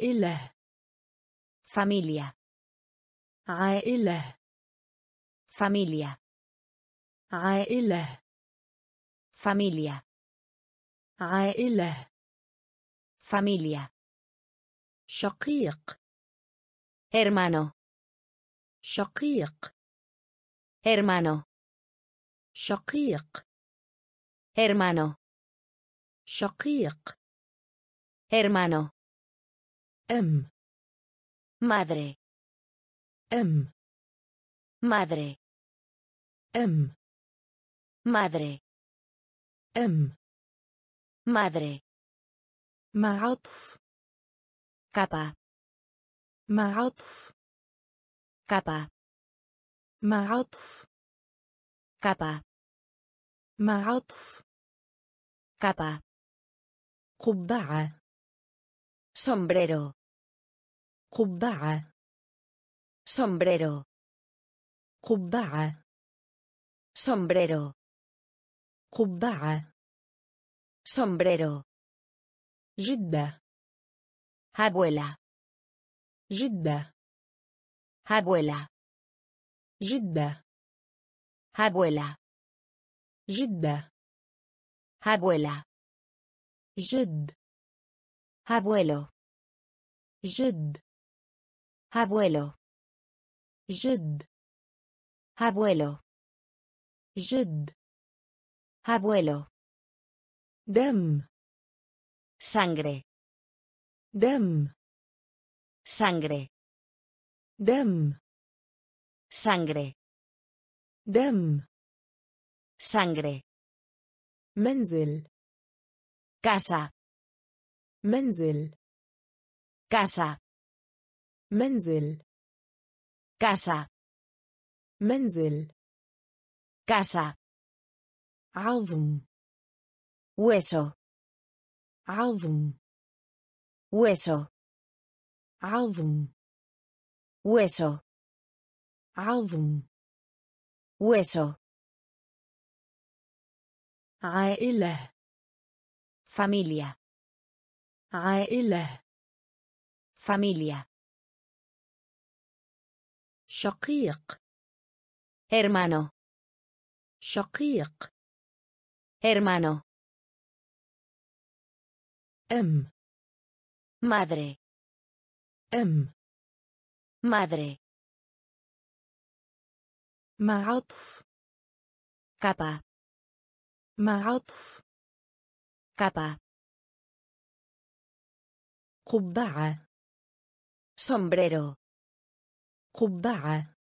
عائلة. familia عائلة. familia عائلة. familia عائلة. familia شقيق. hermano شقيق. hermano شقيق. hermano شقيق. هرمانو أم madre أم madre أم madre أم madre مع عطف capa مع عطف capa مع عطف capa مع عطف capa قبعة sombrero قبعة sombrero قبعة sombrero قبعة sombrero جدة abuela جدة abuela جدة abuela جدة abuela جد abuelo جد abuelo جد abuelo جد abuelo دم sangre دم sangre دم sangre دم sangre منزل casa منزل casa منزل casa منزل casa عظم hueso عظم hueso عظم hueso عظم hueso عائلة familia عائلة familia شقيق hermano شقيق hermano أم madre أم madre مع عطف capa مع عطف capa قبعة sombrero قبعة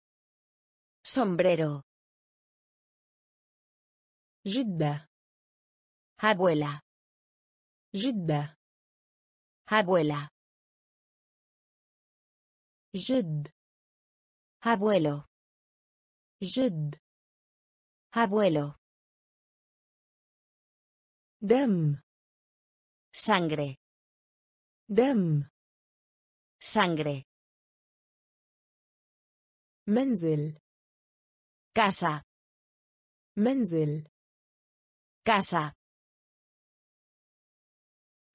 sombrero جدة abuela جدة abuela جد abuelo جد abuelo دم sangre دم sangre منزل casa منزل casa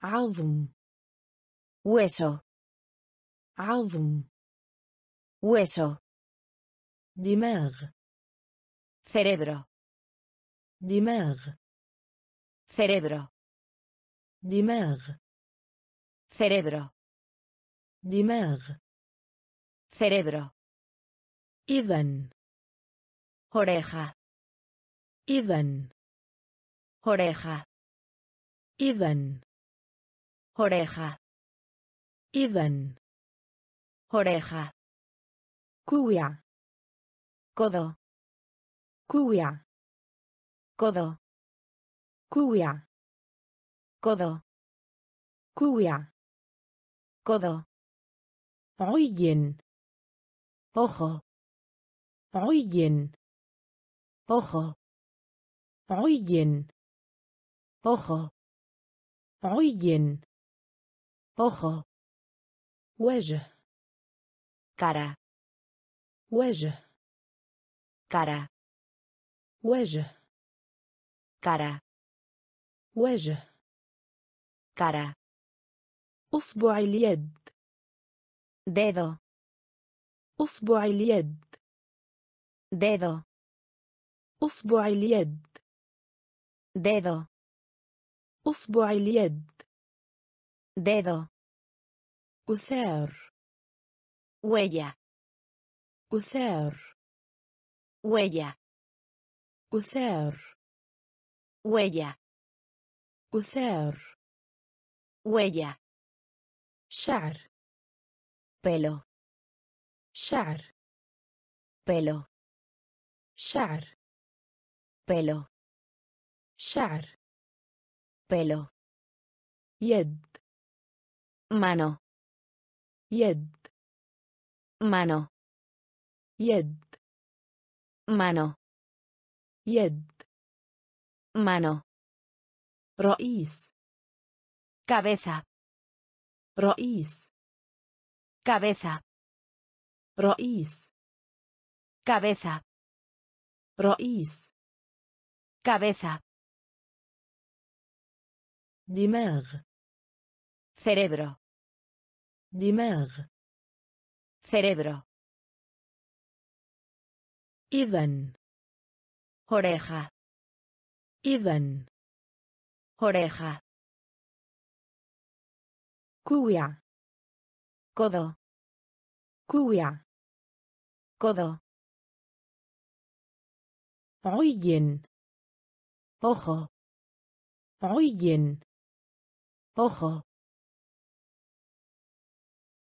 عظم hueso عظم hueso دماغ cerebro دماغ cerebro دماغ cerebro دماغ cerebro Idan. Oreja. Idan. Oreja. Idan. Oreja. Idan. Oreja. Cuya. Codo. Cuya. Codo. Cuya. Codo. Cuya. Codo. Oyen. Ojo. عين. ojo عين. ojo عين. ojo وجه. cara وجه. cara وجه. cara وجه. cara أصبع اليد. dedo أصبع اليد. Dedo أصبع اليد dedo أصبع اليد dedo أثار huella أثار huella أثار huella أثار huella شعر pelo شعر pelo شعر pelo شعر pelo يد mano يد mano يد mano يد mano رئيس cabeza رئيس cabeza رئيس cabeza رئيس cabeza دماغ cerebro دماغ cerebro إذن oreja إذن oreja كوع codo كوع codo عين. ojo عين. ojo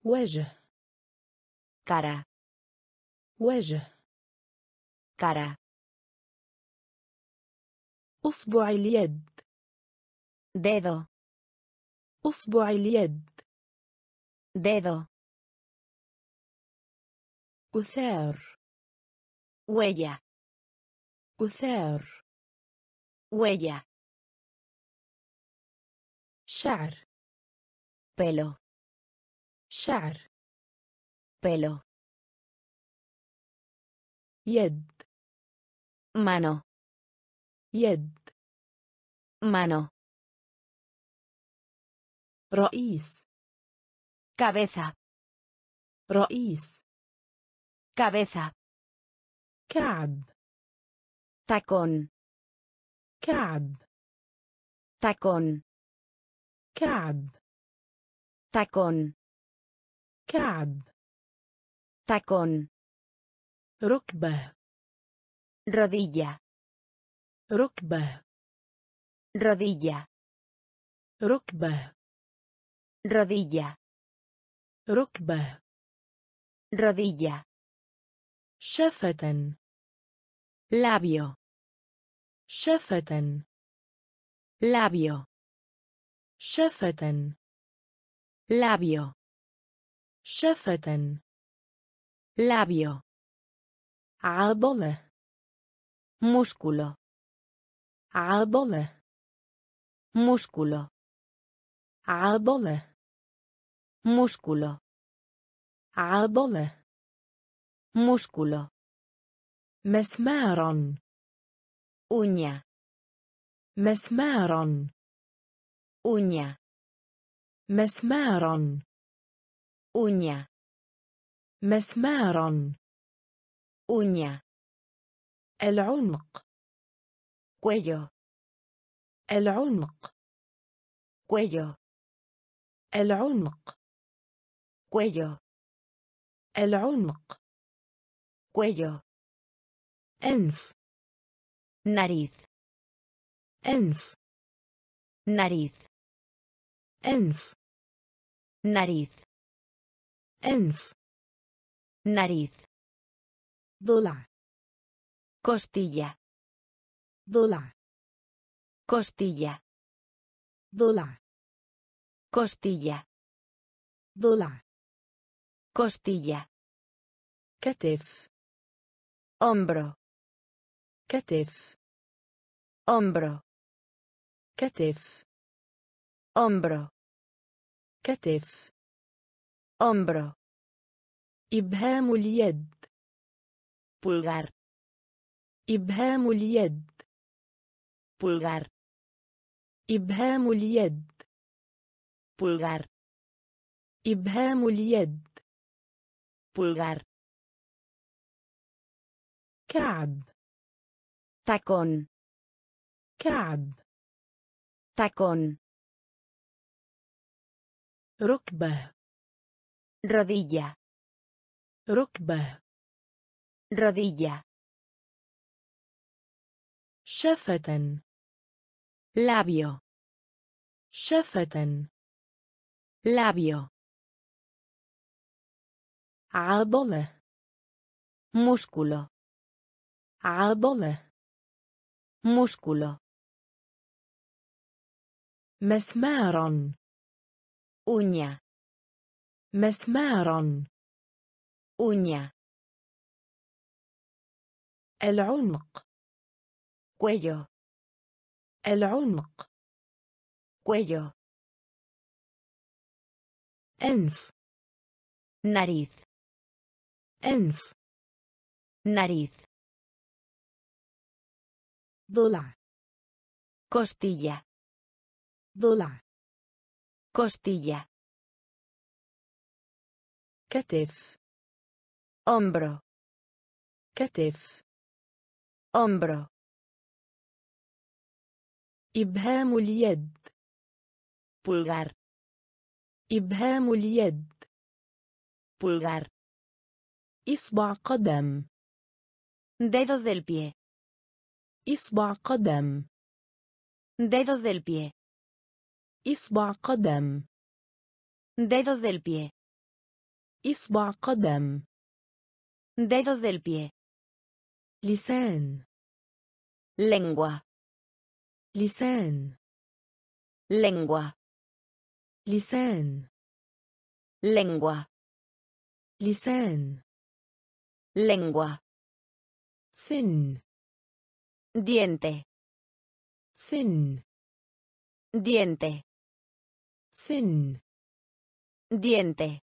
وجه. cara وجه. cara أصبع اليد. dedo أصبع اليد. dedo أثار. huella أثار ويا شعر. بلو شعر. بلو يد. مانو يد. مانو رئيس. Cabeza. رئيس. Cabeza. كعب. tacón كعب tacón كعب tacón كعب tacón ركبة rodilla ركبة rodilla ركبة rodilla ركبة rodilla شفة labio شفة labio شفة labio شفة labio عضلة músculo عضلة músculo عضلة músculo عضلة músculo مسمارا uña. مسمارا uña. مسمارا uña. مسمارا uña. العنق cuello. العنق cuello. العنق cuello. العنق cuello. أنف Nariz. Enf. Nariz. Enf. Nariz. Enf. Nariz. Dola. Costilla. Dola. Costilla. Dola. Costilla. Dola. Costilla. Ketef. Hombro. كتف. hombro كتف. hombro كتف. hombro إبهام اليد. pulgar إبهام اليد. pulgar إبهام اليد. pulgar إبهام اليد. Pulgar. كعب. Tacón. كعب Tacón. ركبة Rodilla. ركبة Rodilla. شفة Labio. شفة Labio. عضلة Músculo. عضلة Músculo. مسمارا Uña. مسمارا Uña. العنق Cuello. العنق Cuello. أنف Nariz. أنف Nariz. ضلع Costilla. ضلع Costilla. كتف Hombro. كتف Hombro. إبهام اليد Pulgar. إبهام اليد Pulgar. إصبع قدم Dedo del pie. إصبع قدم Dedo del pie. إصبع قدم Dedo del pie. إصبع قدم Dedo del pie. لسان Lengua. لسان Lengua. لسان Lengua. لسان Lengua. سن Diente. Sin. Diente. Sin. Diente.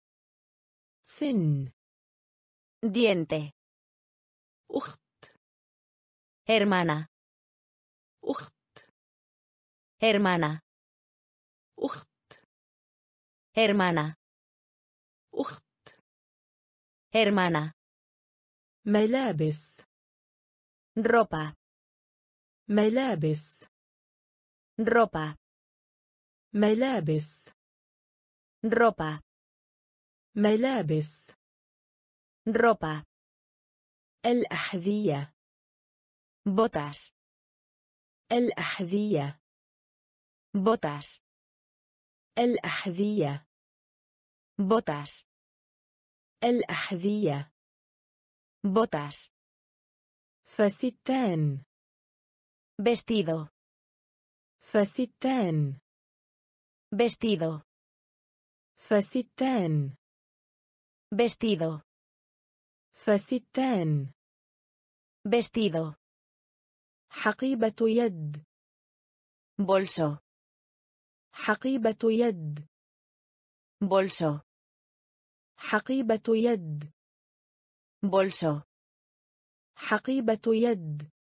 Sin. Diente. Ucht. Hermana. Ucht. Hermana. Ucht. Hermana. Ucht. Hermana. Melabes. Ropa. ملابس Ropa. ملابس Ropa. ملابس Ropa. الأحذية Botas. الأحذية Botas. الأحذية Botas. الأحذية Botas. فستان Vestido. فستان Vestido. فستان Vestido. فستان Vestido. حقيبة يد Bolso. حقيبة يد Bolso. حقيبة يد Bolso. حقيبة يد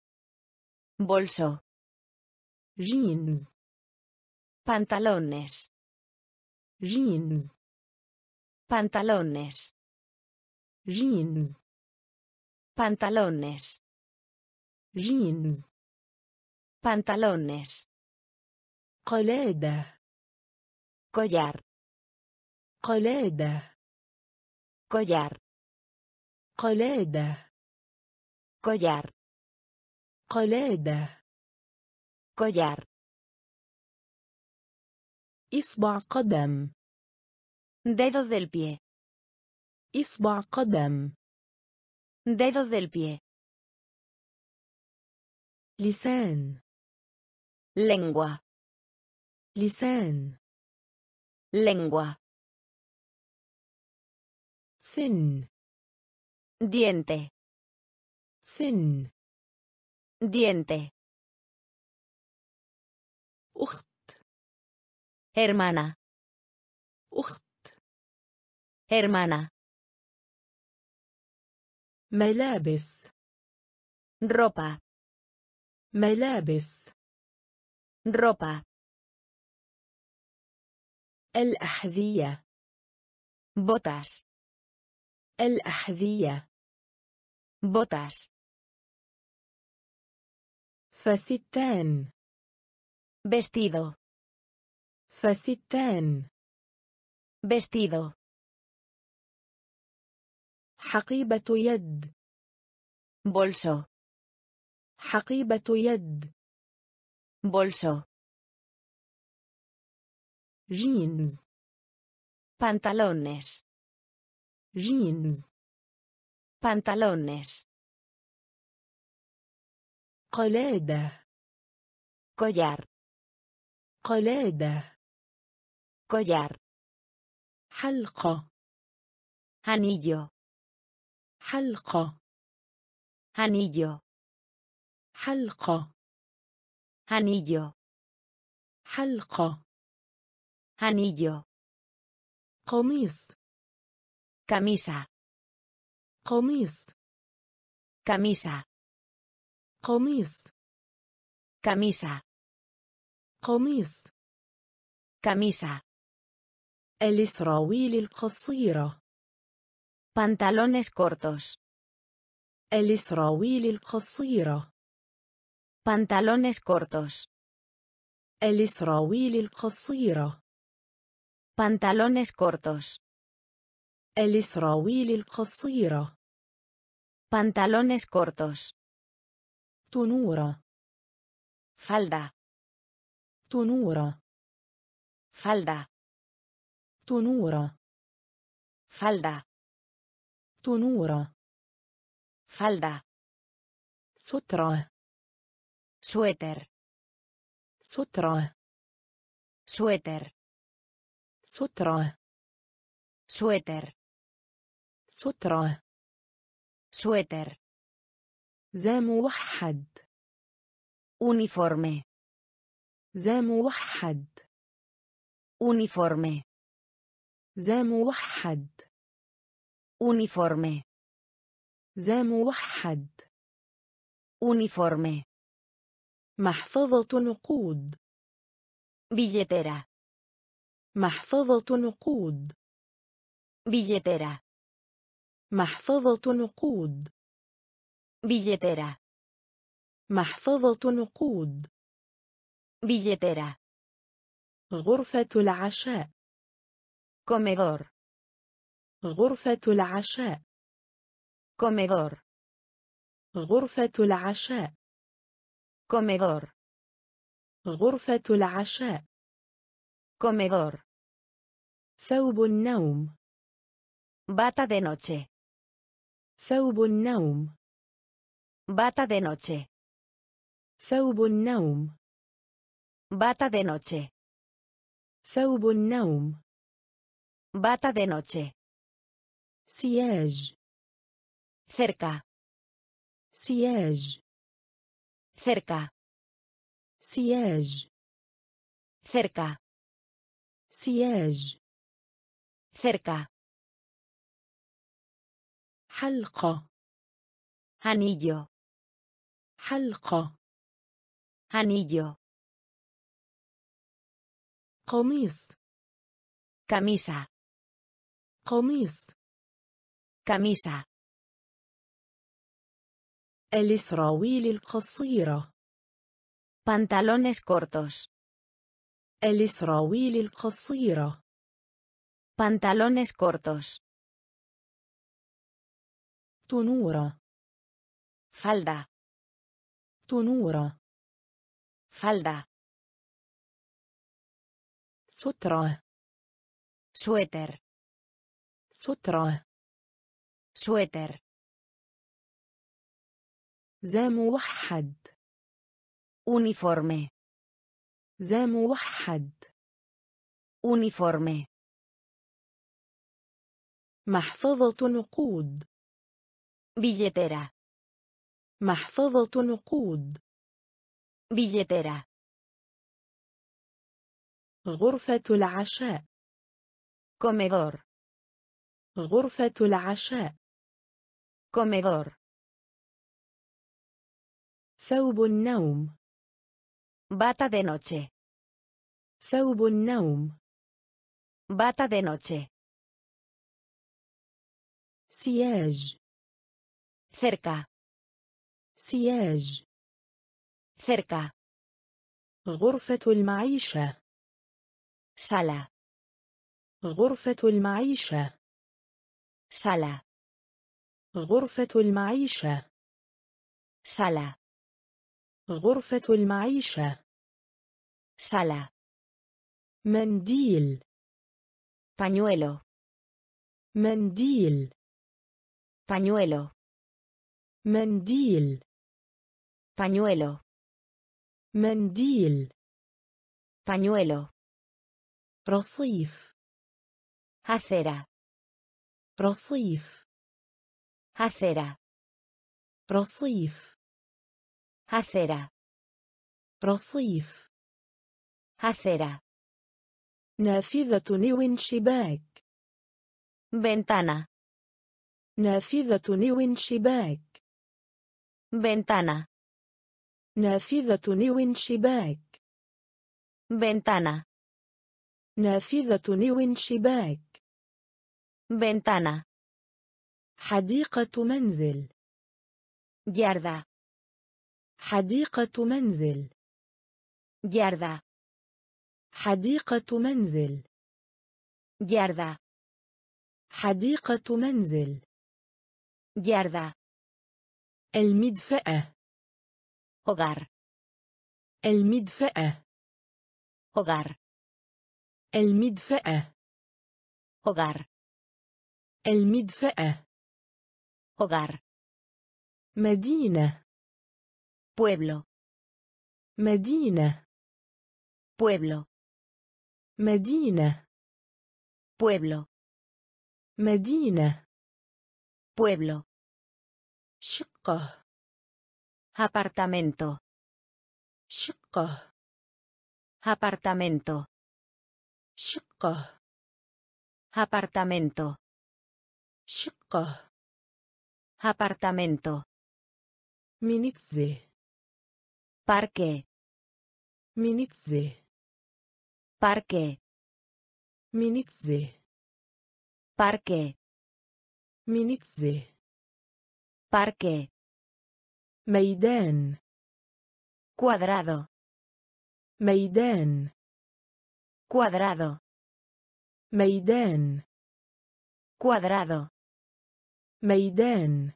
Bolso. جينز Pantalones. جينز Pantalones. جينز Pantalones. جينز Pantalones. قلادة Collar. قلادة Collar. قلادة Collar. قلادة Collar. إصبع قدم Dedo del pie. إصبع قدم Dedo del pie. لسان Lengua. لسان Lengua. سن Diente. سن Diente. أخت Hermana. أخت Hermana. ملابس Ropa. ملابس Ropa. الأحذية Botas. الأحذية botas فستان vestido فستان vestido حقيبة يد bolso حقيبة يد bolso جينز pantalones جينز pantalones قلادة collar قلادة collar حلقة anillo حلقة anillo حلقة anillo حلقة anillo قميص camisa قميص camisa قميص camisa قميص camisa الإسراويل القصيرة pantalones cortos الإسراويل القصيرة pantalones cortos الإسراويل القصيرة pantalones cortos الإسراويل القصيرة pantalones cortos Tunura. Falda. Tunura. Falda. Tunura. Falda. Tunura. Falda. Sutra. Suéter. Sutra. Suéter. Sutra. Suéter. Sutra. Suéter. ذا موحد. Uniforme. ذا موحد. Uniforme. ذا موحد. Uniforme. ذا موحد. Uniforme. محفظة نقود. Billetera. محفظة نقود. Billetera. محفظة نقود. Billetera. محفظة نقود. Billetera. غرفة العشاء. Comedor. غرفة العشاء. Comedor. غرفة العشاء. Comedor. غرفة العشاء. Comedor. ثوب النوم. Bata de noche. ثوب النوم. bata de noche ثوب النوم bata de noche ثوب النوم bata de noche سياج cerca سياج cerca سياج cerca سياج cerca حلقة anillo حلقة anillo قميص camisa قميص camisa الإسراويل القصيرة pantalones cortos الإسراويل القصيرة pantalones cortos تنورة falda تنورة فلدة سترة سويتر سترة سويتر زي موحد uniforme. زي موحد uniforme. محفظة نقود billetera. محفظة نقود. billetera غرفة العشاء. comedor غرفة العشاء. comedor ثوب النوم. bata de noche ثوب النوم. bata de noche سياج. Cerca. سياج. cerca, غرفة المعيشة. sala, غرفة المعيشة. sala, غرفة المعيشة. sala, غرفة المعيشة. sala, منديل. pañuelo, منديل. pañuelo, منديل. pañuelo. منديل pañuelo. رصيف حثرة رصيف حثرة رصيف حثرة رصيف حثرة نافذة أو شباك ventana. نافذة أو شباك ventana. نافذة أو شباك ventana, نافذة أو شباك ventana, حديقة منزل. Yarda, حديقة منزل. Yarda, حديقة منزل. Yarda, حديقة منزل. Yarda, المدفأة. hogar, المدفأة hogar, المدفأة hogar, المدفأة hogar, مدينة pueblo, مدينة pueblo, مدينة pueblo, مدينة pueblo, شقة apartamento, شقة apartamento, شقة apartamento, شقة apartamento, مينيتزي parque, مينيتزي parque, مينيتزي parque, مينيتزي parque, ميدان. Cuadrado, ميدان. Cuadrado, ميدان. Cuadrado, ميدان.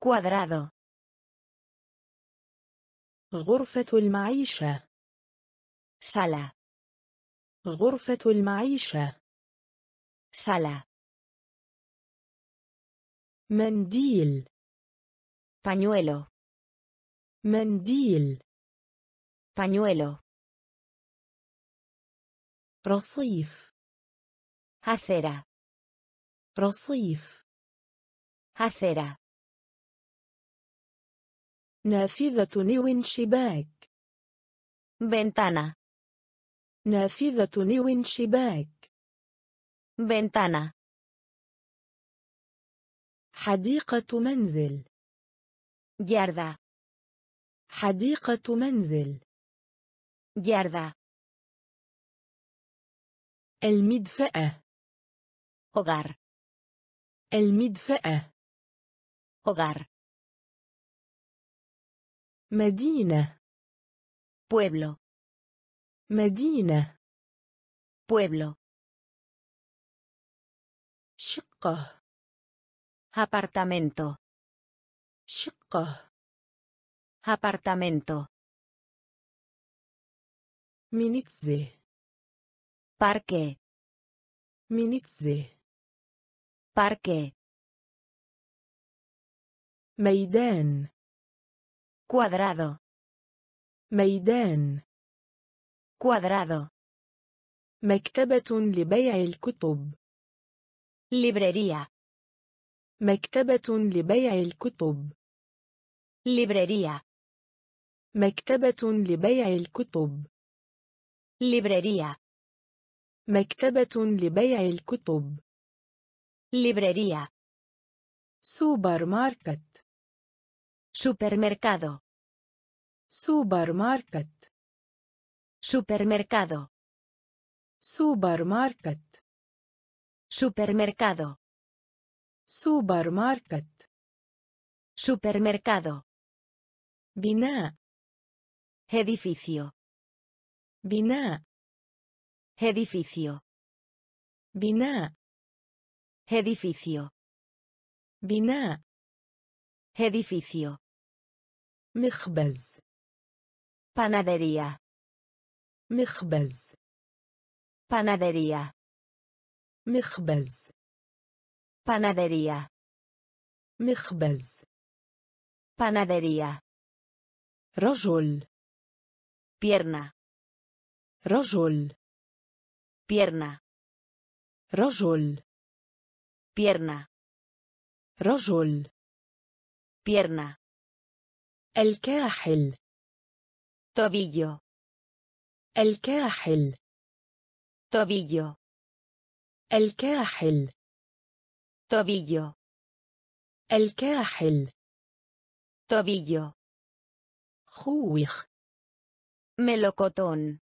Cuadrado, غرفة المعيشة. Sala, غرفة المعيشة. Sala, منديل. Pañuelo, منديل pañuelo, رصيف acera, رصيف acera, نافذة نيو شباك ventana, نافذة نيو شباك ventana, حديقة منزل yarda, حديقة منزل yarda, المدفأة hogar, المدفأة hogar, مدينة pueblo, مدينة pueblo, شقة apartamento, شقة. Apartamento, مينيتزي. Parque, مينيتزي. Parque, ميدان. Cuadrado, ميدان. Cuadrado, مكتبة لبيع الكتب. Librería, مكتبة لبيع الكتب. Librería, مكتبة لبيع الكتب librería, مكتبة لبيع الكتب librería, سوبر ماركت supermercado, ماركت supermercado, ماركت supermercado, ماركت supermercado بناء edificio بناء edificio بناء edificio بناء edificio مخبز panadería مخبز panadería مخبز panadería مخبز panadería رجل pierna رجل pierna رجل pierna رجل pierna الكاحل tobillo الكاحل tobillo الكاحل tobillo الكاحل tobillo خوخ ملوكوتون.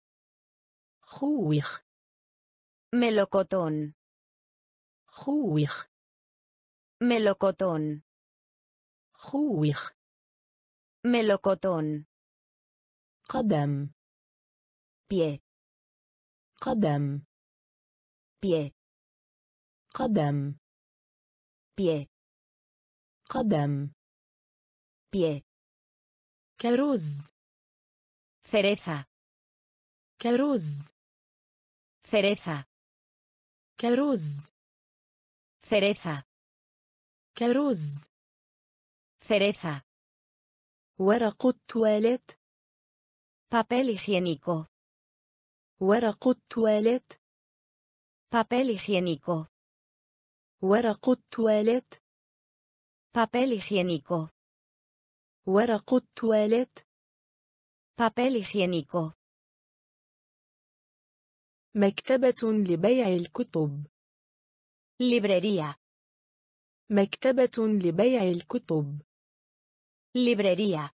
خوخ ملوكوتون. خوخ ملوكوتون. خوخ ملوكوتون. قدم. pie قدم. pie قدم. pie قدم. pie كرز cereza كرز cereza كرز cereza كرز cereza ورق التواليت papel higiénico ورق التواليت papel higiénico ورق التواليت papel higiénico ورق التواليت. Papel higiénico. مكتبة لبيع الكتب. Librería. مكتبة لبيع الكتب. Librería.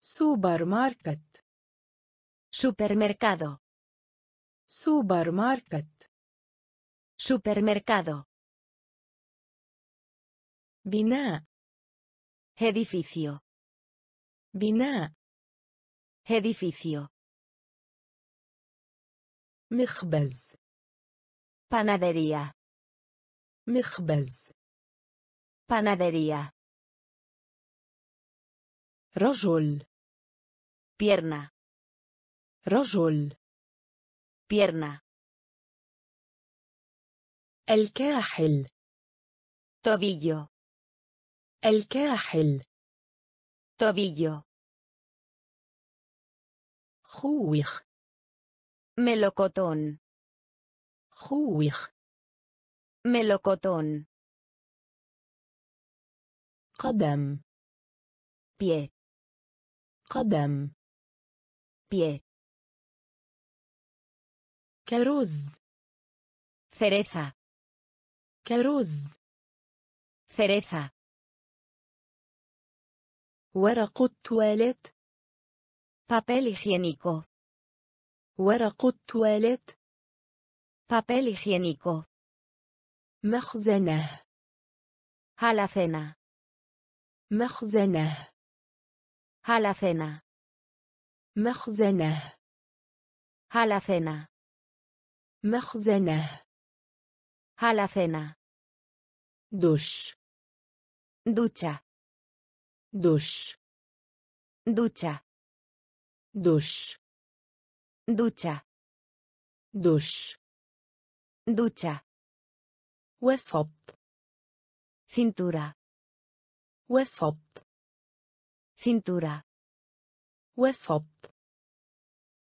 سوبر ماركت supermercado. سوبر ماركت supermercado. بناء. Edificio بناء edificio مخبز panadería مخبز panadería رجل pierna رجل pierna الكاحل tobillo الكاحل tobillo خوخ melocotón خوخ melocotón قدم pie قدم pie كرز cereza كرز cereza ورق التواليت papel higiénico ورق التواليت papel higiénico مخزنه alacena مخزنه alacena مخزنه alacena مخزنه alacena دش ducha دوش دوشا دوش دوشا دوش دوشا وسوب سنتورا وسوب سنتورا وسوب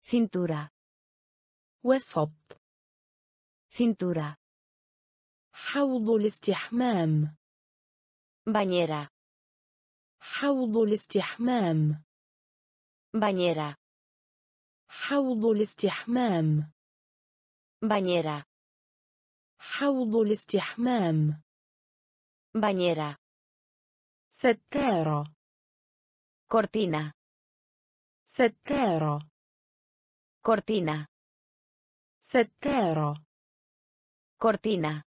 سنتورا وسوب سنتورا حوض الاستحمام بانيرا حوض الاستحمام. Bañera حوض الاستحمام. Bañera حوض الاستحمام. Bañera ستارة. Cortina. ستارة. Cortina. ستارة. Cortina.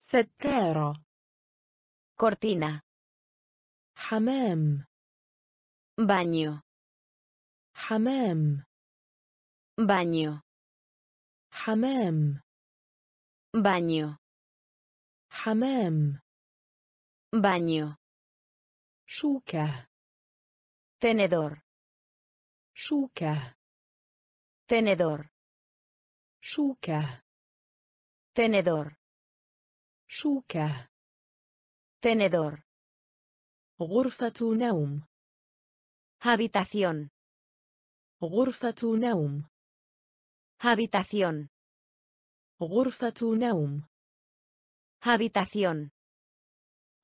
ستارة. Cortina, حمام baño, حمام baño, حمام baño, حمام baño, شوكة tenedor, شوكة tenedor, شوكة tenedor, شوكة tenedor, غرفة نوم habitación, غرفة نوم habitación, غرفة نوم habitación,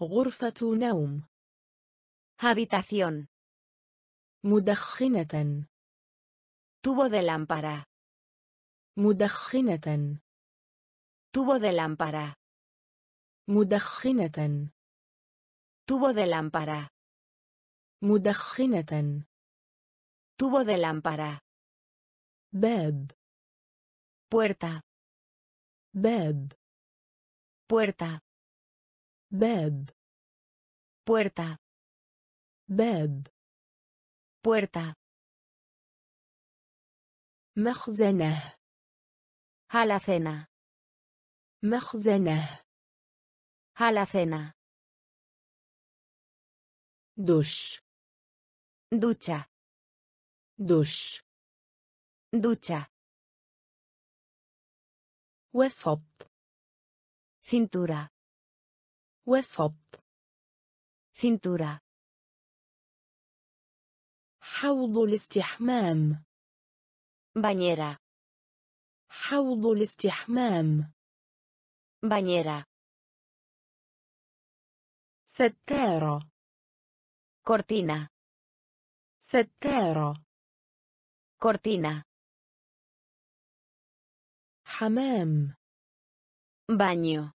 غرفة نوم habitación, مدخنة tubo de lámpara, مدخنة tubo de lámpara, مدخنة tubo de lámpara, مدخنة tubo de lámpara, باب puerta, باب puerta, باب puerta, باب puerta, مخزنة alacena, مخزنة alacena, دش ducha, دش ducha, وسط cintura, وسط cintura, حوض الاستحمام bañera, حوض الاستحمام bañera, ستارة cortina, ستارة cortina, حمام baño,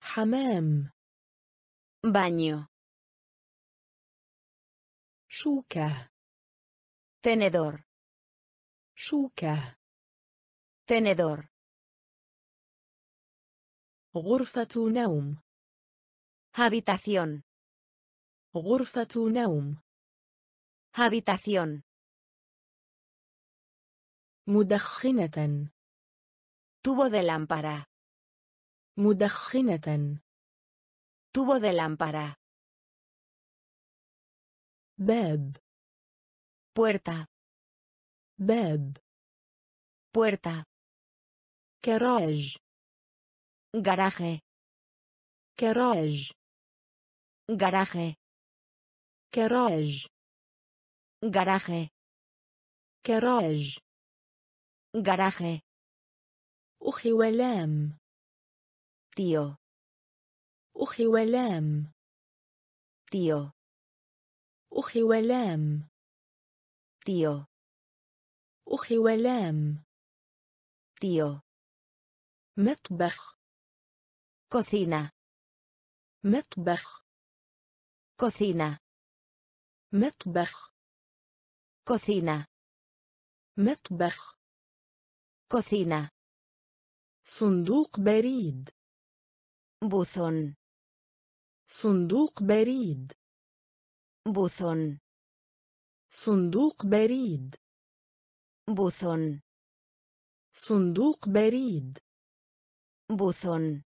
حمام baño, شوكة tenedor, شوكة tenedor, غرفة نوم habitación, غرفة نوم habitación, مدخنة tubo de lámpara, مدخنة tubo de lámpara, باب puerta, باب puerta, كراج garaje, كراج garaje, كراج. garaje, كراج. garaje, أخي ولام. tío, أخي ولام. tío, أخي ولام. tío, أخي ولام. tío, مطبخ. cocina, مطبخ. cocina, مطبخ. cocina, مطبخ. cocina, صندوق بريد. buzón, صندوق بريد. buzón, صندوق بريد. buzón, صندوق بريد. buzón,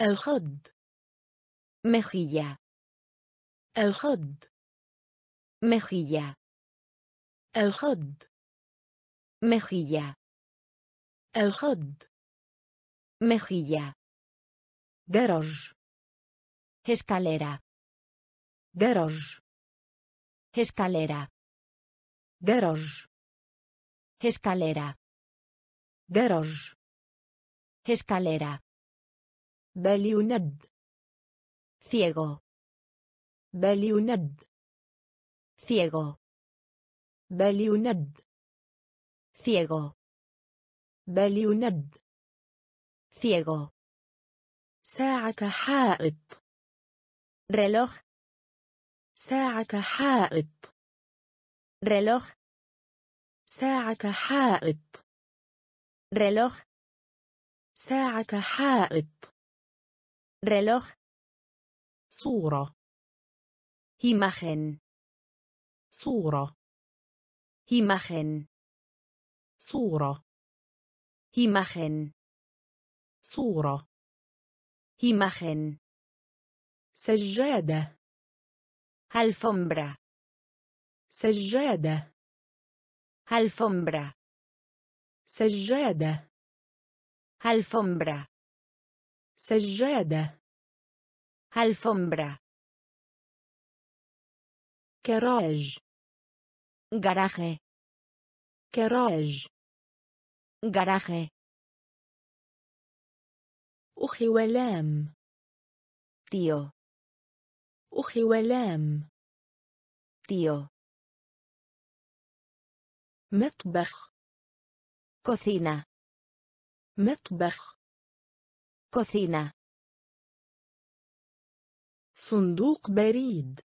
الخد. mejilla, الخد. mejilla, الخد mejilla, الخد mejilla, درج escalera, درج escalera, درج escalera, درج escalera, بل يند ciego, بل يند ciego, بل يند ciego, بل يند ciego, ساعة حائط reloj, ساعة حائط reloj, ساعة حائط reloj, ساعة حائط reloj. صورة imagen. صورة imagen صورة imagen صورة imagen سجادة alfombra سجادة alfombra سجادة alfombra سجادة alfombra كراج garaje كراج garaje أخي ولام. tío أخي ولام. tío مطبخ. cocina مطبخ. cocina صندوق بريد.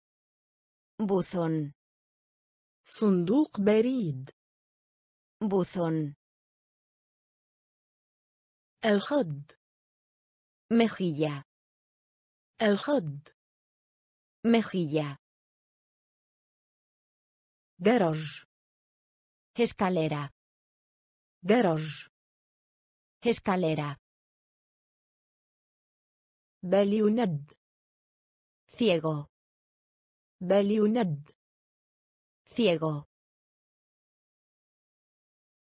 Buzón صندوق بريد buzón الخد mejilla الخد mejilla درج escalera درج escalera بل يند ciego بل يند ciego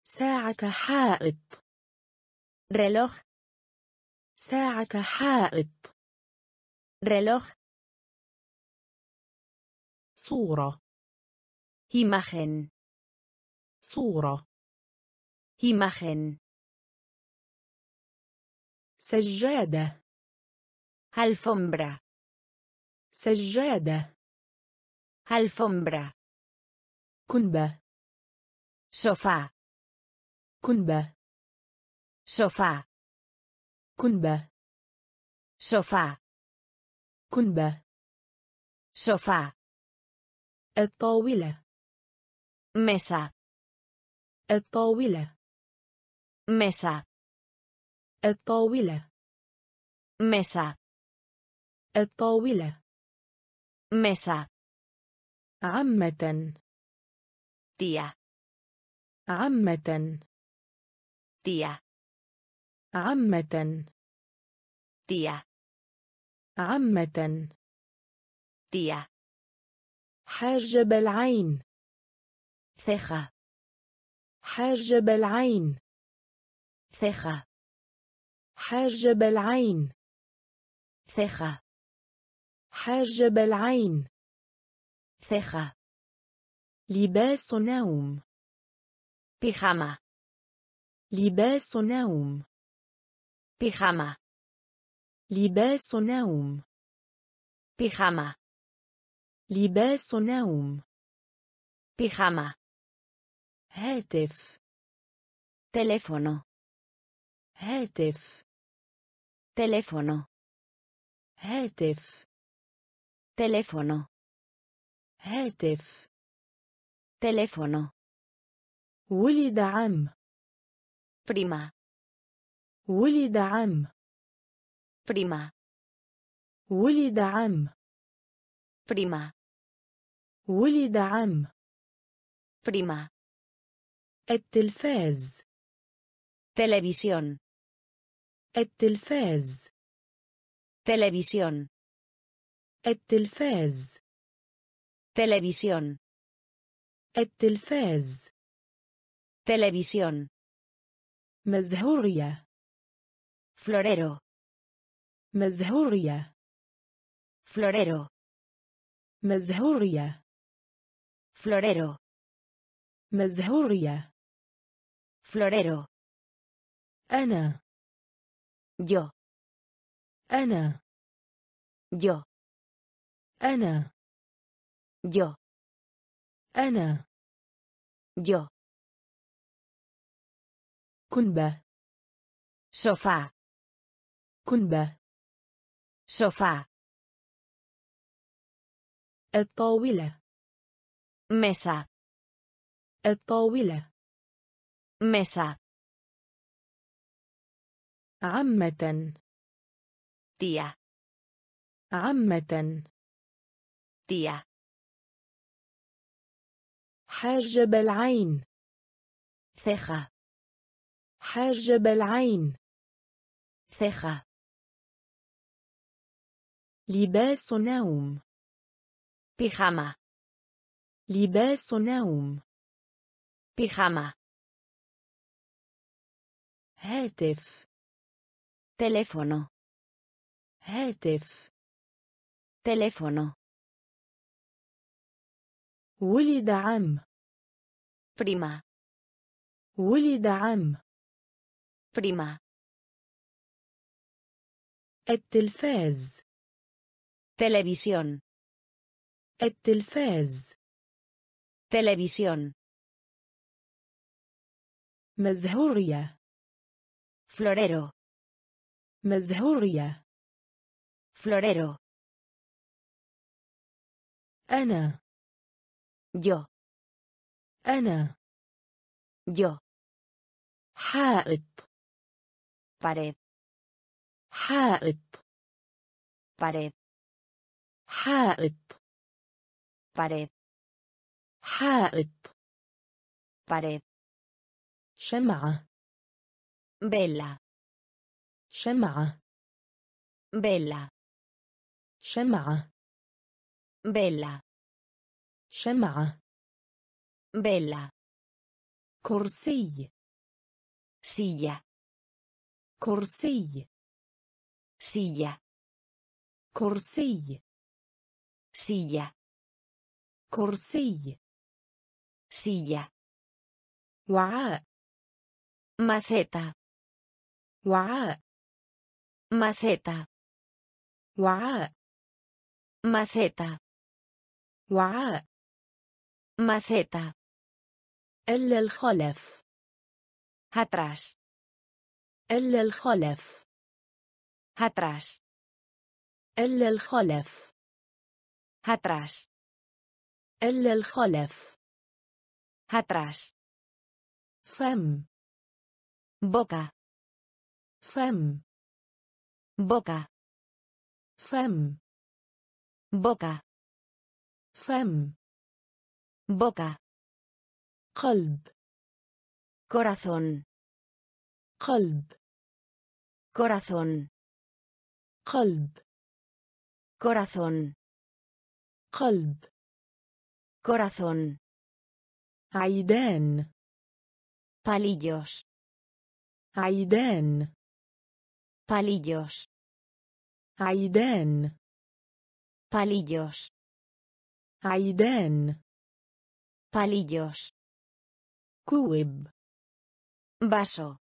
ساعة حائط. reloj ساعة حائط. reloj صورة. imagen صورة. imagen سجادة. alfombra سجادة. alfombra كنبة sofá كنبة sofá كنبة sofá كنبة sofá الطاولة mesa الطاولة mesa الطاولة mesa الطاولة mesa عمة tía. عمة tía. عمة tía. عمة tía. حاجب العين. Ceja. حاجب العين. Ceja. حاجب العين. Ceja. حاجب العين. ceja لباس نوم pijama لباس نوم pijama لباس نوم pijama لباس نوم pijama هاتف teléfono هاتف teléfono هاتف teléfono هاتف. teléfono. ولد عم. primo. ولد عم. بريما. ولد عم. بريما. ولد عم. بريما. التلفاز. تلفزيون. التلفاز. تلفزيون. التلفاز. Televisión التلفاز televisión مزهورية florero مزهورية florero مزهورية florero مزهورية florero أنا yo أنا yo أنا yo. أنا. Yo. كنبة. Sofá كنبة. Sofá الطاولة. Mesa. الطاولة. Mesa. عمة tía. عمة tía, حاجب العين ceja, حاجب العين ceja, لباس نوم. pijama, لباس نوم. pijama, هاتف. teléfono, هاتف. teléfono, ولد عم. بريما ولد عم. بريما التلفاز. تلفزيون التلفاز. تلفزيون مزهرية. florero مزهرية. florero أنا. Yo, أنا yo, حائط pared, حائط pared, حائط pared, حائط pared, شمعة vela, شمعة vela, شمعة vela, شمعة vela, كرسي silla, كرسي silla, كرسي silla, كرسي silla, وعاء maceta, وعاء maceta, وعاء maceta, وعاء maceta, إلا الخلف atrás, إلا الخلف atrás, إلا الخلف atrás, إلا الخلف atrás, فم boca, فم boca, فم boca, فم boca, قلب corazón, قلب corazón, قلب corazón, قلب corazón, عيدان palillos, عيدان palillos, عيدان palillos, عيدان Palillos. Cúib. Vaso.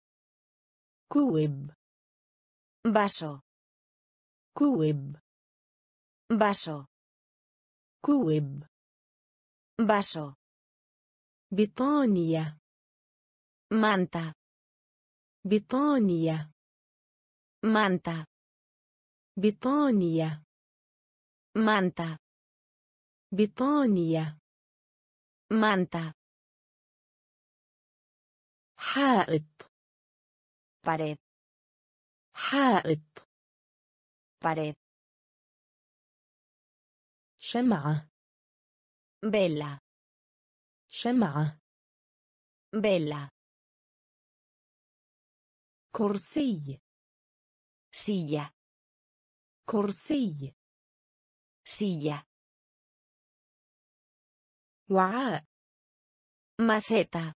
Cúib. Vaso. Cúib. Vaso. Cúib. Vaso. Bitonia. Manta. Bitonia. Manta. Bitonia. Manta. Bitonia. مانتا حائط pared حائط pared شمعة بيلا شمعة بيلا كرسي سيا كرسي سيا وعاء maceta,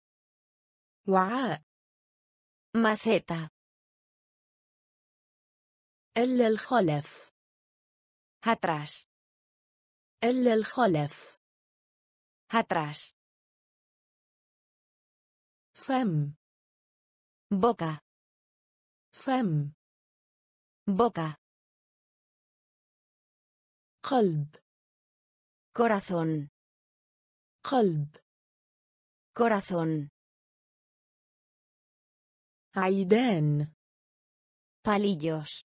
وعاء maceta, إلا الخلف atrás, إلا الخلف atrás, فم boca, فم boca, قلب corazón, قلب corazón, عيدان palillos,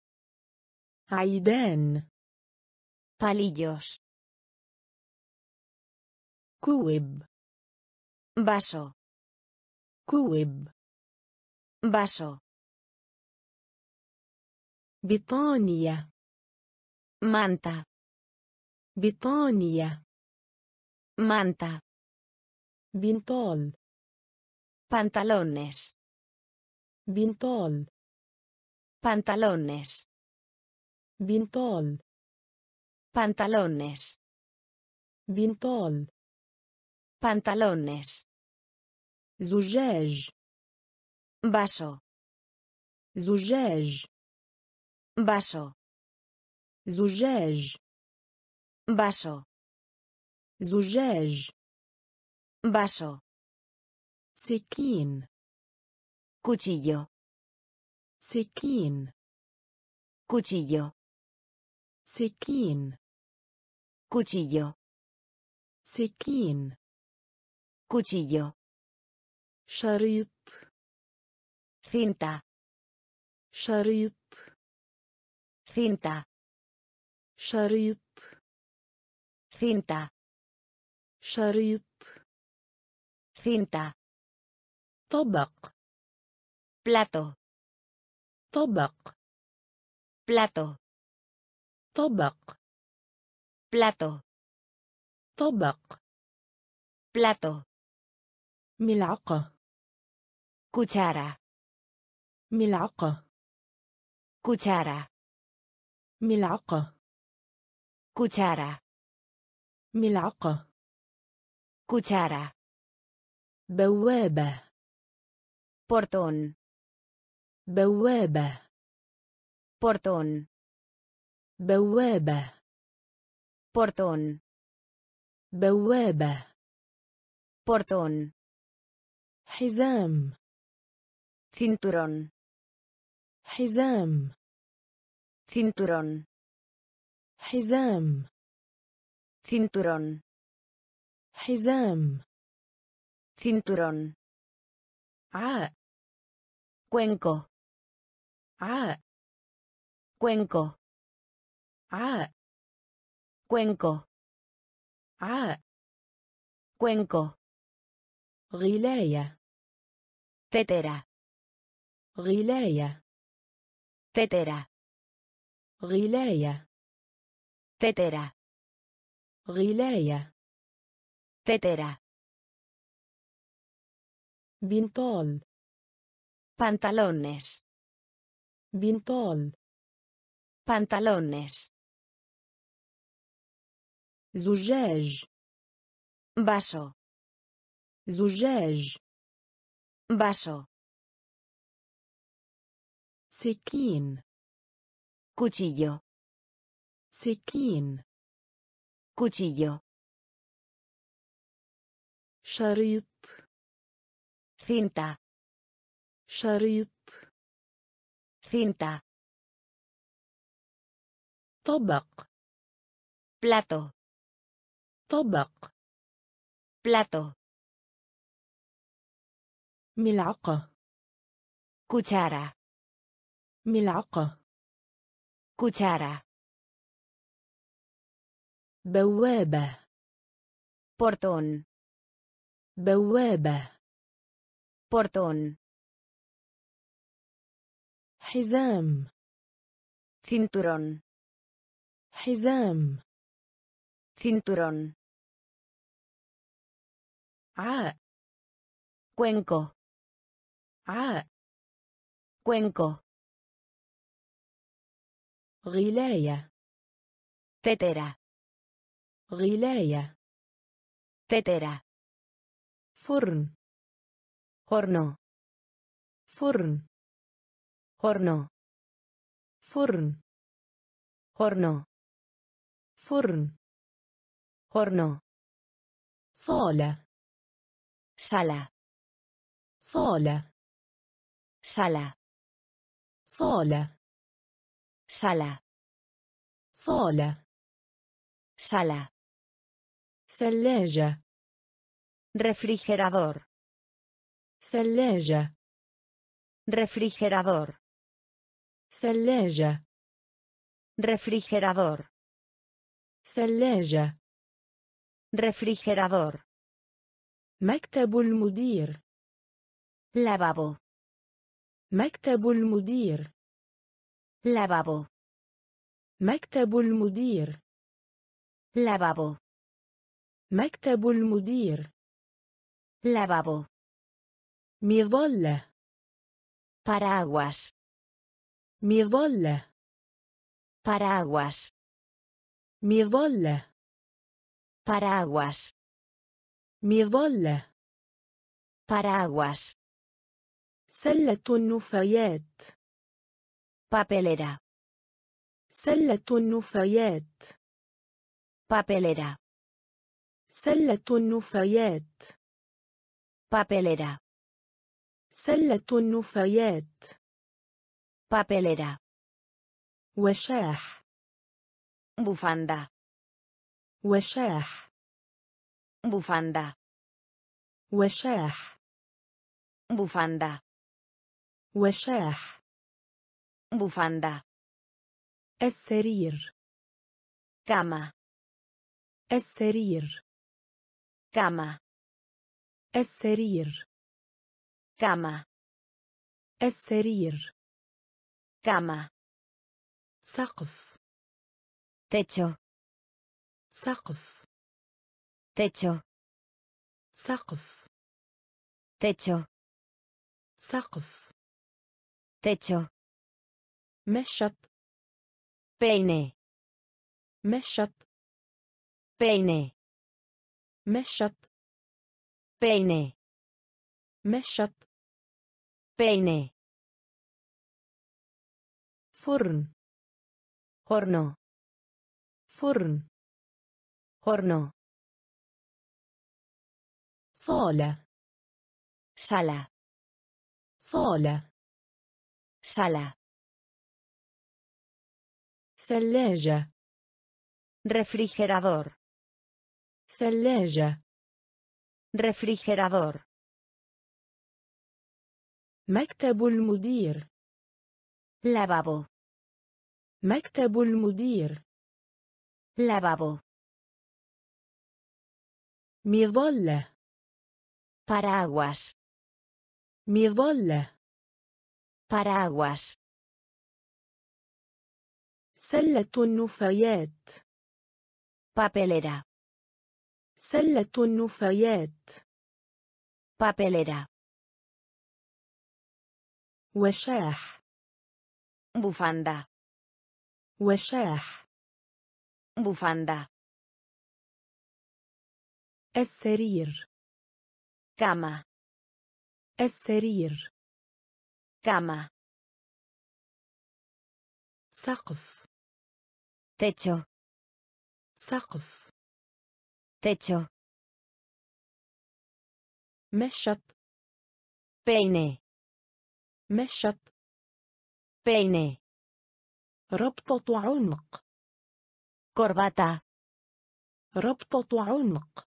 عيدان palillos, كوب vaso, كوب vaso, بطانية manta بطانية manta Bintol. Pantalones. Bintol. Pantalones. Bintol. Pantalones. Bintol. Pantalones. Zujej. Vaso. Zujej. Vaso. Zujej. Vaso. Zujej. vaso سكين cuchillo سكين cuchillo سكين cuchillo سكين cuchillo شريط cinta شريط cinta شريط cinta شريط cinta طبق plato طبق plato طبق plato طبق plato ملعقة cuchara ملعقة cuchara ملعقة cuchara ملعقة cuchara بوابة. بورتون بوابة. بورتون بوابة. بورتون بوابة. بورتون حزام. سنتورون حزام. سنتورون حزام. سنتورون حزام. Cinturón. Ah. Cuenco. Ah. Cuenco. Ah. Cuenco. Ah. Cuenco. Rilaya. Tetera. Rilaya. Tetera. Rilaya. Tetera. Rilaya. Tetera. بنطال pantalones بنطال pantalones زجاج vaso زجاج vaso سكين cuchillo سكين cuchillo شريط cinta شريط cinta طبق plato طبق plato ملعقة cuchara ملعقة cuchara بوابة portón بوابة portón حزام cinturón حزام cinturón عاء cuenco عاء cuenco غلاية tetera غلاية tetera فرن Horno. Forn. Horno. Forn. Horno. Forn. Horno. Sola. Sala. Sola. Sala. Sola. Sala. Sola. Sala. Celeja. Refrigerador ثلاجة refrigerador ثلاجة refrigerador ثلاجة refrigerador مكتب المدير lavabo مكتب المدير lavabo مكتب المدير lavabo مكتب المدير lavabo مظلة paraguas مظلة paraguas مظلة paraguas مظلة paraguas سلة النفايات papelera سلة النفايات papelera سلة النفايات papelera سلة النفايات. Papelera. وشاح. Bufanda. وشاح. Bufanda. وشاح. Bufanda. وشاح. Bufanda. السرير. Cama. السرير. Cama. السرير. cama السرير cama سقف techo سقف techo سقف تيتشو سقف تيتشو مشط بيني مشط بيني مشط بيني مشط. peine فرن horno فرن horno صالة sala صالة sala ثلاجة refrigerador ثلاجة refrigerador مكتب المدير. Lavabo. مكتب المدير. Lavabo. مظلة. Paraguas. مظلة. Paraguas. سلة النفايات. Papelera. سلة النفايات. Papelera. وشاح. bufanda. وشاح. bufanda. السرير. cama. السرير. cama. سقف. techo. سقف. techo. مشط. بيني. مشط peine ربطة عنق corbata ربطة عنق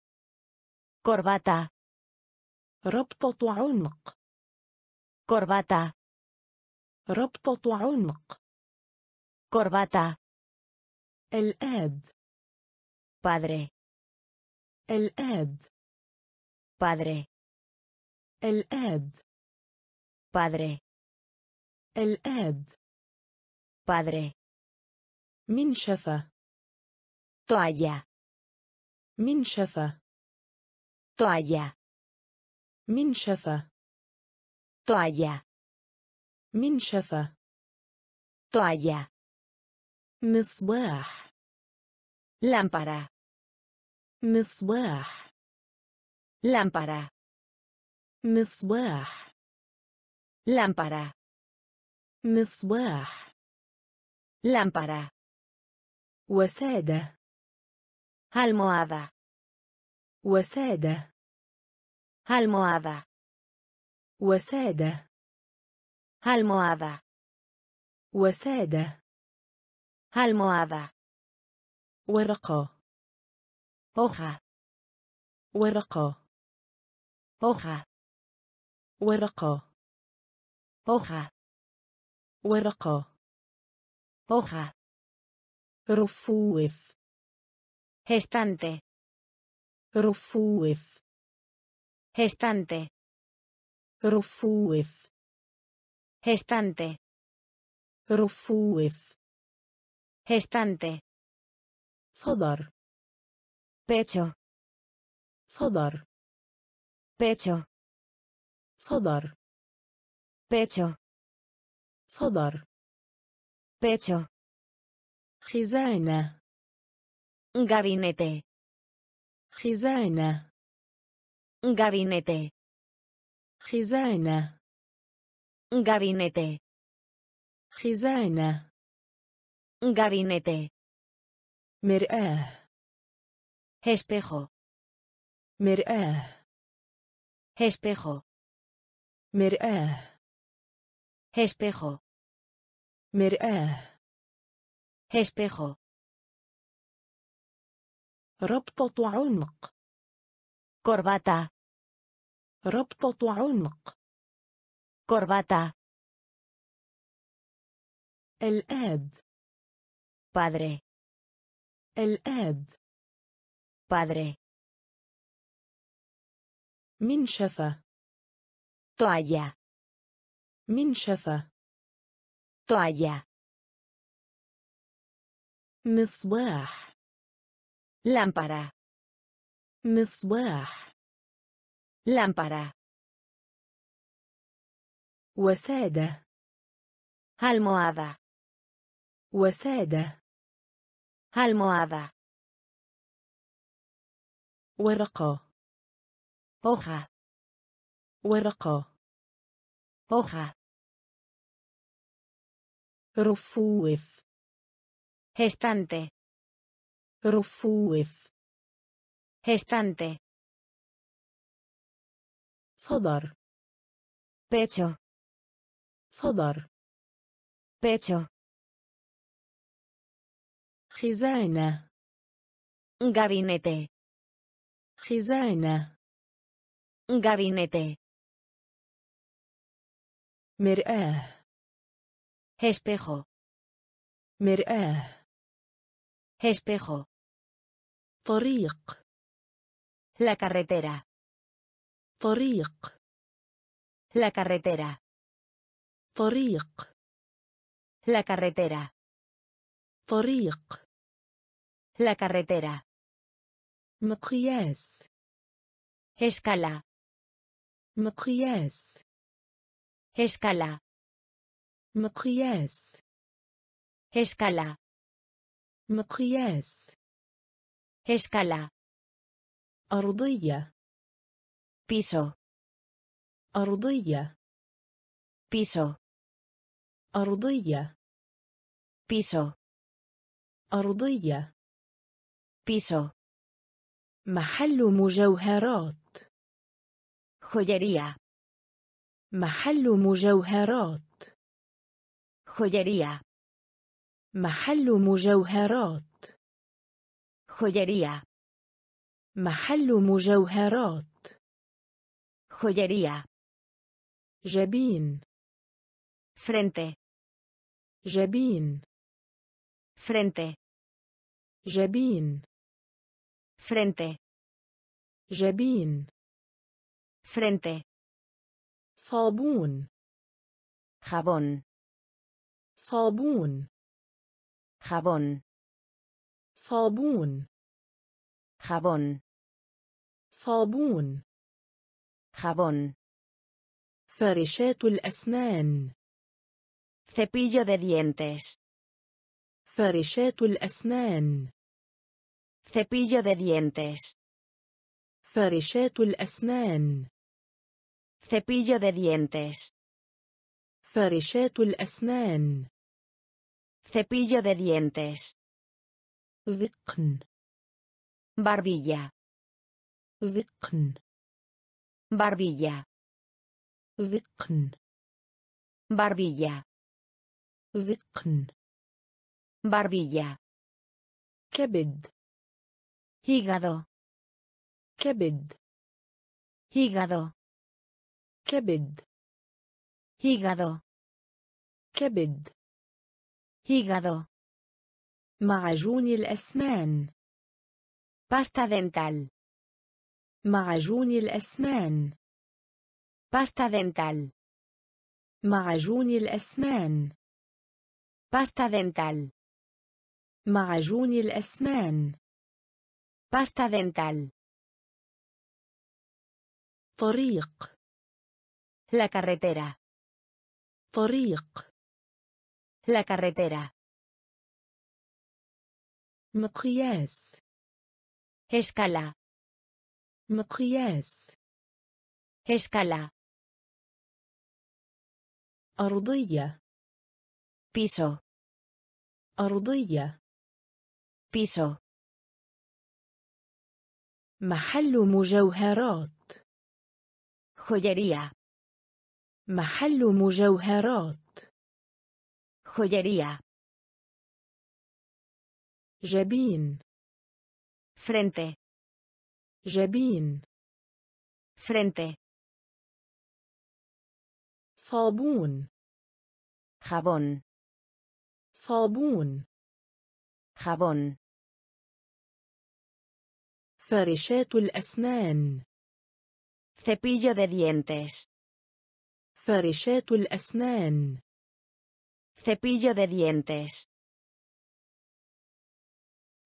corbata ربطة عنق corbata ربطة عنق corbata الآب padre الآب padre الآب padre الآب padre منشفة toalla منشفة toalla منشفة toalla منشفة toalla مصباح lámpara مصباح lámpara مصباح lámpara مصباح. لامبارا. وسادة. المواضة وسادة. المواضة وسادة. المواضة وسادة. المواضة ورقة. أخا ورقة. أخا ورقة. أخا ورقة hoja رفوف estante رفوف estante رفوف estante رفوف Estante. صدر Pecho. صدر Pecho. صدر Pecho. صدر Pecho. خزانة Gabinete. خزانة Gabinete. خزانة Gabinete. خزانة Gabinete. مرآة Espejo. مرآة Espejo. مرآة Espejo. مرآة Espejo. ربطة عنق Corbata. ربطة عنق Corbata. الآب Padre. الآب Padre. منشفة Toalla. منشفة Toalla. مصباح Lámpara. مصباح Lámpara. وسادة Almohada. وسادة Almohada. ورقة Hoja. ورقة Hoja. رفوف Estante. رفوف Estante. صدر Pecho. صدر Pecho. خزانة Gabinete. خزانة Gabinete. مرآة Espejo. مرآة Espejo. طريق La carretera. طريق La carretera. طريق La carretera. طريق La carretera. مقياس Escala. مقياس Escala. مقياس Escala. مقياس Escala. أرضية Piso. أرضية Piso. أرضية Piso. أرضية Piso. محل مجوهرات Joyería. محل مجوهرات joyería محل مجوهرات. joyería محل مجوهرات. joyería جبين. فرنت. جبين. فرنت. جبين. فرنت. جبين. فرنت. صابون. خابون. صابون Jabón. صابون Jabón. صابون Jabón. فرشات الأسنان Cepillo de dientes. فرشات الأسنان Cepillo de dientes. فرشات الأسنان Cepillo de dientes. فرشات الأسنان Cepillo de dientes. ذقن Barbilla. ذقن Barbilla. ذقن Barbilla. ذقن Barbilla. كبد Hígado. كبد Hígado. كبد Hígado. كبد. hígado معجون الأسنان. pasta dental معجون الأسنان. pasta dental معجون الأسنان. pasta dental معجون الأسنان. pasta dental طريق. la carretera طريق. La carretera. مقياس Escala. مقياس Escala. أرضية Piso. أرضية Piso. محل مجوهرات Joyería. محل مجوهرات Joyería. جبين Frente. جبين Frente. صابون Jabón. صابون Jabón. فرشات الأسنان Cepillo de dientes. فرشات الأسنان Cepillo de dientes.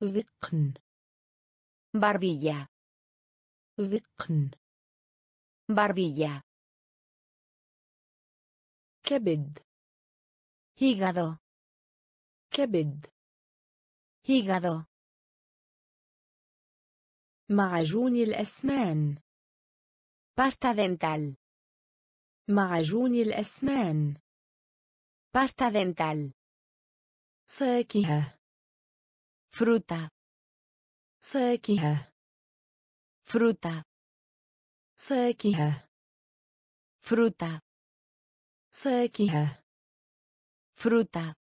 ذقن Barbilla. ذقن Barbilla. كبد Hígado. كبد Hígado. معجون الأسنان Pasta dental. معجون الأسنان Pasta dental. فاكهة Fruta. فاكهة Fruta. فاكهة Fruta. فاكهة Fruta.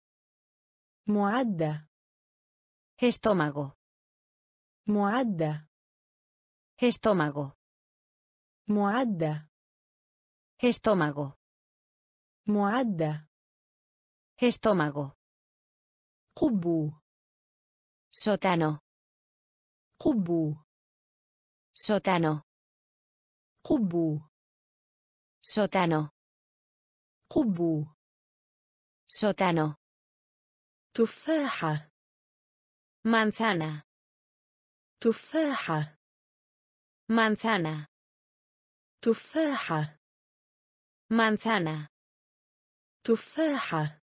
معدة Estómago. معدة Estómago. معدة Estómago. معدة Estómago. قبو Sótano. قبو Sótano. قبو Sótano. قبو Sótano. تفاحة Manzana. تفاحة Manzana. تفاحة Manzana. تفاحة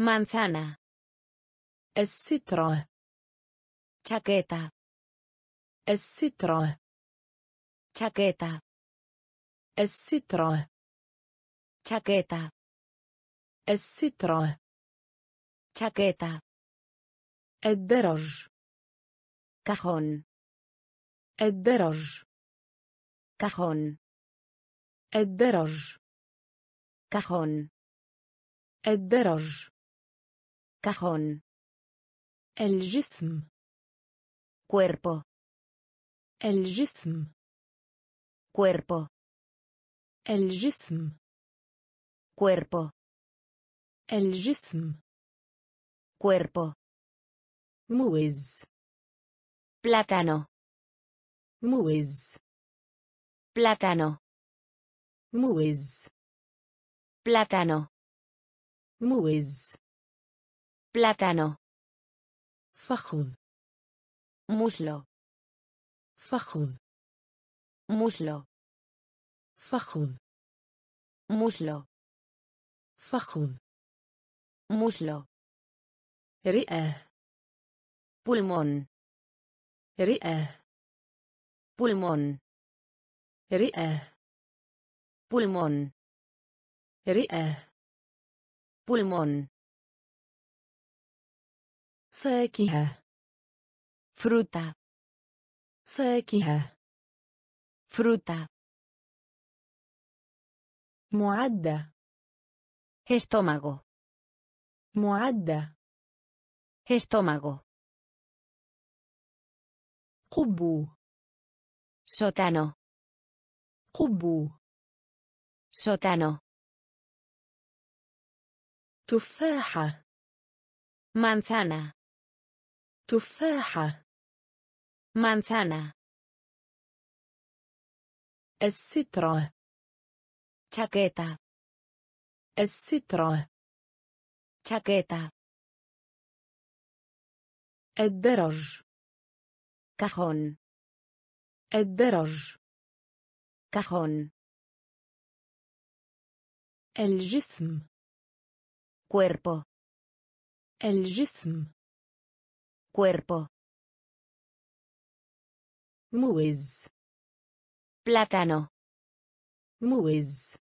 Manzana. السترة Chaqueta. السترة Chaqueta. السترة Chaqueta. السترة Chaqueta. الدرج Cajón. الدرج Cajón. الدرج Cajón. الدرج Cajón. الجسم Cuerpo. الجسم Cuerpo. الجسم Cuerpo. الجسم Cuerpo. موز Plátano. موز Plátano. موز Plátano. موز Plátano. فخذ Muslo. فخذ Muslo. فخذ Muslo. فخذ Muslo. رئة Pulmón. رئة Pulmón. رئة Pulmón. رئة Pulmón. فاكهة Fruta. فاكهة Fruta. معدة Estómago. معدة Estómago. قبو Sótano. قبو Sótano. تفاحة Manzana. تفاحة. مانثانا. السترة. تاكيتا. السترة. تاكيتا. الدرج. كاخون. الدرج. كاخون. الجسم. cuerpo الجسم. cuerpo موز plátano موز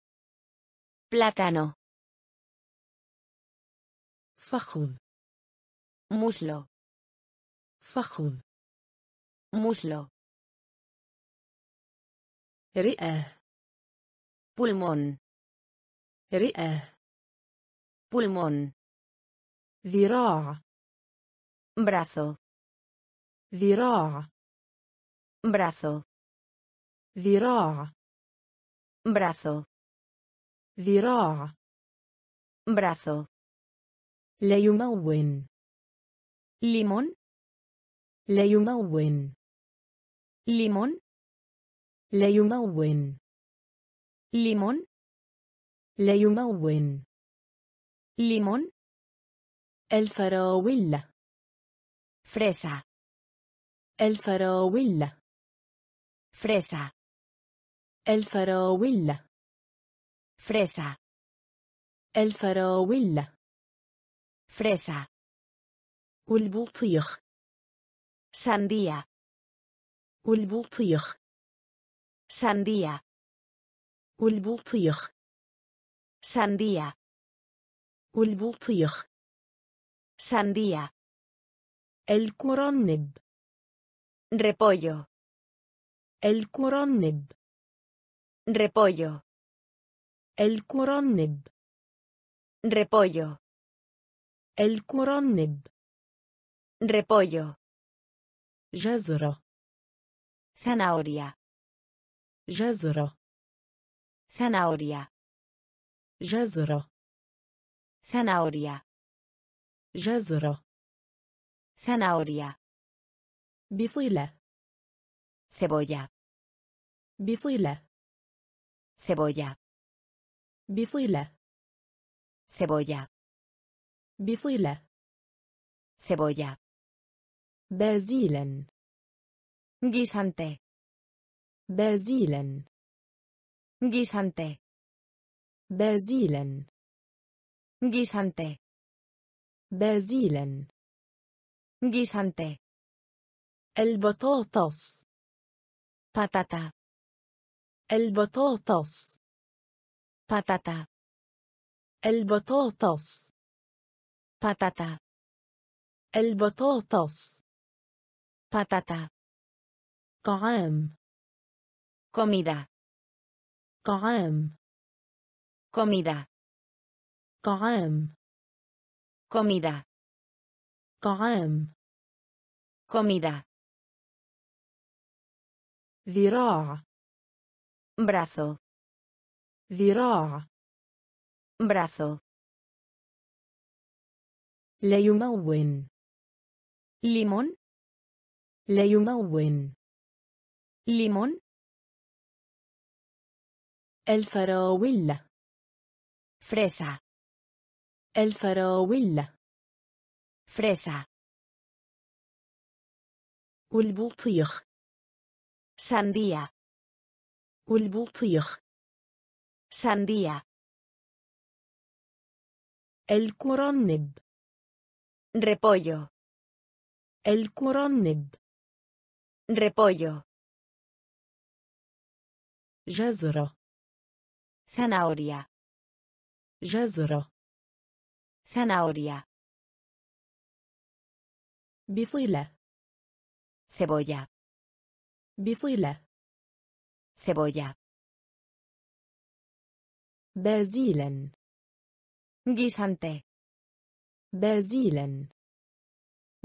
plátano فخذ muslo فخذ muslo رئة pulmón رئة pulmón ذراع brazo. ذراع. Brazo. ذراع. Brazo. ذراع. Brazo. لا يمون. Limón. لا يمون. Limón. لا يمون. Limón. لا يمون. Limón. الفراولة. Fresa. الفراولة fresa. الفراولة fresa. الفراولة fresa. والبطيخ sandía. والبطيخ sandía. والبطيخ sandía. والبطيخ sandía. الكرنب repollo الكرنب repollo الكرنب repollo الكرنب repollo جزرة zanahoria جزرة zanahoria جزرة zanahoria جزرة zanahoria بصلة cebolla بصلة cebolla بصلة cebolla بصلة cebolla بازيلا guisante بازيلا guisante بازيلا guisante بازيلا guisante البطاطس patata البطاطس patata البطاطس patata البطاطس patata طعام comida طعام comida طعام comida طعام comida ذراع brazo ذراع brazo لا يمون limón لا يمون limón الفراولة fresa الفراولة fresa والبطيخ sandía والبطيخ sandía الكرنب. repollo الكرنب. repollo جزرة. ثناوريا جزرة. ثناوريا بصلة. cebolla بصلة cebolla بازيلا guisante بازيلا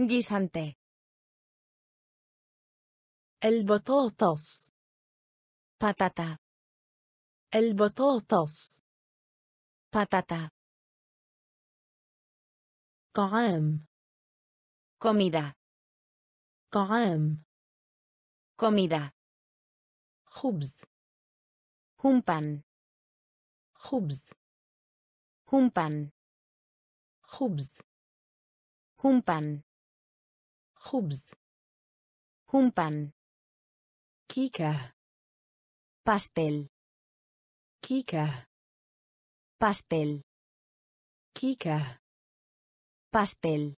guisante البطاطس patata البطاطس patata طعام comida طعام comida خبز un pan خبز un pan خبز un pan خبز Un pan. كيكة Pastel. كيكة Pastel. كيكة Pastel.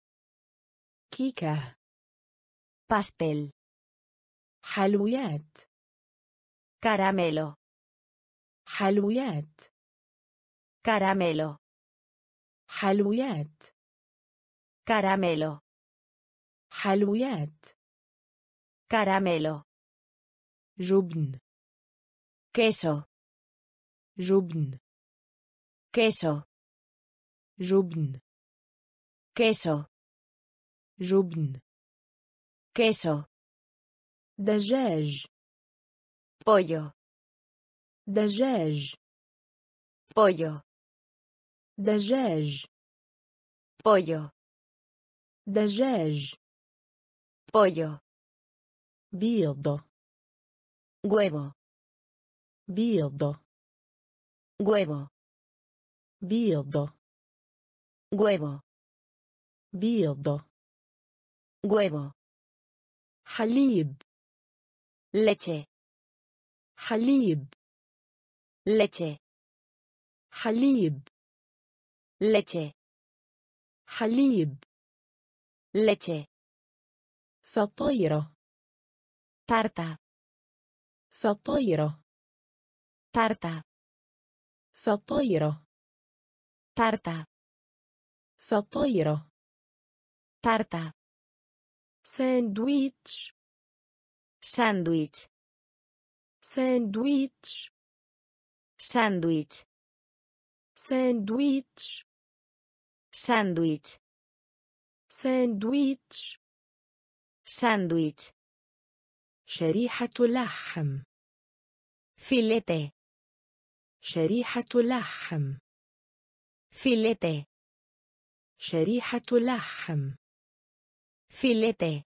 كيكة Pastel. حلويات Caramelo. حلويات Caramelo. حلويات Caramelo. حلويات Caramelo. جبن Queso. جبن Queso. جبن Queso. جبن Queso. دجاج Pollo. دجاج Pollo. دجاج Pollo. دجاج Pollo. بيض Huevo. بيض Huevo. بيض Huevo. بيض Huevo. حليب. لتي حليب. لتي حليب. لتي حليب. لتي فطيرة. تارتا فطيرة. تارتا فطيرة. tarta فطيرة. tarta ساندويتش Sándwich. ساندويتش Sándwich. ساندويتش Sándwich. ساندويتش Sándwich. شريحة لحم Filete. شريحة لحم Filete. شريحة لحم Filete.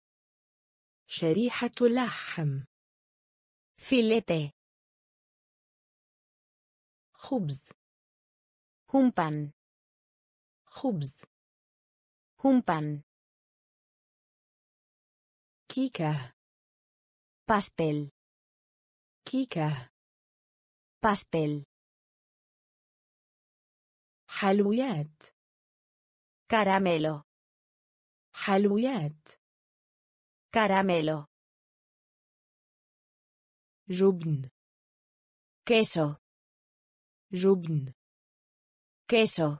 شريحة لحم Filete. خبز Un pan. خبز Un pan. كيكة Pastel. كيكة Pastel. حلويات Caramelo. حلويات Caramelo. جبن Queso. جبن Queso.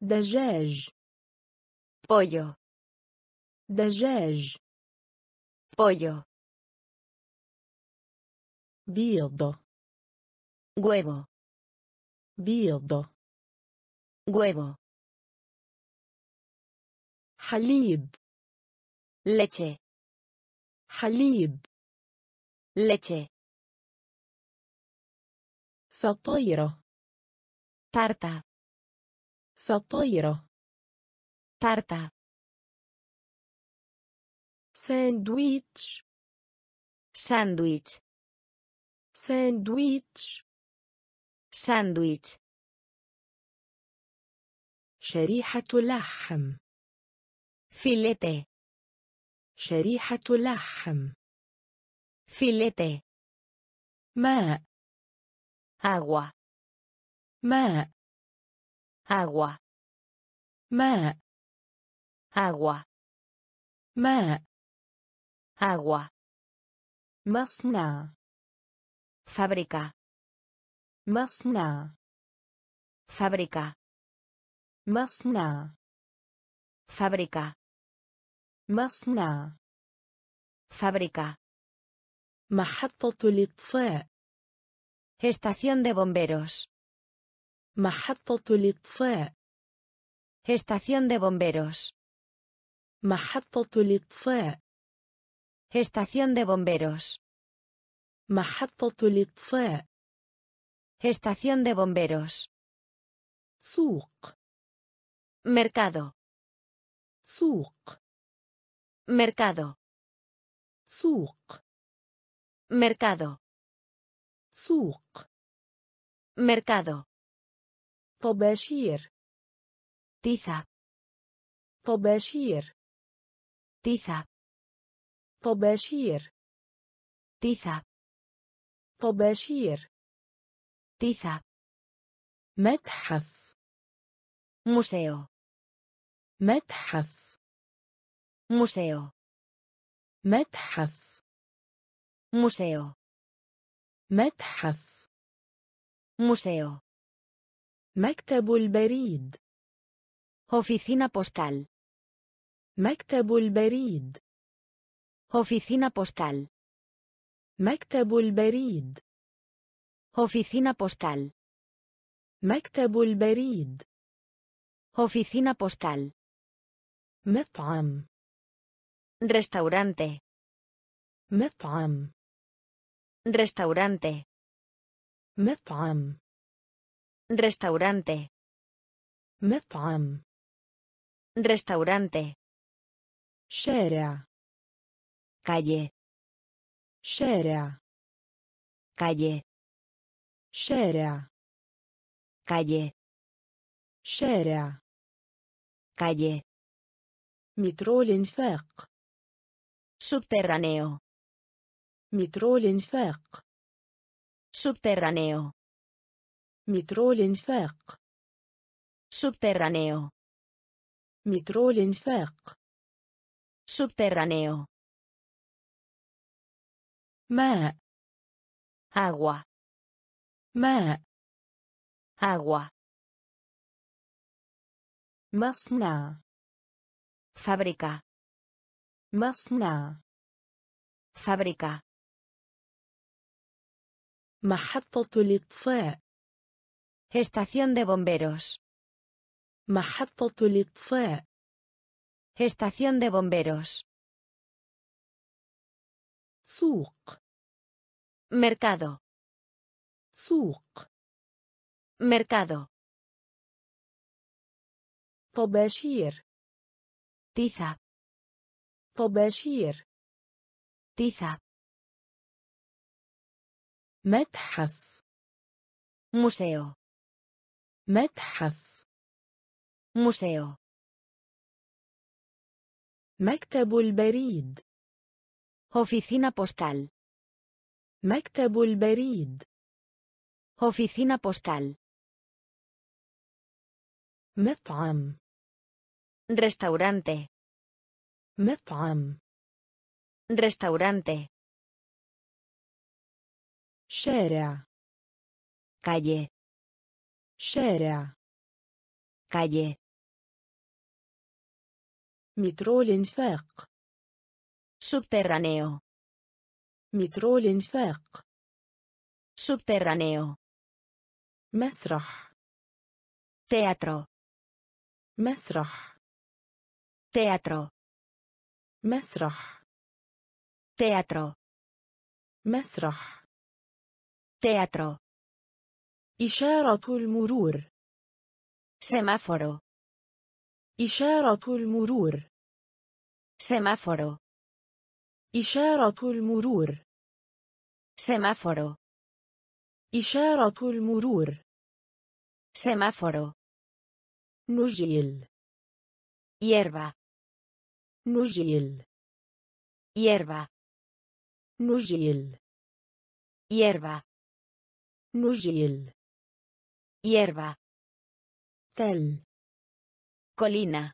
دجاج Pollo. دجاج Pollo. بيض Huevo. بيض Huevo. حليب Leche. حليب Leche. فطيرة Tarta. فطيرة Tarta. ساندويتش Sándwich. ساندويتش Sándwich. شريحة لحم Filete. شريحة لحم Filete. ماء Agua. ماء Agua. ماء Agua. ماء Agua. مصنع Fábrica. مصنع Fábrica. مصنع Fábrica. مصنع Fábrica. محطة الإطفاء Estación de bomberos. محطة الإطفاء Estación de bomberos. محطة الإطفاء Estación de bomberos. محطة الإطفاء Estación de bomberos. سوق Mercado. سوق Mercado. سوق Mercado. سوق Mercado. طباشير Tiza. طباشير tiza طباشير tiza طباشير tiza متحف museo متحف museo متحف museo متحف museo مكتب البريد oficina postal مكتب البريد oficina postal مكتب البريد oficina postal مكتب البريد oficina postal مطعم restaurante مطعم restaurante مطعم restaurante مطعم restaurante شارع calle شارع calle شارع calle شارع calle مترو الانفاق subterráneo مترو الانفاق subterráneo مترو الانفاق subterráneo مترو الانفاق subterráneo ماء agua ماء agua مصنع fábrica مصنع fábrica محطة الإطفاء estación de bomberos محطة الإطفاء estación de bomberos سوق mercado سوق mercado طباشير tiza طباشير tiza متحف museo متحف museo مكتب البريد oficina postal مكتب البريد oficina postal مطعم restaurante مطعم restaurante شارع calle شارع calle مترو الانفاق subterráneo مترو الانفاق subterráneo مسرح teatro مسرح teatro مسرح teatro مسرح. teatro إشارة المرور semáforo إشارة المرور. semáforo إشارة المرور. semáforo إشارة المرور. semáforo نجيل. hierba نجيل hierba نجيل hierba نجيل hierba تل colina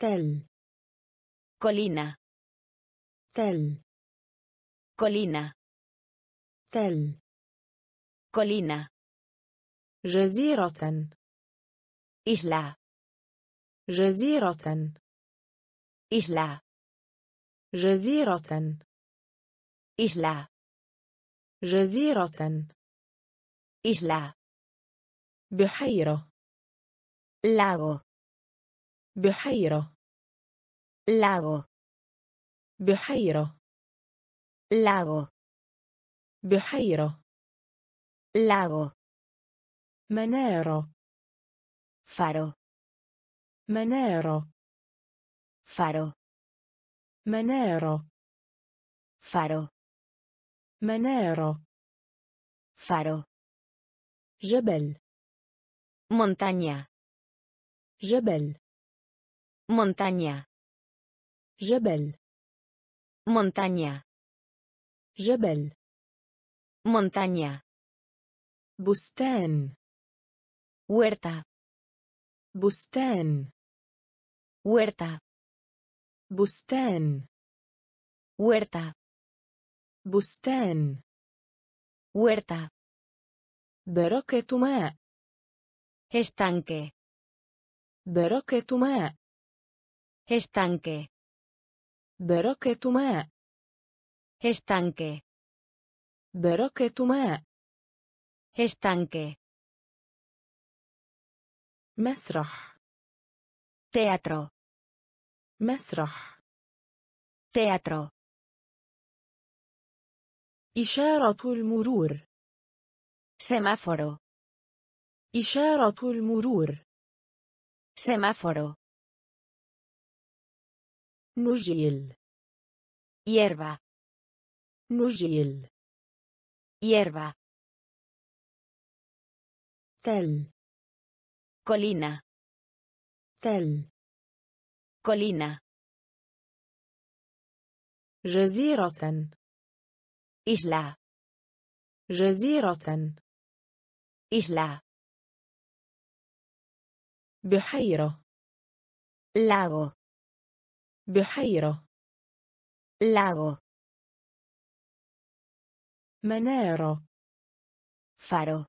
تل colina تل colina تل colina جزيرة isla جزيرة Isla جزيرة. isla جزيرة. isla بحيرة. lago بحيرة. lago بحيرة. lago بحيرة. lago منارة. faro منارة. faro منارة faro منارة faro جبل montaña جبل Montaña. جبل Montaña. جبل Montaña. بستان Huerta. بستان Huerta. بستان Huerta. بستان Huerta. بركة ماء Estanque. بركة ماء Estanque. بركة ماء Estanque. بركة ماء Estanque. مسرح Teatro. مسرح تياترو. إشارة المرور سمافورو إشارة المرور سمافورو نجيل يربا نجيل يربا تل كولينا. تل Colina. جزيرة Isla. جزيرة Isla. بحيرة Lago. بحيرة Lago. منارة Faro.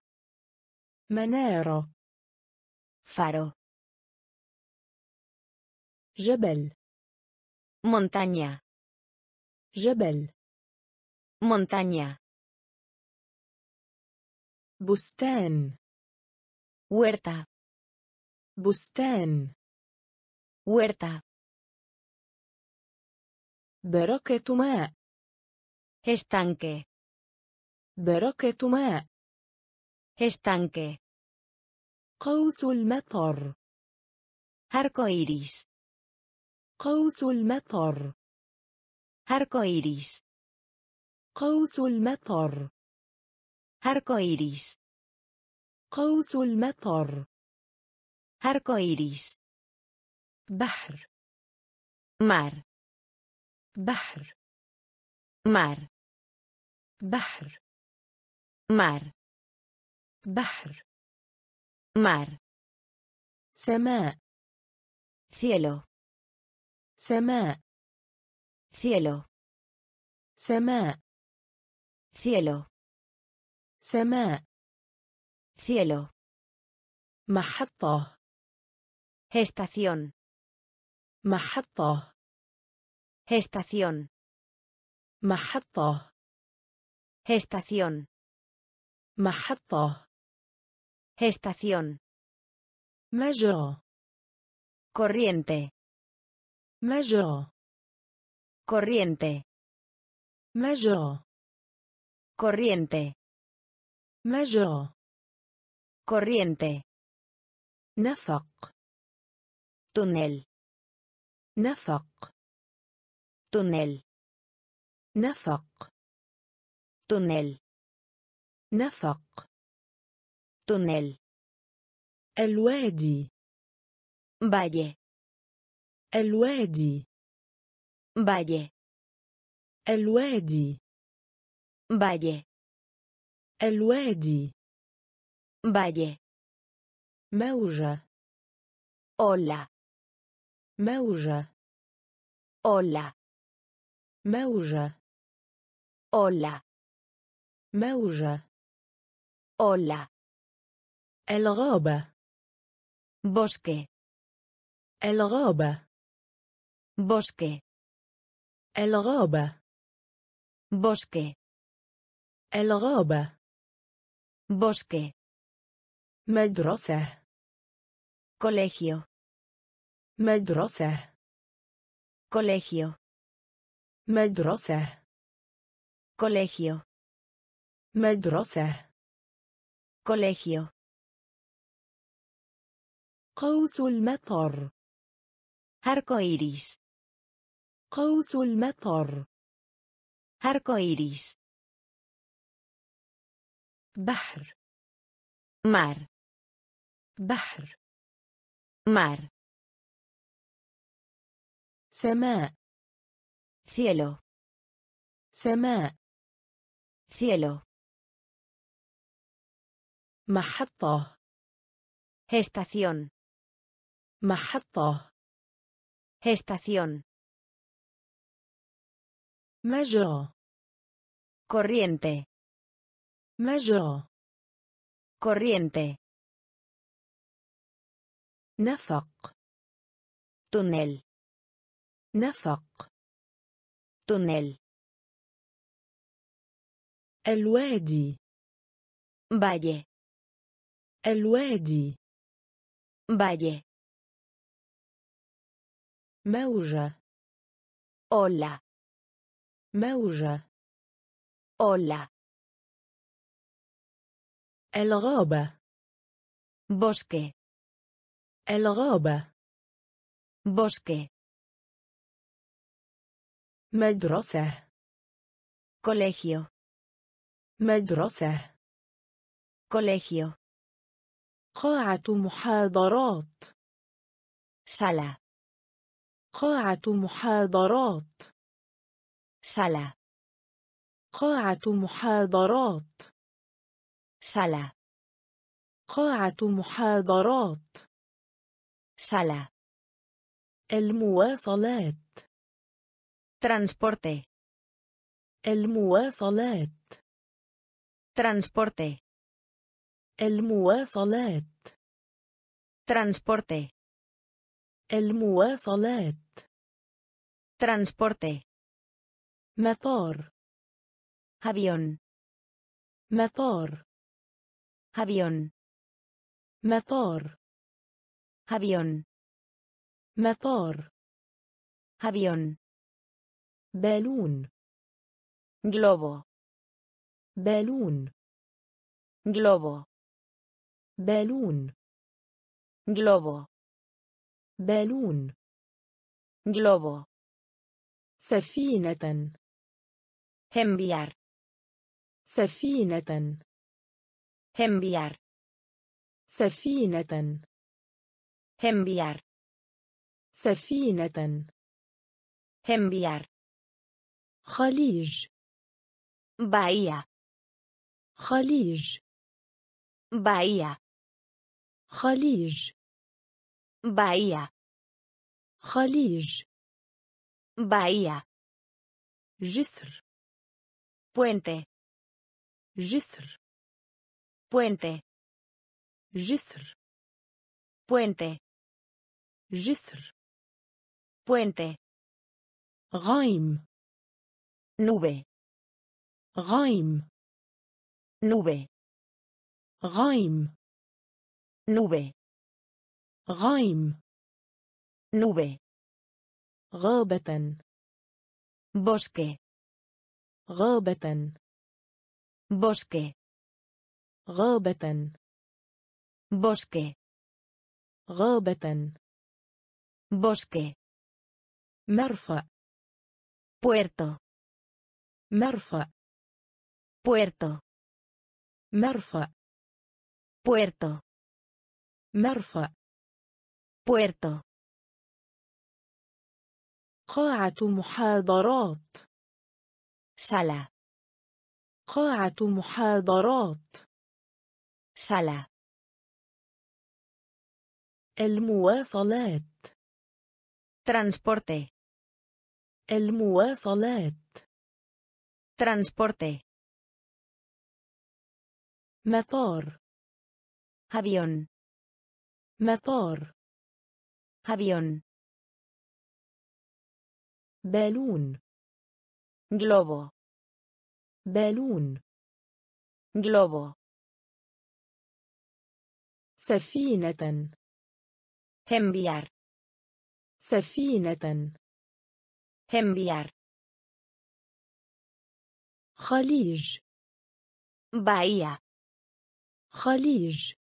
منارة Faro. جبل Montaña. جبل Montaña. بستان Huerta. بستان Huerta. بركة ماء Estanque. بركة ماء Estanque. قوس المطر Arco iris. قوس المطر. هركويريس قوس المطر. هركويريس قوس المطر. هركويريس بحر. مار بحر. مار بحر. مار بحر. مار سماء. Cielo. سماء Cielo. سماء Cielo. سماء Cielo. محطة Estación. محطة Estación. محطة Estación. محطة Estación. مجرى Corriente. مجرى Corriente. مجرى Corriente. مجرى Corriente. نفق Túnel. نفق Túnel. نفق Túnel. نفق Túnel. الوادي Valle. الوادي Valle. الوادي Valle. الوادي Valle. موجة Ola. موجة Ola. موجة Ola. موجة Ola. الغابة Bosque. الغابة Bosque. الغابة Bosque. الغابة Bosque. مدرسة Colegio. مدرسة Colegio. مدرسة Colegio. مدرسة Colegio. قوس المطر Arco iris. قوس المطر. Arco بحر. مار. بحر. مار. سماء. Cielo. سماء. Cielo. محطة. Estación. محطة. Estación. مجرى corriente مجرى corriente نفق túnel نفق túnel الوادي valle الوادي valle موجة ola موجة. Ola الغابة. Bosque. الغابة. Bosque. مدرسة. Colegio. مدرسة. Colegio. قاعة محاضرات. Sala. قاعة محاضرات. Sala قاعة محاضرات. sala قاعة محاضرات. sala المواصلات. transporte المواصلات. transporte المواصلات. transporte المواصلات. transporte مطار avión مطار avión مطار avión مطار avión بالون globo بالون globo بالون globo بالون globo سفينة enviar سفينة enviar سفينة enviar سفينة enviar خليج bahía خليج bahía خليج bahía خليج bahía جسر puente جسر puente جسر puente جسر puente غيم nube غيم nube غيم nube غيم nube غابة bosque غابة bosque غابة bosque غابة bosque مرفأ puerto مرفأ puerto مرفأ puerto مرفأ puerto قاعة محاضرات sala قاعة محاضرات. sala المواصلات. transporte المواصلات. transporte مطار. avión مطار. avión بالون. Globo بالون globo سفينة enviar سفينة enviar خليج bahía خليج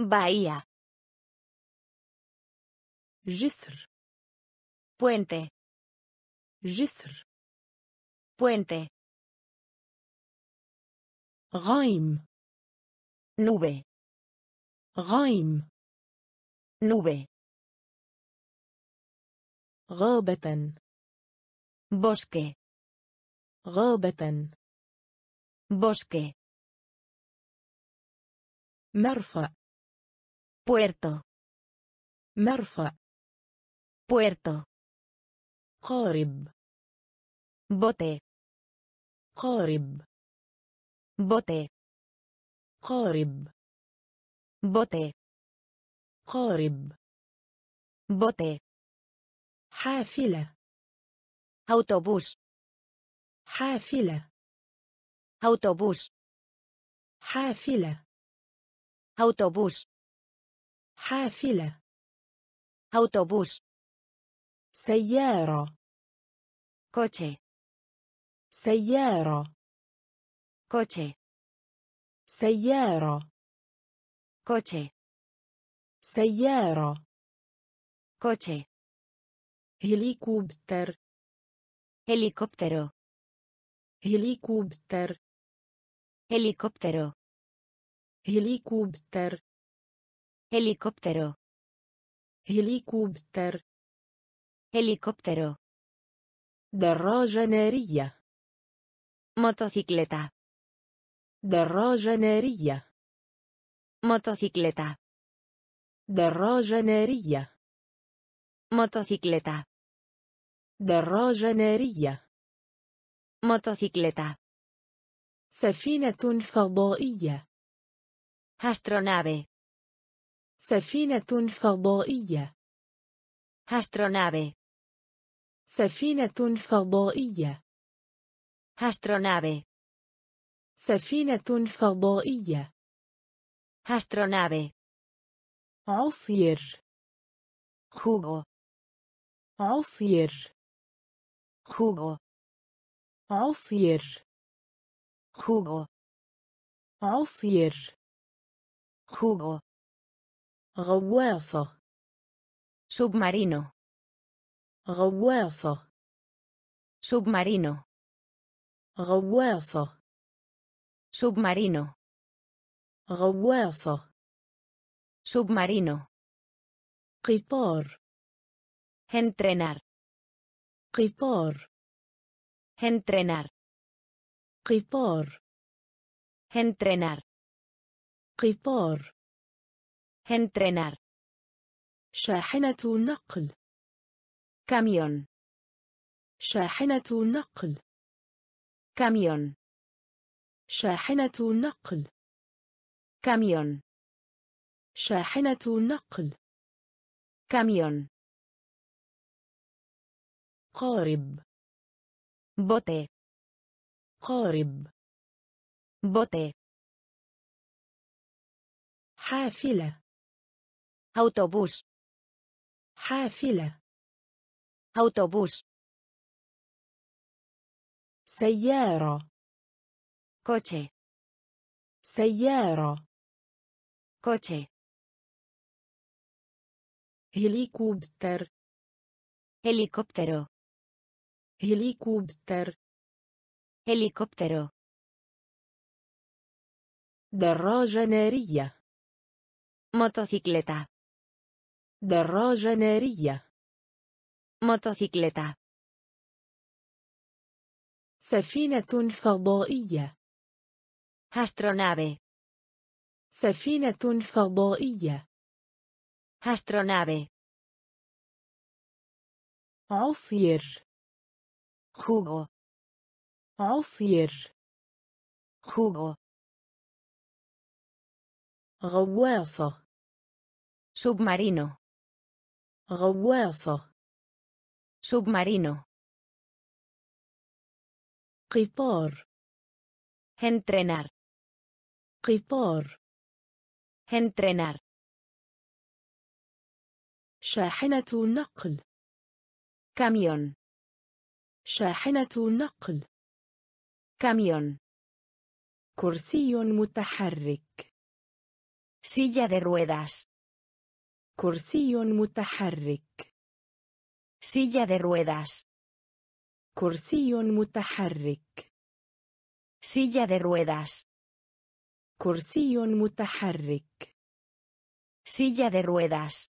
bahía جسر puente جسر puente غيم nube غيم nube غابة bosque, غابة bosque, مرفأ puerto, مرفأ puerto, قارب bote, قارب bote, قارب bote, قارب bote, حافلة autobús, حافلة autobús, حافلة autobús, حافلة autobús, سيارة coche, سيارة coche, سيارة coche, سيارة coche, هليكوبتر helicóptero, هليكوبتر helicóptero, هليكوبتر helicóptero, هليكوبتر helicóptero, دراجة نارية motocicleta, دراجة نارية. motocicleta, دراجة نارية. motocicleta, دراجة نارية. motocicleta, سفينة فضائية. astronave, سفينة فضائية. astronave, سفينة فضائية. Astronave, سفينة فضائية astronave, عصير jugo, عصير jugo, عصير jugo, عصير jugo, غواصة submarino, غواصة submarino, غواصة submarino, غواصة submarino, قطار entrenar, قطار entrenar, قطار entrenar, قطار entrenar, شاحنة نقل camión, شاحنة نقل كاميون. شاحنة نقل camión. شاحنة نقل camión. قارب. bote. قارب. bote. حافلة. autobús. حافلة. autobús. سيارة coche, سيارة coche, هليكوبتر helicóptero, هليكوبتر helicóptero, دراجة نارية motocicleta, دراجة نارية motocicleta, سفينة فضائية astronave, سفينة فضائية astronave, عصير jugo, عصير jugo, غواصة submarino, غواصة submarino, قطار entrenar, قطار entrenar, شاحنة نقل camión, شاحنة نقل camión, كرسي متحرك silla de ruedas, كرسي متحرك silla de ruedas, كرسي متحرك silla de ruedas, كرسي متحرك silla de ruedas,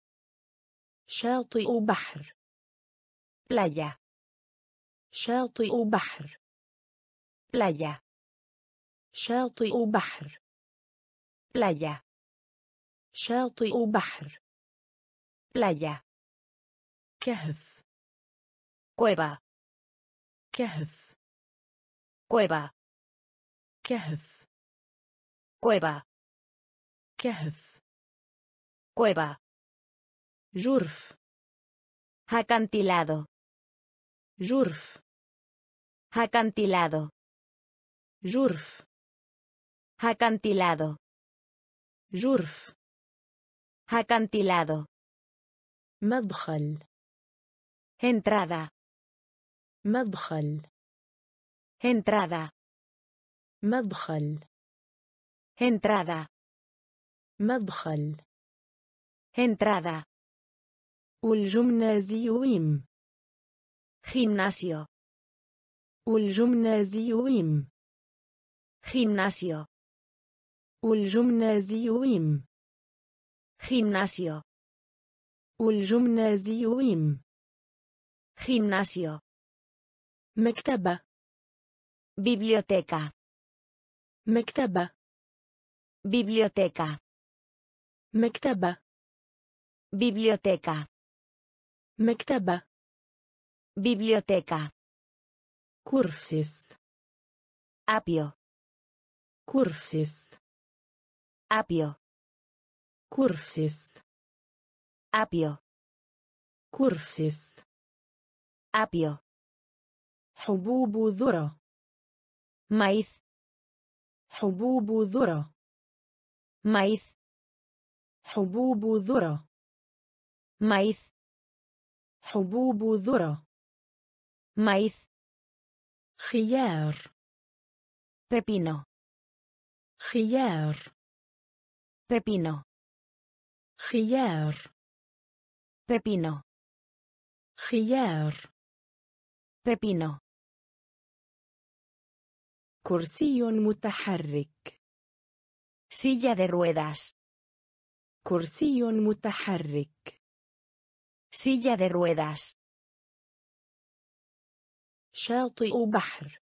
شاطئ بحر playa, شاطئ بحر playa, شاطئ بحر playa, شاطئ بحر playa, كهف cueva, كهف cueva, كهف cueva, كهف cueva, جرف acantilado, جرف acantilado, جرف acantilado, جرف acantilado, مدخل entrada, مدخل entrada, مدخل entrada, مدخل. Entrada, والجمنازيوم gimnasio, والجمنازيوم gimnasio, والجمنازيوم gimnasio, والجمنازيوم gimnasio, مكتبة biblioteca, مكتبة biblioteca, مكتبة biblioteca, مكتبة biblioteca, كرفس apio, كرفس apio, كرفس apio, كرفس apio, حبوب ذرة. maíz, حبوب ذرة. maíz, حبوب ذرة. maíz, حبوب ذرة. maíz, خيار. pepino, خيار. pepino, خيار. pepino, خيار. pepino, كرسي متحرك silla de ruedas, كرسي متحرك silla de ruedas, شاطئ بحر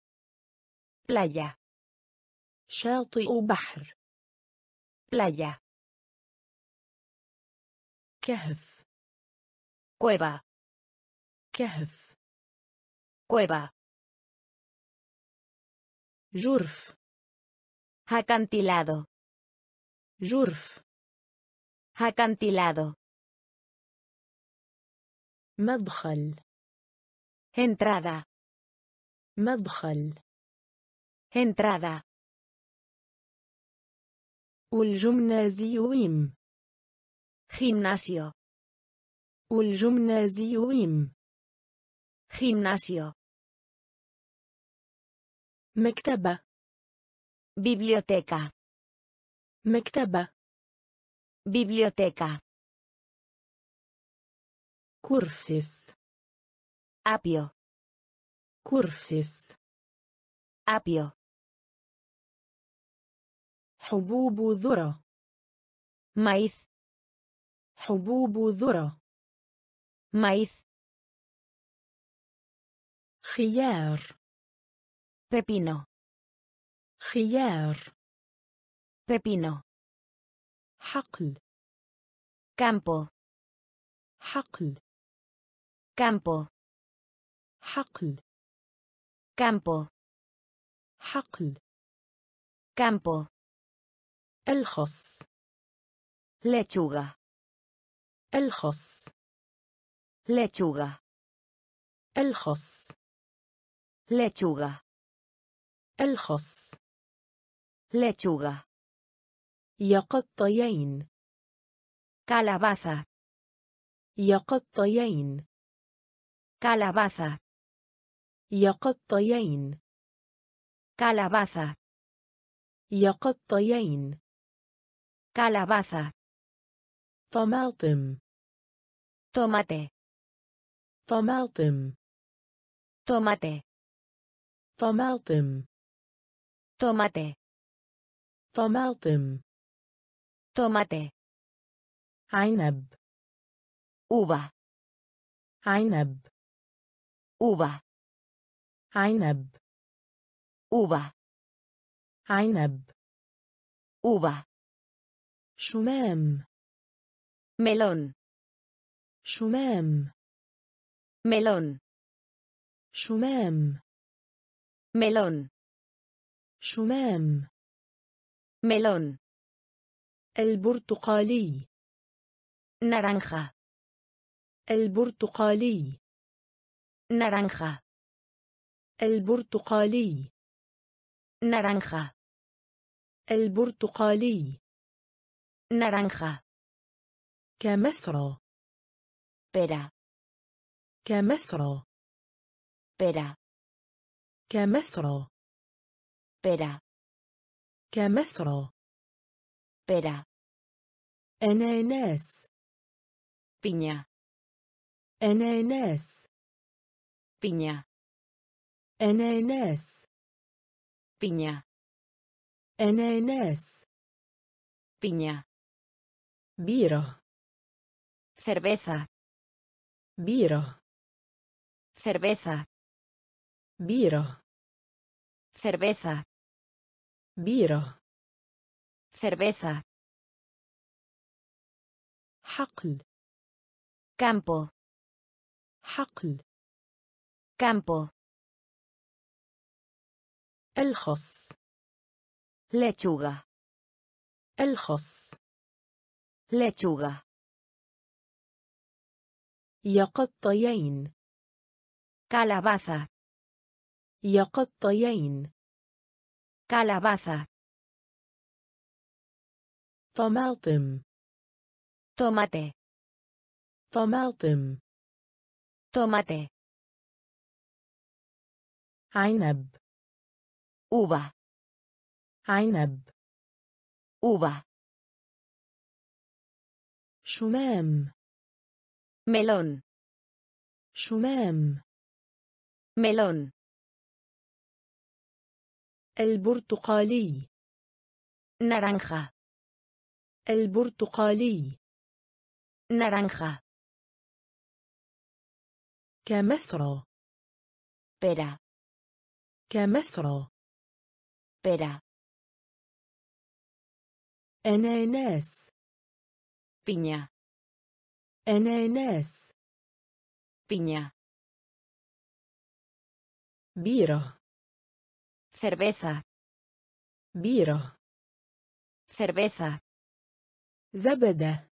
playa, شاطئ بحر playa, كهف cueva, كهف cueva, جرف acantilado, جرف acantilado, مدخل entrada, مدخل entrada, والجمنازيوم gimnasio, والجمنازيوم gimnasio, مكتبة. biblioteca, مكتبة. biblioteca, كرفس apio, كرفس apio, حبوب ذرة. maíz, حبوب ذرة. maíz, خيار. pepino, خيار pepino, حقل campo, حقل campo, حقل campo, حقل campo, الخص lechuga, الخص lechuga, الخص lechuga, الخص lechuga, يقطيين calabaza, يقطيين calabaza, يقطيين calabaza, يقطيين calabaza, طماطم tomate, طماطم tomate, طماطم tomate, طماطم tomate, عنب uva, عنب uva عنب uva عنب uva شمام melón شمام melón شمام melón شمام. melón البرتقالي. naranja البرتقالي. naranja البرتقالي. naranja البرتقالي. naranja كمثرى. pera كمثرى. pera كمثرى. pera كمثرى pera أناناس piña أناناس piña أناناس piña أناناس piña بيرة cerveza بيرة cerveza بيرة cerveza بيرة cerveza حقل campo حقل campo الخص lechuga الخص lechuga يقطيين calabaza يقطيين calabaza طماطم tomate طماطم tomate عنب uva عنب uva شمام melón شمام melón البرتقالي. naranja البرتقالي. naranja كمثرى. pera كمثرى. pera أناناس. piña أناناس. piña بيرة. Cerveza. Biro. Cerveza. Zabada.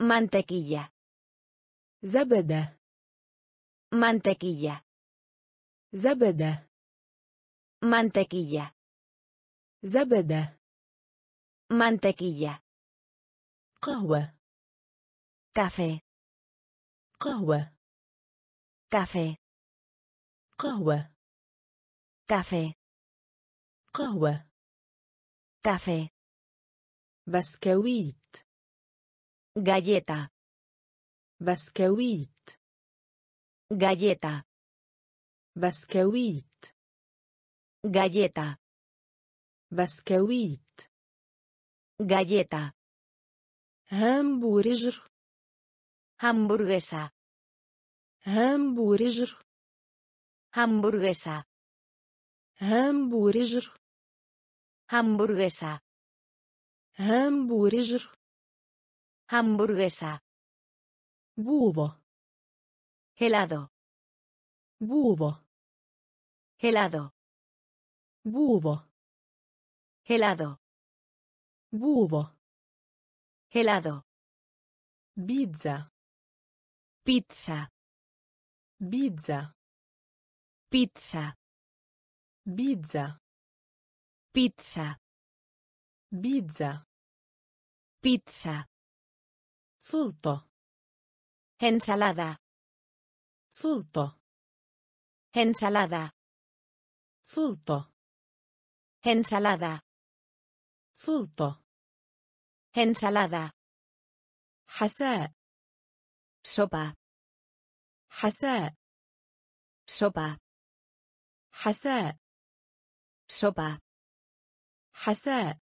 Mantequilla. Zabada. Mantequilla. Zabada. Mantequilla. Zabada. Mantequilla. Kahwa. Café. Kahwa. Café. Kahwa. Café قهوة café بسكويت galleta بسكويت galleta بسكويت galleta بسكويت galleta همبرجر hamburguesa همبرجر hamburguesa هامبورجر hamburguesa هامبورجر hamburguesa بوظة helado بوظة helado بوظة هيلادو بوضة هيلادو بيتزا بيتزا بيتزا بيتزا بيتزا pizza بيتزا pizza سلطة ensalada سلطة ensalada سلطة ensalada سلطة ensalada حساء sopa حساء sopa حساء sopa حساء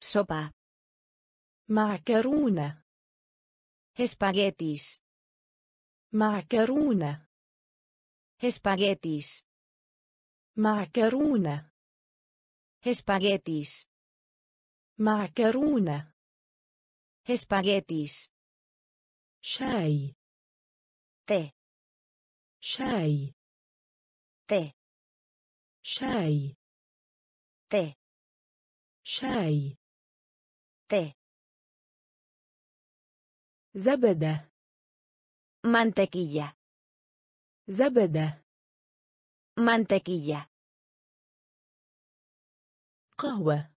sopa معكرونة espaguetis معكرونة Espaguetis. معكرونة Espaguetis. معكرونة Espaguetis. شاي Té. شاي Té. شاي Té. شاي Té. زبدة Mantequilla. زبدة Mantequilla. قهوة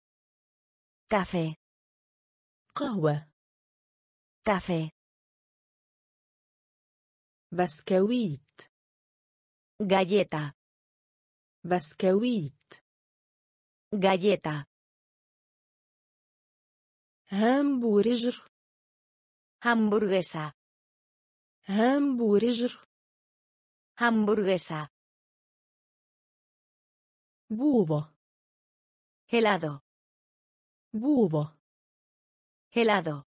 Café. قهوة Café. بسكويت Galleta. بسكويت جايتا هامبورجر hamburguesa هامبورجر hamburguesa بوظة helado بوظة helado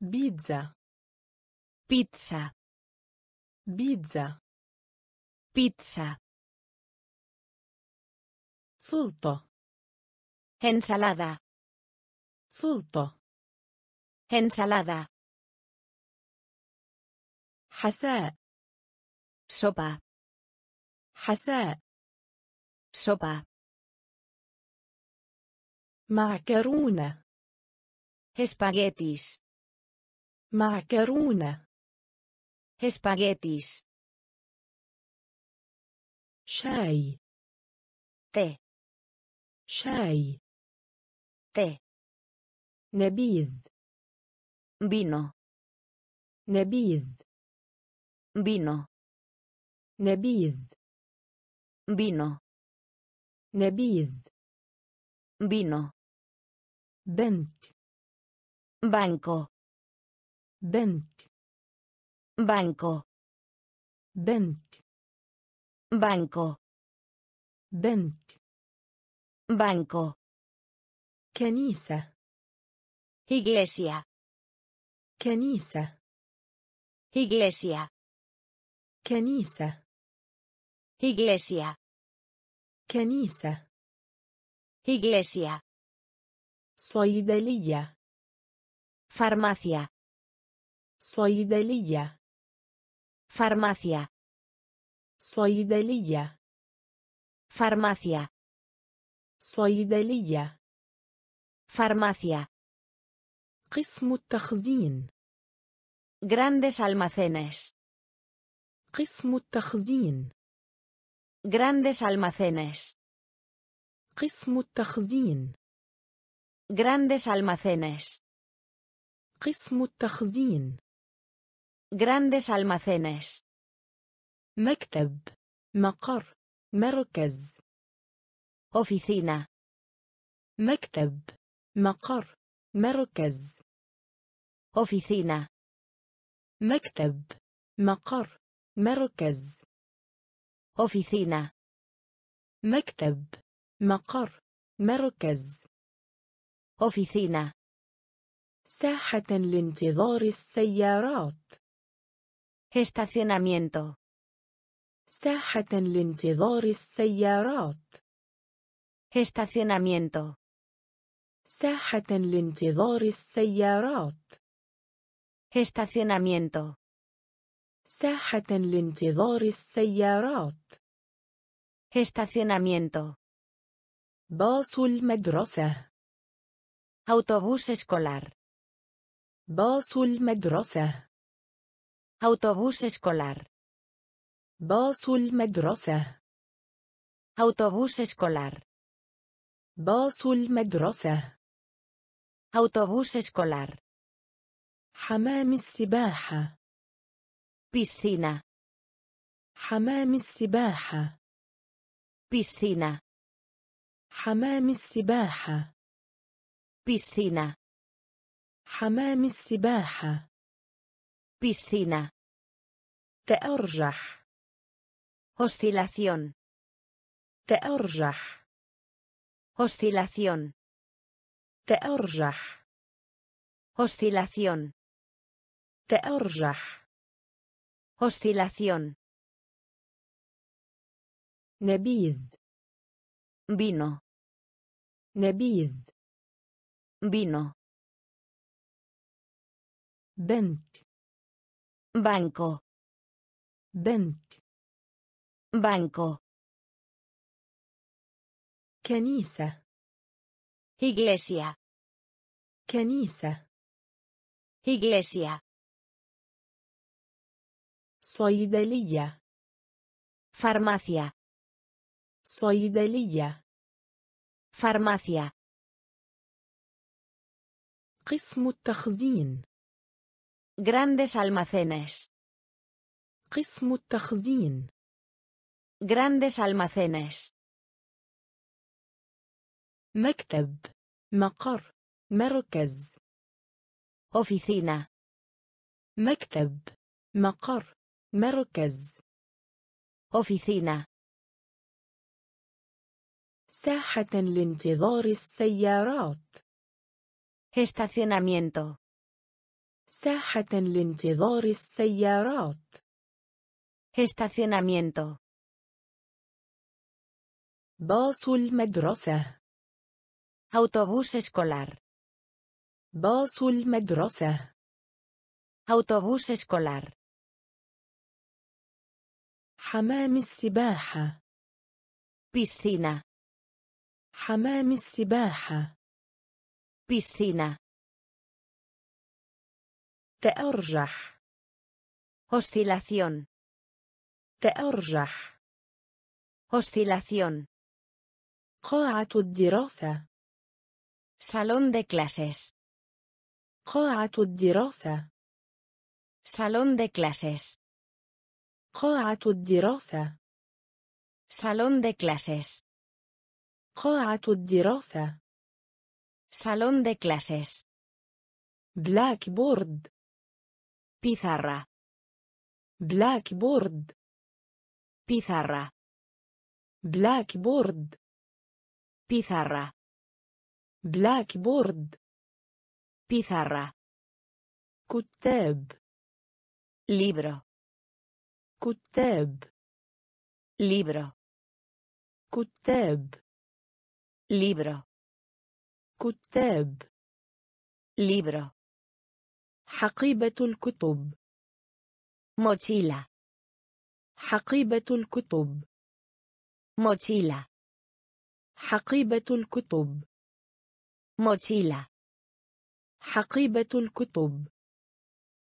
بيتزا بيتزا بيتزا Pizza. سلطة Ensalada. سلطة Ensalada. حساء Sopa. حساء Sopa. معكرونة Espaguetis. معكرونة Espaguetis. شاي Té. شاي Té. نبيذ Vino. نبيذ Vino. نبيذ Vino. نبيذ Vino. بنك Banco. بنك Banco. بنك Banco. بنك Banco. كنيسة Iglesia. كنيسة Iglesia. كنيسة Iglesia. كنيسة Iglesia. صيدلية Farmacia. صيدلية Farmacia. صيدلية Farmacia. صيدلية Farmacia. قسم التخزين Grandes almacenes. قسم التخزين Grandes almacenes. قسم التخزين Grandes almacenes. قسم التخزين Grandes almacenes. مكتب مقر مركز Oficina. مكتب مقر مركز Oficina. مكتب مقر مركز Oficina. مكتب مقر مركز Oficina. ساحة لانتظار السيارات Estacionamiento. ساحة لانتظار السيارات Estacionamiento. ساحة لانتظار السيارات Estacionamiento. ساحة لانتظار السيارات Estacionamiento. باص المدرسة Autobús escolar. باص المدرسة Autobús escolar. باص المدرسة Autobús escolar. باص المدرسة Autobús escolar. حمام السباحة Piscina. حمام السباحة Piscina. حمام السباحة Piscina. حمام السباحة Piscina. تأرجح Oscilación. تأرجح Oscilación. تأرجح Oscilación. تأرجح Oscilación. نبيذ Vino. نبيذ Vino. بنك Banco. بنك Banco. كنيسة Iglesia. كنيسة Iglesia. صيدلية Farmacia. صيدلية Farmacia. قسم التخزين Grandes almacenes. قسم التخزين Grandes almacenes. مكتب مقر مركز Oficina. مكتب مقر مركز Oficina. ساحة لانتظار السيارات Estacionamiento. ساحة لانتظار السيارات Estacionamiento. باص المدرسة Autobús escolar. باص المدرسة Autobús escolar. حمام السباحة Piscina. حمام السباحة Piscina. تأرجح Oscilación. تأرجح Oscilación. قاعة الدراسة Salón de clases. قاعة الدراسة Salón de clases. قاعة الدراسة Salón de clases. قاعة الدراسة Salón de clases. بورد Pizarra. بورد Pizarra. بورد Pizarra. بلاك بورد Pizarra. كتاب Libro. كتاب Libro. كتاب Libro. كتاب Libro. حقيبة الكتب Mochila. حقيبة الكتب Mochila. حقيبة الكتب Mochila. حقيبة الكتب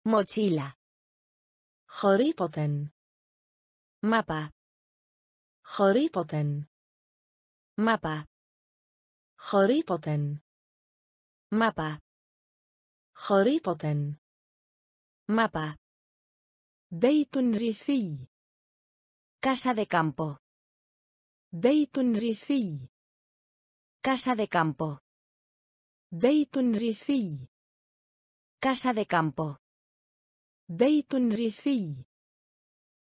Mochila. خريطة Mapa. خريطة Mapa. خريطة Mapa. خريطة Mapa. بيت ريفي Casa de campo. بيت ريفي Casa de campo. بيت ريفي Casa de campo. بيت ريفي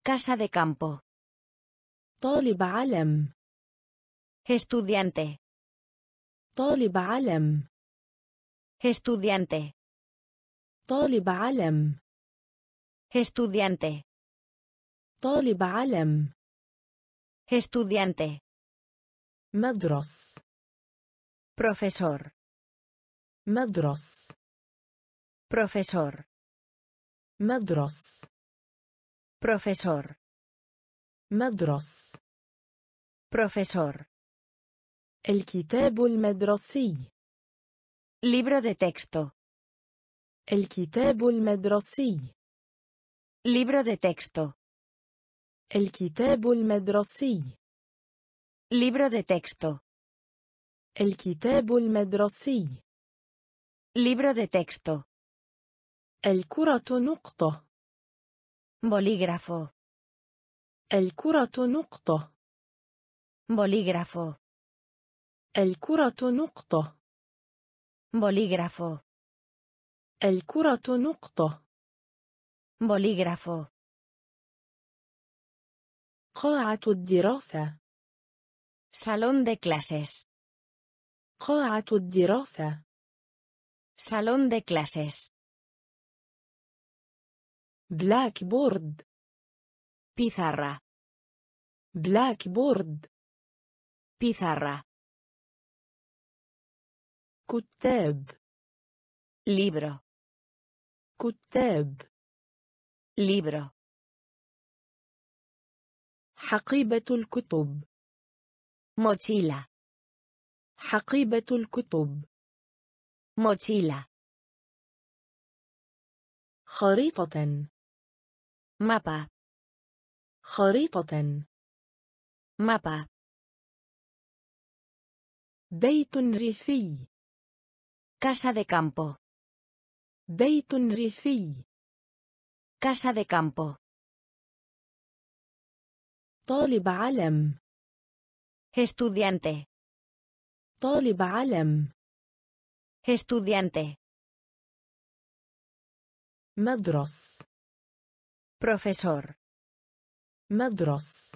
Casa de campo. طالب علم Estudiante. طالب علم Estudiante. طالب علم Estudiante. طالب علم Estudiante. مدرس Profesor. مدرس Profesor. مدرس Profesor. مدرس Profesor. الكتاب المدرسي Libro de texto. الكتاب المدرسي Libro de texto. الكتاب المدرسي Libro de texto. الكتاب المدرسي Libro de texto. الكرة نقطة Bolígrafo. الكرة نقطة Bolígrafo. الكرة نقطة Bolígrafo. الكرة نقطة Bolígrafo. قاعة الدراسة Salón de clases. قاعة الدراسة Salón de clases. بورد Pizarra. بورد Pizarra. كتاب Libro. كتاب Libro. حقيبة الكتب Mochila. حقيبة الكتب. موتيلا. خريطة. مابا. خريطة. مابا. بيت ريفي. كاسا دي كامبو. بيت ريفي. كاسا دي كامبو. طالب علم. estudiante طالب علم Estudiante. مدرس Profesor. مدرس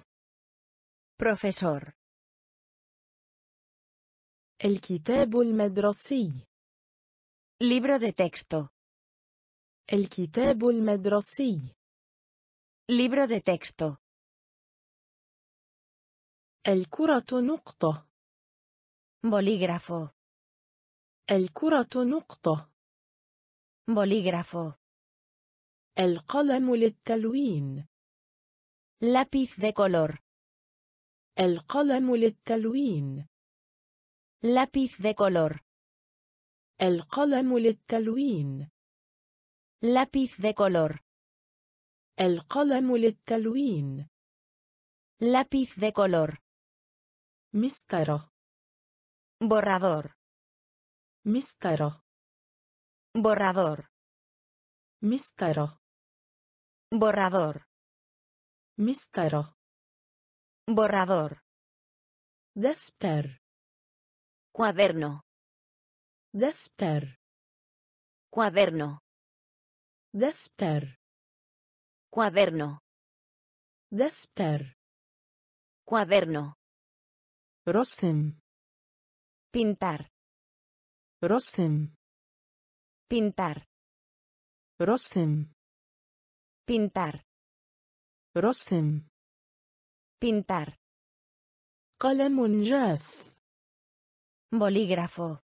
Profesor. الكتاب المدرسي Libro de texto. الكتاب المدرسي Libro de texto. الكرة نقطة Bolígrafo. الكرة نقطة Bolígrafo. القلم للتلوين Lápiz de color. القلم للتلوين Lápiz de color. القلم للتلوين Lápiz de color. القلم للتلوين Lápiz de color. مسطرة Borrador. Mistero. Borrador. Mistero. Borrador. Mistero. Borrador. Defter. Cuaderno. Defter. Cuaderno. Defter. Cuaderno. Defter. Cuaderno. Rosim. Pintar. رسم Pintar. رسم Pintar. رسم Pintar. قلم جاف Bolígrafo.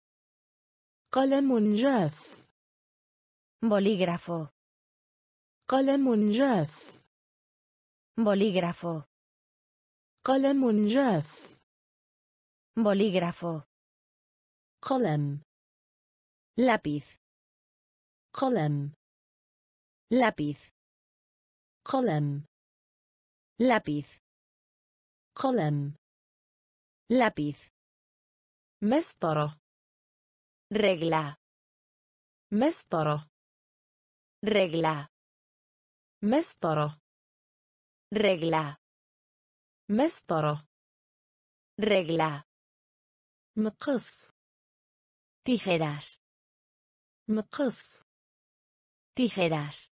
قلم جاف Bolígrafo. قلم جاف Bolígrafo. قلم جاف Bolígrafo. قلم. لابيث قلم. لابيث قلم. لابيث قلم. لابيث مسطرة. رجلا مسطرة. رجلا مسطرة. رجلا مسطرة. رجلا مقص. تيجيراس مقص. تيجيراس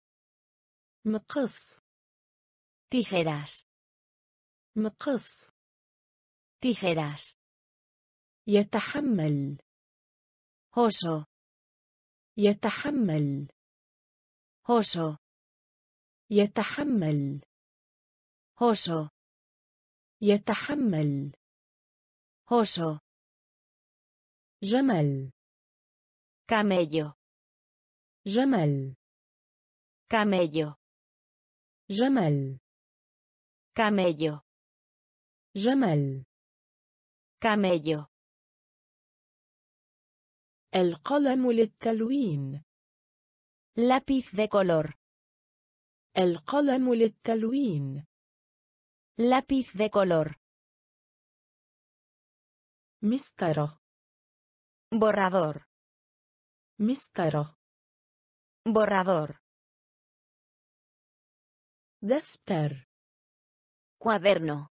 مقص. تيجيراس مقص. تيجيراس يتحمل. هوسو يتحمل. هوسو يتحمل. هوسو يتحمل. هوسو جمل. Camello. جمل Camello. جمل Camello. جمل Camello. القلم للتلوين Lápiz de color. القلم للتلوين Lápiz de color. مسطرة Borrador. مسطرة Borrador. دفتر Cuaderno.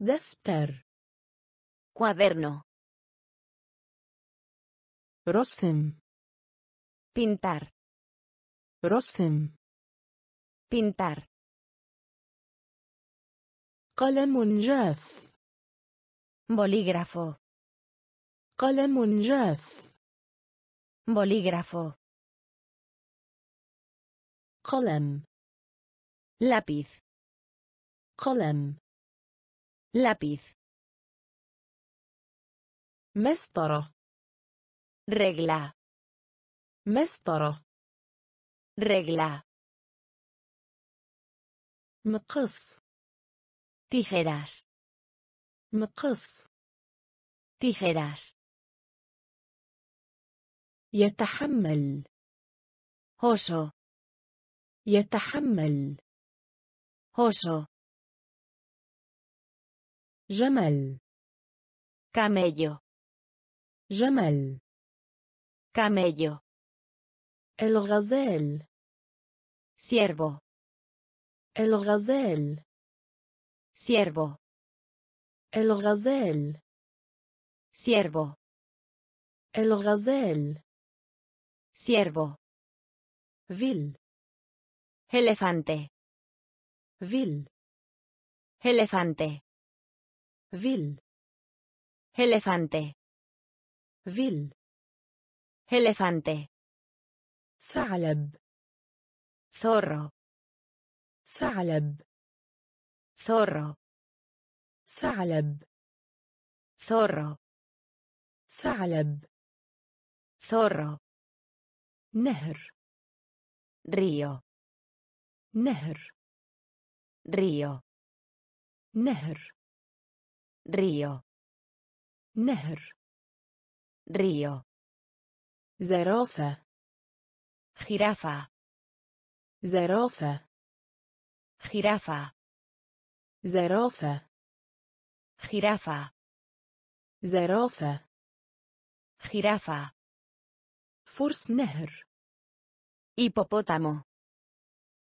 دفتر Cuaderno. رسم Pintar. رسم Pintar. قلم جاف Bolígrafo. قلم جاف Bolígrafo. قلم Lápiz. قلم lápiz مسطرة regla مسطرة regla مقص tijeras مقص tijeras يتحمل. oso يتحمل. oso جمل. camello جمل. camello الغزال. ciervo. الغزال. ciervo. الغزال. ciervo. الغزال. ciervo فيل elefante فيل elefante فيل elefante فيل elefante ثعلب zorro ثعلب zorro ثعلب zorro ثعلب zorro نهر. río نهر. río نهر. río نهر. río زرافة. jirafa زرافة. jirafa زرافة. jirafa زرافة. jirafa فرس نهر. Hipopótamo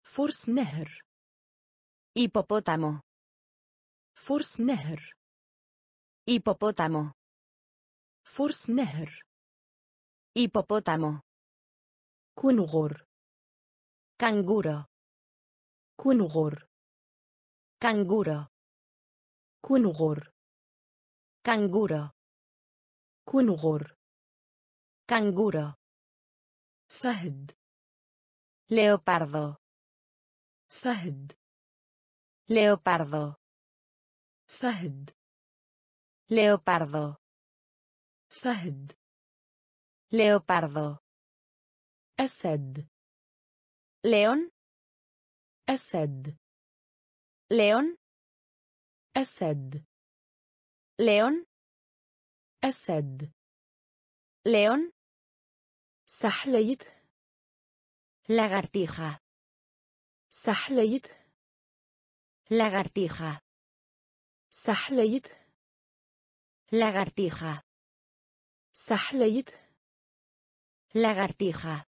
فرس نهر hipopótamo فرس نهر hipopótamo فرس نهر hipopótamo كنغر canguro كنغر canguro كنغر canguro كنغر canguro فهد leopardo فهد leopardo فهد leopardo فهد leopardo أسد león أسد león أسد león أسد león سحليت Lagartija. Sahleit. Lagartija. Sahleit. Lagartija. Sahleit. Lagartija.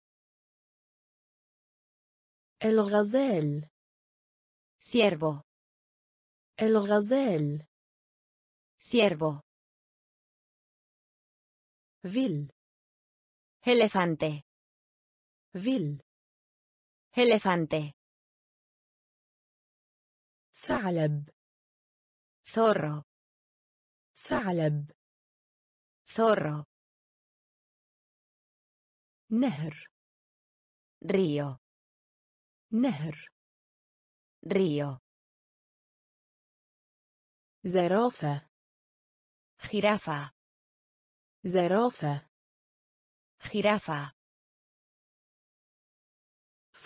El gazelle. Ciervo. El gazelle. Ciervo. Vil. Elefante. Vil. elefante. ثعلب. Zorro. ثعلب. Zorro. نهر. Río. نهر. Río. زرافة. جرافة زرافة. جرافة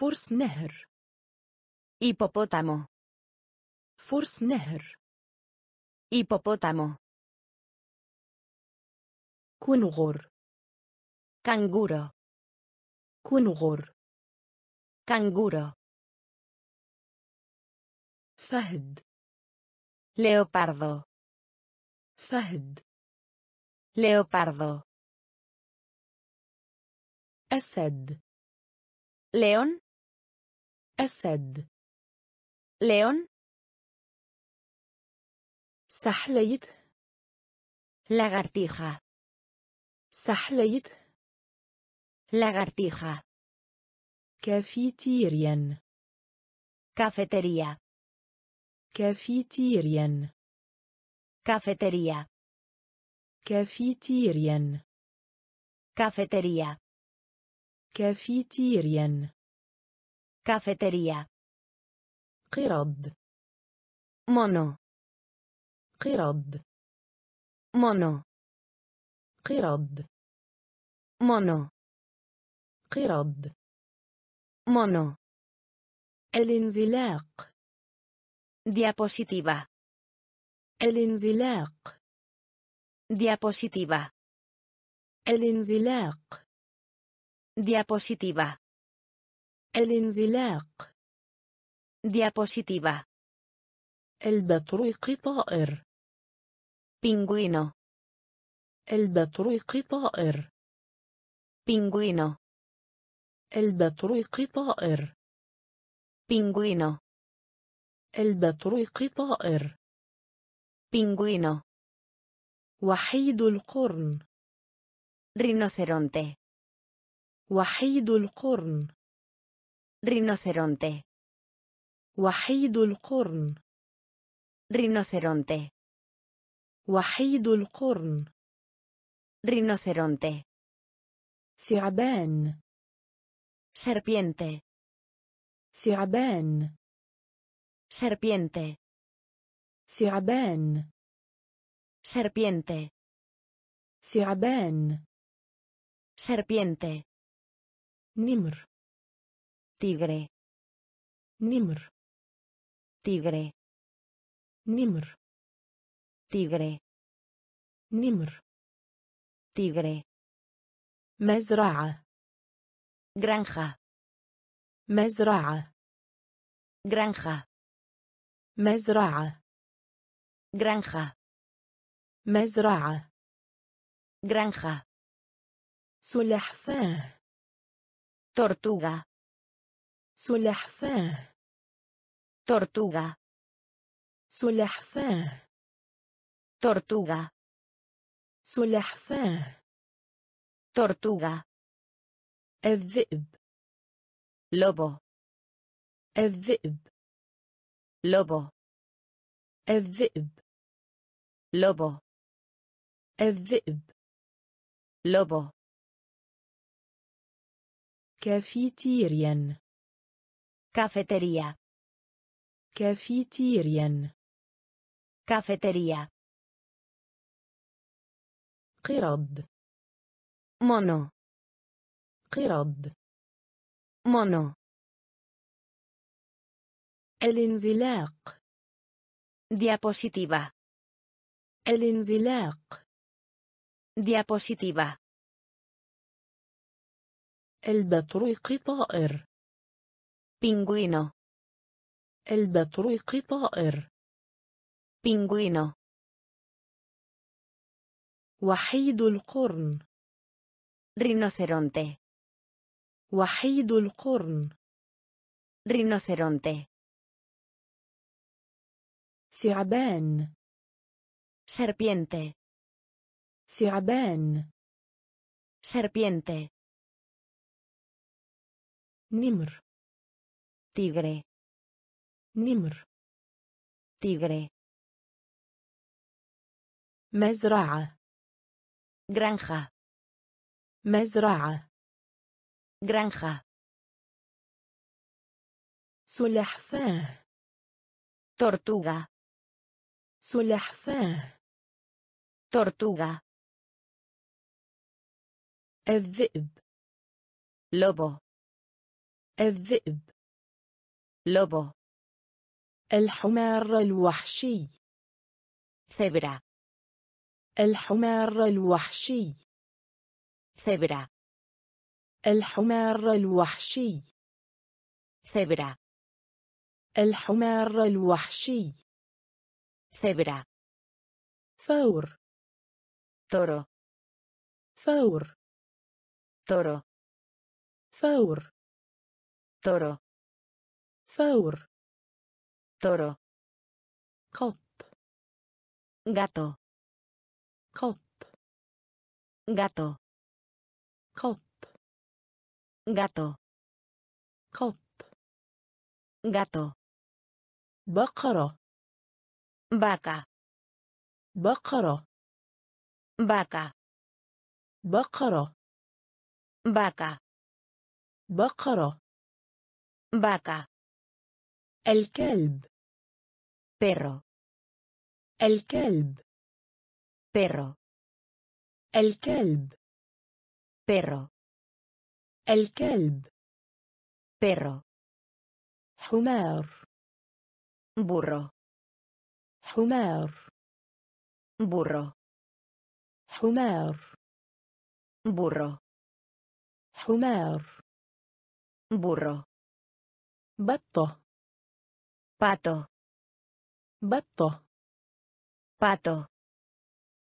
فرس نهر hipopótamo فرس نهر hipopótamo كنغر canguro كنغر canguro فهد leopardo فهد leopardo أسد león أسد. león سحلية. lagartija سحلية. lagartija كافيتيريا. cafetería كافيتيريا. cafetería كافيتيريان. cafetería كافيتيريان. cafetería قرد mono قرد mono قرد mono قرد mono الانزلاق diapositiva الانزلاق diapositiva الانزلاق diapositiva الانزلاق. Diapositiva. البطريق طائر. Pingüino. البطريق طائر. Pingüino. البطريق طائر. Pingüino. البطريق طائر. Pingüino. وحيد القرن. Rinoceronte. وحيد القرن. rinoceronte وحيد القرن rinoceronte وحيد القرن rinoceronte ثعبان serpiente ثعبان serpiente ثعبان serpiente ثعبان serpiente نمر tigre نمر tigre نمر tigre نمر tigre مزرعة granja مزرعة granja مزرعة granja مزرعة granja سلحفاة tortuga سلحفاة. tortuga سلحفاة. tortuga سلحفاة. tortuga الذئب. lobo الذئب. lobo الذئب. lobo الذئب. lobo كافيتيريان. Cafetería كافيتيريان cafetería قرد mono قرد mono الانزلاق diapositiva الانزلاق diapositiva البطريق طائر pingüino البطريق طائر pingüino وحيد القرن rinoceronte وحيد القرن rinoceronte ثعبان serpiente ثعبان serpiente نمر tigre نمر tigre مزرعة granja مزرعة granja سلحفاة tortuga سلحفاة tortuga الذئب lobo الذئب lobo الحمار الوحشي. cebra الحمار الوحشي. cebra الحمار الوحشي. cebra الحمار الوحشي. cebra ثور toro ثور toro ثور toro ثور toro قط gato قط gato قط gato قط gato بقرة vaca بقرة vaca بقرة vaca بقرة vaca الكلب perro الكلب perro الكلب perro الكلب perro حمار burro حمار burro حمار burro حمار burro بطة Pato. Batto. Pato.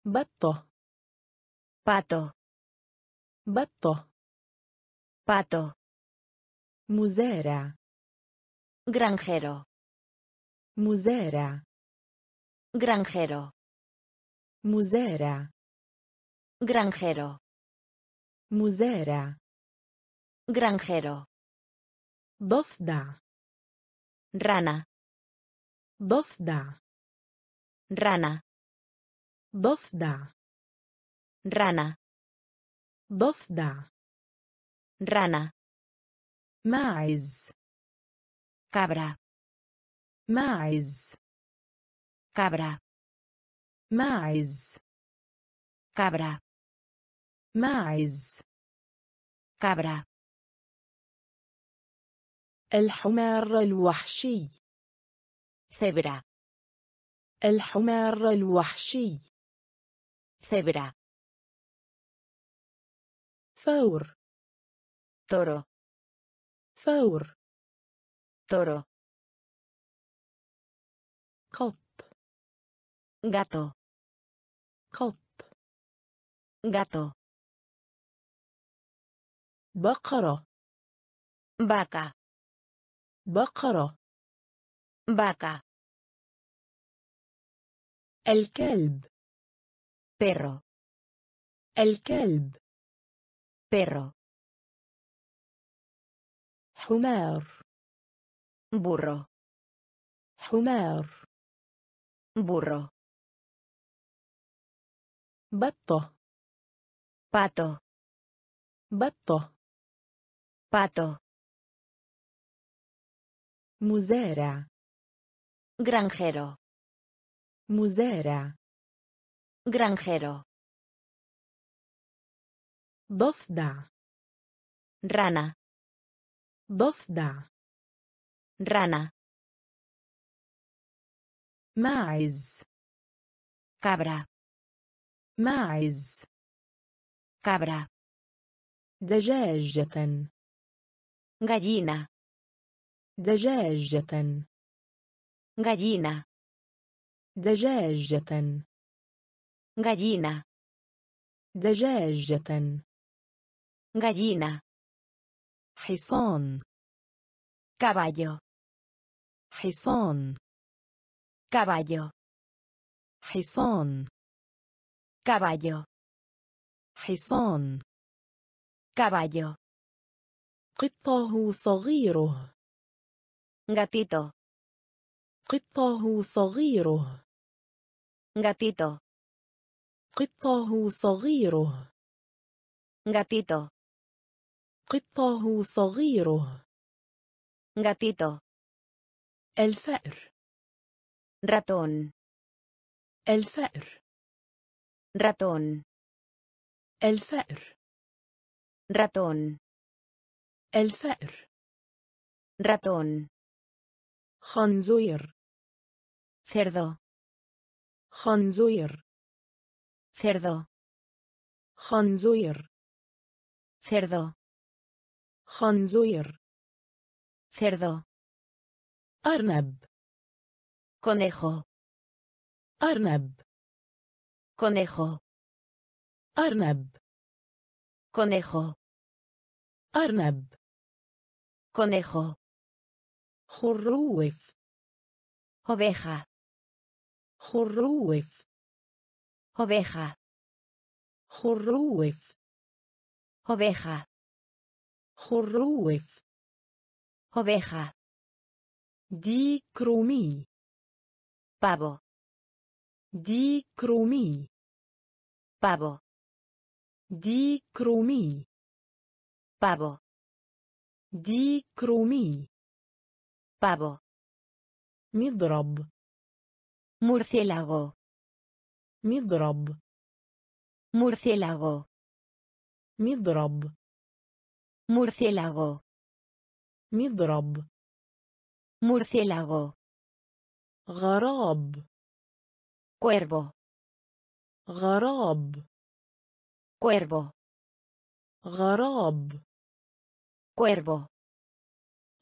Batto. Pato. Batto. Pato. Musera. Granjero. Musera. Granjero. Musera. Granjero. Musera. Granjero. Bofda. Rana. ضفدع. rana ضفدع. rana ضفدع. rana ماعز. cabra ماعز. cabra ماعز. cabra ماعز. cabra الحمار الوحشي. cebra الحمار الوحشي. cebra ثور. toro ثور. toro قط. gato. قط. gato. بقرة. باكا. بقرة. باكا. الكلب perro الكلب perro حمار burro حمار burro بطة pato بطة pato مزارع granjero مزارع granjero ضفدع rana ضفدع rana ماعز cabra ماعز cabra دجاجة gallina دجاجة gallina دجاجة. غدينا دجاجة. غدينا حصان. كابايو حصان. كابايو حصان. كابايو حصان. كابايو قطه صغيره. غاتيتو قطه صغيره. Gatito قطه صغيره gatito قطه صغيره gatito الفأر ratón الفأر ratón الفأر ratón الفأر ratón خنزير cerdo خنزير cerdo خنزير cerdo خنزير cerdo أرنب conejo أرنب conejo أرنب conejo أرنب conejo خروف oveja خروف. oveja خروف. oveja خروف. oveja ديكرومي. pavo ديكرومي. pavo ديكرومي. pavo ديكرومي. pavo مضرب. Murciélago. مضرب Murciélago. مضرب Murciélago. مضرب Murciélago. غراب Cuervo. غراب Cuervo. غراب Cuervo.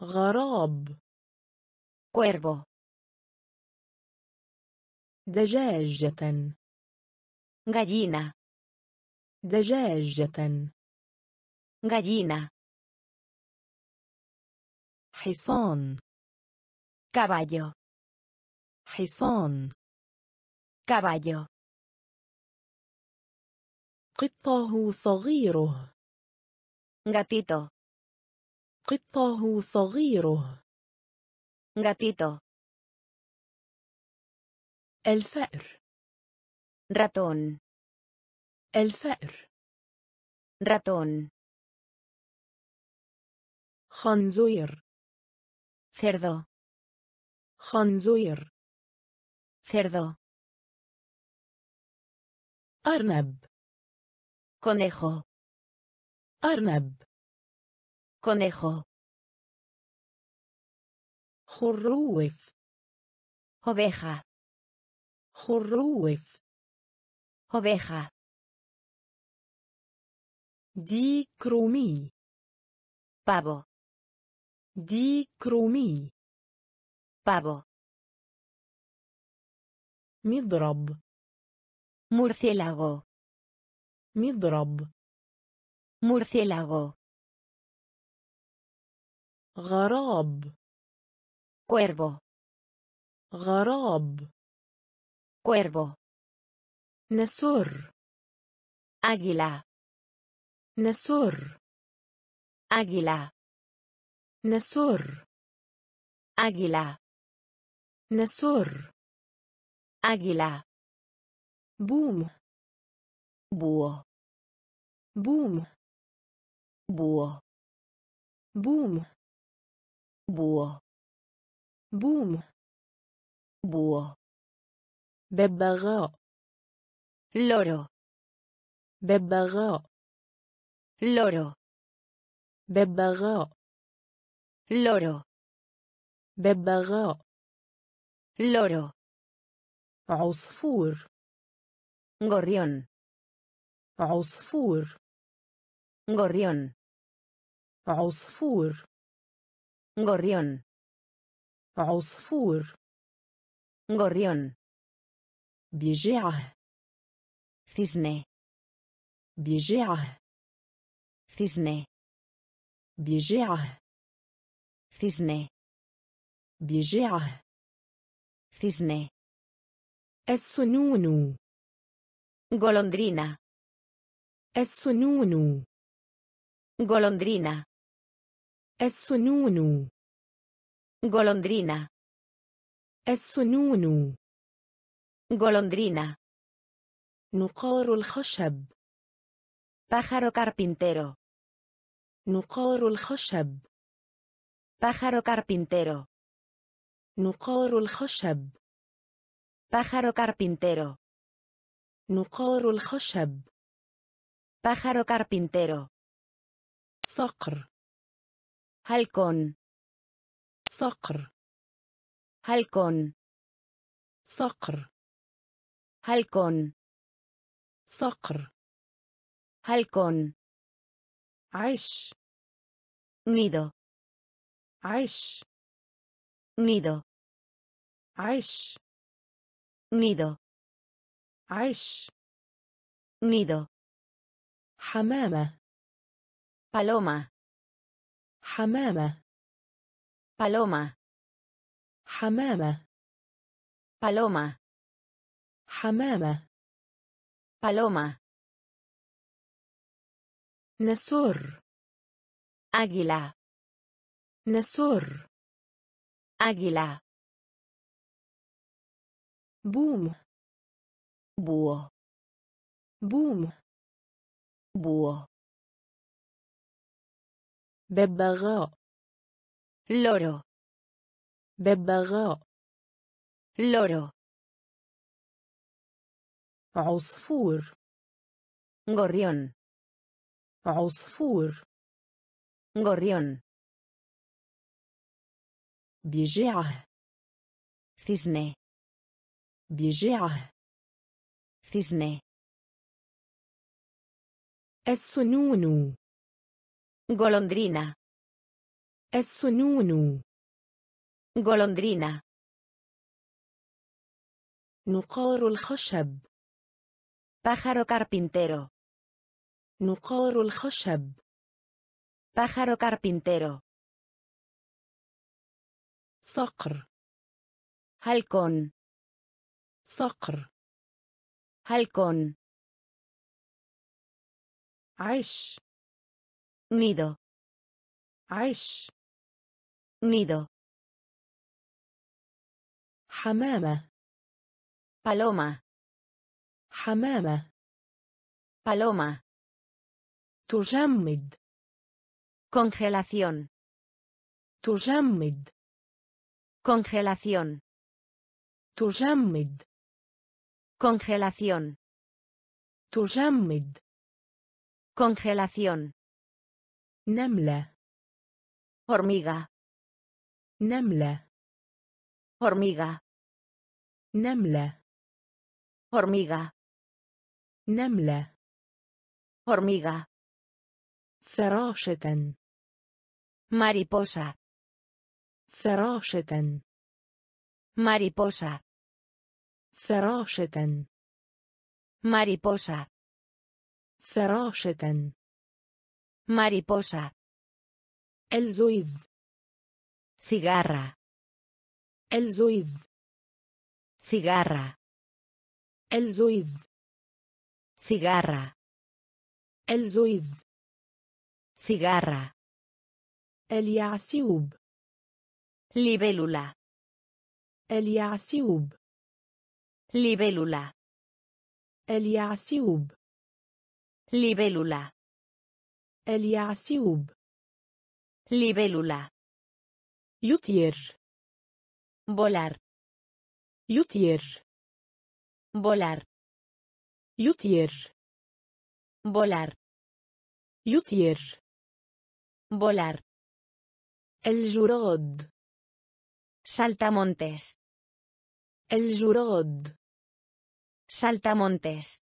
غراب Cuervo. دجاجة. غالينا دجاجة. غالينا حصان. كابايو حصان. كابايو قطه صغيره. غاتيتو قطه صغيره. غاتيتو الفأر Ratón. الفأر Ratón. خنزير Cerdo. خنزير Cerdo. أرنب Conejo. أرنب Conejo. خروف Oveja. خروف أوبيجا دي كرومي pavo. ديك رومي pavo. مضرب. murciélago مضرب. murciélago غراب. cuervo غراب. Cuervo. نسر Águila. نسر Águila. نسر Águila. نسر Águila. بوم Búho. بوم Búho. بوم Búho. بوم Búho. ببغاء. loro. ببغاء. loro. ببغاء. loro. ببغاء. loro. عصفور. gorrión عصفور. gorrión عصفور. gorrión عصفور. غوريون بجعه. ثجنة بجعه. ثجنة بجعه. ثزنه بجعه. ثزنه السنون. غولندرينا السنون. غولندرينا السنون. غولندرينا السنون. Golondrina. نقار الخشب Pájaro carpintero. نقار الخشب Pájaro carpintero. نقار الخشب Pájaro carpintero. نقار الخشب Pájaro carpintero. صقر Halcón. صقر Halcón. صقر هلكون. صقر. هلكون. عش نيدو. عش نيدو. عش نيدو. عش نيدو. حمامة. بالوما حمامة. بالوما حمامة. بالوما حمامة. بالوما نسور. اغيلا نسر. águila بوم. búho بوم. búho ببغاء. loro ببغاء. loro عصفور. gorrión عصفور. غوريون بجعة. ثيزني بجعة. ثيزني السنونو غولندرينا السنونو غولندرينا نقار الخشب. pájaro carpintero نقار الخشب pájaro carpintero صقر halcón صقر halcón عش nido عش nido حمامة paloma حمامة paloma تجمد congelación تجمد congelación تجمد congelación تجمد congelación نملة hormiga نملة hormiga نملة hormiga نملة hormiga فراشة mariposa فراشة mariposa فراشة mariposa فراشة mariposa الزيز cigarra الزيز cigarra الزيز cigarra الزيز cigarra اليعسوب libélula اليعسوب libélula اليعسوب libélula اليعسوب libélula يطير volar يطير volar Yutier. Volar. Yutier. Volar. El jurod. Saltamontes. El jurod. Saltamontes.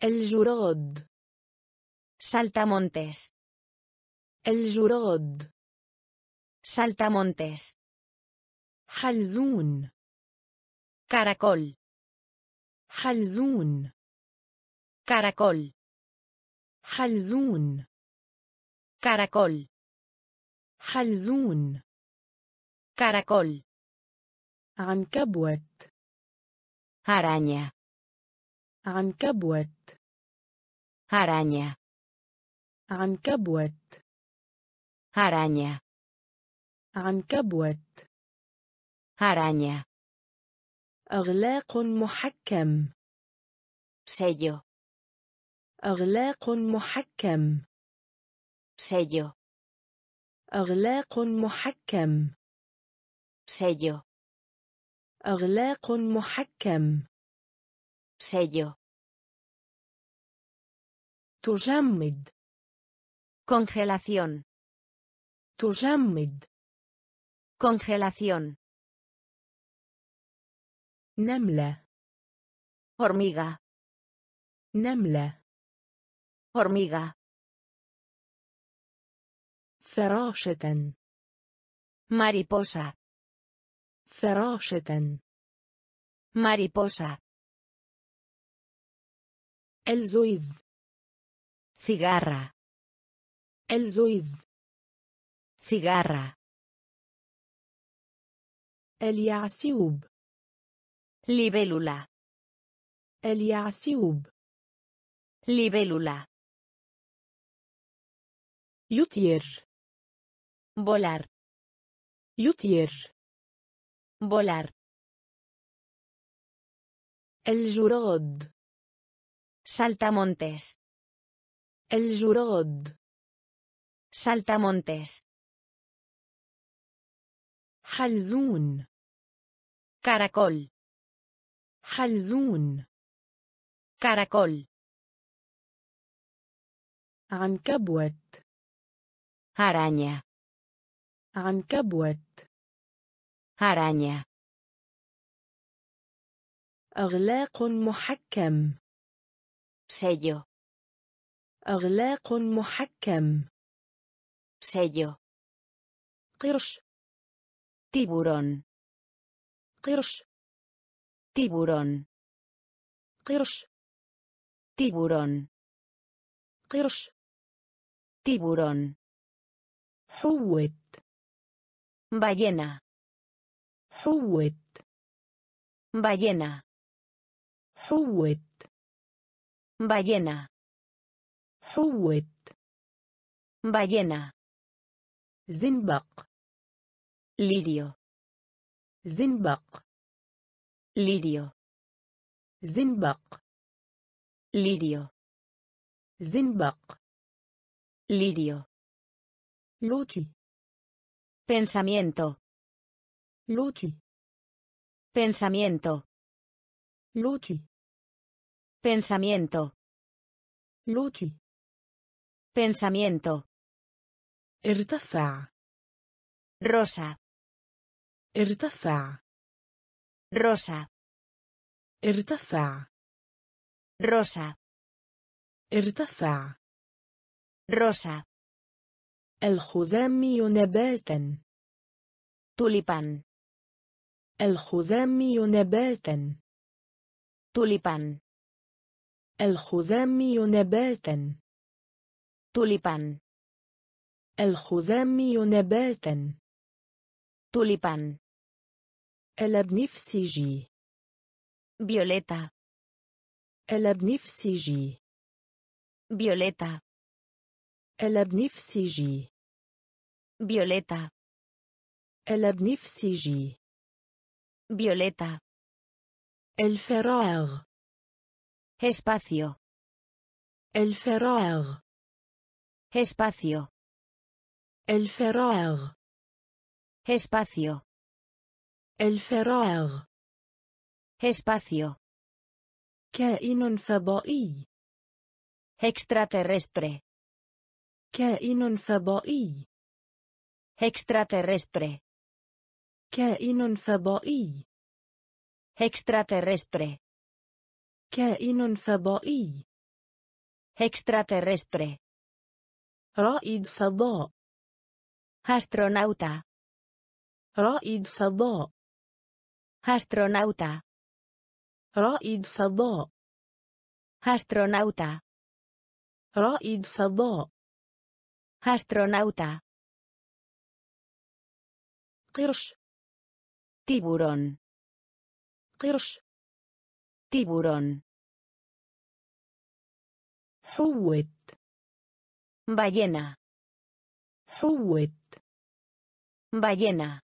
El jurod. Saltamontes. El jurod. Saltamontes. Halzun. Caracol. حلزون. كاراكول. حلزون. caracol. حلزون. caracol. عنكبوت. araña عنكبوت. araña عنكبوت. araña عنكبوت. araña إغلاق محكم. Sello. أغلاق محكم. Sello. أغلاق محكم. Sello. أغلاق محكم. Sello. تجمد. Congelación. تجمد. Congelación. نملة hormiga نملة hormiga فراشة mariposa فراشة mariposa الزويز cigarra الزويز cigarra اليعسوب libélula اليعسوب libélula يطير volar يطير volar الجراد saltamontes الجراد saltamontes حلزون caracol حلزون Caracol. عنكبوت Araña. عنكبوت Araña. أغلاق محكم Sello. أغلاق محكم Sello. قرش Tiburón. قرش Tiburón. قرش Tiburón. قرش Tiburón. حوت Ballena. حوت Ballena. حوت Ballena. حوت Ballena. زنبق Lirio. زنبق Lirio. زنبق Lirio. زنبق Lirio. لوتي Pensamiento. لوتي Pensamiento. لوتي Pensamiento. لوتي Pensamiento. ارتفع Rosa. ارتفع Rosa. ارتفع Rosa. ارتفع Rosa. الخزامي نباتا Tulipán. الخزامي نباتا Tulipán. الخزامي نباتا Tulipán. الخزامي نباتا Tulipán. البنفسجي Violeta. البنفسجي Violeta. البنفسجي Violeta. البنفسجي Violeta. الفراغ Espacio. الفراغ Espacio. الفراغ Espacio. الفراغ Espacio. كائن فضائي Extraterrestre. كائن فضائي Extraterrestre. كائن فضائي Extraterrestre. كائن فضائي Extraterrestre. رائد فضاء Astronauta. رائد فضاء Astronauta. رائد فضاء Astronauta. رائد فضاء Astronauta. قرش Tiburón. قرش Tiburón. حوت Ballena. حوت Ballena.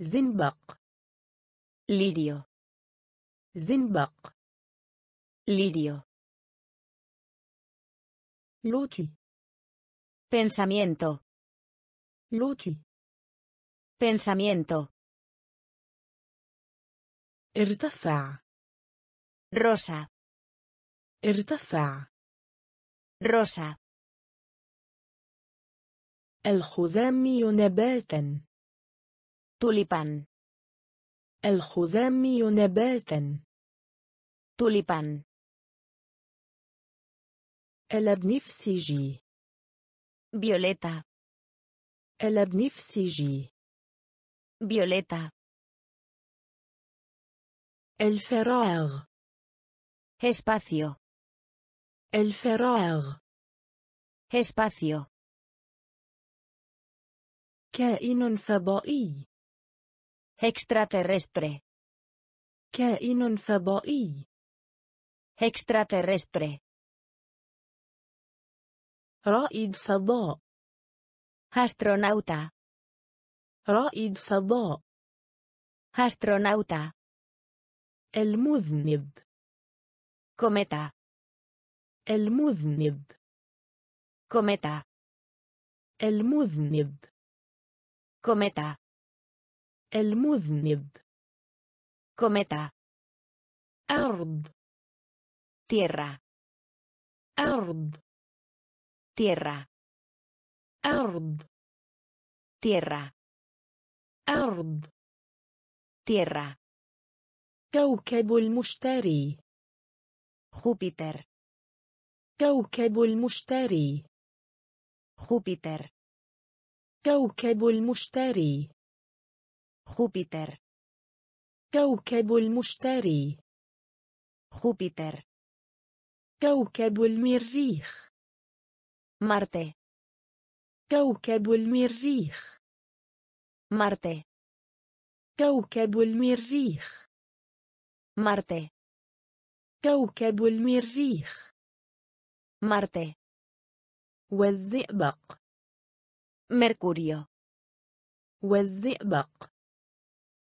زنبق Lirio. زنبق Lirio. لوتي Pensamiento. لوتي Pensamiento. ارتفع Rosa. ارتفع Rosa. الخزامي نباتا Tulipán. الخزامي نباتا Tulipán. البنفسجي Violeta. البنفسجي Violeta. الفراغ Espacio. الفراغ Espacio. كائن فضائي Extraterrestre. كائن فضائي Extraterrestre. رائد فضاء Astronauta. رائد فضاء Astronauta. المذنب Cometa. المذنب Cometa. المذنب Cometa. المذنب. Cometa. أرض. Tierra. أرض. Tierra. أرض. Tierra. أرض. Tierra. كوكب المشتري. Júpiter. كوكب المشتري. Júpiter. كوكب المشتري. Júpiter. كوكب المشتري. Júpiter. كوكب المريخ. Marte. كوكب المريخ. Marte. كوكب المريخ. Marte. كوكب المريخ. Marte. والزئبق. Mercurio. والزئبق.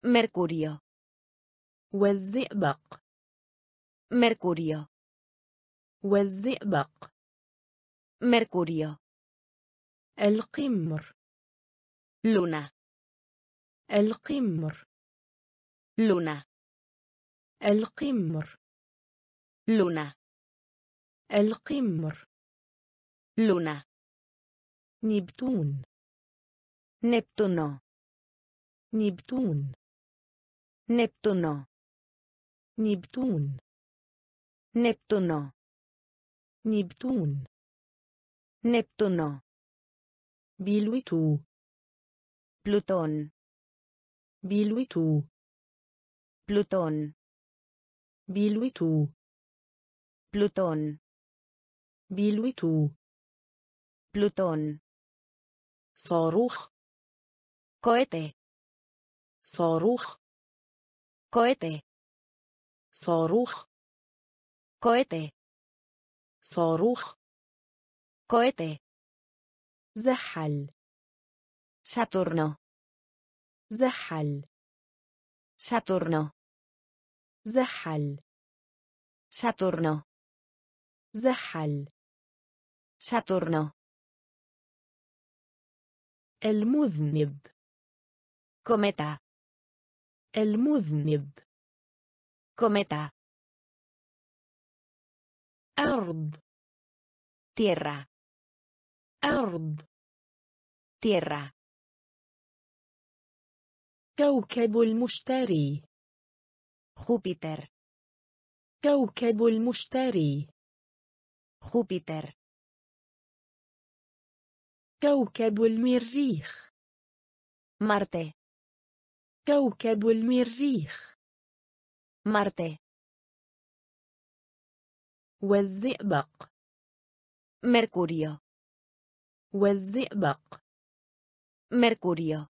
Mercurio والزئبق Mercurio والزئبق Mercurio القمر Luna القمر Luna القمر Luna القمر Luna نبتون Neptuno نبتون Neptuno نبتون Neptuno نبتون Neptuno بلوتو Plutón بلوتو Plutón بلوتو Plutón بلوتو Plutón صاروخ Cohete صاروخ Cohete صاروخ Cohete صاروخ Cohete زحل Saturno زحل Saturno زحل Saturno زحل Saturno المذنب Cometa المذنب. Cometa. أرض. Tierra. أرض. Tierra. كوكب المشتري. Júpiter. كوكب المشتري. Júpiter. كوكب المريخ. Marte. كوكب المريخ. Marte والزئبق. Mercurio والزئبق. Mercurio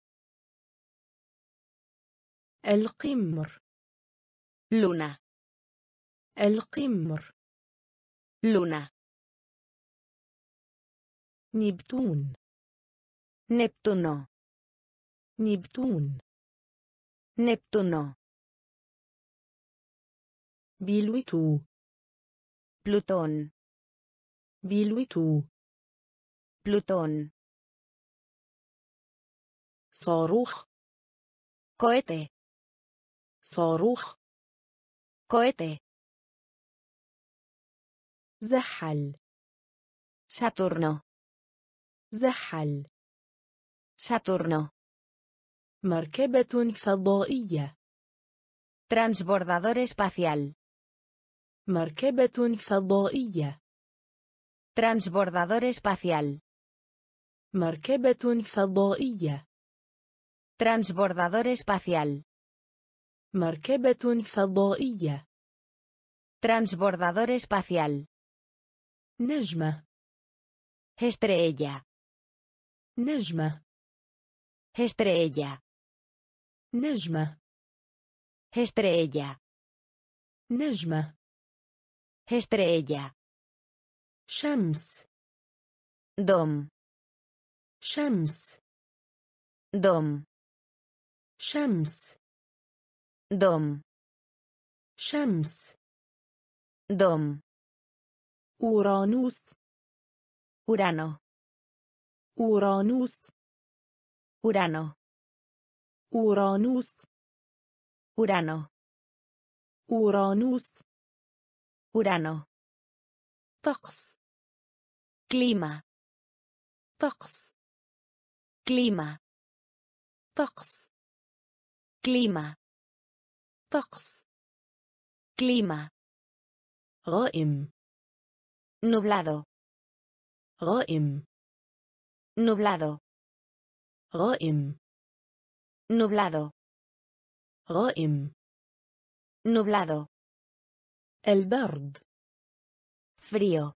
القمر. Luna القمر. Luna نبتون. Neptuno نبتون. Neptuno بلوتو Plutón بلوتو Plutón صاروخ Cohete صاروخ Cohete زحل Saturno زحل Saturno مركبة فضائية Transbordador espacial مركبة فضائية Transbordador espacial مركبة فضائية Transbordador espacial مركبة فضائية Transbordador espacial نجمة Estrella نجمة Estrella نجمة Estrella نجمة Estrella شمس Dom شمس Dom شمس Dom شمس Dom أورانوس Urano أورانوس Urano أورانوس Urano أورانوس Urano. طقس Clima. طقس Clima. طقس Clima. طقس Clima. غائم Nublado. غائم Nublado. غائم Nublado. غائم Nublado. البرد Frío.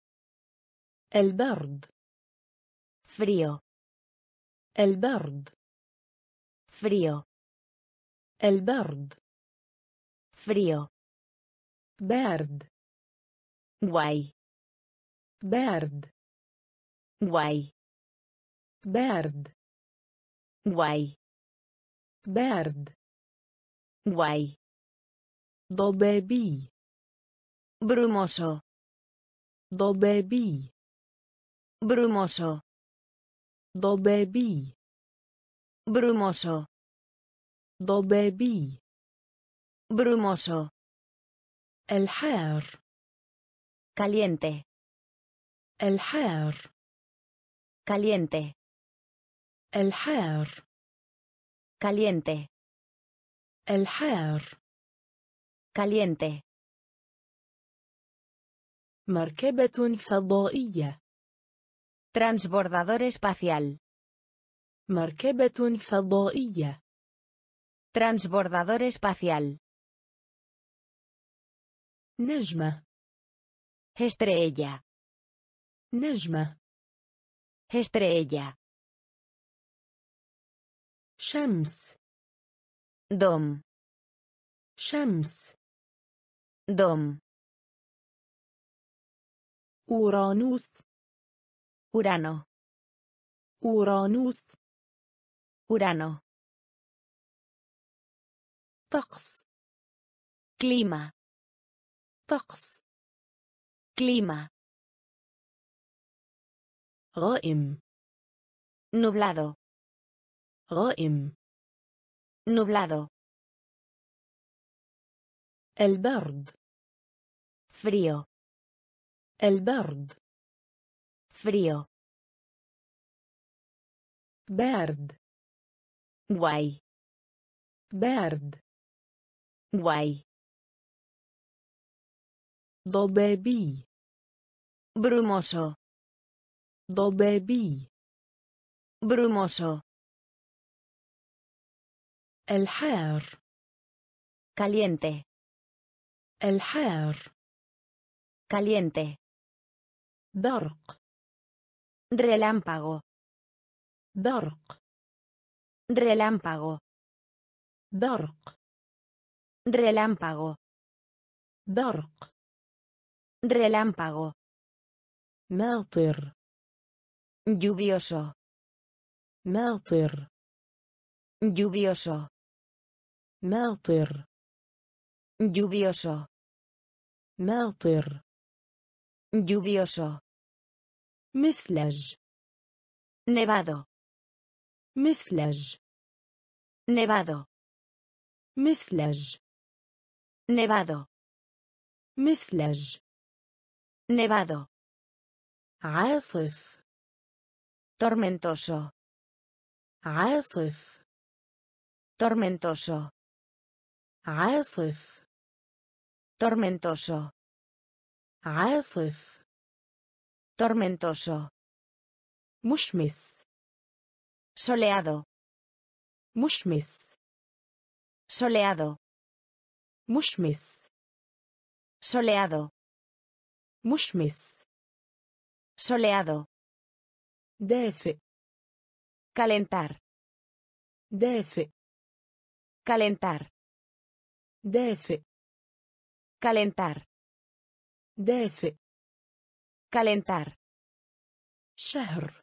البرد Frío. البرد Frío. البرد Frío. بارد Guay. بارد Guay. بارد Guay. Bird. Guay. Dobebi. Brumoso. Dobebi. Brumoso. Dobebi. Brumoso. Dobebi. Brumoso. El hair. Caliente. El hair. Caliente. El hair Caliente. الحار Caliente. مركبة فضائية Transbordador espacial. مركبة فضائية Transbordador espacial. نجمة Estrella. نجمة Estrella. شمس Dom. شمس Dom. أورانوس Urano. أورانوس Urano. طقس Clima. طقس Clima. غائم Nublado. غائم Nublado. البرد Frío. البرد Frío. بارد Guay. بارد Guay. ضبابي Brumoso. ضبابي Brumoso. الحار Caliente. الحار Caliente. برق Relámpago. برق Relámpago. برق Relámpago. برق Relámpago. ماطر Lluvioso. ماطر Lluvioso. ماطر Lluvioso. ماطر Lluvioso. مثلج Nevado. مثلج Nevado. مثلج Nevado. مثلج Nevado. عاصف Tormentoso. عاصف Tormentoso. عاصف Tormentoso. عاصف Tormentoso. مشمس Soleado. مشمس Soleado. مشمس Soleado. مشمس Soleado. دافئ Calentar. دافئ Calentar. دافئ Calentar. دافئ Calentar. شهر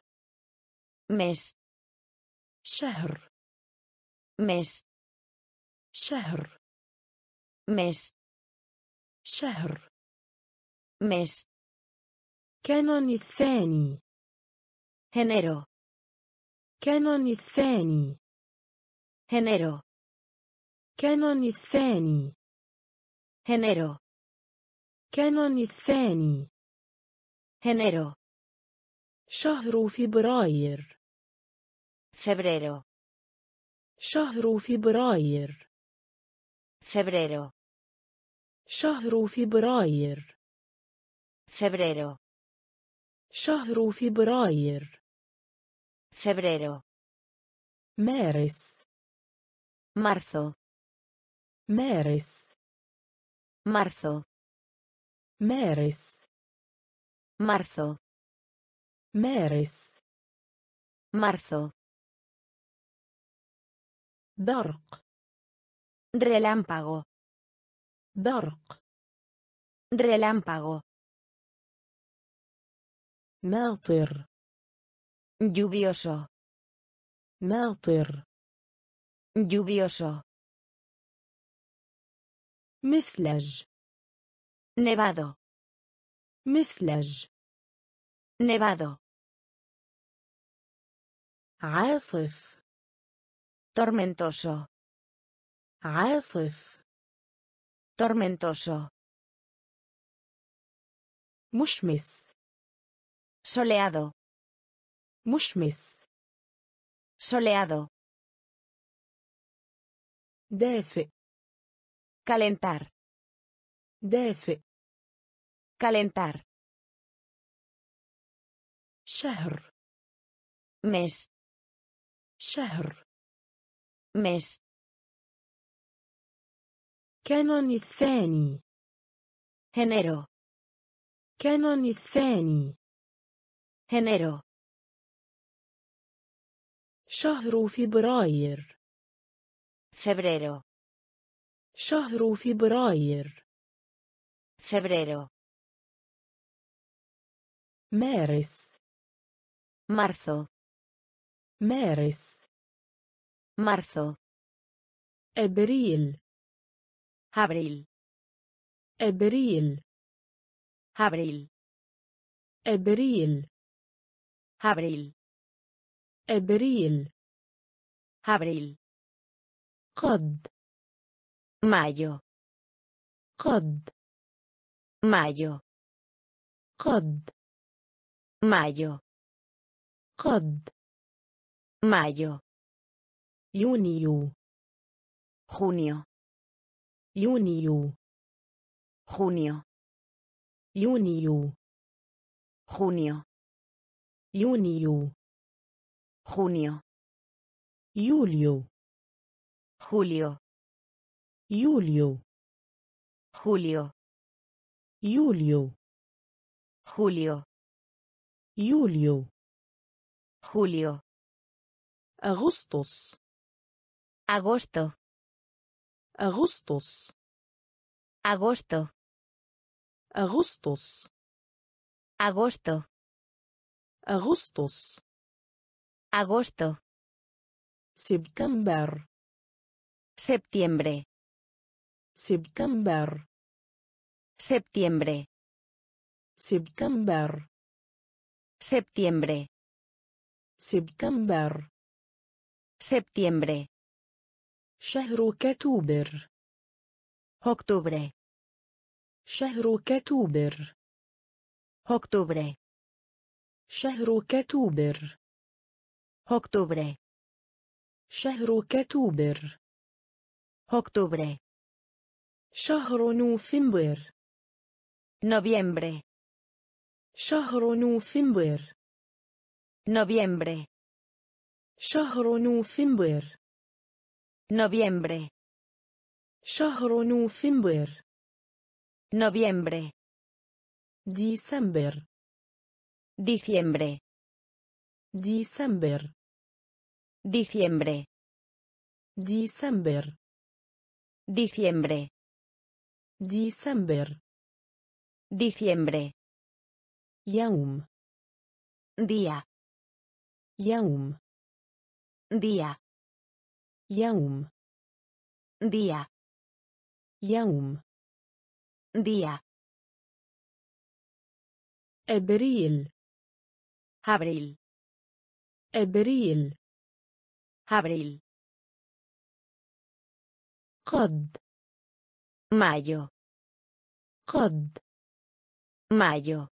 Mes. شهر Mes. شهر Mes. شهر Mes. كانون الثاني Enero. كانون الثاني Enero. كانون الثاني. enero كانون الثاني. enero شهر فبراير. febrero شهر فبراير. febrero شهر فبراير. febrero شهر فبراير. febrero مارس. marzo Meres. Marzo. Meres. Marzo. Meres. Marzo. Dark. Relámpago. Dark. Relámpago. Melter. Lluvioso. Melter. Lluvioso. مثلج nevado مثلج nevado عاصف tormentoso عاصف tormentoso مشمس soleado مشمس soleado دافئ calentar. دافئ. Calentar. شهر. Mes. شهر. Mes. كانون الثاني. Enero. كانون الثاني. Enero. شهر فبراير. Febrero. شهر فبراير. Febrero. مارس. Marzo. مارس. Marzo. أبريل. Abril. أبريل. Abril. أبريل. Abril. أبريل. Abril. قد. mayo قد mayo قد mayo قد mayo يونيو junio يونيو junio يونيو junio يونيو junio يوليو julio Julio. Julio. Julio. Julio. Julio. Julio. Agustus. Agosto. Agustos, Agosto. Agustos, Agosto. Agustos, Agosto. September. Septiembre. سبتمبر septiembre سبتمبر septiembre سبتمبر septiembre شهر كتوبر octubre شهر كتوبر octubre شهر كتوبر octubre شهر كتوبر octubre شهر نوفمبر noviembre شهر نوفمبر noviembre شهر نوفمبر noviembre شهر نوفمبر noviembre ديسمبر diciembre ديسمبر diciembre ديسمبر diciembre December. Diciembre. Yaum. Día. Yaum. Día. Yaum. Día. Yaum. Día. Abril. Abril. Abril. Abril mayo قد mayo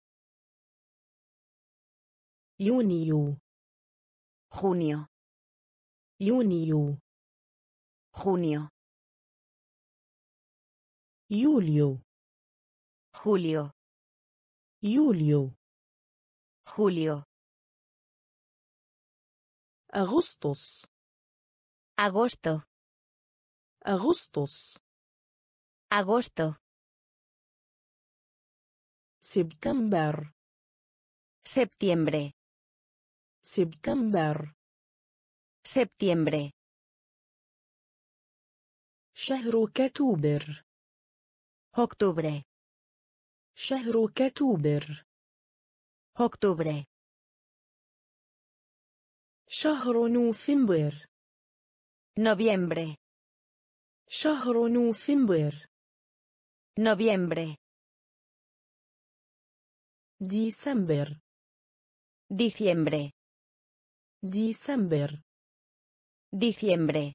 يونيو junio يونيو junio يوليو julio يوليو julio أغسطس agosto أغسطس agosto سبتمبر septiembre سبتمبر septiembre شهر كتوبر octubre شهر كتوبر octubre شهر نوفمبر noviembre شهر نوفمبر Noviembre. December. Diciembre. December. Diciembre.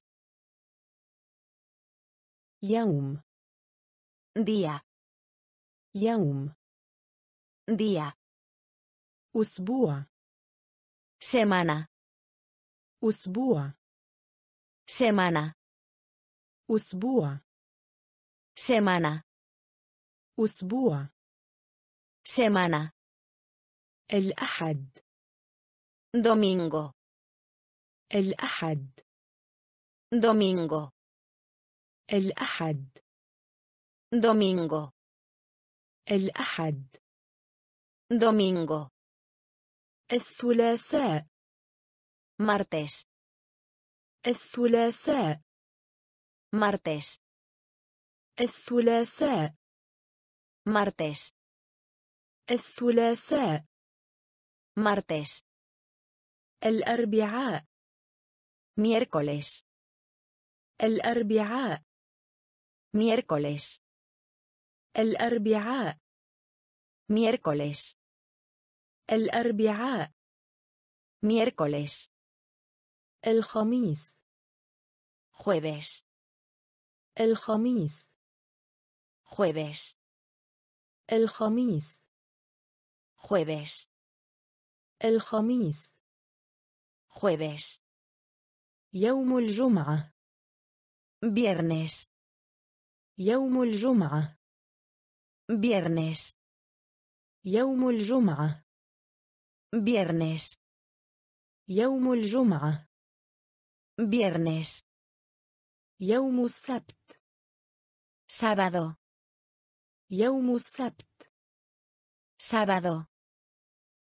Yaum. Día. Yaum. Día. Usbua. Semana. Usbua. Semana. Usbua. Semana. أسبوع. semana الأحد. domingo الأحد. domingo الأحد. domingo الأحد. domingo الثلاثاء. martes الثلاثاء. martes الثلاثاء. martes الثلاثاء martes الأربعاء miércoles الأربعاء miércoles الأربعاء miércoles الأربعاء miércoles الخميس jueves الخميس jueves الخميس jueves الخميس jueves يوم الجمعة viernes يوم الجمعة viernes يوم الجمعة viernes يوم الجمعة viernes يوم السبت sábado يوم السبت sábado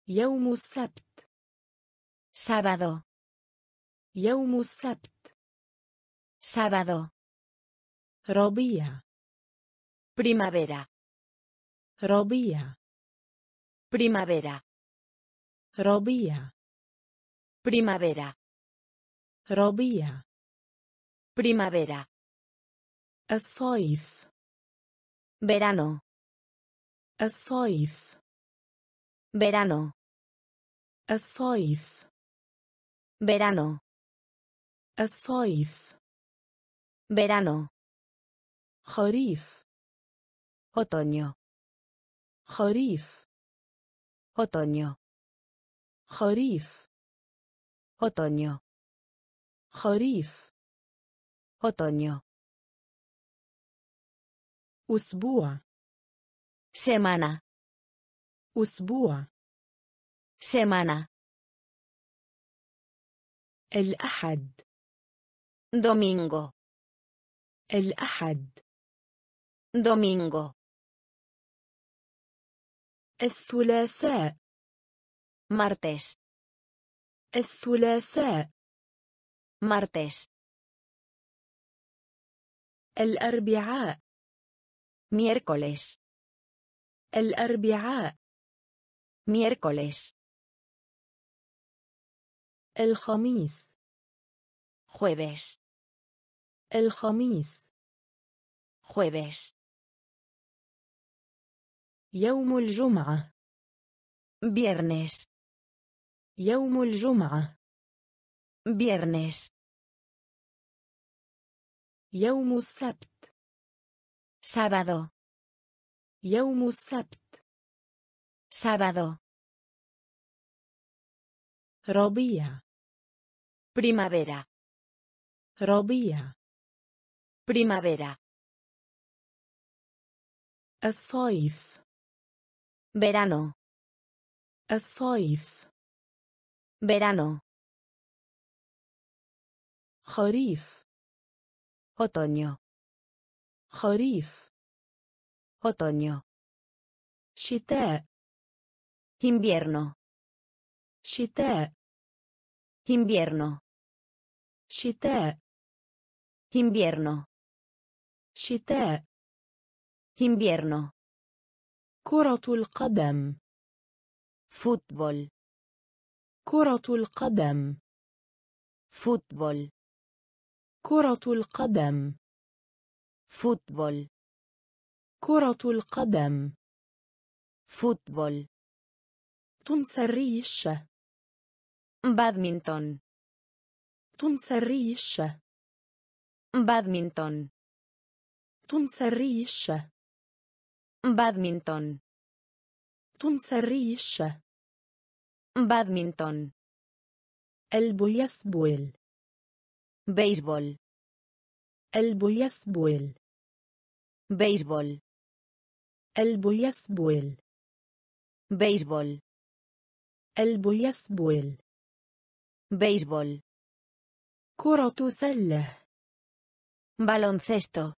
يوم السبت sábado يوم السبت sábado ربيع primavera ربيع primavera ربيع primavera ربيع primavera الصيف verano الصيف verano الصيف verano الصيف verano خريف otoño خريف otoño خريف otoño خريف otoño أسبوع. semana أسبوع. semana الأحد. domingo الأحد. domingo الثلاثاء. martes الثلاثاء. martes الأربعاء. Miércoles. الأربعاء miércoles. الخميس jueves. الخميس jueves. يوم الجمعة viernes. يوم الجمعة viernes. يوم السبت sábado يوم السبت sábado, ربيع primavera, ربيع primavera, الصيف verano, الصيف verano, خريف otoño, خريف otoño, شتاء invierno, شتاء invierno, شتاء invierno, شتاء invierno, كرة القدم fútbol, كرة القدم fútbol, كرة القدم fútbol, كرة القدم. fútbol, تنسى الريش. badminton, تنسى الريش. badminton, تنسى الريش. badminton, تنس الريشة. bádminton, البيسبول béisbol, البيسبول béisbol, البيسبول béisbol, البيسبول béisbol, كرة سلة baloncesto,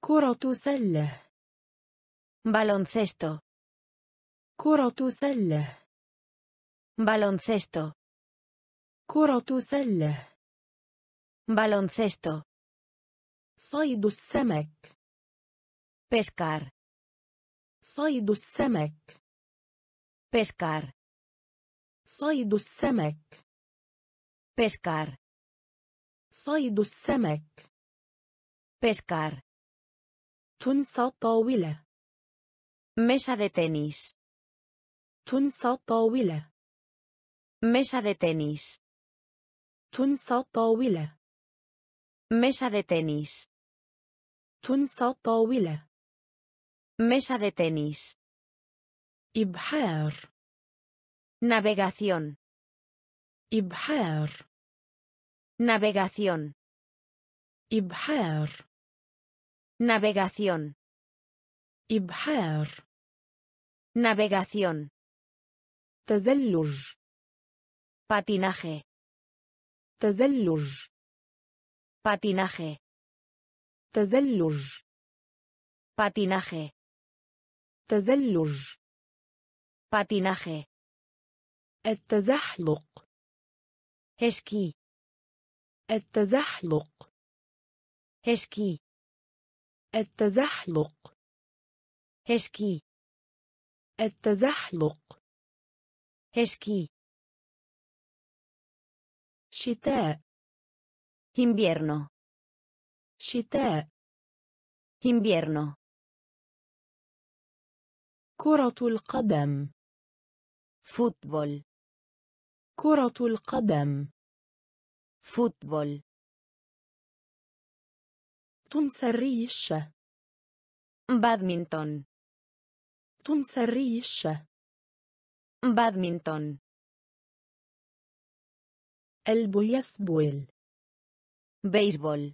كرة سلة baloncesto, كرة سلة baloncesto, كرة سلة baloncesto, صيد السمك pescar, صيد السمك. Pescar, صيد السمك. Pescar, صيد السمك. Pescar, تنسى طاولة. Mesa de tenis, تنسى طاولة. Mesa de tenis, تنسى طاولة. Mesa de tenis, تنسى طاولة. mesa de tenis, إبحار navegación, إبحار navegación, إبحار navegación, إبحار navegación, تزلج patinaje, تزلج patinaje, تزلج patinaje, تزلج patinaje, التزحلق esquí, التزحلق esquí, التزحلق esquí, التزحلق esquí, شتاء invierno, شتاء invierno, كرة القدم. fútbol, كرة القدم. fútbol, تنسى الريش. badminton, تنسى الريش. badminton, البيسبول béisbol,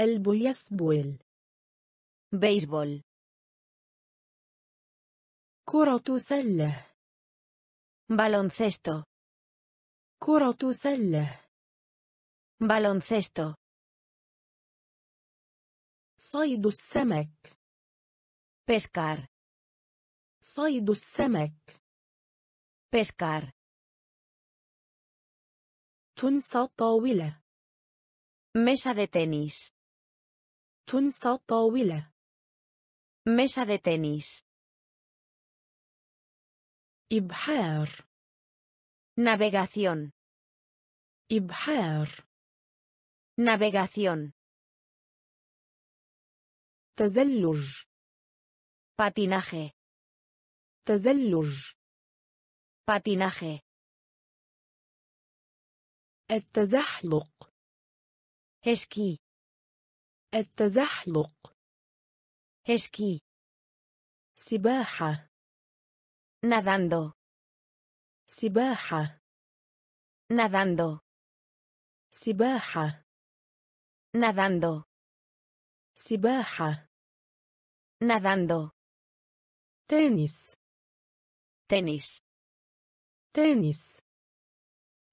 البيسبول béisbol, كرة سلة baloncesto, كرة سلة baloncesto, صيد السمك pescar, صيد السمك pescar, تنسى طاولة mesa de tenis, تنسى طاولة mesa de tenis, إبحار navegación, إبحار navegación, تزلج patinaje, تزلج patinaje, التزحلق esquí, التزحلق esquí, سباحة Nadando. سباحة Nadando. سباحة Nadando. سباحة Nadando. تنس Tenis. تنس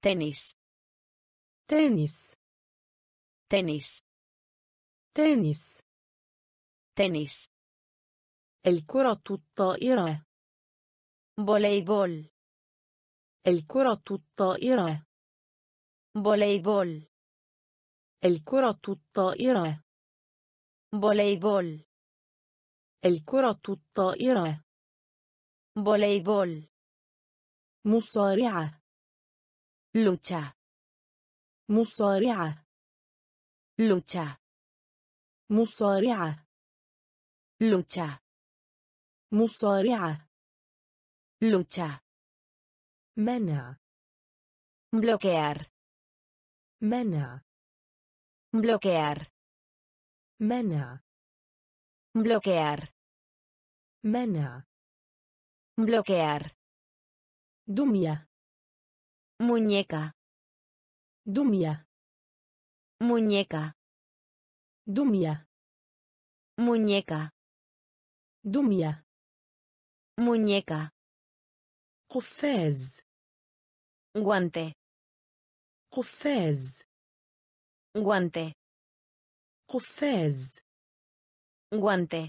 Tenis. تنس Tenis. تنس Tenis. الكرة الطائرة Voleibol. الكرة الطائرة Voleibol. الكرة الطائرة Voleibol. الكرة الطائرة Voleibol. مصارعة Lucha. مصارعة Lucha. مصارعة Lucha. مصارعة Lucha. Mena. Bloquear. Mena. Bloquear. Mena. Bloquear. Mena. Bloquear. Dumia. Muñeca. Dumia. Muñeca. Dumia. Muñeca. Dumia. Muñeca. قفاز Guante. قفاز Guante. قفاز Guante.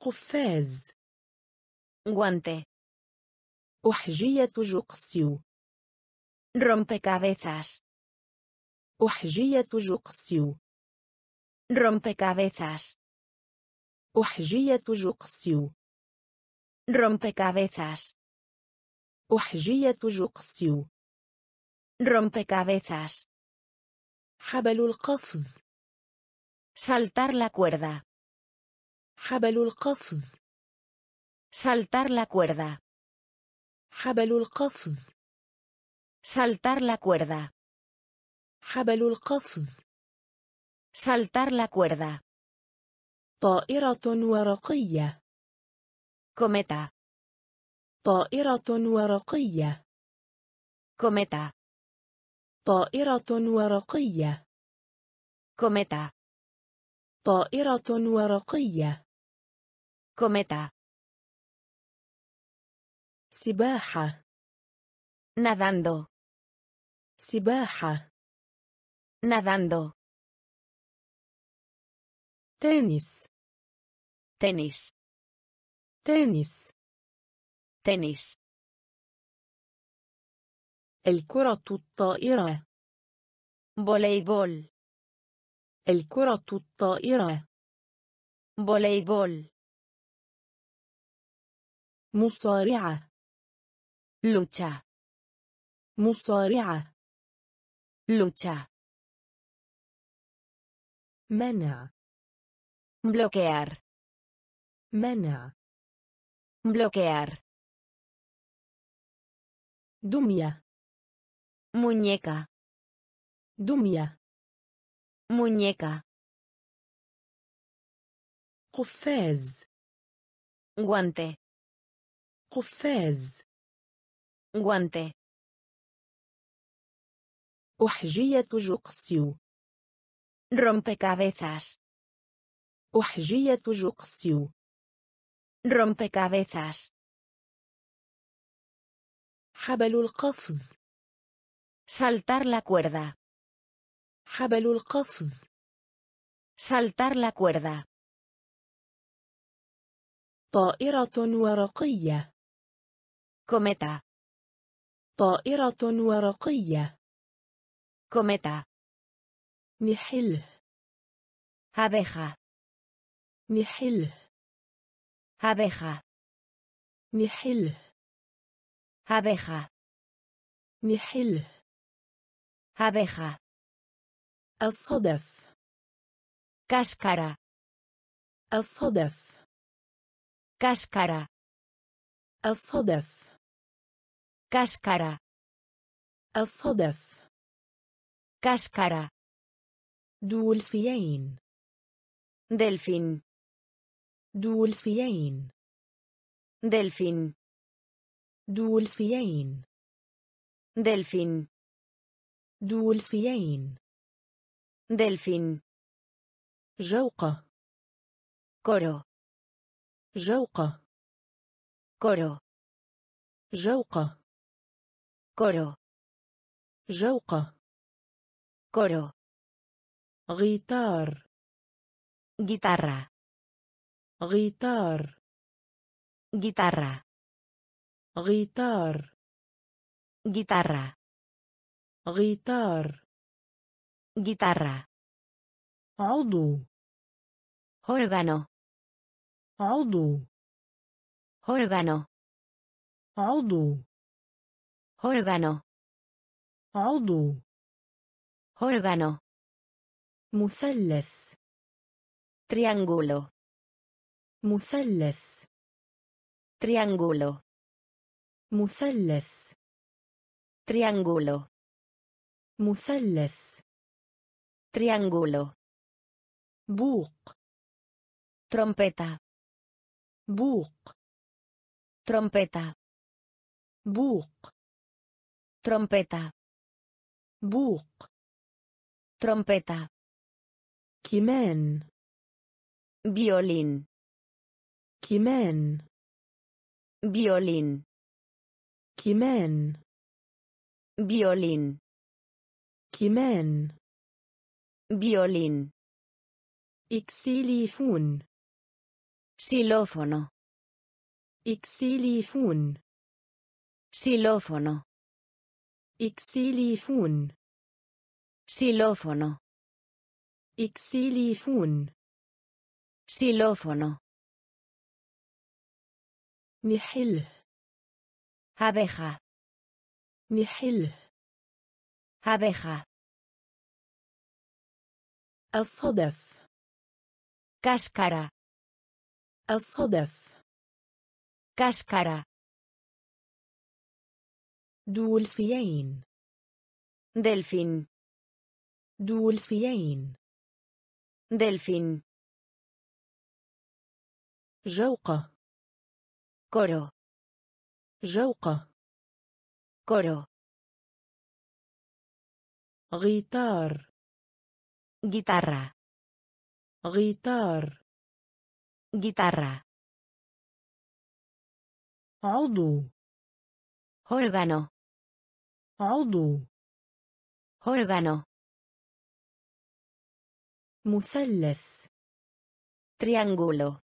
قفاز Guante. أحجية جقسيو Rompecabezas. أحجية جقسيو Rompecabezas. أحجية جقسيو Rompecabezas. أحجية جقسيو Rompecabezas. حبل القفز Saltar la cuerda. حبل القفز Saltar la cuerda. حبل القفز Saltar la cuerda. حبل القفز Saltar la cuerda. طائرة ورقية Cometa. طائرة ورقية Cometa. طائرة ورقية Cometa. طائرة ورقية Cometa. سباحة Nadando. سباحة Nadando. تنس Tenis. تنس التنس. الكرة الطائرة. بولي بول الكرة الطائرة. voleibol مصارعة. lucha مصارعة. lucha منع. bloquear. منع. bloquear. دمية Muñeca. دمية Muñeca. قفاز Guante. قفاز Guante. أحجية جقسيو Rompecabezas. أحجية جقسيو Rompecabezas. حبل القفز. Saltar la cuerda. حبل القفز. Saltar la cuerda. طائرة ورقية. cometa طائرة ورقية. cometa نحل abeja. نحل abeja. نحل Abeja. نحله Abeja. الصدف Cáscara. الصدف Cáscara. الصدف Cáscara. الصدف Cáscara. دولفين Delfín. دولفين Delfín. دولفين Delfín. دولفين Delfín. جوقة. coro. جوقة. coro. جوقة. coro. جوقة. كورو. غيتار. غيتارة غيتار. غيتارة غيتار غيتارا غيتار غيتارا عضو أورغانو عضو أورغانو عضو أورغانو عضو أورغانو مثلث تريانغولو مثلث تريانغولو. مثلث Triángulo. مثلث Triángulo. بوق Trompeta. بوق Trompeta. بوق Trompeta. بوق Trompeta. كمان Violín. كمان Violín. كمان Violín. كمان Violín. إكسيليفون Xilófono. إكسيليفون Xilófono. إكسيليفون Xilófono. إكسيليفون Xilófono. نحله Abeja. نحله Abeja. الصدف Cáscara. الصدف Cáscara. دولفيين Delfín. دولفيين Delfín. جوقة Coro. جوقة Coro. غيتار Guitarra. غيتار Guitarra. عضو Órgano. عضو Órgano. مثلث Triángulo.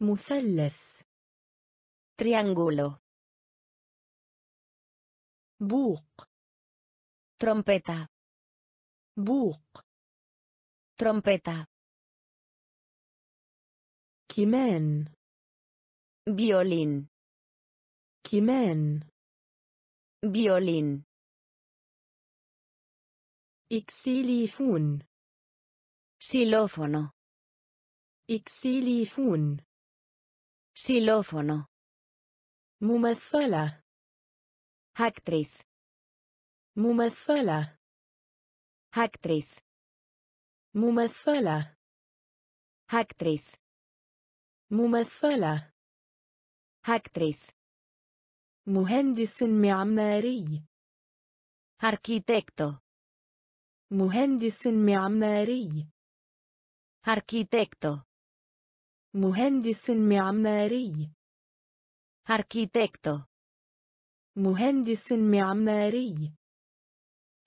مثلث Triangolo. Buc. Trompeta. Buc. Trompeta. Kimen. Violín. Kimen. Violín. Xilifon. Xilófono. Xilifon. Xilófono. ممثلة Actriz. ممثلة Actriz. ممثلة Actriz. ممثلة Actriz. مهندس معماري Arquitecto. مهندس معماري Arquitecto. مهندس معماري Arquitecto. مهندس معماري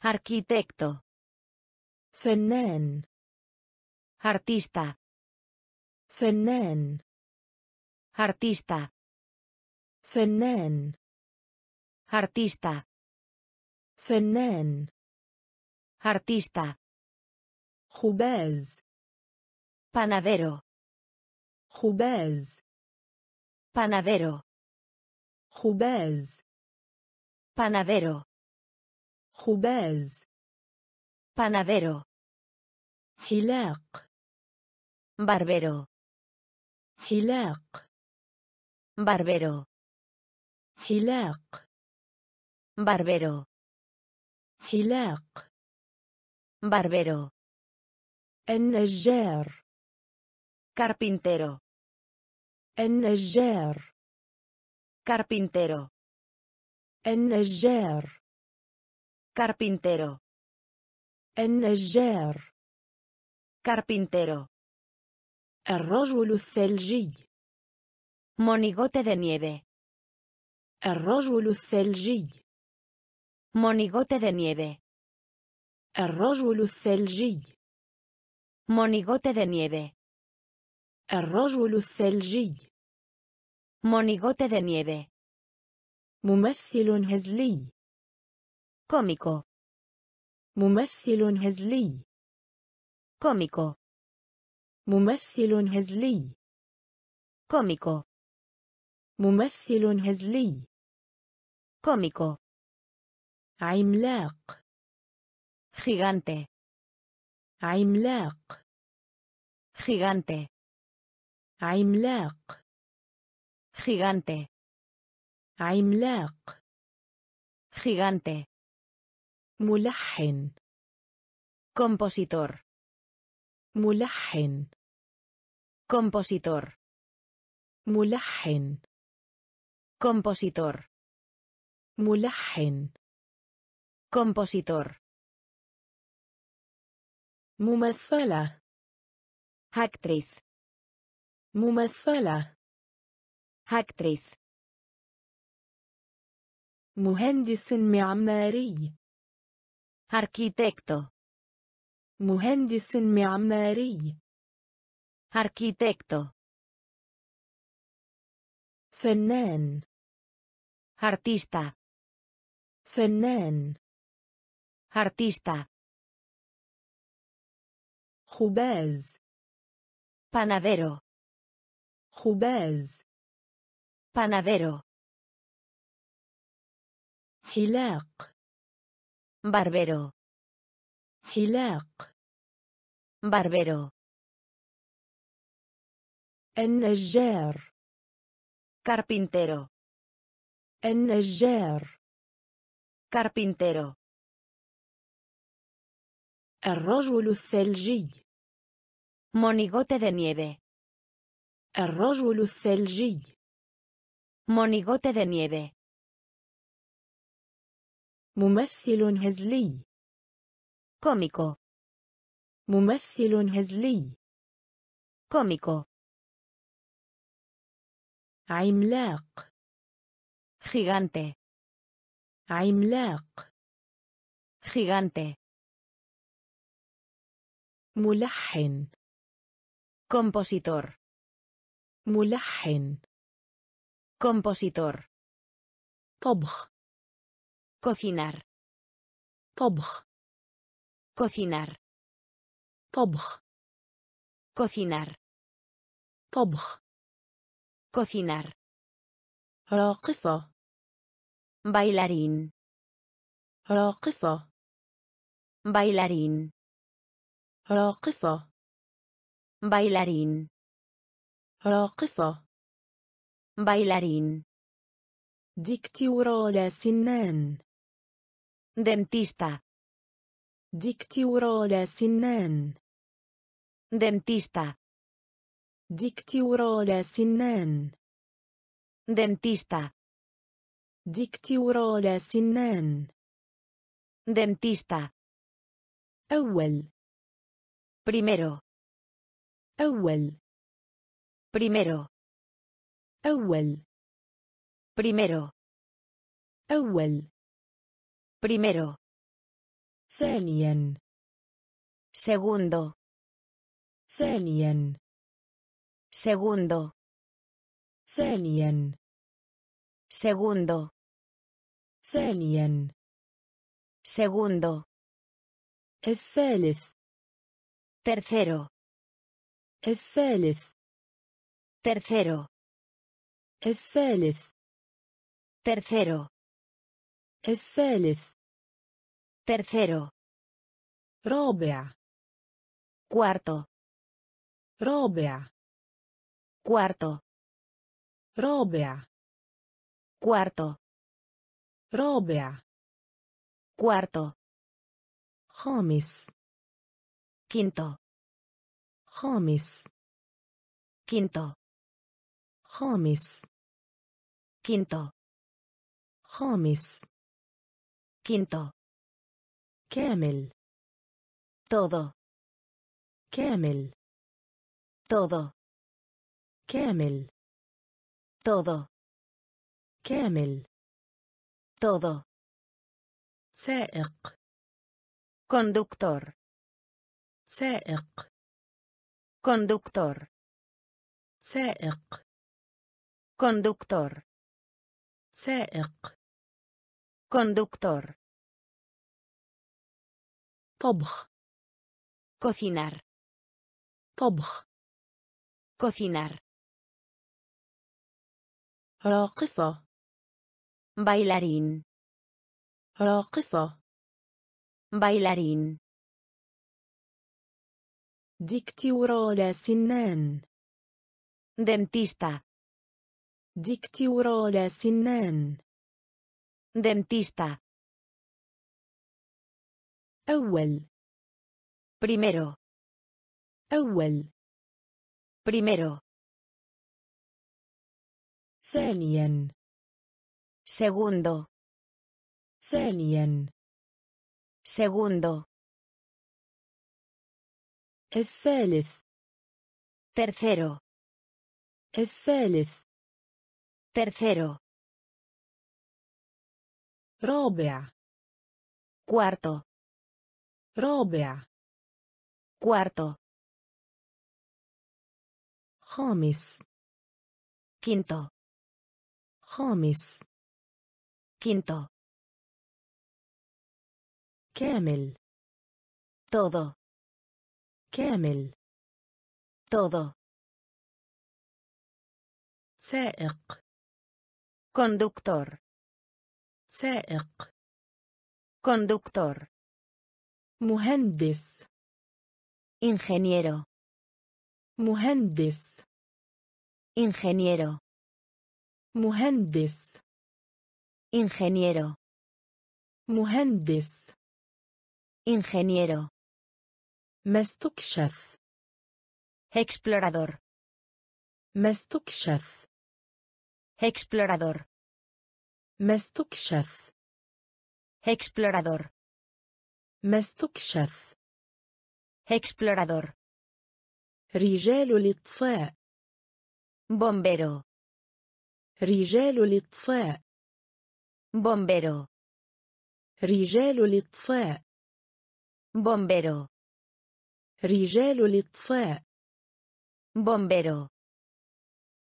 Arquitecto. فنان Artista. فنان Artista. فنان Artista. فنان Artista. خباز Panadero. خباز Panadero. خباز Panadero. خباز Panadero. حلاق Barbero. حلاق Barbero. حلاق Barbero. حلاق Barbero. النجار Carpintero. النجار Carpintero. النجار Carpintero. النجار Carpintero. الرجل الثلجي Monigote de nieve. الرجل الثلجي Monigote de nieve. الرجل الثلجي Monigote de nieve. الرجل الثلجي Monigote de nieve. ممثل هزلي Cómico. ممثل هزلي Cómico. ممثل هزلي Cómico. ممثل هزلي Cómico. عملاق Gigante. عملاق Gigante. عملاق Gigante. عملاق Gigante. ملحن Compositor. ملحن Compositor. ملحن Compositor. ملحن Compositor. ممثلة Actriz. ممثلة Actriz. مهندس معماري Arquitecto. مهندس معماري Arquitecto. فنان Artista. فنان Artista. خباز Panadero. خباز Panadero. حلاق Barbero. حلاق Barbero. النجار Carpintero. النجار Carpintero. الرجل الثلجي Monigote de nieve. الرجل الثلجي Monigote de nieve. ممثل هزلي Cómico. ممثل هزلي Cómico. عملاق Gigante. عملاق Gigante. ملحن Compositor. ملحن Compositor. طبخ Cocinar. طبخ Cocinar. طبخ Cocinar. طبخ Cocinar. راقصة Bailarín. راقصة Bailarín. راقصة Bailarín. راقصة Bailarín. ديكتورال سنان Dentista. ديكتورال سنان Dentista. ديكتورال سنان Dentista. ديكتورال سنان Dentista. أول Primero. أول Primero. أول Primero. أول Primero. ثانيا Segundo. ثانيا Segundo. ثانيا Segundo. ثانيا Segundo. الثالث Tercero. الثالث Tercero. الثالث Tercero. الثالث Tercero. رابع Cuarto. رابع Cuarto. رابع Cuarto. رابع Cuarto. خامس Quinto. خامس Quinto. خامس quinto, خامس quinto, كامل todo, كامل todo, كامل todo, كامل todo, سائق conductor, سائق conductor, سائق conductor سائق. conductor طبخ. cocinar طبخ. cocinar راقصة. Bailarín. راقصة. Bailarín. دكتورة لسنان دنتيستا ديكتورال سنان dentista, أول primero, أول primero, ثانيا segundo, ثانيا segundo, الثالث tercero, الثالث tercero, رابع cuarto, رابع cuarto, خامس quinto, خامس quinto, كامل todo, كامل todo, سائق conductor, سائق conductor, مهندس ingeniero, مهندس ingeniero, مهندس ingeniero, مهندس ingeniero, ما استكشف explorador, ما استكشف explorador, ما استكشف explorador, ما استكشف explorador, رجال الإطفاء. Bombero, رجال الإطفاء. Bombero, رجال الإطفاء. Bombero, رجال الإطفاء. Bombero,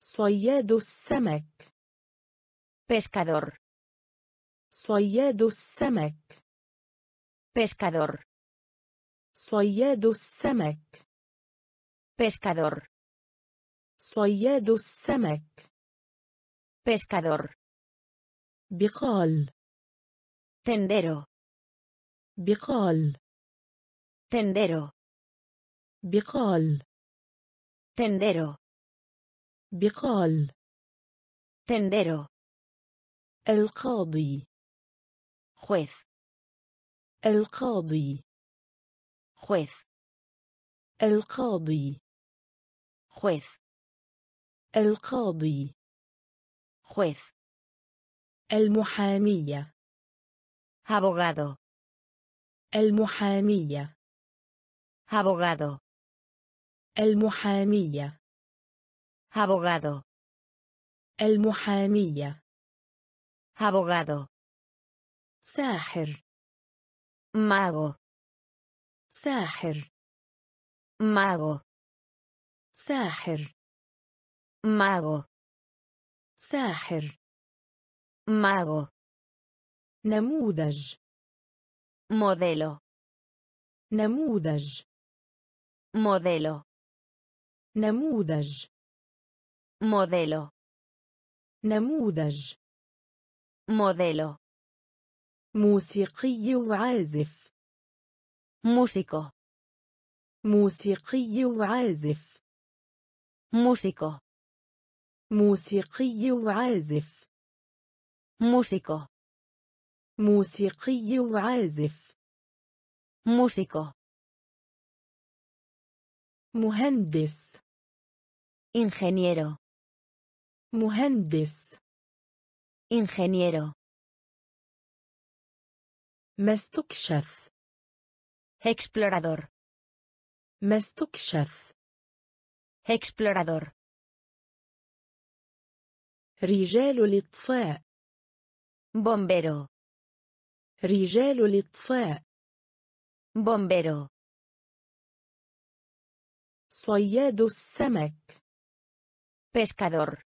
صياد السمك. Pescador, صياد السمك pescador, صياد السمك pescador, صياد السمك pescador, بقال tendero, بقال tendero, بقال tendero, بقال tendero, القاضي juez, القاضي juez, القاضي juez, القاضي juez, المحامية abogado, المحامية abogado, المحامية abogado, المحامية abogado, ساحر. ماغو ساحر. ماغو ساحر. ماغو ساحر. ماغو نموذج. modelo. نموذج. modelo. نموذج. modelo. نموذج. modelo. موسيقي وعازف. músico, موسيقي وعازف. músico, موسيقي وعازف. músico, موسيقي وعازف. músico, مهندس. Ingeniero, مهندس. Ingeniero. ما استكشف Explorador. ما استكشف Explorador. رجال الإطفاء Bombero. رجال الإطفاء Bombero. صياد السمك Pescador.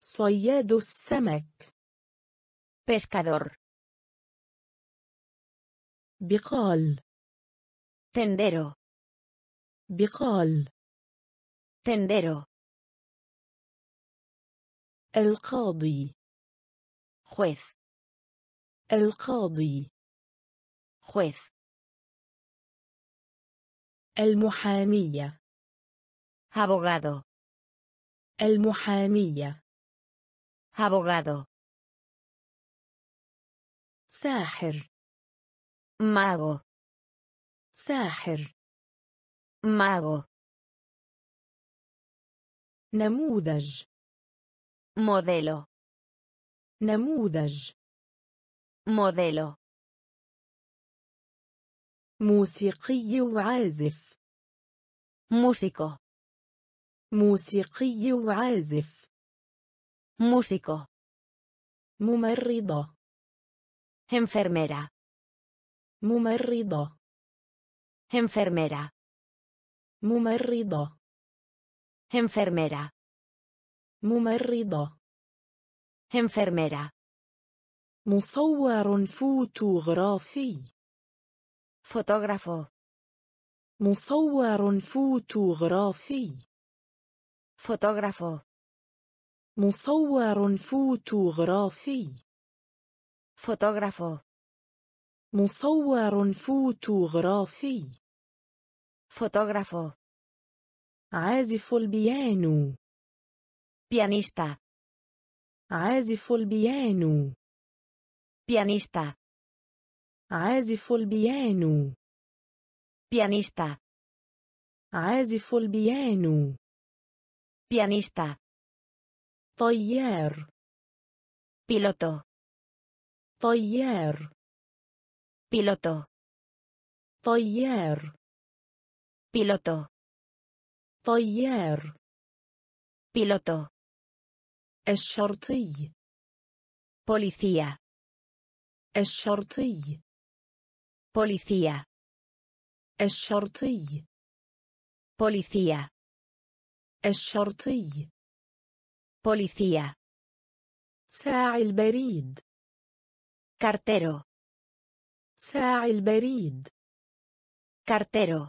صياد السمك Pescador. بقال Tendero. بقال Tendero. القاضي Juez. القاضي Juez. المحامية Abogado. المحامية Abogado. ساحر Mago. ساحر Mago. نموذج Modelo. نموذج Modelo. موسيقي وعازف Músico. موسيقي وعازف Músico. ممرضة Enfermera. ممرضة Enfermera. ممرضة Enfermera. ممرضة Enfermera. مصور فوتوغرافي Fotógrafo. مصور فوتوغرافي Fotógrafo. مصور فوتوغرافي Fotógrafo. مصور فوتوغرافي Fotógrafo. عازف البيانو Pianista. عازف البيانو Pianista. عازف البيانو Pianista. عازف البيانو Pianista. طيار Piloto. طيار Piloto. طيار Piloto. طيار Piloto. الشرطي Policía. الشرطي Policía. الشرطي Policía. الشرطي Policía. ساعي البريد Cartero. ساعي البريد Cartero.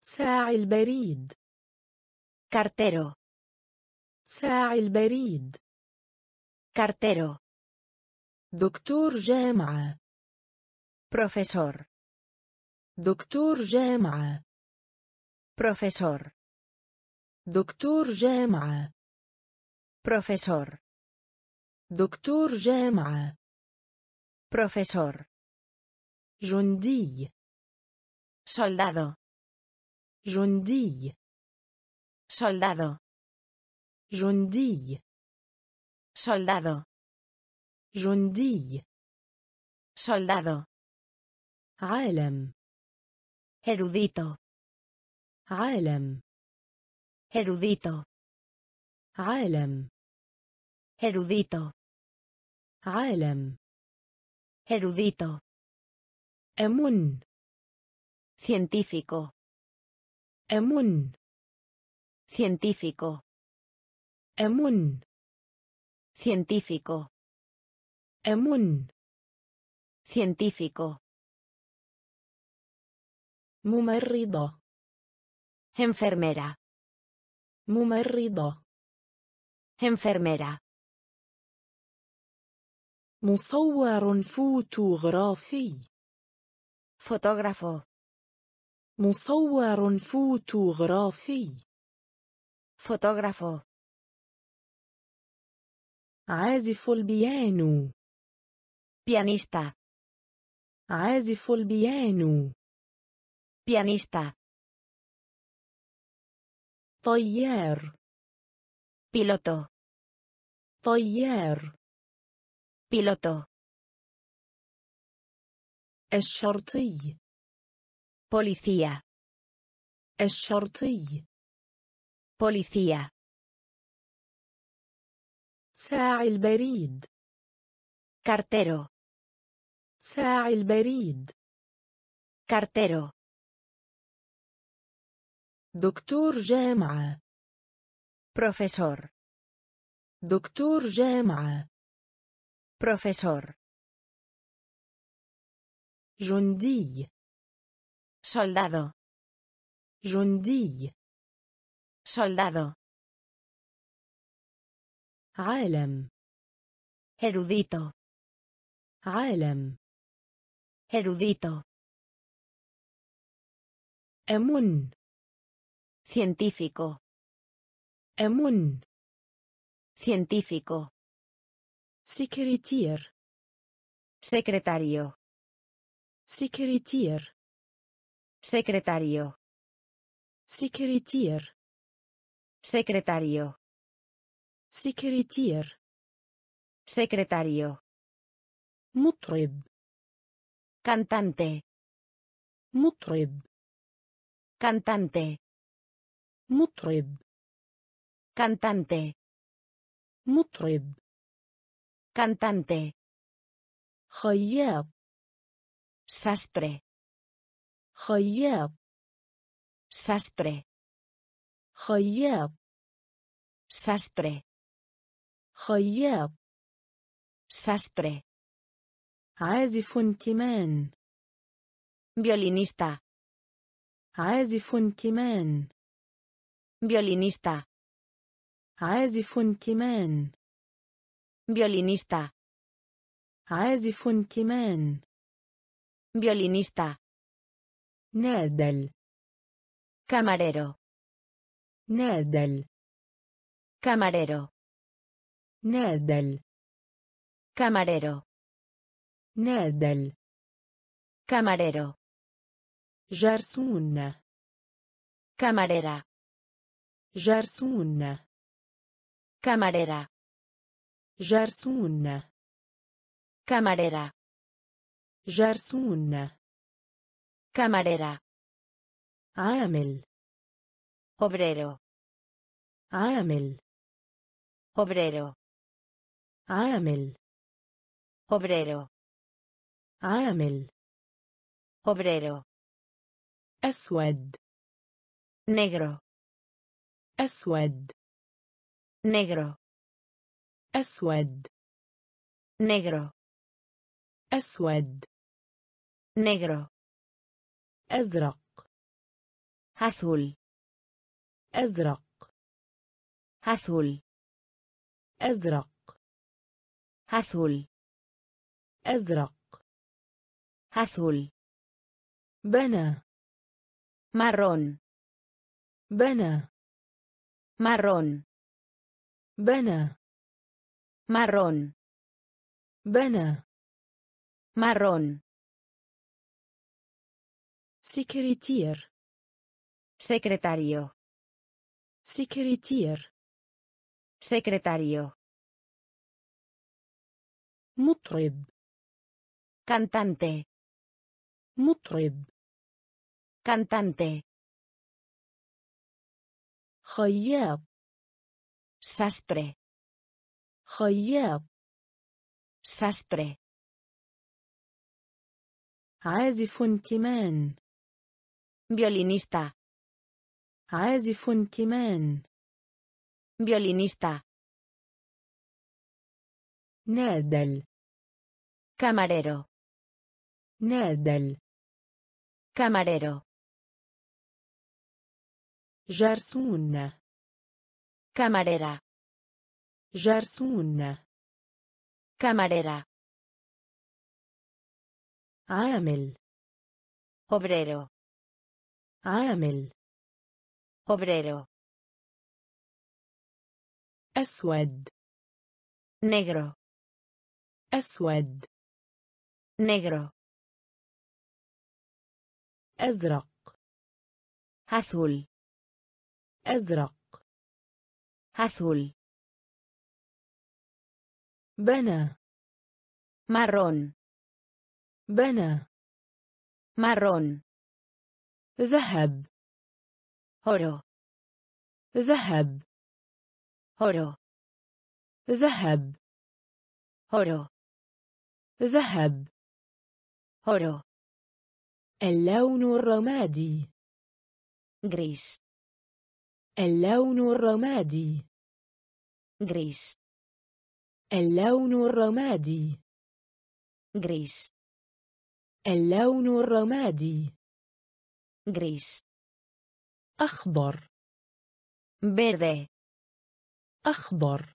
ساعي البريد Cartero. ساعي البريد Cartero. دكتور جامعة Profesor. دكتور جامعة Profesor. دكتور جامعة Profesor. دكتور جامعة Profesor. جندي Soldado. جندي Soldado. جندي Soldado. جندي Soldado. عالم Erudito. عالم Erudito. عالم Erudito. عالم Erudito. أمن Científico. أمن Científico. أمن Científico. أمن Científico. ممرضة Enfermera. ممرضة Enfermera. مصور فوتوغرافي fotógrafo مصور فوتوغرافي. fotógrafo عازف البيانو. pianista عازف البيانو. pianista طيار. piloto طيار. بيلوتو الشرطي Policía. الشرطي Policía. ساعي البريد Cartero. ساعي البريد Cartero. دكتور جامعة Profesor. دكتور جامعة Profesor. جندي Soldado. جندي Soldado. عالم Erudito. عالم Erudito. أمن Científico. أمن Científico. سكرتير Secretario. سكرتير Secretario. سكرتير Secretario. سكرتير Secretario. مطرب Cantante. مطرب Cantante. مطرب Cantante. مطرب Cantante. خياط Sastre. خياط Sastre. خياط Sastre. خياط Sastre. عازف كمان Violinista. عازف كمان Violinista. عازف كمان Violinista. عازف كمان Violinista. نادل Camarero. نادل Camarero. نادل Camarero. نادل Camarero. جرسون Camarera. جرسون Camarera. جرسون Camarera. جرسون Camarera. عامل Obrero. عامل Obrero. عامل Obrero. عامل Obrero. أسود Negro. أسود Negro. أسود Negro. أسود Negro. أزرق Azul. أزرق Azul. أزرق Azul. أزرق Azul. بنى Marrón. بنى Marrón. بنى Marrón. بنى Marrón. سكرتير Secretario. سكرتير Secretario. مطرب Cantante. مطرب Cantante. خياط Sastre. خياط Sastre. عازف كمان Violinista. عازف كمان Violinista. نادل Camarero. نادل Camarero. جرسون Camarera. جرسون Camarera. عامل Obrero. عامل Obrero. أسود Negro. أسود Negro. أزرق Azul. أزرق Azul. بنى marrón بنى marrón ذهب. oro ذهب. oro ذهب. oro ذهب. oro اللون الرمادي. Gris. اللون الرمادي. Gris. اللون الرمادي. Gris. اللون الرمادي. Gris أخضر verde أخضر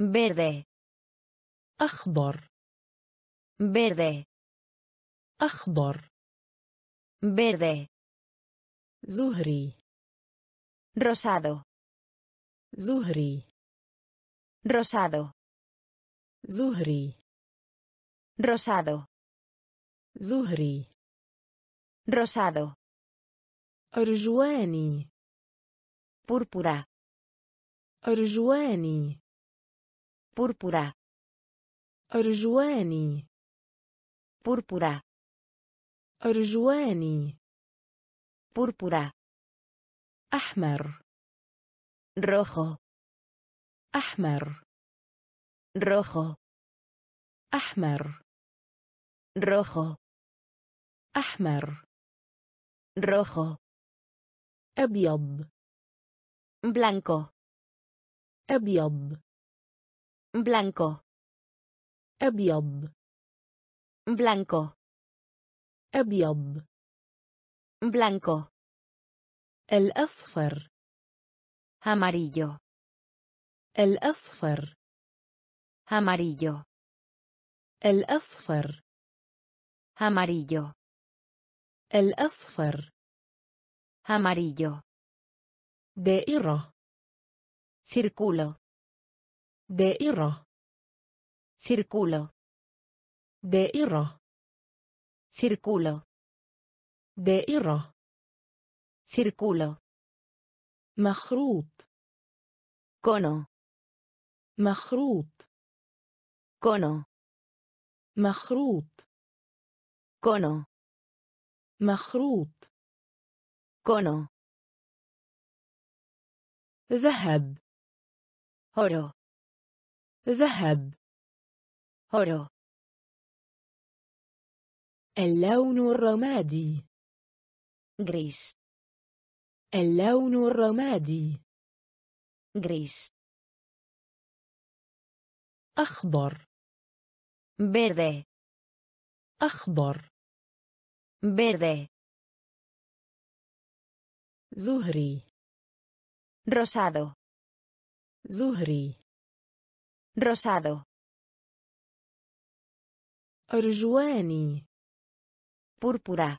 verde أخضر verde أخضر verde زهري rosado زهري rosado زهري rosado زهري rosado أرجواني púrpura أرجواني púrpura أرجواني púrpura أرجواني púrpura أحمر rojo أحمر rojo أحمر rojo أحمر rojo أبيض blanco أبيض blanco أبيض blanco أبيض blanco الأصفر amarillo الأصفر amarillo الأصفر amarillo الأصفر amarillo دائرة círculo دائرة círculo دائرة círculo دائرة círculo مخروط cono مخروط cono مخروط cono مخروط. cono ذهب. oro ذهب. oro اللون الرمادي. gris اللون الرمادي. gris أخضر. verde أخضر. verde زهري rosado زهري rosado أرجواني púrpura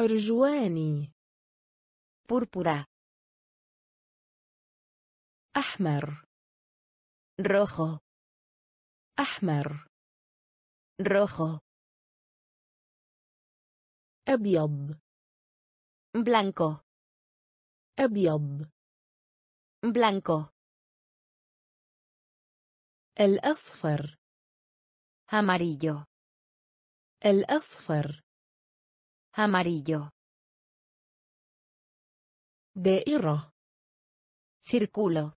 أرجواني púrpura أحمر rojo أحمر rojo أبيض blanco أبيض blanco الأصفر amarillo الأصفر amarillo دائرة círculo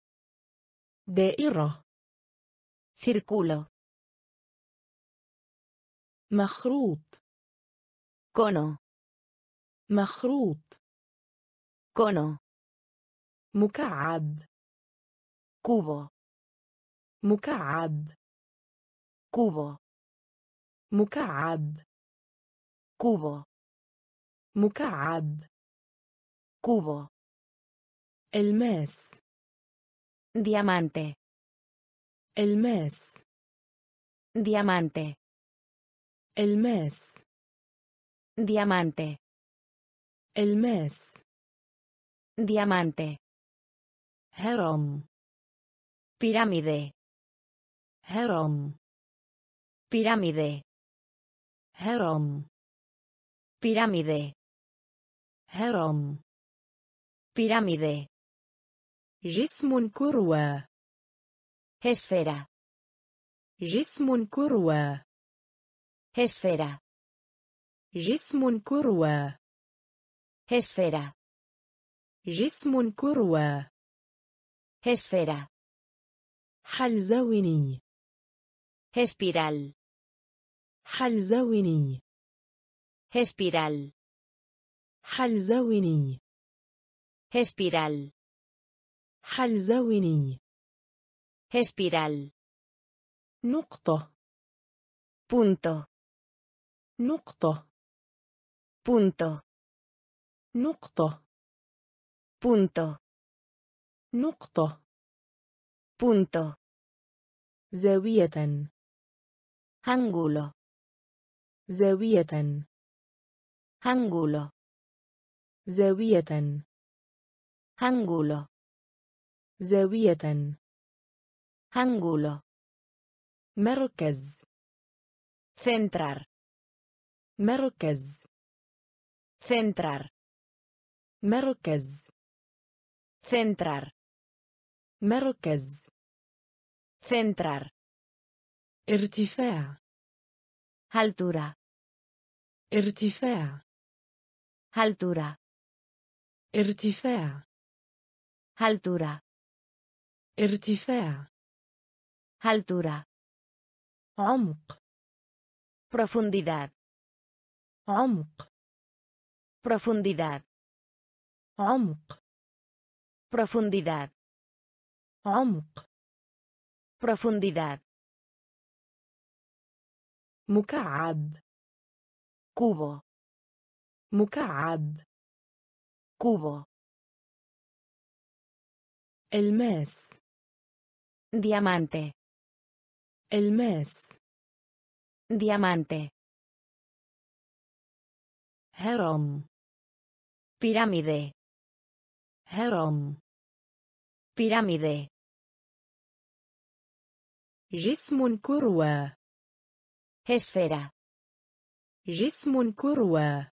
دائرة círculo مخروط كونو مخروط. كونو مكعب. cubo مكعب. cubo مكعب. cubo مكعب. cubo الماس. Diamante. الماس. Diamante. الماس. diamante الماس diamante هرم pirámide هرم pirámide هرم pirámide هرم pirámide جسم كروة esfera جسم كروى esfera جسم كروى esfera. جسم كروى esfera. حلزوني. Espiral. حلزوني. Espiral. حلزوني. Espiral. حلزوني. Espiral. نقطة. Punto. نقطة. Punto نقطة punto نقطة punto زاوية ángulo زاوية ángulo زاوية ángulo زاوية ángulo مركز centrar مركز centrar مركز centrar مركز centrar ارتفاع altura ارتفاع altura ارتفاع altura ارتفاع altura عمق profundidad عمق profundidad عمق profundidad عمق profundidad مكعب cubo مكعب cubo الماس diamante الماس diamante هرم pirámide. Herom pirámide. جسم كروى هسفرة جسم كروى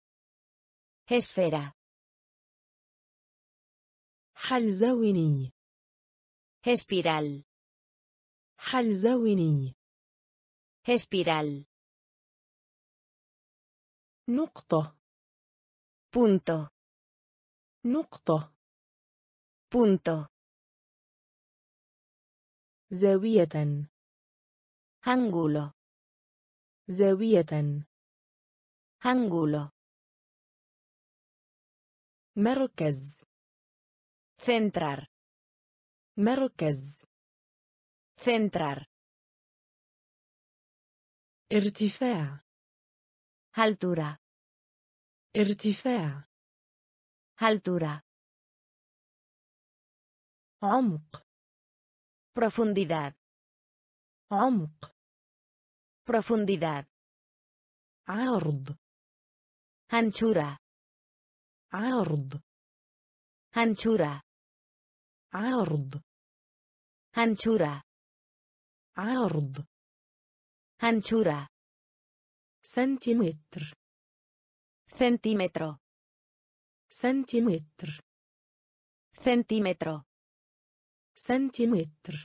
هسفرة حلزوني هسبيرال حلزوني هسبيرال نقطة بونتو نقطة punto زاوية ángulo زاوية ángulo مركز centrar مركز centrar ارتفاع altura ارتفاع altura عمق profundidad عمق profundidad عرض anchura عرض anchura عرض anchura عرض anchura سنتيمتر centímetro Centímetro. Centímetro. Centímetro.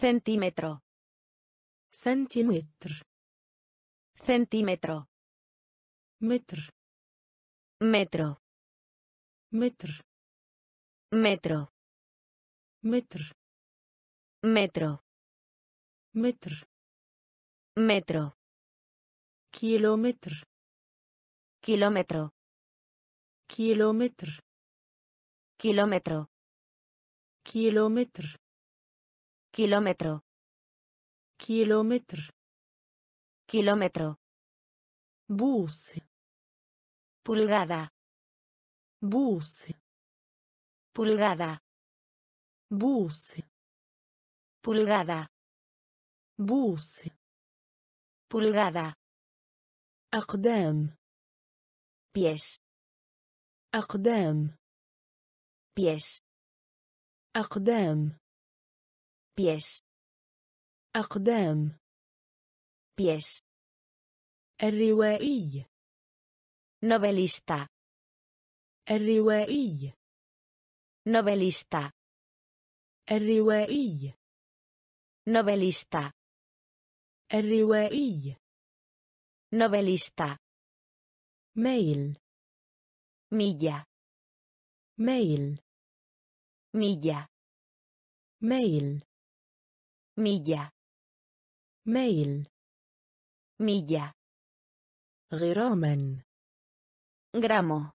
Centímetro. Centímetro. Centímetro. Metro. Metro. Metro. Metro. Metro. Metro. Metro. Metro. Kilómetro. Kilómetro. كيلومتر kilómetro كيلومتر kilómetro كيلومتر kilómetro بوص pulgada بوص pulgada بوص pulgada بوص pulgada أقدام pies أقدام pies أقدام pies أقدام pies الروائي novelista الروائي novelista الروائي novelista الروائي Novelista. ميل Milla. ميل Milla. ميل Milla. ميل Milla. غراما Gramo.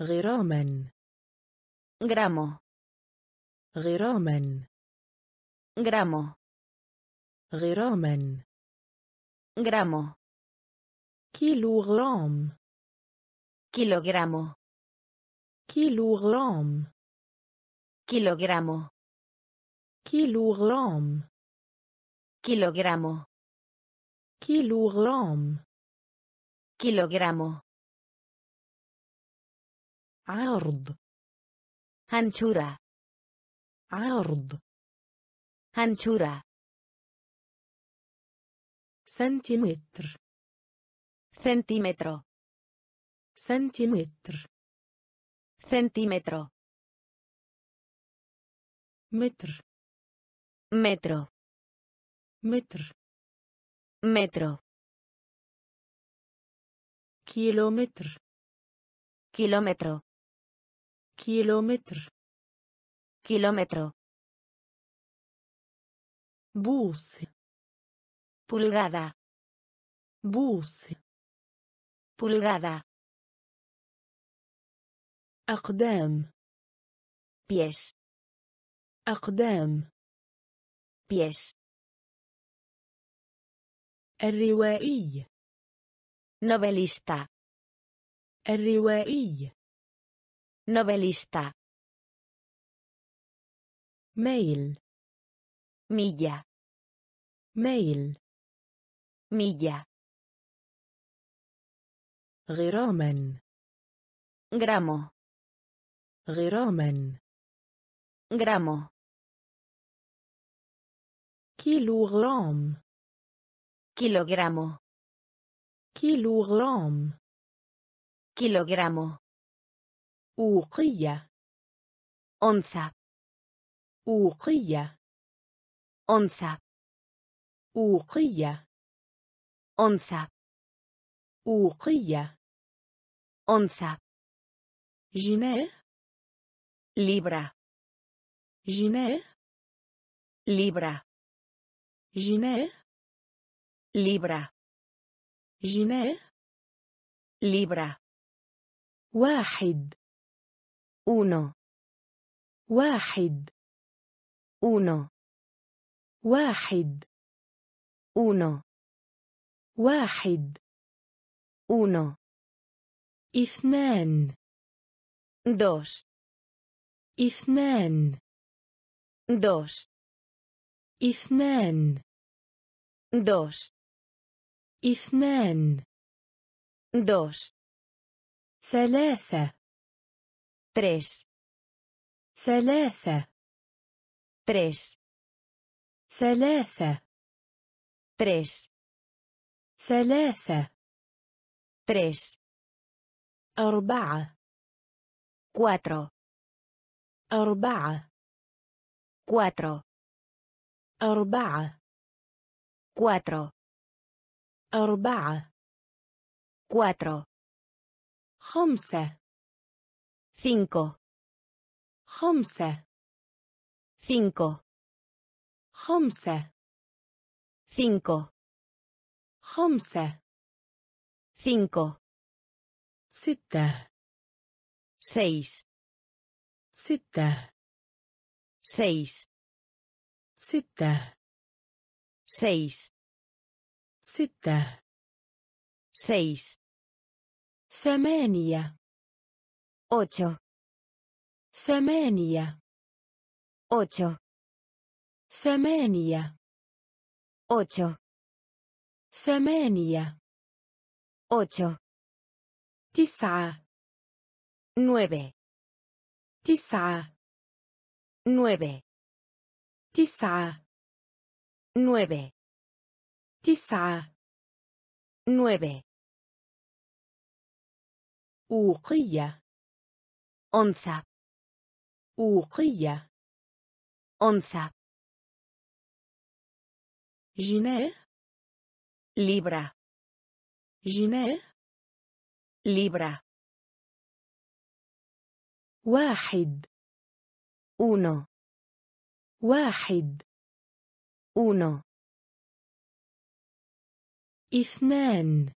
غراما Gramo. غراما Gramo. غراما Gramo. كيلوغرام Kilogramo. كيلوغرام Kilogramo. كيلوغرام Kilogramo. كيلوغرام Kilogramo. عرض Anchura. عرض Anchura. سنتيمتر Centímetro. Centímetro. Centímetro. Metr. Metro. Metr. Metro. Kilómetro. Kilómetro. Kilómetro. Kilómetro. Bus. Pulgada. Bus. Pulgada. أقدام Pies. أقدام Pies. الروائي Novelista. الروائي Novelista. ميل Milla. ميل Milla. غراما Gramo. غراما Gramo. كيلوغرام Kilogramo. كيلوغرام Kilogramo. أوقية Onza. أوقية Onza. أوقية Onza. أوقية Onza. جنيه Libra. جنيه Libra. جنيه Libra. جنيه Libra. واحد Uno. واحد Uno. واحد Uno. واحد Uno. اثنان Dos. اثنان Dos. اثنان Dos. اثنان Dos. ثلاثة Tres. ثلاثة Tres. ثلاثة Tres. ثلاثة Tres. أربعة Cuatro. أربعة Cuatro. أربعة Cuatro. أربعة Cuatro. خمسة Cinco. خمسة Cinco. خمسة Cinco. خمسة Cinco. ستة Seis. Sitte. Seis. Sitte. Seis. Sitte. Seis. Femenia. Ocho. Femenia. Ocho. Femenia. Ocho. Femenia. Ocho. Tisa. Nueve. تسعة Nueve. تسعة Nueve. تسعة Nueve. أوقية Onza. أوقية Onza. جنيه libra جنيه libra واحد. Uno. واحد. Uno. اثنان.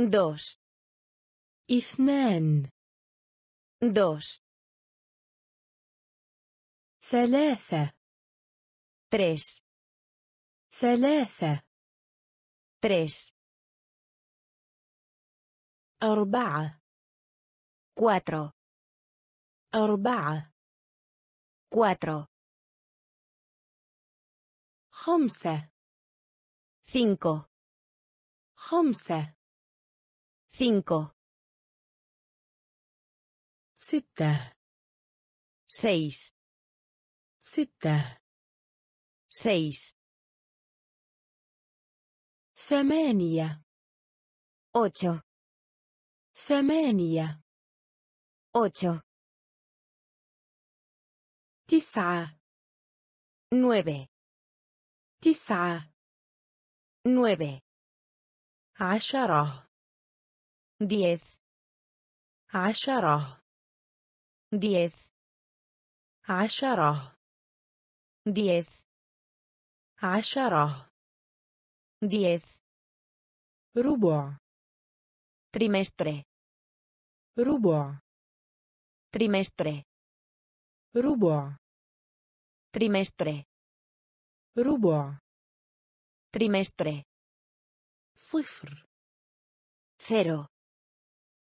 Dos. اثنان. Dos. ثلاثة. Tres. ثلاثة. Tres. أربعة. Cuatro. أربعة cuatro خمسة cinco خمسة cinco ستة seis ستة seis ثمانية ocho ثمانية ocho تسعة nueve تسعة nueve عشرة diez عشرة diez عشرة diez عشرة diez ربع trimestre ربع trimestre trimestre. Rubua trimestre. Cifra cero.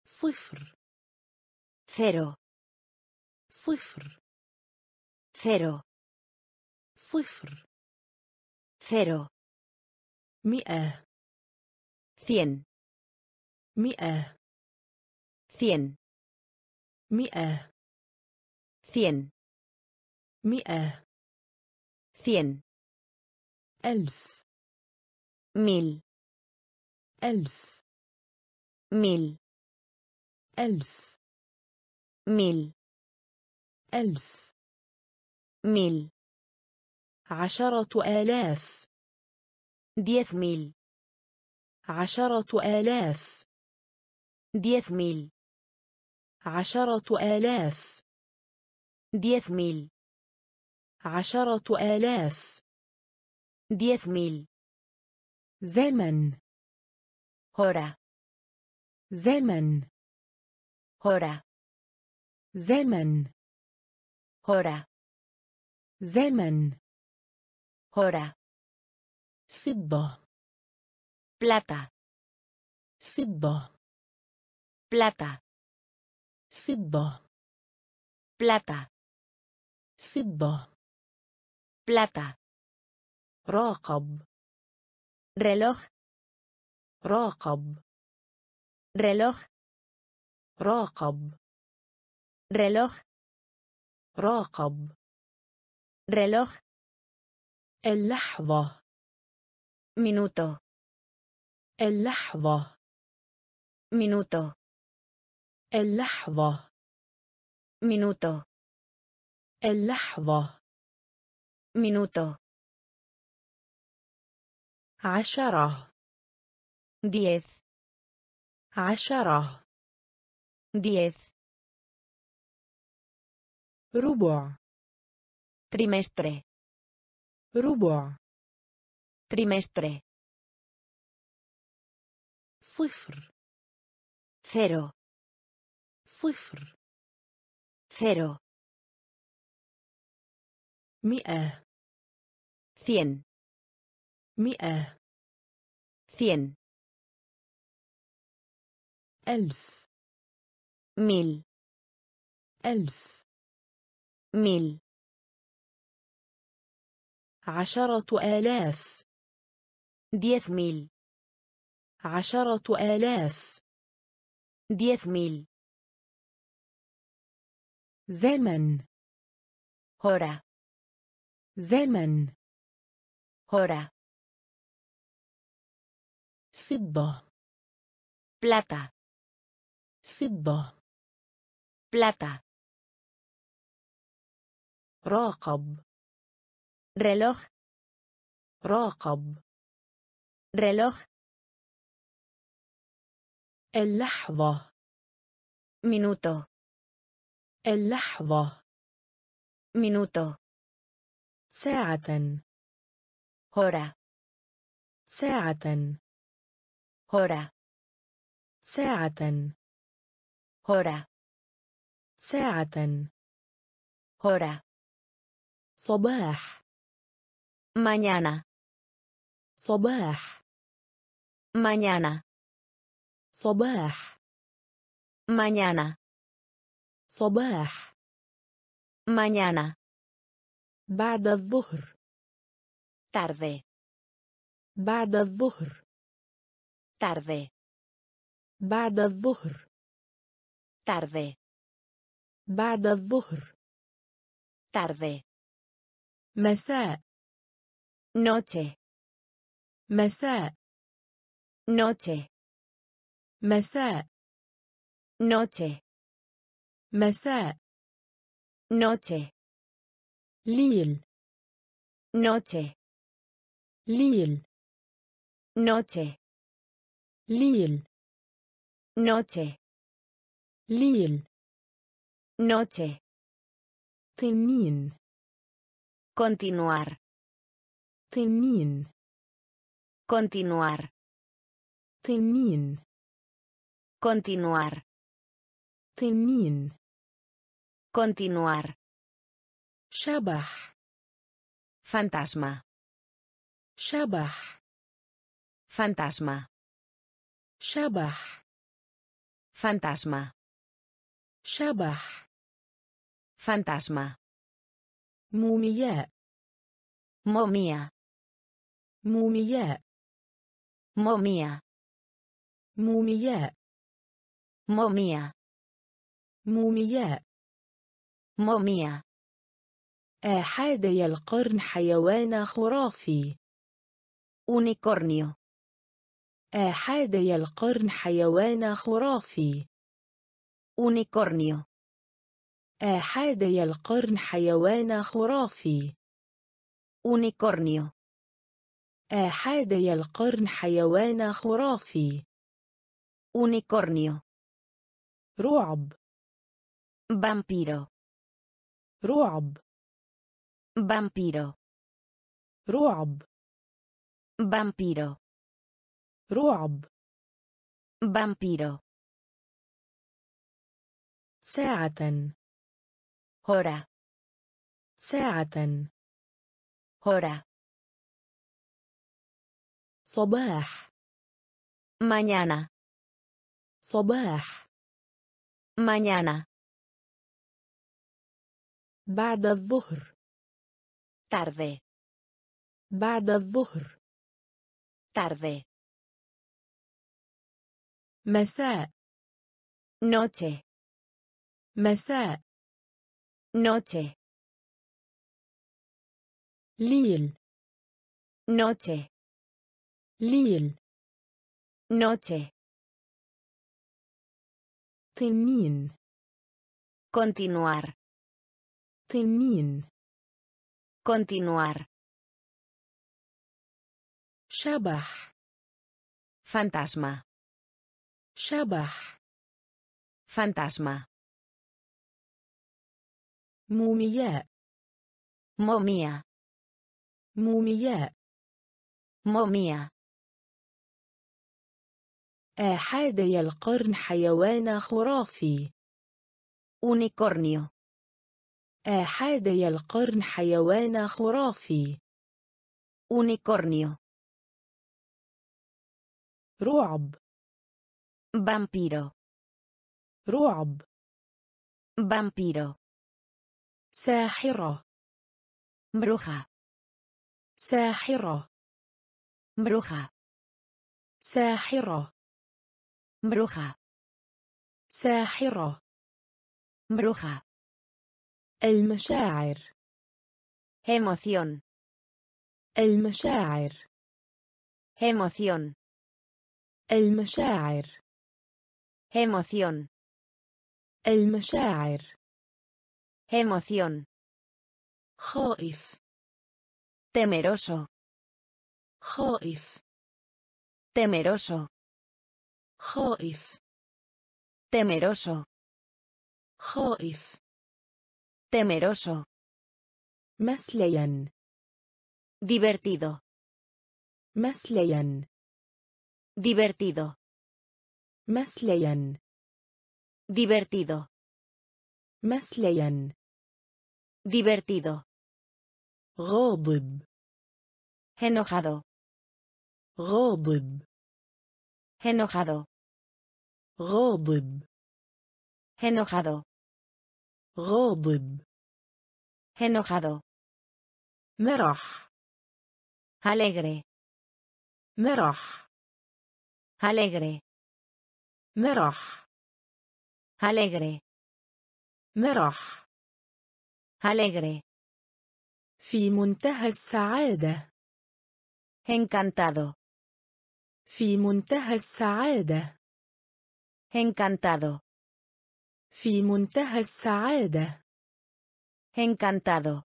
Cifra cero. Cifra cero. Cifra cero. Mil cien. Mil cien. Mil cien. مئة. Cien. ألف. mil ألف. mil ألف. mil ألف. mil عشرة آلاف. diez mil عشرة آلاف. diez mil عشرة آلاف. diez mil عشرة آلاف. ديز ميل زمن. هورا. زمن. هورا. زمن. هورا. زمن. هورا. فضة. plata فضة. plata فضة. plata فضة. Plata راقب reloj راقب reloj راقب reloj راقب reloj اللحظة minuto اللحظة minuto اللحظة minuto اللحظة minuto عشرة diez عشرة diez ربع trimestre ربع trimestre صفر cero صفر cero مئة cien مئة cien ألف mil ألف mil عشرة آلاف diez mil عشرة آلاف diez mil زمن hora زمن hora فضة plata فضة plata راقب reloj راقب reloj اللحظة minuto اللحظة minuto ساعة هورا ساعة. هورا ساعة. هورا ساعة. هورا صباح. Mañana. صباح. Mañana. صباح. Mañana. صباح. Mañana. بعد الظهر. tarde بعد الظهر tarde بعد الظهر tarde بعد الظهر tarde مساء noche مساء noche مساء noche مساء noche ليل noche Lil. Noche. Lil. Noche. Lil. Noche. Termin. Continuar. Termin. Continuar. Termin. Continuar. Termin. Continuar. Shabah. Fantasma. شبح. fantasma شبح. fantasma شبح. fantasma مومياء. momia مومياء. momia مومياء. momia مومياء. momia آحادي القرن حيوان خرافي. Unicornio. آحادي القرن حيوان خرافي. Unicornio. آحادي القرن حيوان خرافي. Unicornio. آحادي القرن حيوان خرافي. Unicornio. رعب. Vampiro. رعب. Vampiro. رعب. Vampiro رعب vampiro ساعة hora ساعة hora صباح mañana صباح mañana بعد الظهر tarde بعد الظهر tarde مساء noche مساء noche ليل noche ليل noche تنين continuar تنين continuar شبح. Fantasma. شبح. Fantasma. مومياء. momia مومياء. momia آحادي القرن حيوان خرافي. Unicornio. آحادي القرن حيوان خرافي. Unicornio. رعب بامبيرو رعب بامبيرو ساحرة بروخا ساحرة بروخا ساحرة بروخا ساحرة. بروخا المشاعر emoción. المشاعر. Emoción. المشاعر emoción المشاعر emoción خائف temeroso خائف Temeroso. خائف Temeroso. خائف Temeroso. مسليا Divertido. مسليا Divertido. مسليا Divertido. مسليا Divertido. غاضب Enojado. غاضب Enojado. غاضب Enojado. غاضب Enojado. مرح Alegre. مرح Alegre. مرح Alegre. مرح Alegre. في منتهى السعادة Encantado. في منتهى السعادة Encantado. في منتهى السعادة Encantado.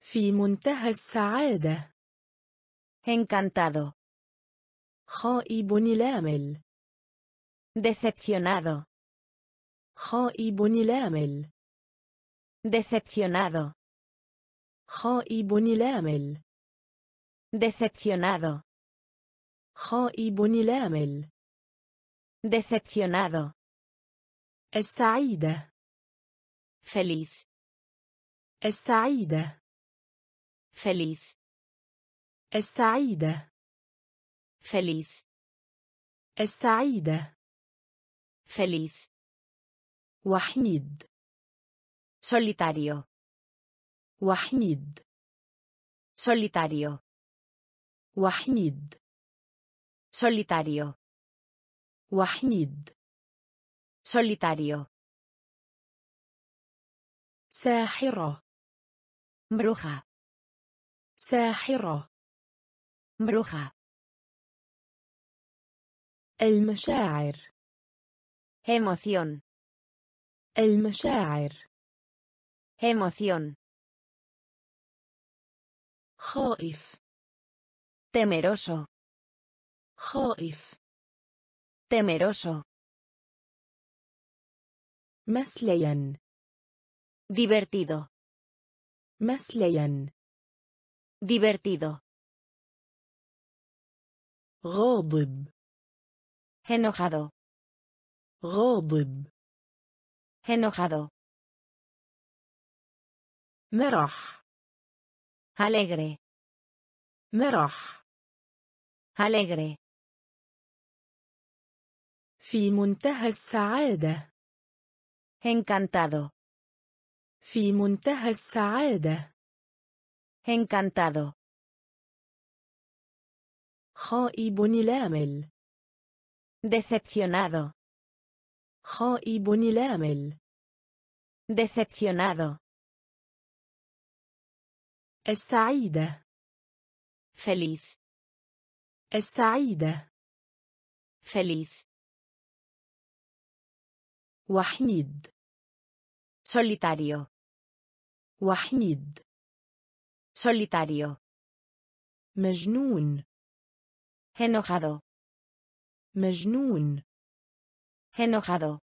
في منتهى السعادة Encantado. خائب الآمل Decepcionado. خائب الآمل Decepcionado. خائب الآمل Decepcionado. خائب الآمل Decepcionado. السعيدة Feliz. السعيدة Feliz. السعيدة فليث السعيدة. فليث وحيد. solitario. وحيد. solitario. وحيد. solitario. وحيد. solitario. ساحرة. مروخة ساحرة. مروخة المشاعر Emoción. المشاعر Emoción. خائف Temeroso. خائف Temeroso. مسليا Divertido. مسليا Divertido. غاضب Enojado. غاضب Enojado. مرح Alegre. مرح Alegre. في منتهى السعادة Encantado. في منتهى السعادة Encantado. خائب الآمل Decepcionado. خائب الآمل Decepcionado. السعيدة Feliz. السعيدة Feliz. وحيد Solitario. وحيد Solitario. مجنون Enojado. مجنون Enojado.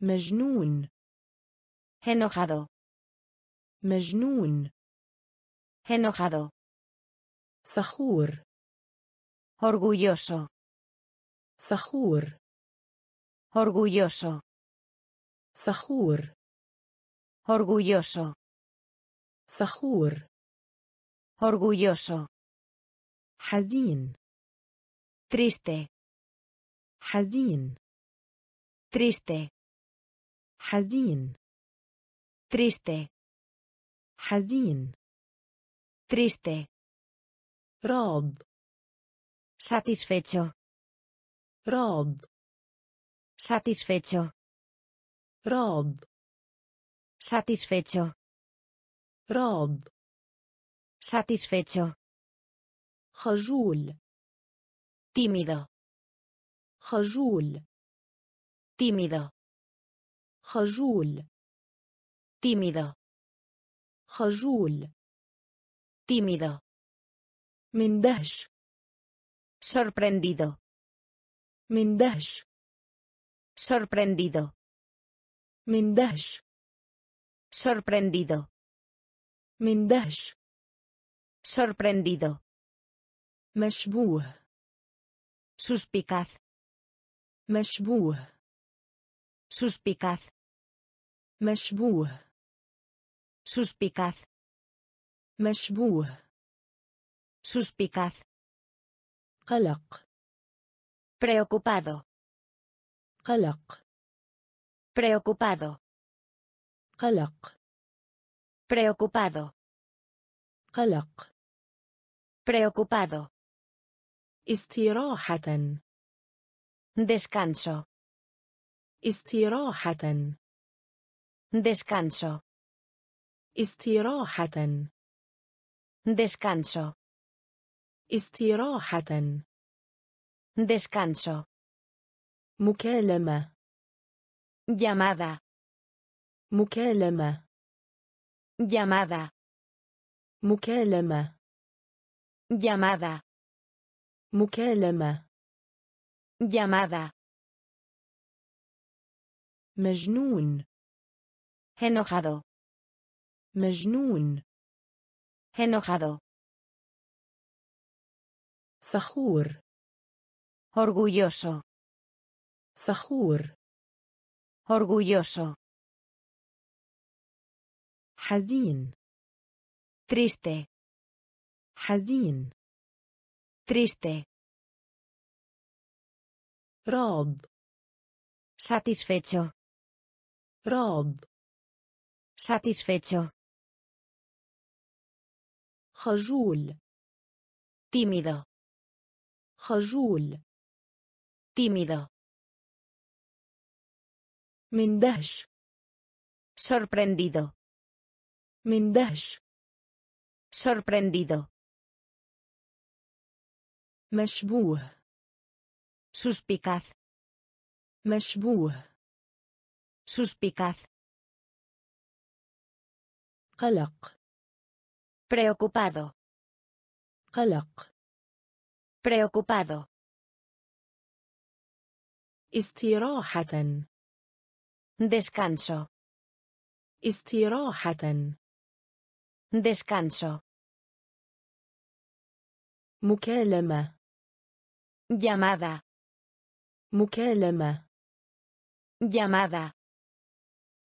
مجنون Enojado. مجنون Enojado. فخور Orgulloso. فخور Orgulloso. فخور Orgulloso. فخور Orgulloso. حزين Triste. حزين Triste. حزين Triste. حزين Triste. راض Satisfecho. راض Satisfecho. راض Satisfecho. راض Satisfecho. خجول Tímido. خجول Tímido. خجول Tímido. خجول Tímido. من دهش Sorprendido. مندهش Sorprendido. مندهش Sorprendido. مندهش Sorprendido. مشبوه Suspicaz. مشبوه Suspicaz. مشبوه Suspicaz. مشبوه Suspicaz. قلق Preocupado. قلق Preocupado. قلق Preocupado. قلق Preocupado. استراحة Descanso. استراحة Descanso. استراحة Descanso. استراحة Descanso. مكالمة Llamada. مكالمة Llamada. مكالمة Llamada. مكالمة Llamada. مجنون Enojado. مجنون Enojado. فخور Orgulloso. فخور Orgulloso. حزين Triste. حزين Triste. راض Satisfecho. راض Satisfecho. خجول Tímido. خجول Tímido. مندهش Sorprendido. مندهش Sorprendido. مشبوه Suspicaz. مشبوه Suspicaz. قلق Preocupado. قلق Preocupado. استراحة Descanso. استراحة Descanso. مكالمة Llamada. مكالمة Llamada.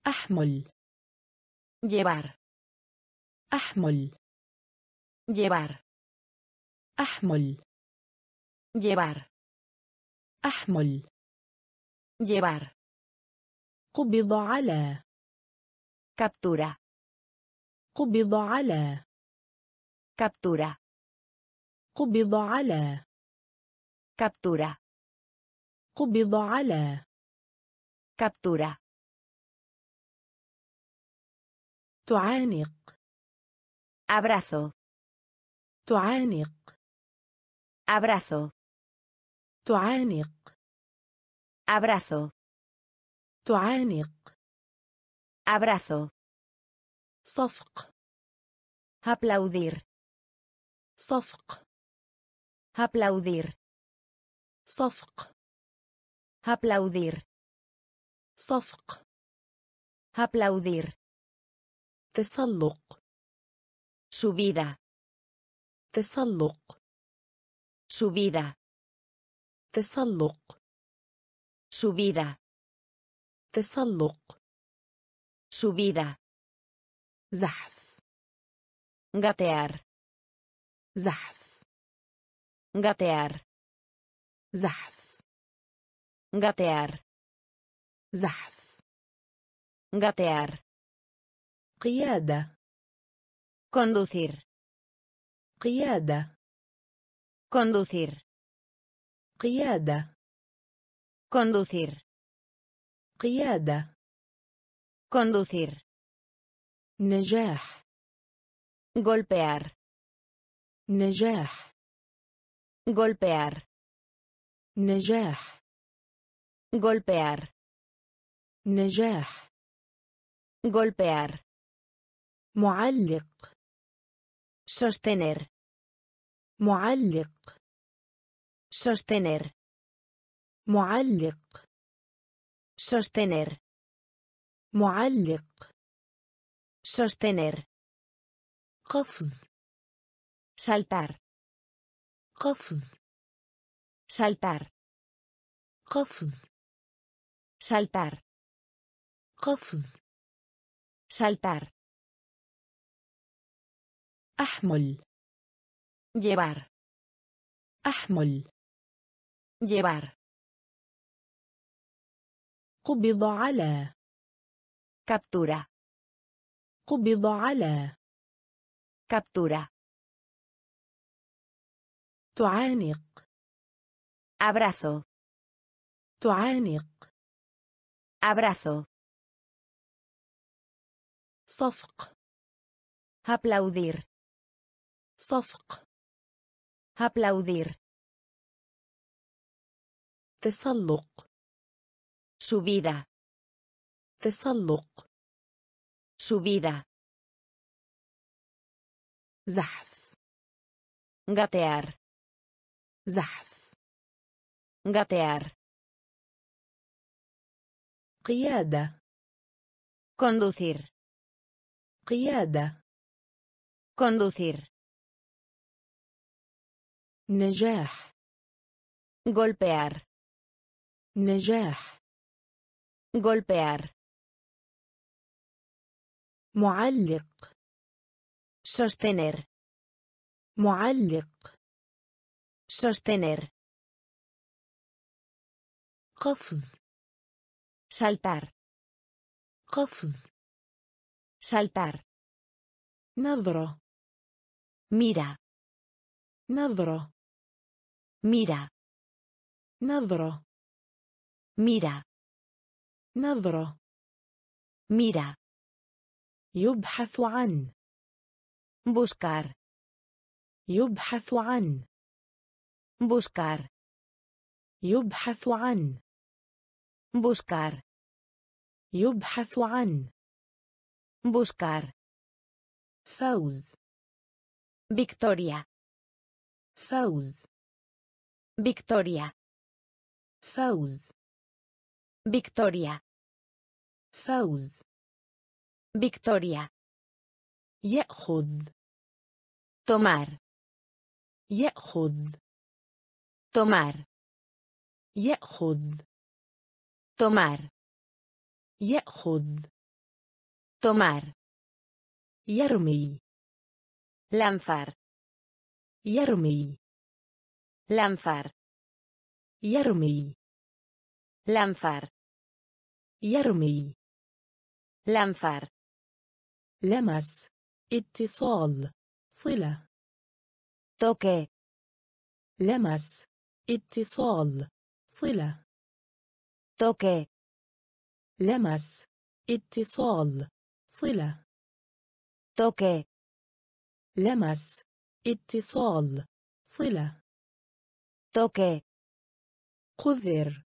أحمل Llevar. أحمل Llevar. أحمل Llevar. أحمل Llevar. قبض على Captura. قبض على Captura. قبض على Captura. قبض على Captura. تعانق Abrazo. تعانق Abrazo. تعانق Abrazo. تعانق Abrazo. صفق Aplaudir. صفق Aplaudir. صفق Aplaudir. صفق Aplaudir. تسلق Subida. تسلق Subida. تسلق Subida. تسلق Subida. زحف Gatear. زحف Gatear. زحف Gatear. زحف Gatear. قيادة Conducir. قيادة Conducir. قيادة Conducir. قيادة Conducir. نجاح Golpear. نجاح Golpear. نجاح Golpear. نجاح Golpear. معلق Sostener. معلق Sostener. معلق Sostener. معلق Sostener. قفز Saltar. قفز Saltar. قفز Saltar. قفز Saltar. أحمل Llevar. أحمل Llevar. قبض على Captura. قبض على Captura. تعانق Abrazo. تعانق Abrazo. صفق Aplaudir. صفق Aplaudir. تسلق Subida. تسلق Subida. زحف Gatear. زحف Gatear. قيادة Conducir. قيادة Conducir. نجاح Golpear. نجاح Golpear. معلق Sostener. معلق Sostener. قفز Saltar. قفز Saltar. نظرة Mira. نظرة Mira. نظرة Mira. نظرة Mira. يبحث عن Buscar. يبحث عن Buscar. يبحث عن Buscar. يبحث عن Buscar. فوز Victoria. فوز Victoria. فوز Victoria. فوز Victoria. يأخذ Tomar. يأخذ Tomar. يأخذ Tomar. يأخذ Tomar. يرمي Lanzar. يرمي Lanzar. يرمي Lanzar. يرمي Lanzar. لمس اتصال صلة Toque. لمس اتصال صلة Toque. لمس اتصال صلة Toque. لمس اتصال صلة Toque. قذر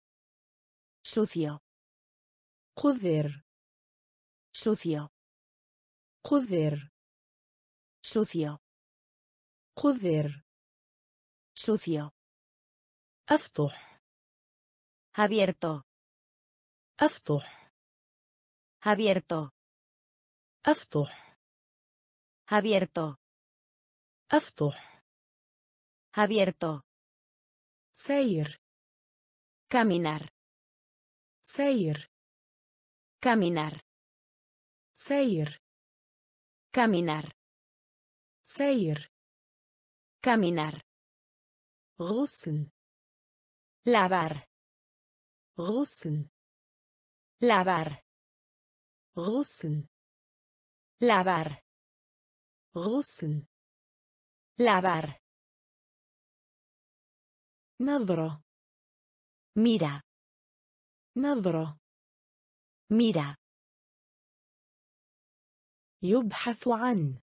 Sucio. قذر Sucio. قذر Sucio. قذر Sucio. أفتح Abierto. أفتح Abierto. أفتح Abierto. أفتح Abierto. سير Caminar. سير Caminar. سير Caminar. سير Caminar. غسل Lavar. غسل Lavar. غسل Lavar. غسل Lavar. نظرة Mira. نظرة Mira. يبحث عن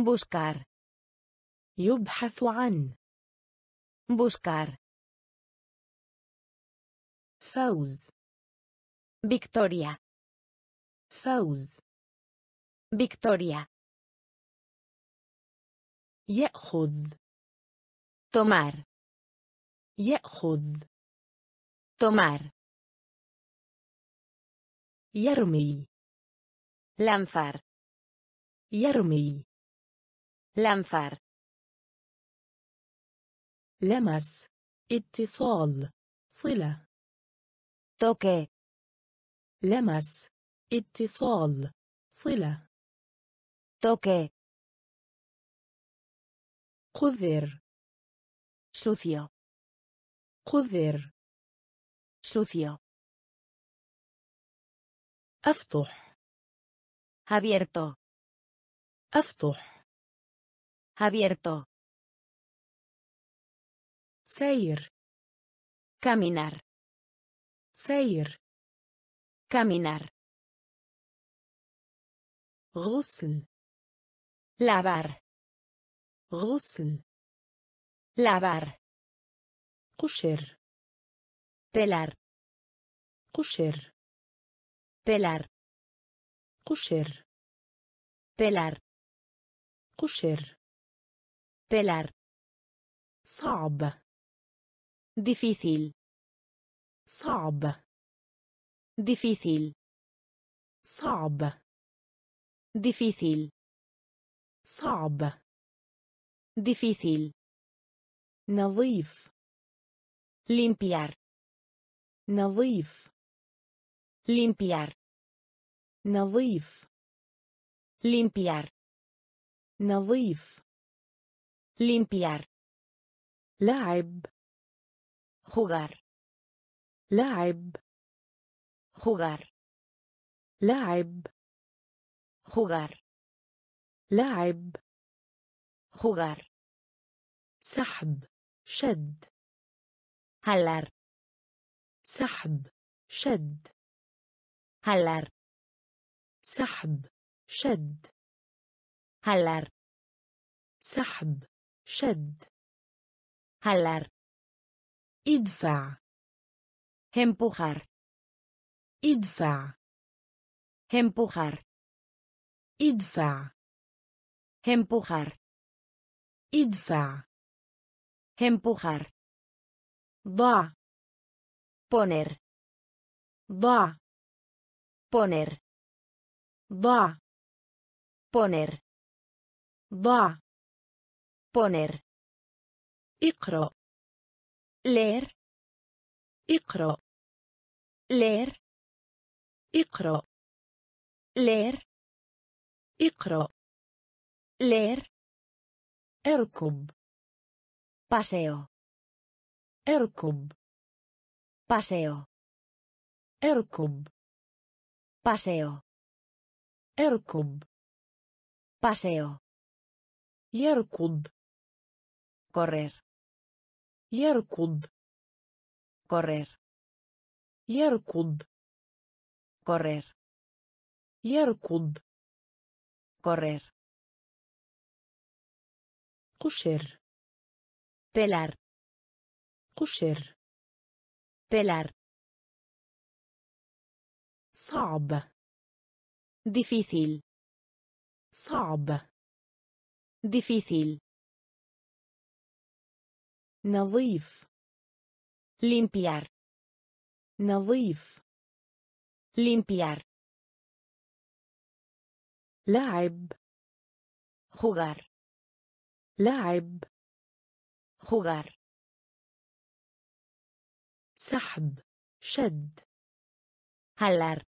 Buscar. يبحث عن Buscar. فوز Victoria. فوز Victoria. يأخذ Tomar. يأخذ tomar يرمي lanzar يرمي lanzar لمس اتصال صلة toque لمس اتصال صلة toque قذر sucio قذر sucio أفتح abierto أفتح abierto سير caminar سير caminar غسل lavar غسل lavar قشر pelar قشر pelar قشر pelar قشر pelar صعب difícil صعب difícil صعب difícil صعب difícil نظيف limpiar نظيف limpiar نظيف limpiar نظيف limpiar لعب jugar لعب jugar لعب jugar لعب jugar سحب شد jalar سحب شد jalar سحب شد jalar سحب شد jalar ادفع empujar empujar. idfa empujar. idfa empujar. da poner. va poner. va poner. va poner. Icro. leer. Icro. leer. اقرأ leer اقرأ leer اركب paseo اركب paseo اركب paseo اركب paseo يركض correr يركض correr يركض correr يركض correr قشر pelar قشر pelar صعب difícil صعب difícil نظيف limpiar نظيف limpiar لعب jugar لعب jugar سحب شد jalar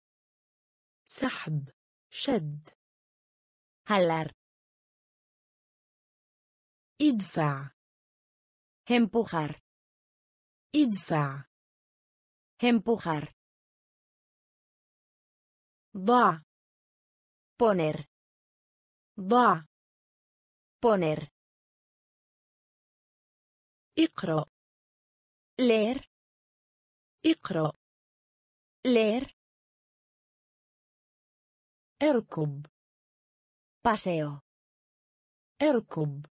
سحب شد jalar ادفع empujar ادفع empujar ضع poner ضع poner اقرأ leer اقرأ leer اركب paseo اركب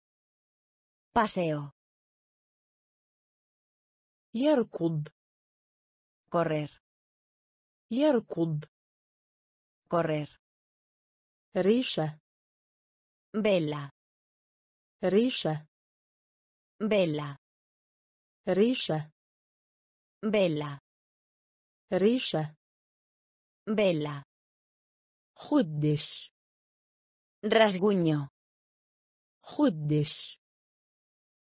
paseo يركض correr يركض Risha. Vela. Risha. Vela. Risha. Vela. Risha. Vela. Rasguño. Juddish.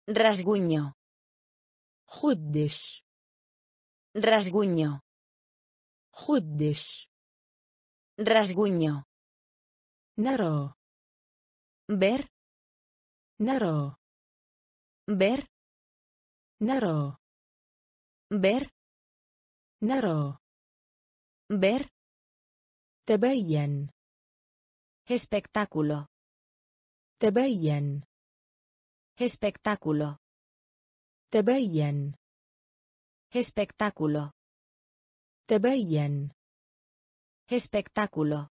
Rasguño. Juddish. Rasguño. Juddish. Rasguño. Naro. Ver. Naro. Ver. Naro. Ver. Naro. Ver. Tebeyen. Espectáculo. te Tebeyen. Espectáculo. te Tebeyen. Espectáculo. Tebeyen Espectáculo.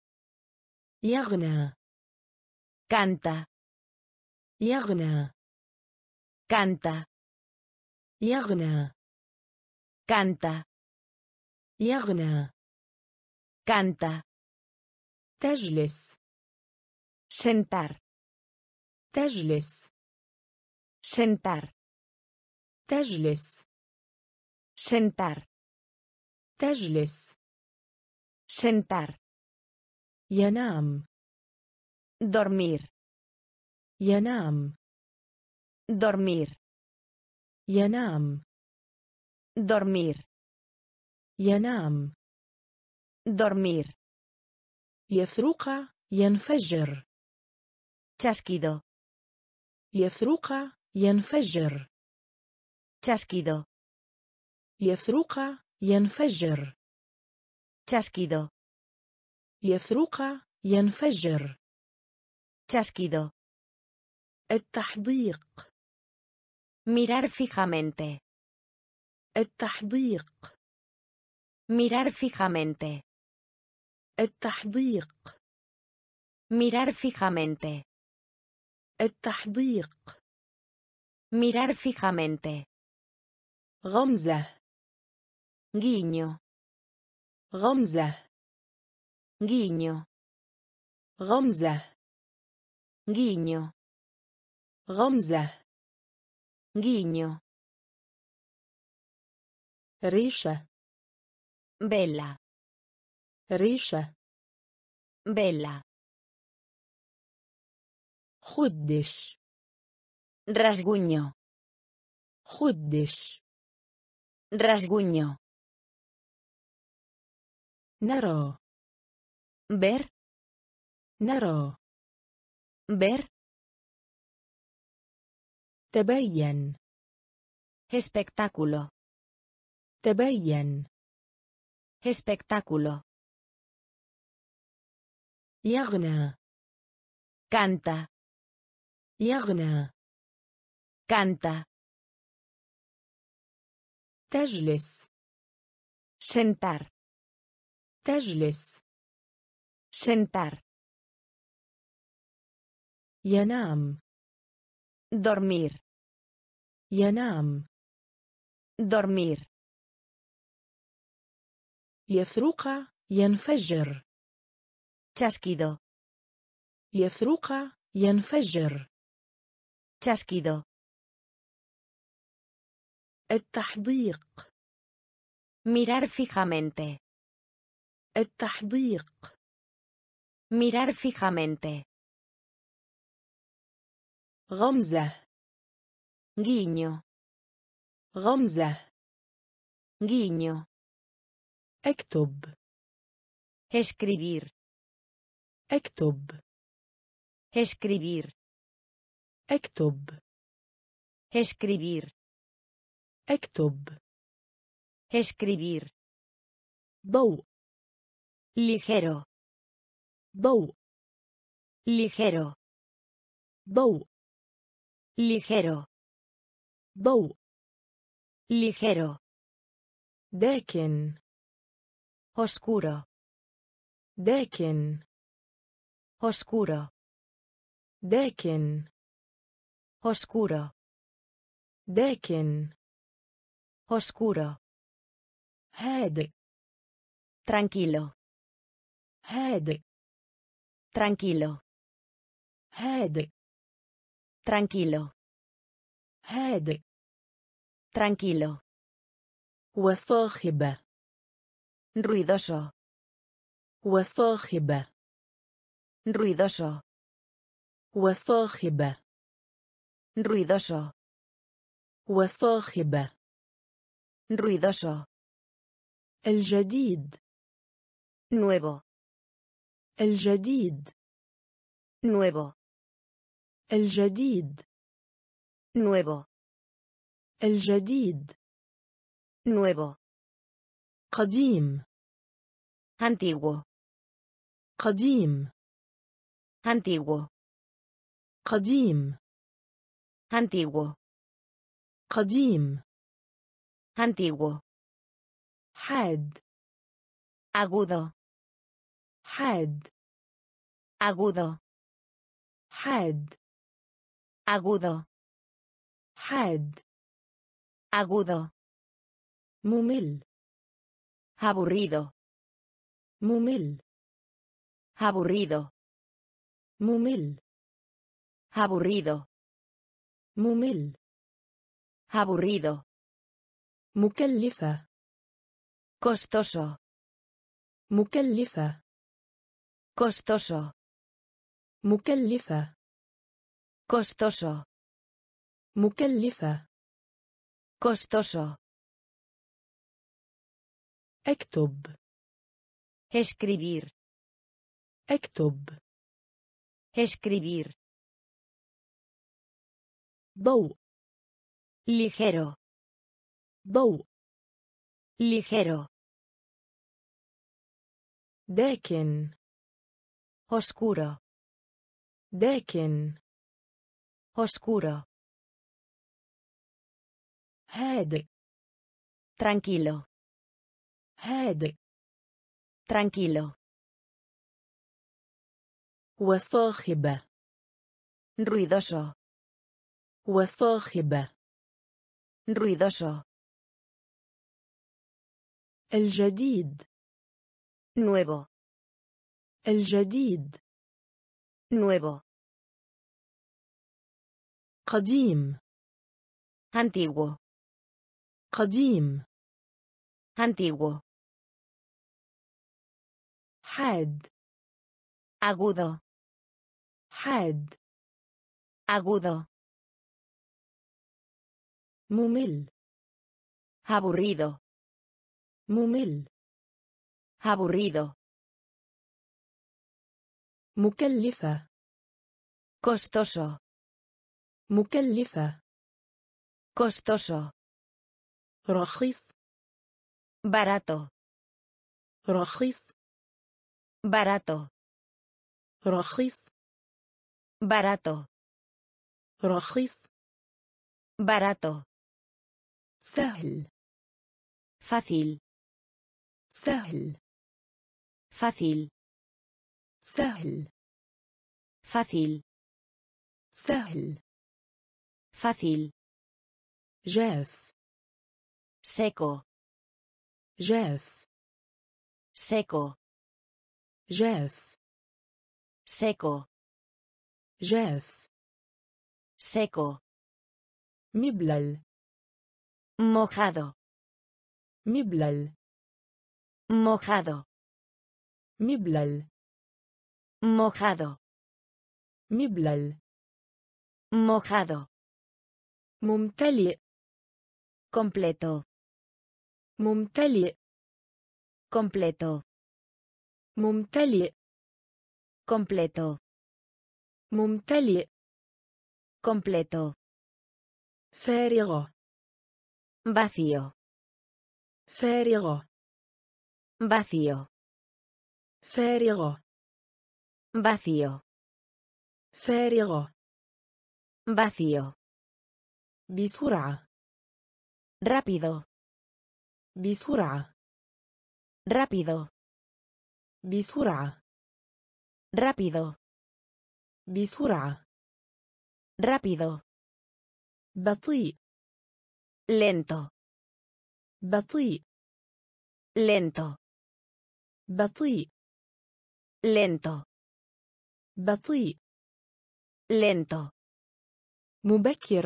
يغنى Canta. يغنى Canta. يغنى Canta. يغنى Canta. تجلس Sentar. تجلس Sentar. تجلس Sentar. تجلس Sentar. ينام Dormir. ينام Dormir. ينام Dormir. ينام Dormir. يثرق ينفجر Chasquido. يثرق ينفجر Chasquido. يثرق ينفجر Chasquido. يثرق ينفجر Chasquido. التحديق Mirar fijamente. التحديق Mirar fijamente. التحديق Mirar fijamente. التحديق Mirar fijamente. غمزة Guiño. غمزة. غينيو. غمزة. غينيو. غمزة. غينيو. ريشة. بيلا. ريشة. بيلا. خدش. رسغونيو خدش. رسغونيو نرى Ver. نرى Ver. تبين Espectáculo. تبين Espectáculo. يغنى Canta. يغنى Canta. تجلس Sentar. تجلس Sentar. ينام Dormir. ينام Dormir. يثرق ينفجر Chasquido. يثرق ينفجر Chasquido. التحديق Mirar fijamente. التحديق Mirar fijamente. غمزة Guiño. غمزة Guiño. اكتب Escribir. اكتب Escribir. اكتب Escribir. اكتب Escribir. ضوء ligero bow ligero bow ligero bow ligero Decken. Oscuro. Decken. Oscuro. Decken. Oscuro. Decken. Oscuro. Head. Tranquilo. هادئ Tranquilo. هادئ Tranquilo. هادئ Tranquilo. وصاخب Ruidoso. وصاخب Ruidoso. وصاخب Ruidoso. وصاخب Ruidoso. الجديد Nuevo. الجديد Nuevo. الجديد Nuevo. الجديد Nuevo. قديم Antiguo. قديم Antiguo. قديم Antiguo. قديم Antiguo. حاد Agudo. حاد Agudo. حاد Agudo. حاد Agudo. ممل Aburrido. ممل Aburrido. ممل Aburrido. ممل Aburrido. مكلفة Costoso. مكلفة Costoso. مكلفة Costoso. مكلفة Costoso. اكتب Escribir. اكتب Escribir. ضوء Ligero. ضوء Ligero. داكن Oscuro. داكن Oscuro. هادئ Tranquilo. هادئ Tranquilo. وصاخب Ruidoso. وصاخب Ruidoso. الجديد Nuevo. الجديد Nuevo. قديم Antiguo. قديم Antiguo. حاد Agudo. حاد Agudo. ممل Aburrido. ممل Aburrido. مكلفة Costoso. مكلفة Costoso. رخيص Barato. رخيص Barato. رخيص Barato. رخيص Barato. سهل Fácil. سهل Fácil. سهل Fácil. سهل Fácil. جاف Seco. جاف Seco. جاف Seco. جاف Seco. مبلل Mojado. مبلل Mojado. مبلل Mojado. مبلل Mojado. ممتلئ Completo. ممتلئ Completo. ممتلئ Completo. ممتلئ Completo. فارغة Vacío. فارغة Vacío. فارغة Vacío. فارغة Vacío. بسرعة Rápido. بسرعة Rápido. بسرعة Rápido. بسرعة Rápido. بطيء Lento. بطيء Lento. بطيء Lento. بطيء Lento. مبكر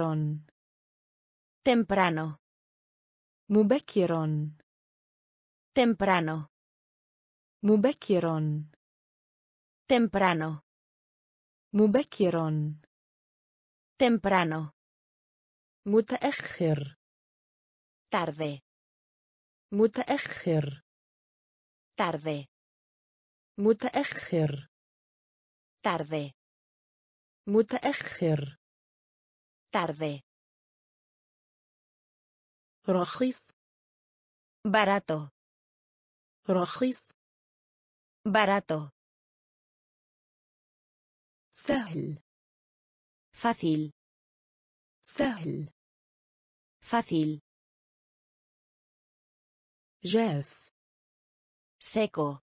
Temprano. مبكر temprano مبكر temprano مبكر temprano متأخر tarde متأخر tarde متأخر Tarde متأخر tarde رخيص barato رخيص barato سهل fácil سهل fácil جاف seco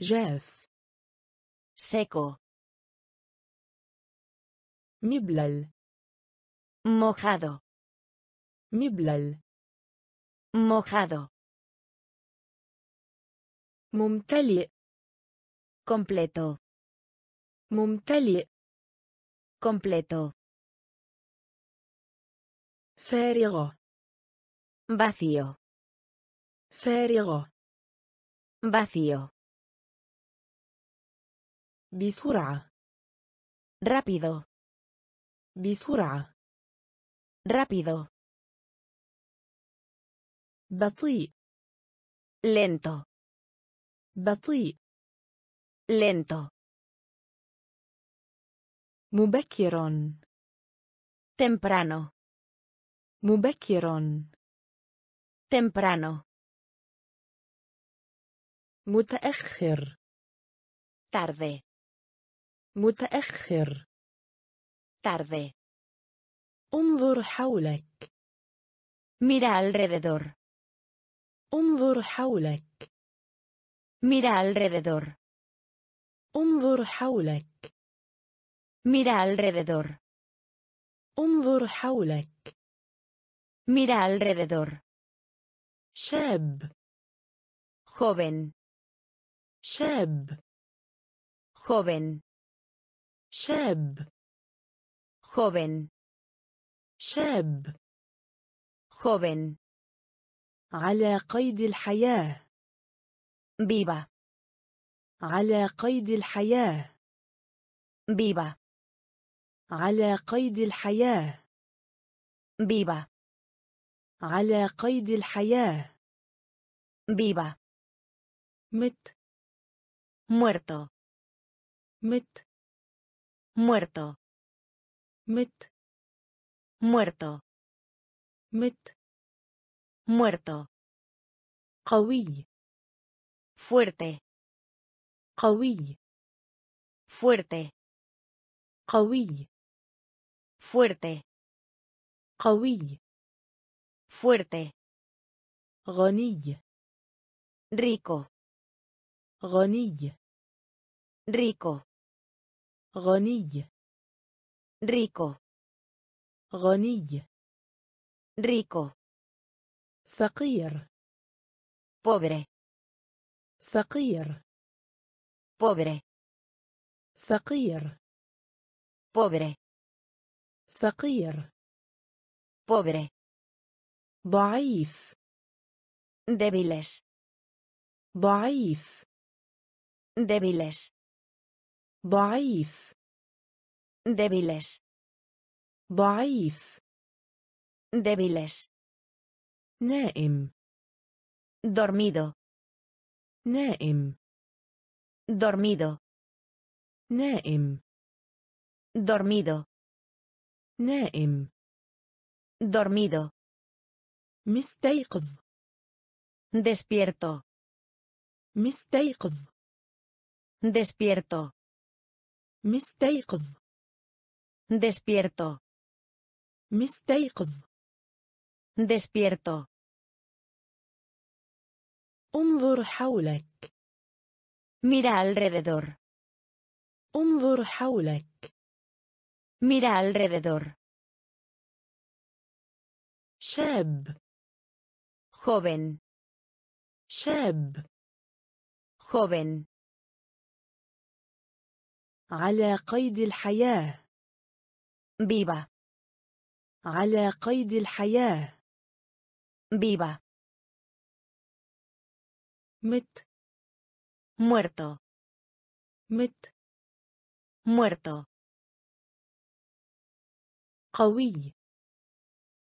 جاف seco مبلل mojado مبلل mojado ممتلئ completo ممتلئ completo فارغة vacío فارغة vacío بسرعة rápido بسرعة rápido بطيء lento بطيء lento مبكر temprano مبكر temprano متأخر tarde متأخر tarde انظر حولك mira alrededor انظر حولك mira alrededor انظر حولك mira alrededor انظر حولك mira alrededor شاب joven شاب joven شاب joven شاب. على joven قيد الحياة. viva على قيد الحياة. viva على قيد الحياة. viva على قيد الحياة. viva مت. muerto مت. muerto مت muerto مت muerto قوي fuerte قوي fuerte قوي fuerte قوي fuerte غني rico غني rico غني rico غني rico فقير pobre فقير pobre فقير pobre فقير pobre ضعيف débiles ضعيف débiles ضعيف débiles ضعيف débiles نائم dormido نائم dormido نائم dormido نائم dormido مستيقظ despierto مستيقظ despierto مستيقظ despierto مستيقظ despierto انظر حولك mira alrededor انظر حولك mira alrededor شاب joven شاب joven على قيد الحياة viva على قيد الحياة Viva. مت Muerto. مت Muerto. قوي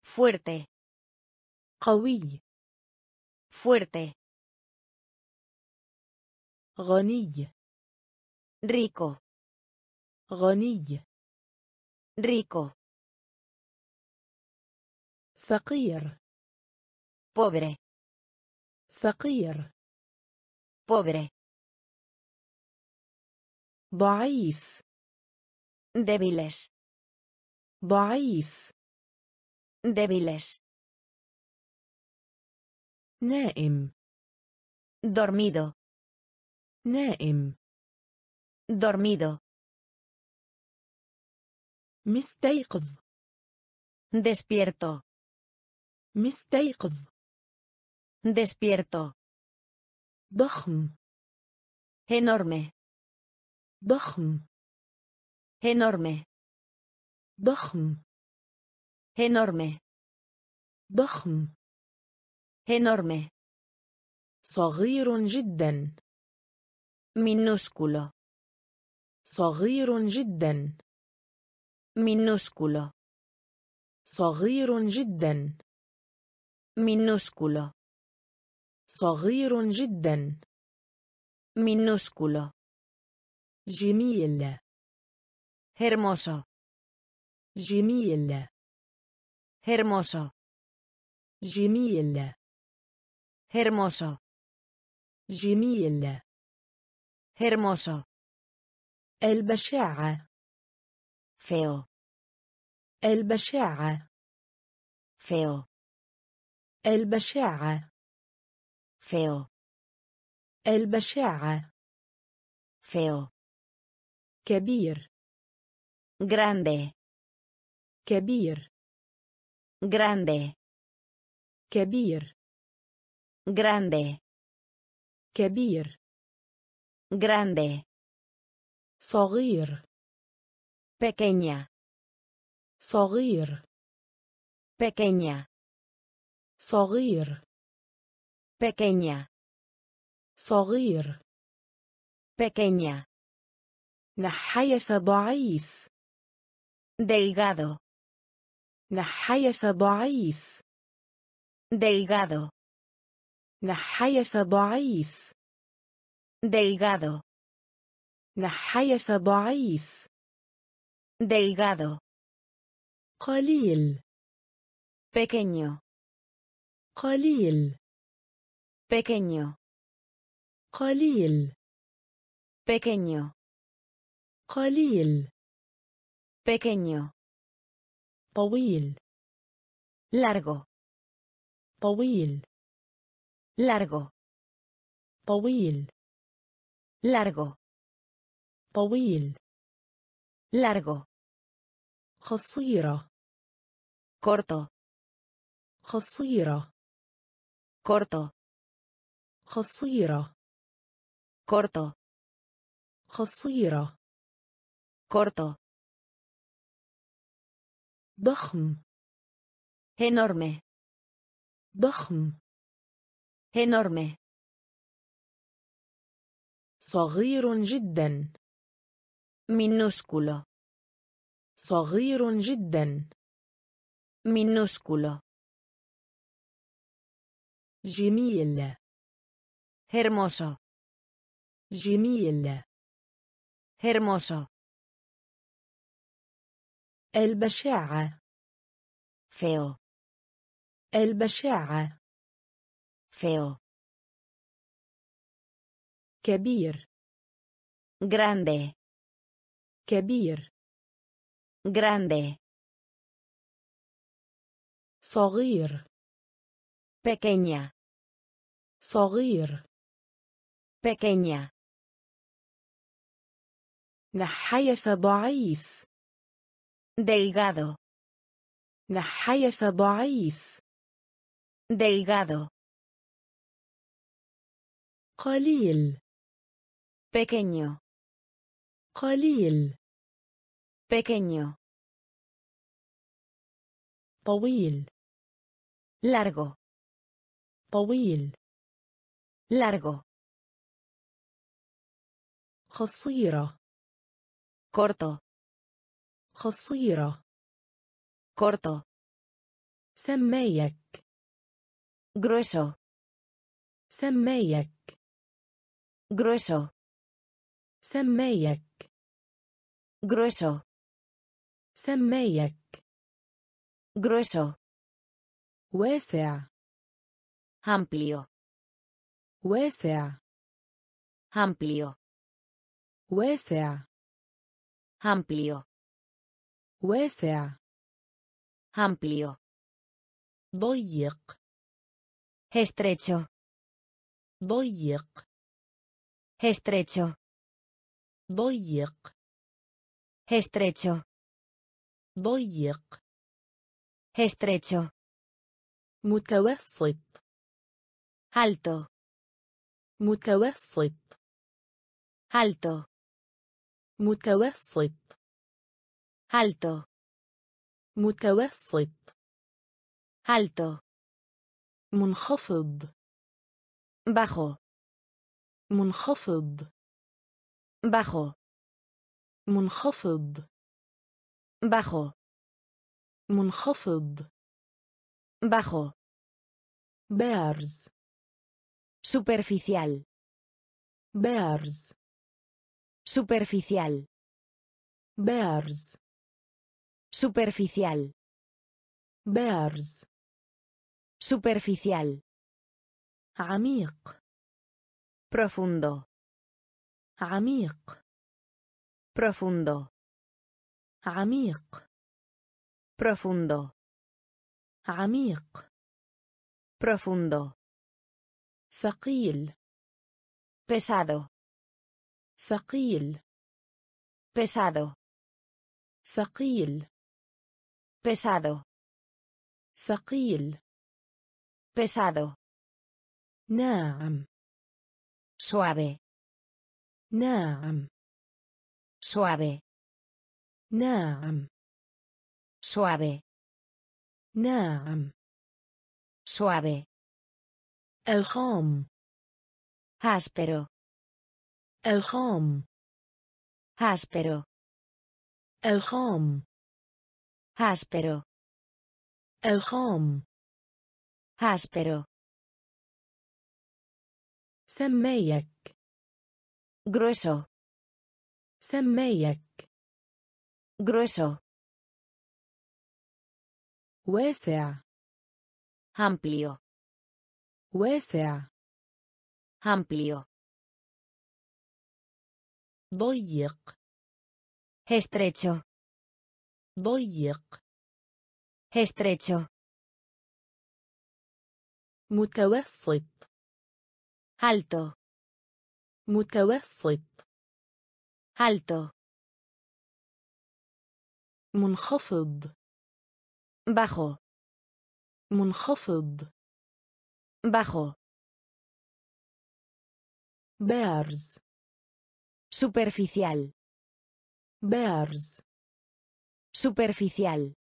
Fuerte. قوي Fuerte. غني Rico. غني Rico. فقير Pobre. فقير Pobre. ضعيف Débiles. ضعيف Débiles. نائم Dormido. نائم Dormido. مستيقظ Despierto. مستيقظ Despierto. ضخم Enorme. ضخم Enorme. ضخم Enorme. ضخم Enorme. صغير جدا Minúsculo. صغير جدا Minúsculo. صغير جدا Minúsculo. صغير جدا Minúsculo. جميل Hermoso. جميل Hermoso. جميل Hermoso. جميل Hermoso. البشاعة Feo. البشاعة Feo. البشاعة Feo. البشاعة Feo. كبير Grande. كبير Grande. كبير Grande. كبير Grande. صغير Pequeña. صغير Pequeña. صغير Pequeña. صغير Pequeña. نحيف ضعيف Delgado. نحيف ضعيف Delgado. نحيف ضعيف Delgado. نحيف ضعيف Delgado. قليل Pequeño. قليل Pequeño. قليل Pequeño. قليل Pequeño. طويل Largo. طويل Largo. طويل Largo. طويل Largo. قصيرة Corto. قصيرة Corto. قصيرة Corto. قصيرة Corto. ضخم Enorme. ضخم Enorme. صغير جدا Minúsculo. صغير جدا Minúsculo. جميل Hermoso. جميل Hermoso. البشاعة Feo. البشاعة Feo. كبير Grande. كبير Grande. صغير Pequeña. صغير Pequeña. نحيف ضعيف Delgado. نحيف ضعيف Delgado. قليل Pequeño. قليل Pequeño. طويل Largo. طويل largo, قصيرة corto, قصيرة corto, سمايك grueso, سمايك grueso, سمايك grueso, سمايك grueso, واسع amplio, واسع amplio, واسع amplio, واسع amplio, ضيق estrecho, ضيق estrecho, ضيق estrecho, ضيق estrecho, متوسط alto, متوسط alto, متوسط alto, متوسط alto, منخفض bajo, منخفض bajo, منخفض bajo, منخفض bajo, بارز superficial, بارز superficial, بارز superficial, بارز superficial, عميق profundo, عميق profundo, عميق profundo, عميق profundo, ثقيل pesado, ثقيل pesado, ثقيل pesado, ثقيل pesado, ناعم suave, ناعم suave, ناعم suave, ناعم suave, الخام áspero, الخام áspero, الخام áspero, الخام áspero, سمايك grueso, سمايك grueso, واسع amplio, واسع amplio, ضيق estrecho, ضيق estrecho, متوسط alto, متوسط alto, منخفض bajo, منخفض bajo, بارز superficial, بارز superficial,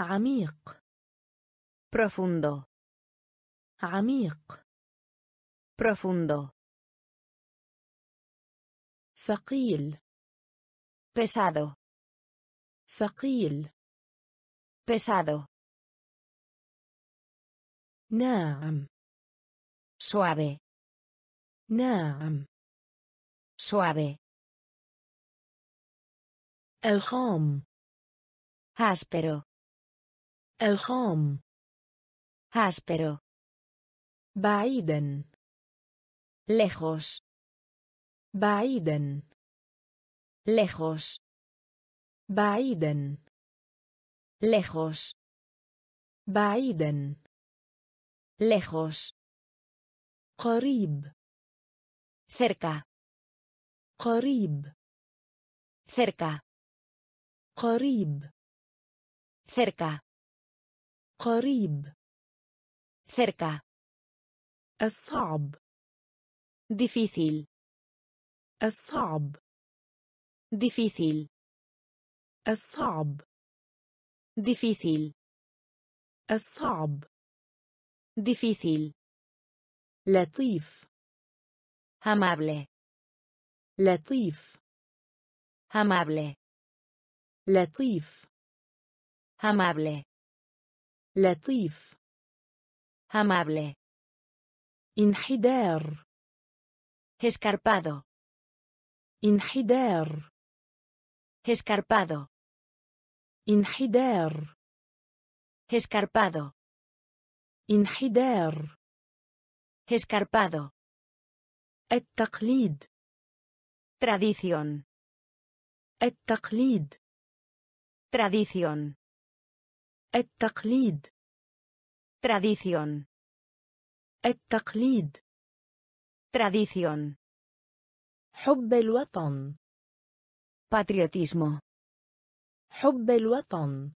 عميق profundo, عميق profundo, ثقيل pesado, ثقيل pesado, ناعم suave, ناعم suave, الخام áspero, الخام áspero, بعيدا lejos, بعيدا lejos, بعيدا lejos, بعيدا lejos, قريب cerca, قريب cerca, قريب cerca, قريب cerca, الصعب difícil, الصعب difícil, الصعب difícil, الصعب Difícil. لطيف Amable. لطيف Amable. لطيف Amable. لطيف Amable. انحدار Escarpado. انحدار Escarpado. انحدار Escarpado. انحدار Escarpado. التقليد Tradición. التقليد Tradición. التقليد Tradición. التقليد Tradición. حب الوطن Patriotismo. حب الوطن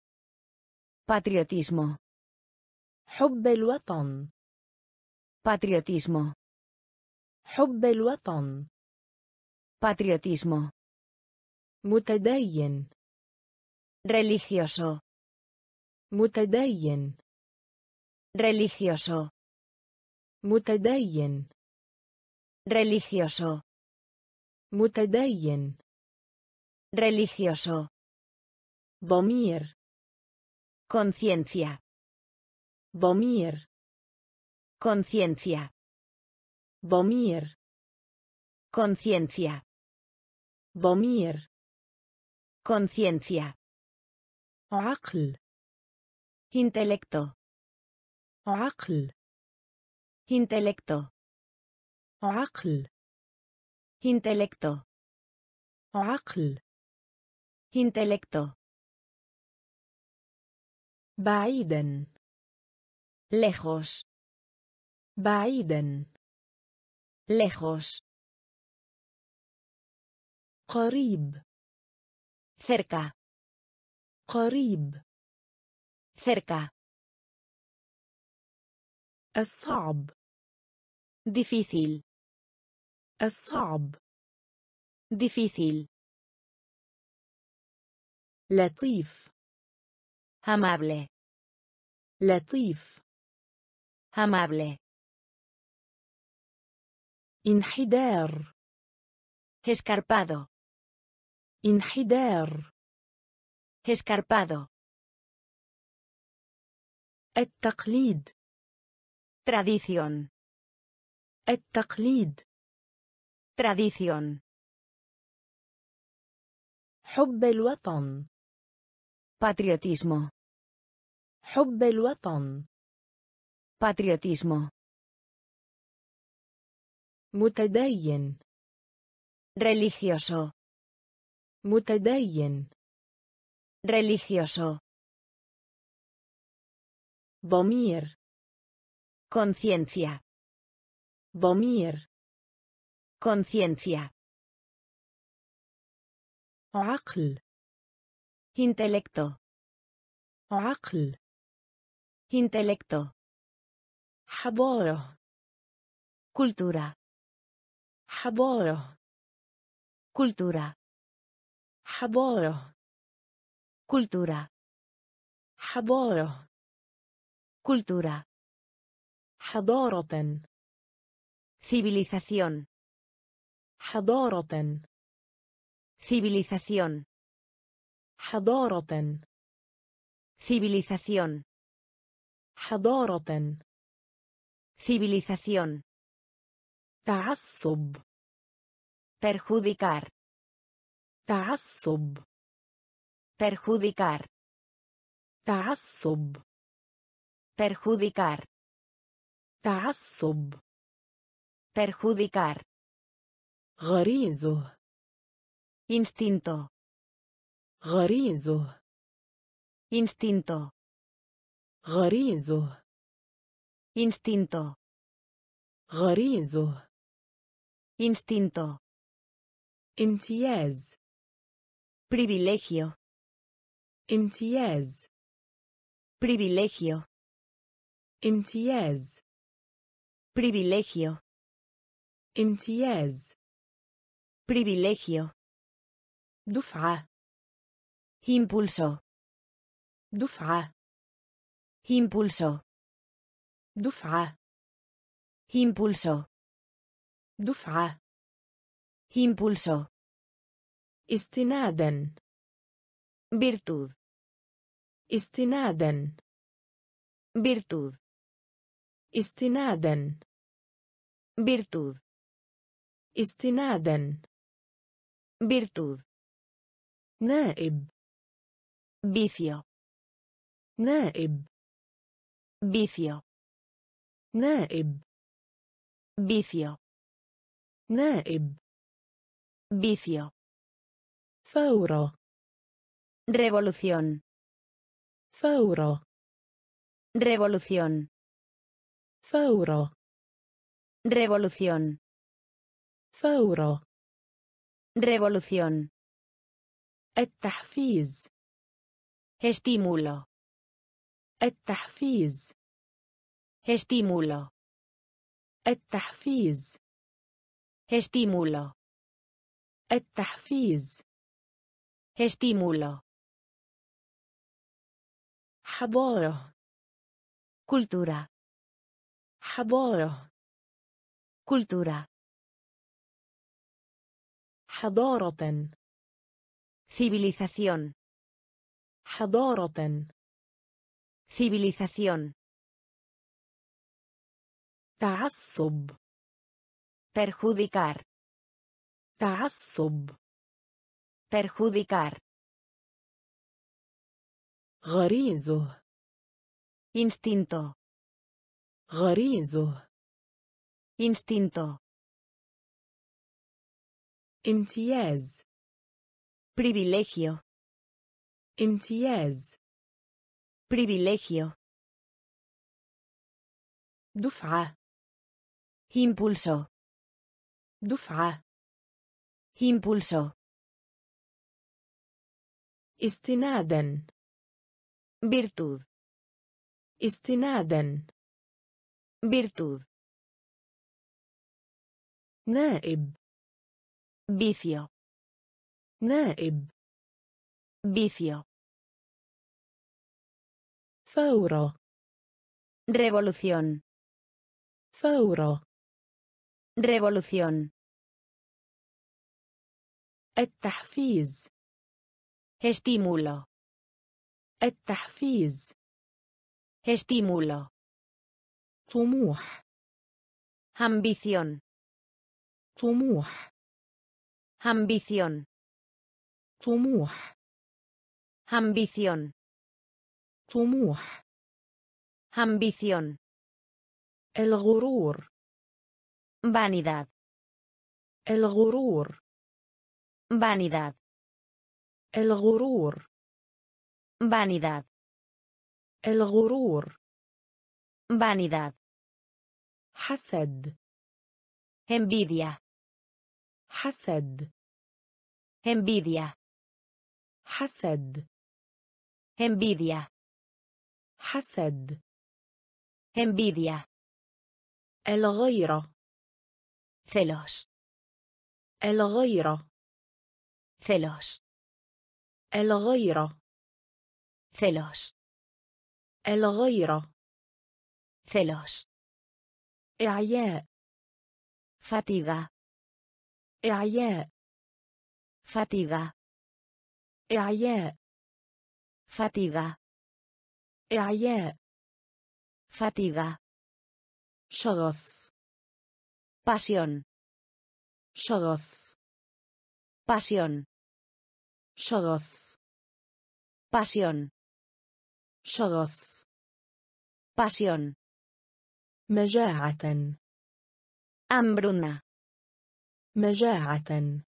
Patriotismo. حب الوطن Patriotismo. حب الوطن Patriotismo. متدين Religioso. متدين Religioso. متدين Religioso. متدين Religioso. ضمير Conciencia. ضمير Conciencia. ضمير Conciencia. ضمير Conciencia. عقل Intelecto. عقل Intelecto. عقل Intelecto. عقل Intelecto. بعيدا Lejos. بعيدا Lejos. قريب Cerca. قريب Cerca. الصعب Difícil. الصعب Difícil. لطيف Amable. لطيف Amable. انحدار Escarpado. انحدار Escarpado. التقليد Tradición. التقليد Tradición. حب الوطن Patriotismo. حب الوطن Patriotismo. متدين Religioso. متدين Religioso. ضمير Conciencia. ضمير Conciencia. عقل Intelecto. عقل Intelecto. حضارة Cultura. حضارة Cultura. حضارة Cultura. حضارة Cultura. حضارة Civilización. حضارة Civilización. حضارة Civilización. حضارة Civilización. تعصب Perjudicar. تعصب Perjudicar. تعصب Perjudicar. تعصب Perjudicar. غريزه Instinto. غريزه Instinto. غريزه Instinto. غريزه Instinto. امتياز Privilegio. امتياز Privilegio. امتياز Privilegio. امتياز Privilegio. دفعة Impulso. دفعة Impulso. دفعة Impulso. دفعة Impulso. استنادا Virtud. استنادا Virtud. استنادا Virtud. استنادا Virtud. Naib. Vicio. Naib. Vicio. Naib. Vicio. Naib. Vicio. Fauro. Revolución. Fauro. Revolución. Fauro. Revolución. Fauro Revolución. التحفيز Estímulo. التحفيز Estímulo. التحفيز Estímulo. التحفيز Estímulo. حضارة Cultura. حضارة Cultura. حضارة Civilización. حضارة Civilización. تعصب Perjudicar. تعصب Perjudicar. غريزه Instinto. غريزه Instinto. امتياز Privilegio. امتياز Privilegio. دفعة Impulso. دفعة Impulso. استنادا Virtud. استنادا Virtud. نائب Vicio. نائب Vicio. ثورة Revolución. ثورة Revolución. التحفيز Estímulo. التحفيز Estímulo. طموح Ambición. طموح Ambición. طموح Ambición. طموح Ambición. الغرور Vanidad. الغرور Vanidad. الغرور Vanidad. الغرور Vanidad. حسد Envidia. حسد. انبيديا حسد. انبيديا حسد. انبيديا الغيرة. ثلوس الغيرة. ثلوس الغيرة. ثلوس الغيرة. ثلوس إعياء. فتيغة إعياء Fatiga. إعياء Fatiga. إعياء Fatiga. شغف Pasión. شغف Pasión. شغف Pasión. شغف Pasión. مجاعة Hambruna. مجاعة.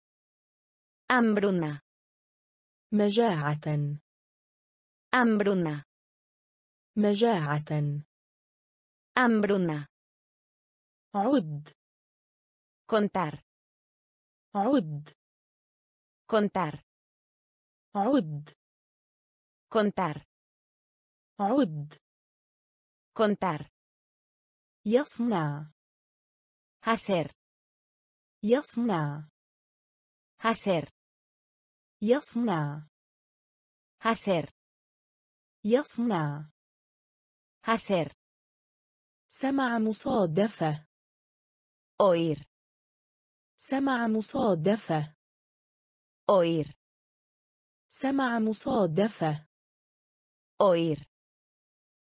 أمبرونا مجاعة. أمبرونا مجاعة. أمبرونا عد. كونتار عد. contar عد. contar عد. contar يصنع. hacer يصنع. Hacer. يصنع. Hacer. يصنع. Hacer. سمع مصادفة. oír سمع مصادفة. oír سمع مصادفة. oír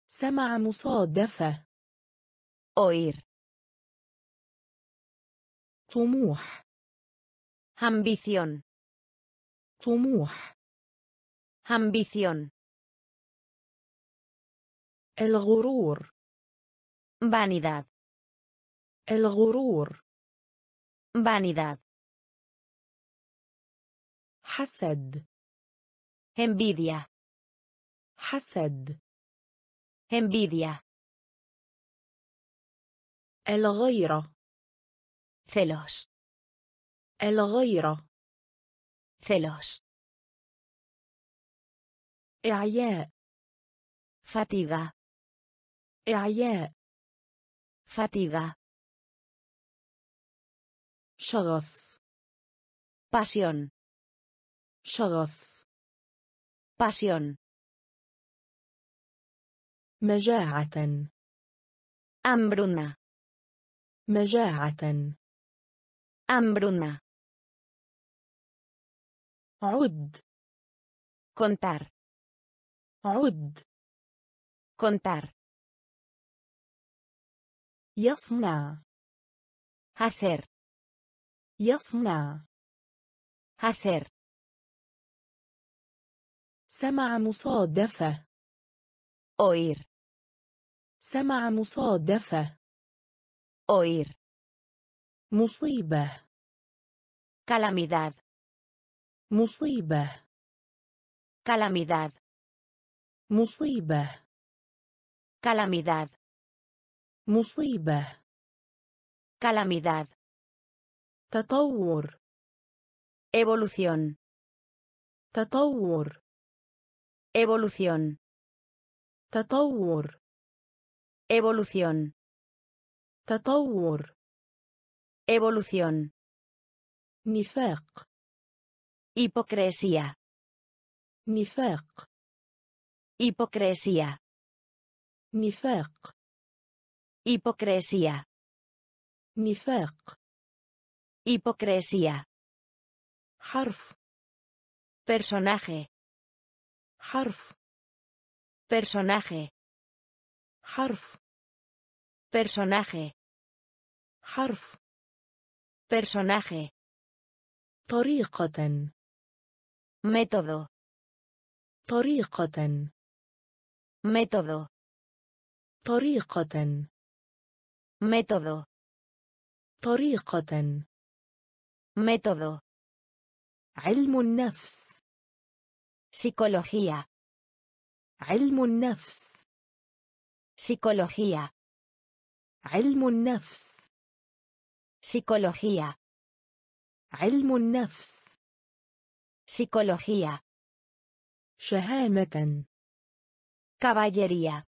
سمع مصادفة. oír طموح ambición طموح ambición الغرور vanidad الغرور vanidad حسد envidia حسد envidia الغيرة celos الغيرة celos إعياء fatiga إعياء fatiga شغف pasión شغف pasión مجاعة hambruna مجاعة hambruna عد contar عد contar يصنع hacer يصنع hacer سمع مصادفة oír سمع مصادفة oír مصيبة calamidad مصيبة calamidad مصيبة calamidad مصيبة calamidad تطور evolución تطور evolución تطور evolución تطور evolución نفاق hipocresía نفاق hipocresía نفاق hipocresía نفاق hipocresía حرف personaje حرف personaje حرف personaje حرف personaje طريقة método طريقة método طريقة método طريقة método علم النفس psicología علم النفس psicología علم النفس Psicología علم النفس psicología شهامة caballería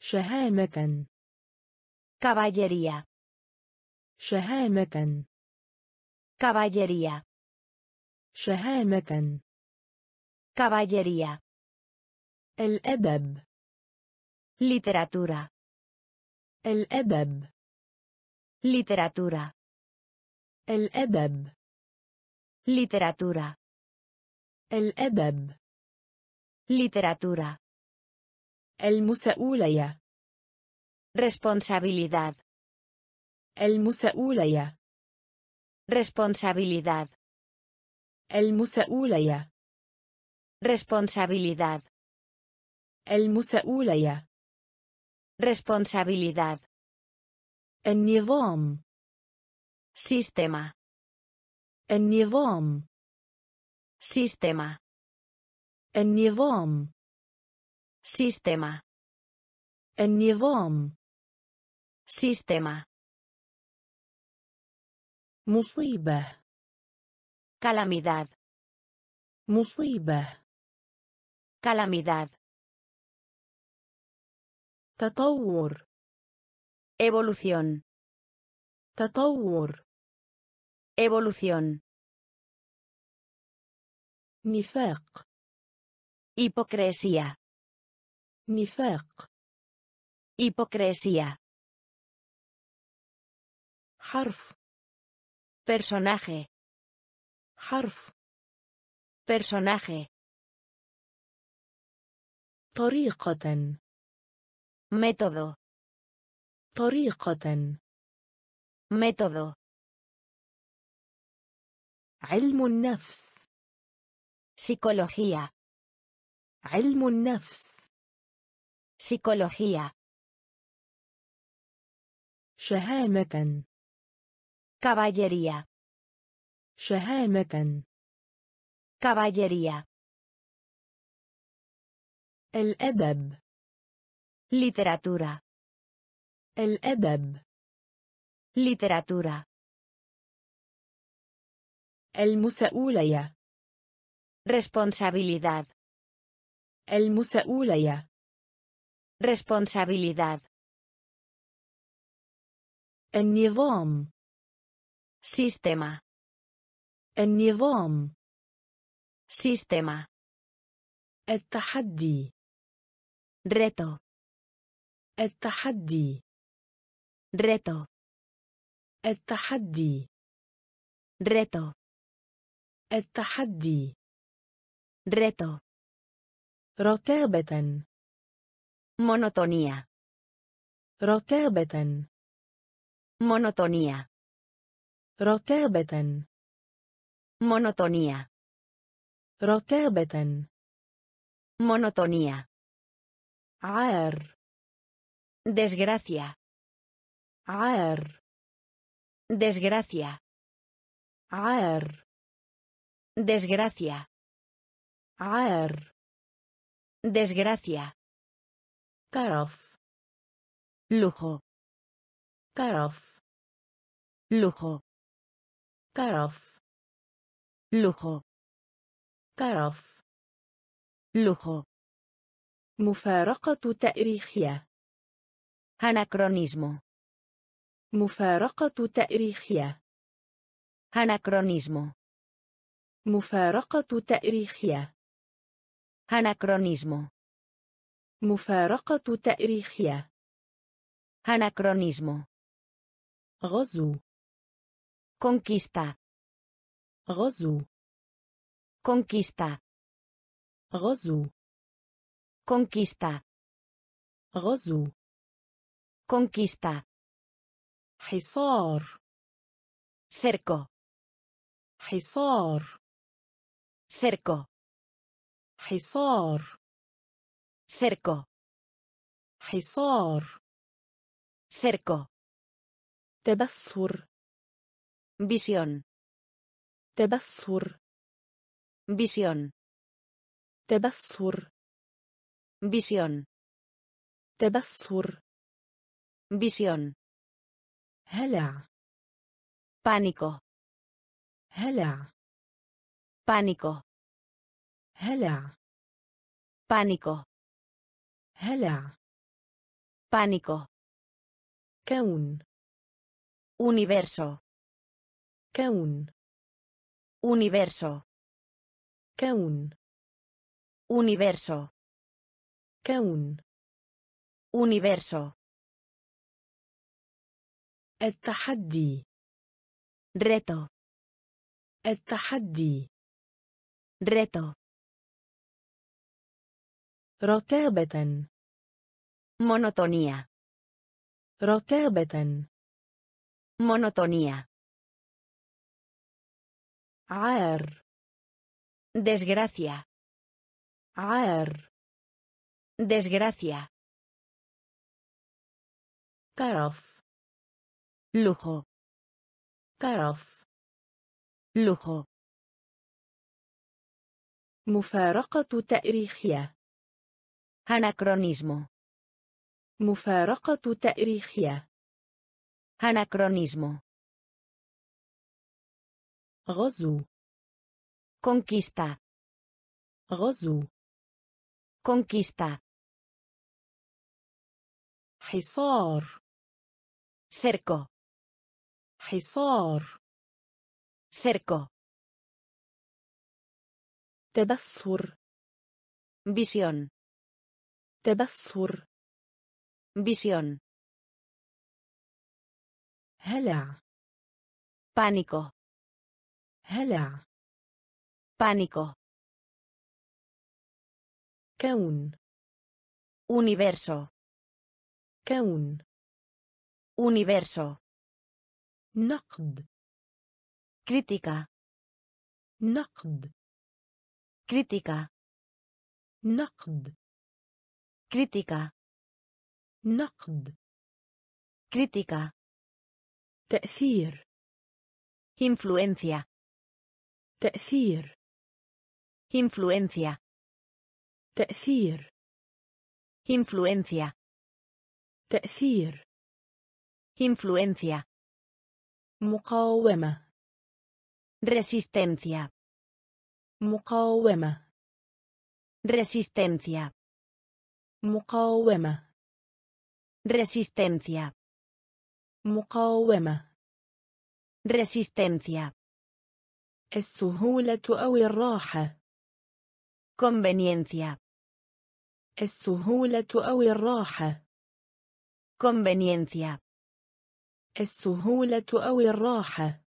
شهامة caballería شهامة caballería شهامة caballería الأدب literatura الأدب literatura الأدب literatura الأدب literatura المسؤولية responsabilidad المسؤولية responsabilidad المسؤولية responsabilidad المسؤولية responsabilidad النظام. سيستما النظام. سيستما النظام. سيستما النظام. سيستما مصيبة. Calamidad. مصيبة. Calamidad. تطور. evolución تطور evolución نفاق hipocresía نفاق Hipocresía. حرف Personaje. حرف Personaje. طريقة Método. طريقة Método. علم النفس Psicología. علم النفس Psicología. شهامة Caballería. شهامة Caballería. الأدب Literatura. الأدب Literatura. المسؤولية Responsabilidad. المسؤولية Responsabilidad. النظام Sistema. النظام Sistema. التحدي Reto. التحدي Reto. التحدي Reto. التحدي Reto. رتابة Monotonía. رتابة Monotonía. رتابة Monotonía. رتابة Monotonía. عار Desgracia. عار Desgracia. عار Desgracia. عار Desgracia. طرف Lujo. طرف Lujo. طرف Lujo. طرف Lujo. مفارقة تأريخية Anacronismo. مفارقة تأريخية Anacronismo. مفارقة تأريخية Anacronismo. مفارقة تأريخية Anacronismo. غزو Conquista. غزو Conquista. غزو Conquista. غزو Conquista. حصار Cerco. حصار Cerco. حصار Cerco. حصار Cerco. تبصر Visión. تبصر Visión. تبصر Visión. تبصر Visión. هلع Pánico. هلع Pánico. هلع Pánico. هلع Pánico. كون Universo. كون Universo. كون Universo. كون Universo. التحدي Reto. التحدي Reto. رتابة Monotonía. رتابة Monotonía. عار Desgracia. عار Desgracia. طرف Lujo. طرف Lujo. مفارقة تأريخية Anacronismo. مفارقة تأريخية Anacronismo. غزو Conquista. غزو Conquista. حصار Cerco. حصار Cerco. تبصر Visión. تبصر Visión. هلع Pánico. هلع Pánico. كون Universo. كون Universo. نقد. crítica. نقد. crítica. نقد. crítica. نقد. crítica. تأثير. إنفلونسيا تأثير. إنفلونسيا تأثير. إنفلونسيا تأثير. إنفلونسيا مقاومة Resistencia. مقاومة Resistencia. مقاومة Resistencia. مقاومة Resistencia. السهولة أو الراحة Conveniencia. السهولة أو الراحة Conveniencia. السهولة أو الراحة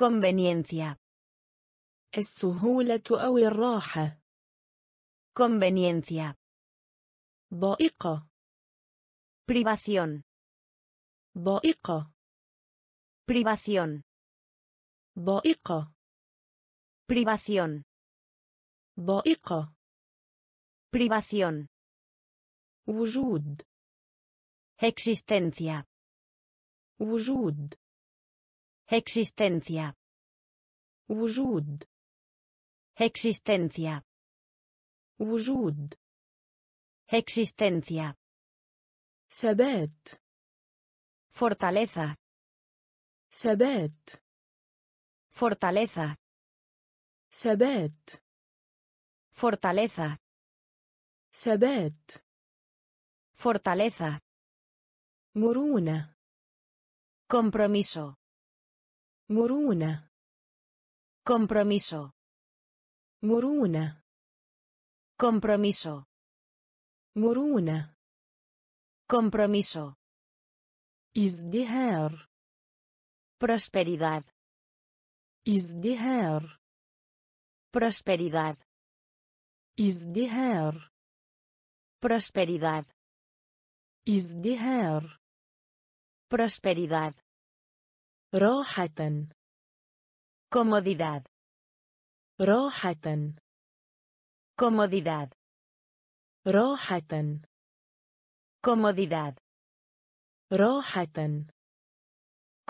Conveniencia. السهولة أو الراحة Conveniencia. ضائقة Privación. ضائقة Privación. ضائقة Privación. ضائقة Privación. وجود Existencia. وجود Existencia. وجود Existencia. وجود Existencia. ثبات Fortaleza. ثبات Fortaleza. ثبات Fortaleza. ثبات Fortaleza. مرونة Compromiso. مرونة Compromiso. مرونة Compromiso. مرونة Compromiso. ازدهار Prosperidad. ازدهار Prosperidad. ازدهار Prosperidad. ازدهار Prosperidad. راحة Comodidad. راحة Comodidad. راحة Comodidad. راحة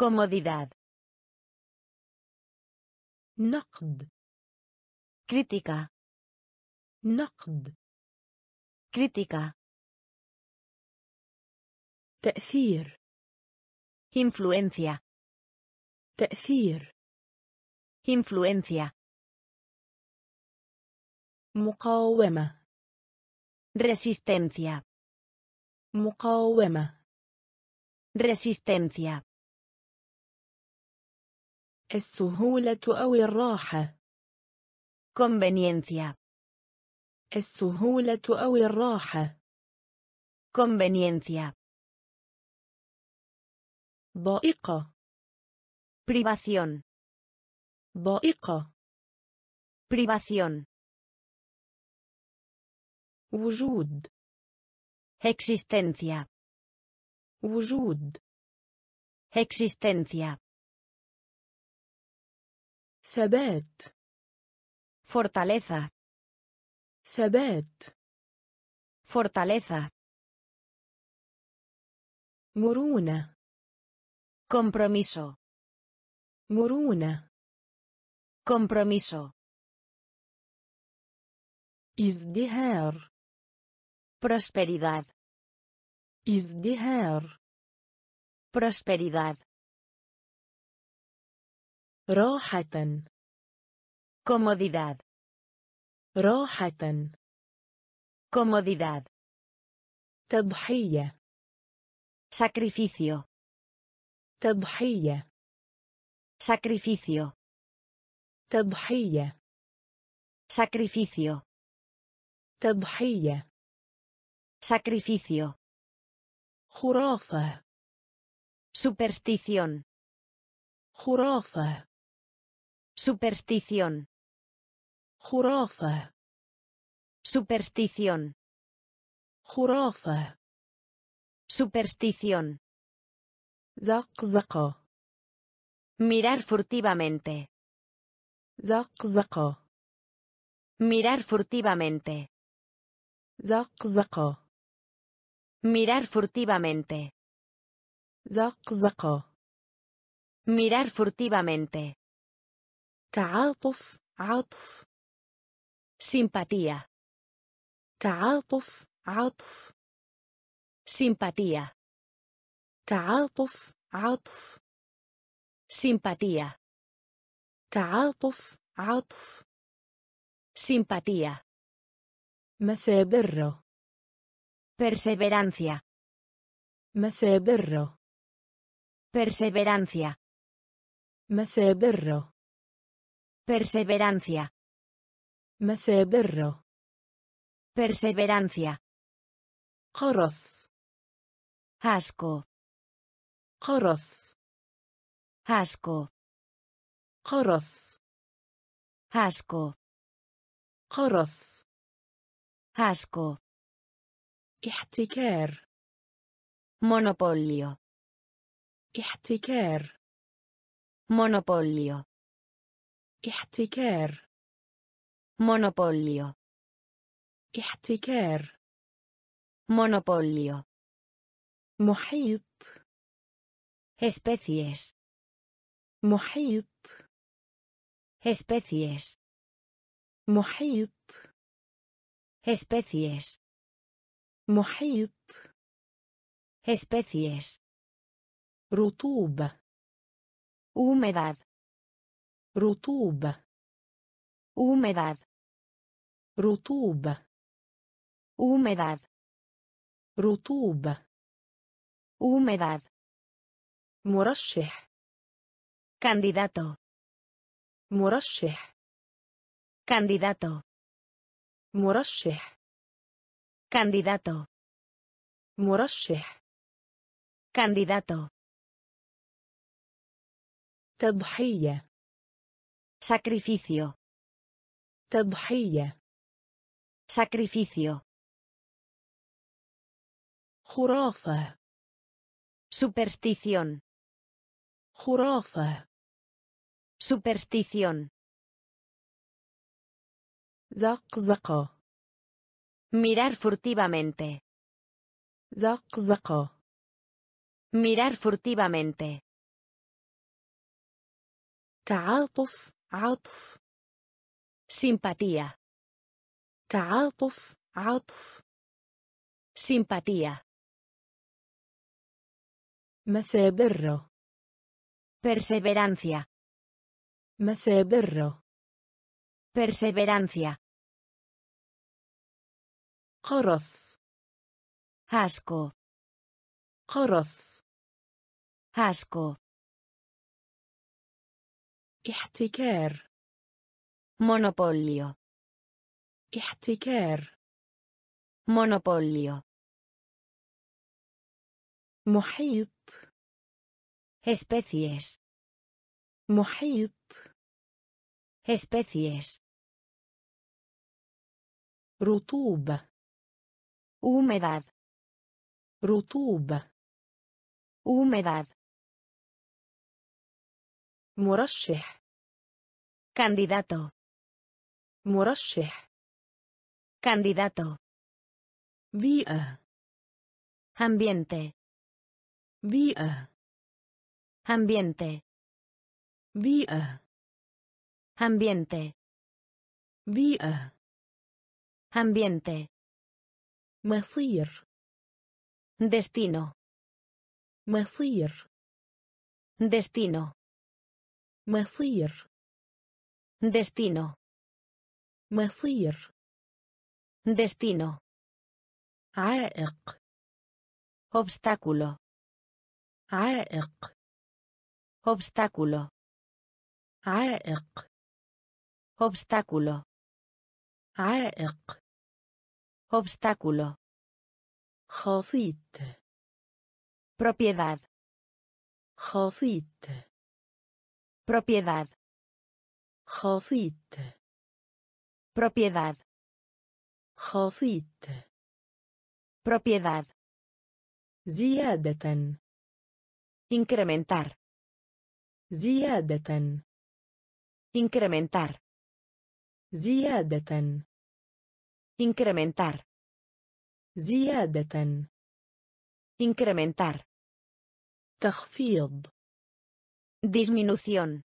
Comodidad. نقد Crítica. نقد Crítica. تأثير Influencia. تأثير Influencia. مقاومة Resistencia. مقاومة Resistencia. السهولة أو الراحة Conveniencia. السهولة أو الراحة Conveniencia. ضائقة Privación. ضائقة Privación. وجود Existencia. وجود Existencia. ثبات Fortaleza. ثبات Fortaleza. مرونة Compromiso. مرونة Compromiso. ازدهار Prosperidad. ازدهار Prosperidad. راحة Comodidad. راحة Comodidad. تضحية Sacrificio. تضحية Sacrificio. تضحية Sacrificio. تضحية Sacrificio. خرافة Superstición. خرافة Superstición. خرافة Superstición. خرافة Superstición. زقزقة Mirar furtivamente. زقزقة Mirar furtivamente. زقزقة Mirar furtivamente. زقزقة Mirar furtivamente. تعاطف عطف Simpatía. تعاطف عطف Simpatía. تعاطف عطف Simpatía. تعاطف عطف Simpatía. مثابرة Perseverancia. مثابرة Perseverancia. مثابرة Perseverancia. مثابرة Perseverancia. قرص Asco. قرف asco قرف asco قرف asco احتكار. monopolio احتكار. monopolio احتكار. monopolio احتكار. مونوبوليو محيط. Especies. محيط Especies. محيط Especies. محيط Especies. رطوبة Humedad. رطوبة Humedad. رطوبة Humedad. رطوبة Humedad. مرشح Candidato. مرشح Candidato. مرشح Candidato. مرشح Candidato. تضحية Sacrificio. تضحية Sacrificio. خرافة Superstición. خرافة Superstición. زقزقة Mirar furtivamente. زقزقة Mirar furtivamente. تعاطف عطف Simpatía. تعاطف عطف Simpatía. مثابرة Perseverancia. مثابرة Perseverancia. قرص Asco. قرص Asco. احتكار Monopolio. احتكار Monopolio. محيط Especies. محيط Especies. رطوبة Humedad. رطوبة Humedad. مرشح Candidato. مرشح Candidato. بيئة Ambiente. بيئة Ambiente. بيئة Ambiente. بيئة Ambiente. مصير Destino. مصير Destino. مصير Destino. مصير Destino. عائق Obstáculo. عائق Obstáculo. عائق Obstáculo. عائق Obstáculo. خاصيت Propiedad. خاصيت Propiedad. خاصيت Propiedad. خاصيت Propiedad. زيادة Incrementar. زيادة Incrementar. زيادة Incrementar. زيادة Incrementar. تخفيض Disminución.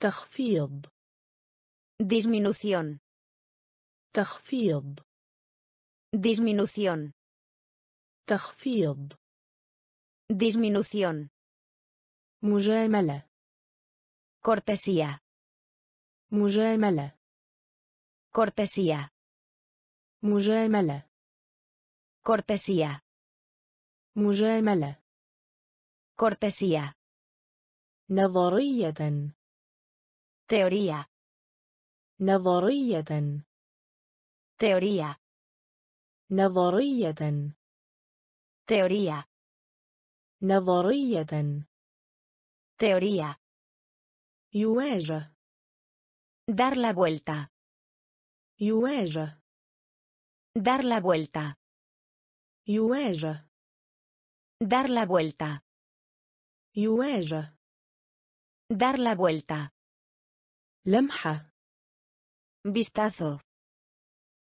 تخفيض Disminución. تخفيض Disminución. تخفيض Disminución. مجاملة Cortesía. مجاملة Cortesía. مجاملة Cortesía. مجاملة Cortesía. نظرية Teoría. نظرية Teoría. نظرية Teoría. نظرية Teoría. يواجه Dar la vuelta. يواجه Dar la vuelta. يواجه Dar la vuelta. يواجه Dar la vuelta. لمحة Vistazo.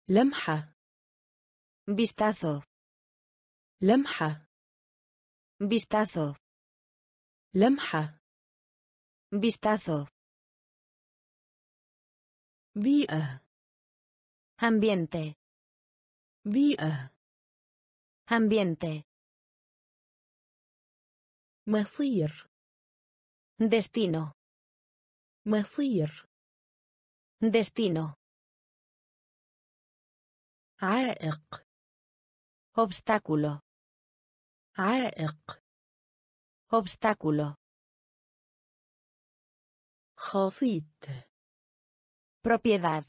لمحة Vistazo. لمحة Vistazo. لمحة Vistazo. بيئة Ambiente. بيئة Ambiente. مصير Destino. مصير Destino. عائق Obstáculo. عائق Obstáculo. خاصيت Propiedad.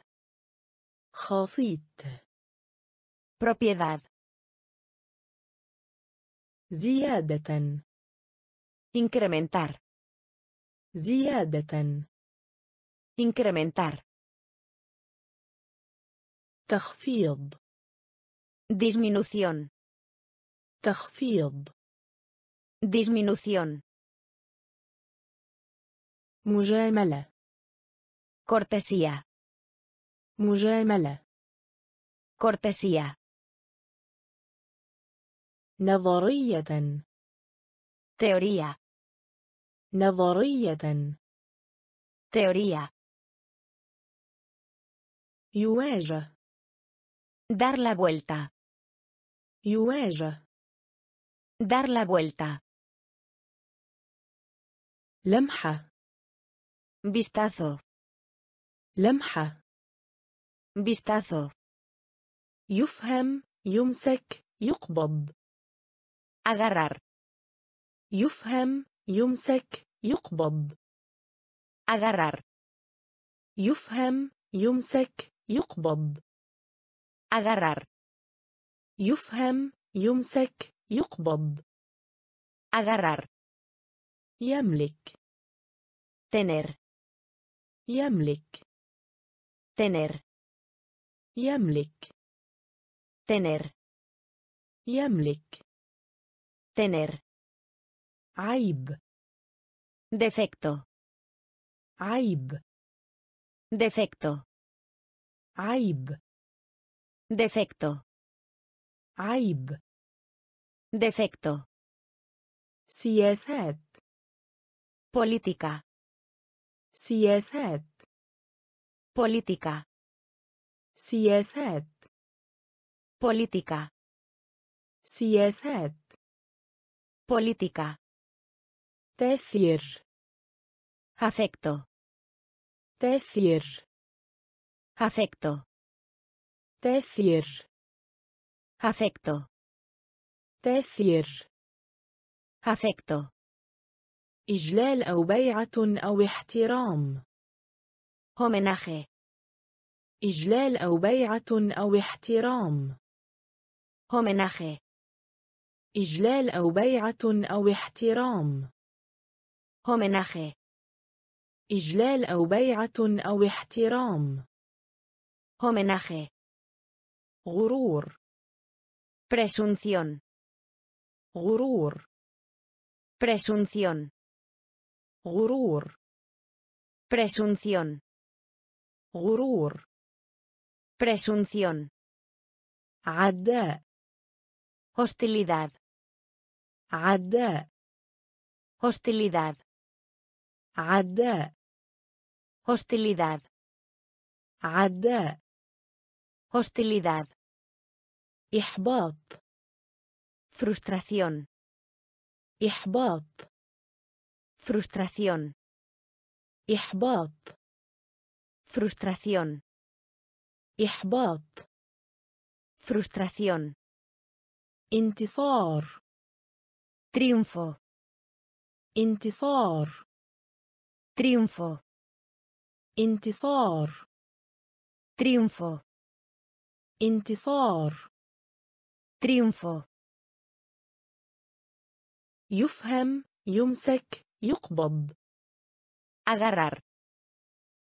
خاصيت Propiedad. زيادة Incrementar. زيادة Incrementar. تخفيض Disminución. تخفيض Disminución. مجاملة Cortesía. مجاملة Cortesía. نظرية Teoría. نظرية Teoría. يواجه Dar la vuelta. يواجه Dar la vuelta. لمحة Vistazo. لمحة Vistazo. يفهم يمسك يقبض Agarrar. يفهم يمسك يقبض Agarrar. يفهم يمسك يقبض Agarrar. يفهم يمسك يقبض Agarrar. يملك Tener. Jämlik. Tener. Jämlik. Tener. Jämlik. Tener. Aib. Defecto. Aib. Defecto. Aib. Defecto. Aib. Defecto. Sieshet. Política. Siyaset. Política. Siyaset. Política. Siyaset. Política. Decir. Afecto. Decir. Afecto. Decir. Afecto. Decir. Afecto. إجلال أو بيعة أو احترام. Homenaje. إجلال أو بيعة أو احترام. Homenaje. إجلال أو بيعة أو احترام. homenaje, إجلال أو بيعة أو احترام. homenaje, غرور. presunción, غرور. presunción, غرور presunción, غرور presunción, عداء hostilidad, عداء hostilidad, عداء hostilidad, عداء hostilidad, إحباط frustración, إحباط Frustración, إحباط frustración, إحباط frustración, انتصار triunfo, انتصار triunfo, انتصار triunfo, انتصار triunfo, يفهم يمسك يقبض agarrar,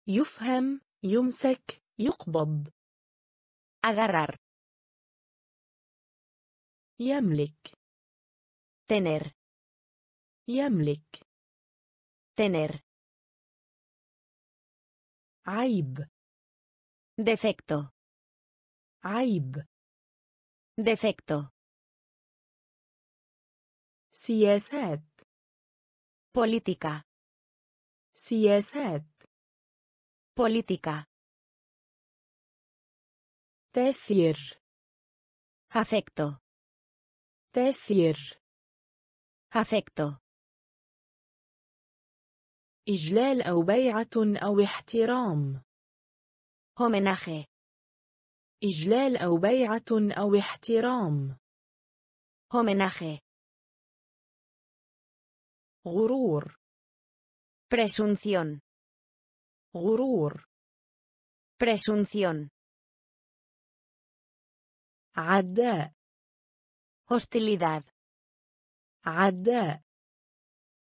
يفهم يمسك يقبض agarrar, يملك tener, يملك tener, عيب defecto, عيب defecto, سياسات política, سياسات política, تاثير afecto, تاثير afecto, إجلال أو بيعة أو احترام. Homenaje, إجلال أو بيعة أو احترام. Homenaje, غرور presunción, غرور presunción, عداء hostilidad, عداء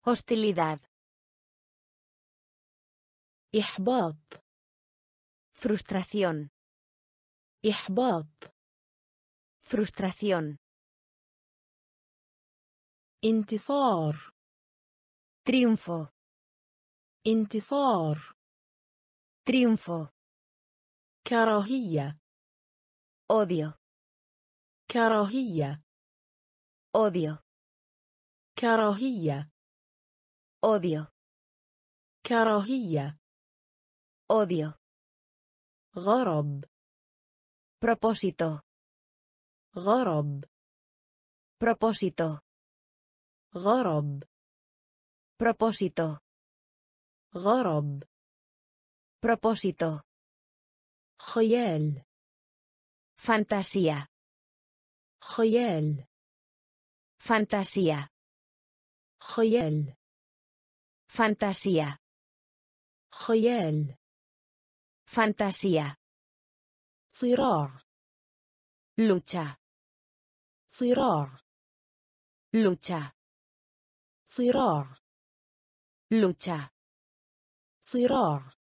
hostilidad, إحباط frustración, إحباط frustración, انتصار triunfo, انتصار triunfo, كراهية odio, كراهية odio, كراهية odio, كراهية odio, غرض propósito, غرض propósito, غرض propósito, غرض propósito, خيال fantasía, خيال fantasía, خيال fantasía, خيال fantasía, صراع lucha, صراع lucha, صراع lucha, صراع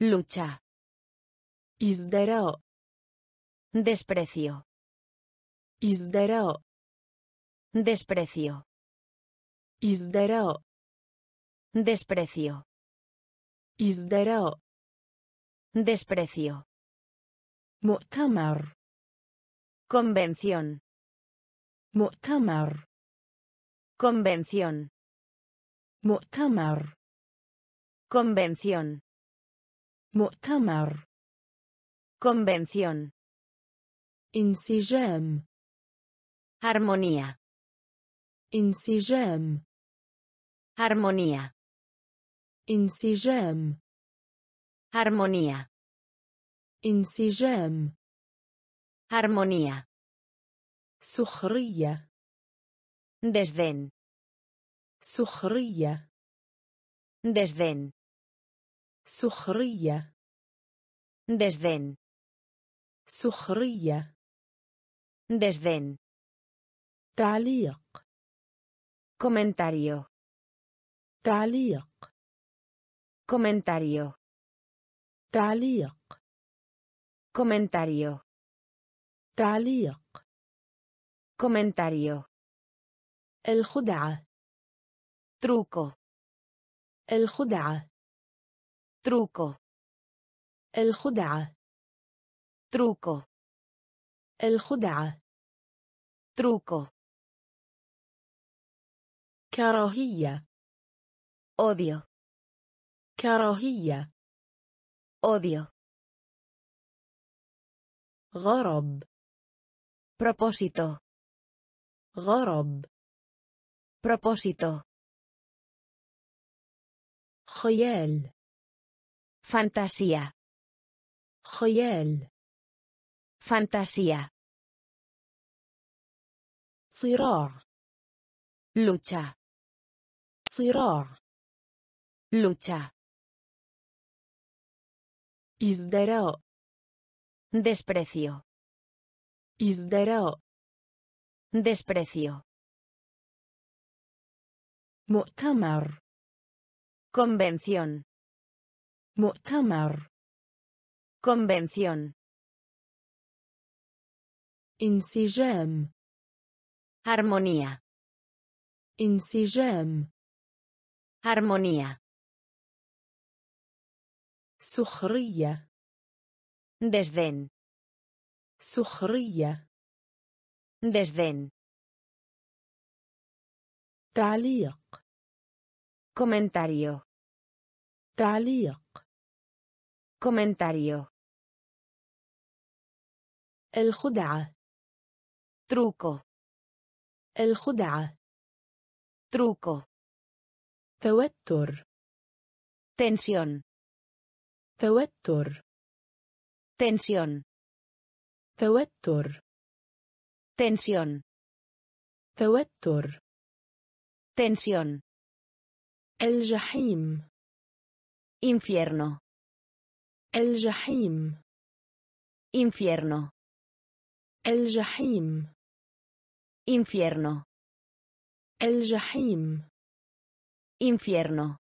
lucha, ازدراء desprecio, ازدراء desprecio, ازدراء desprecio, ازدراء desprecio, مؤتمر convención, مؤتمر convención, مؤتمر convención, مؤتمر convención, انسجام armonía, انسجام armonía, انسجام armonía, انسجام armonía, سخرية desdén, سخرية desdén, سخرية desdén, سخرية desdén, تعليق Comentario. تعليق Comentario. تعليق Comentario. تعليق Comentario. الخدعة Truco. الخدعة Truco. الخدعة Truco. الخدعة Truco. كراهية Odio. كراهية Odio. غرض Propósito. غرض Propósito. خيال Fantasía. خيال Fantasía. صراع Lucha. صراع Lucha. ازدراء Desprecio. ازدراء Desprecio. مؤتمر Convención. مؤتمر Convención. انسجام Armonía. انسجام Armonía. سخرية Desdén. سخرية Desdén. تعليق Comentario. تعليق Comentario. الخدعة Truco. الخدعة Truco. توتر Tensión. توتر Tensión. توتر Tensión. توتر Tensión. الجحيم Infierno. الجحيم Infierno. الجحيم Infierno. الجحيم Infierno.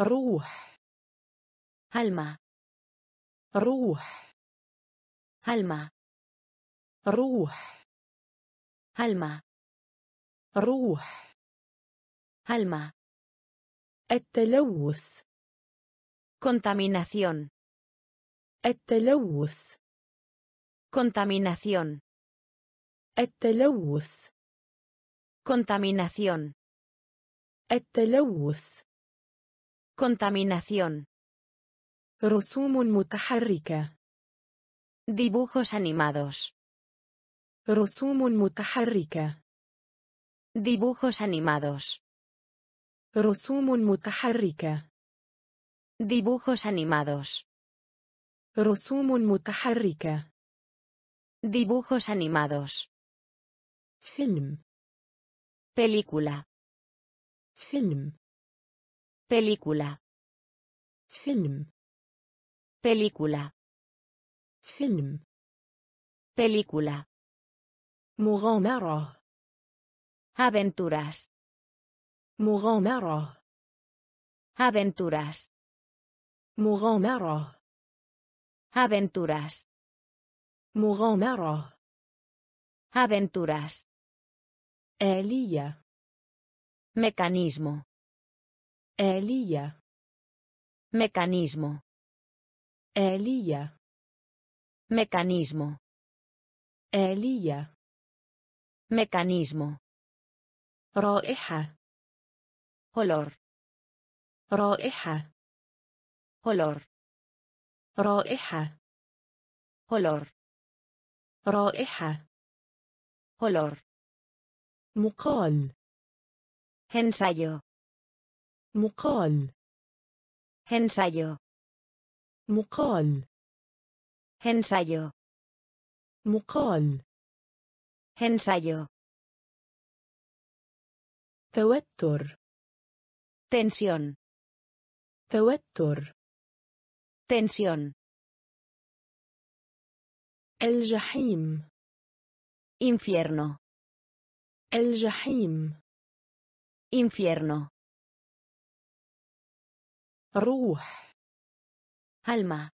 روح Alma. روح Alma. روح Alma. روح Alma. التلوث Contaminación. التلوث Contaminación. التلوث Contaminación. التلوث Contaminación. رسوم متحركة Dibujos animados. رسوم متحركة Dibujos animados. رسوم متحركة Dibujos animados. رسوم متحركة Dibujos animados. فيلم Película. فيلم Película. فيلم Película. فيلم Película. مغامرة Aventuras. مغامرة Aventuras. مغامرة Aventuras. مغامرة Aventuras. آلية Mecanismo. آلية Mecanismo. آلية Mecanismo. آلية Mecanismo. رائحة olor رائحة olor رائحة olor رائحة olor مقال ensayo مقال هنسايو مقال هنسايو مقال هنسايو توتر Tensión. توتر Tensión. الجحيم Infierno. الجحيم Infierno. روح Alma.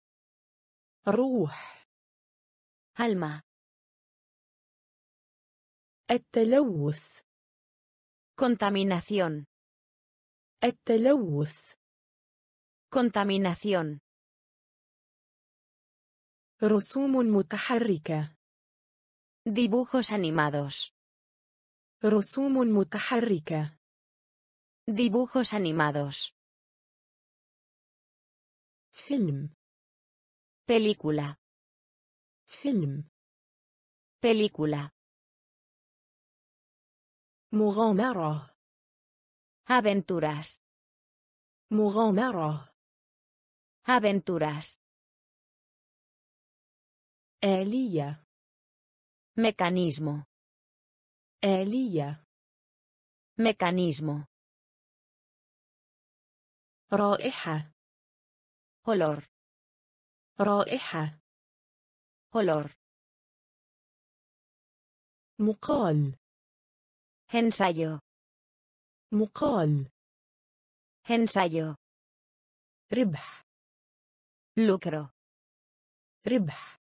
روح Alma. التلوث Contaminación. التلوث Contaminación. رسوم متحركة Dibujos animados. رسوم متحركة Dibujos animados. فيلم Película. فيلم Película. مغامرة Aventuras. مغامرة Aventuras. آلية Mecanismo. آلية Mecanismo. رائحة Olor. رائحة Olor. مقال Ensayo. مقال Ensayo. ربح Lucro. ربح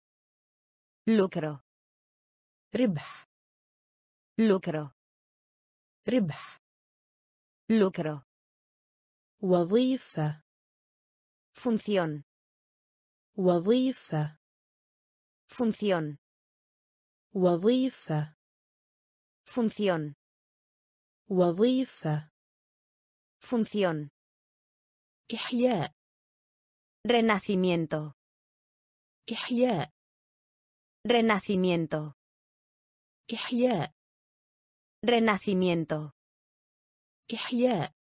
Lucro. ربح Lucro. ربح Lucro. وظيفة Función. وظيفة Función. وظيفة Función. وظيفة Función. إحياء Renacimiento. إحياء Renacimiento. إحياء Renacimiento. إحياء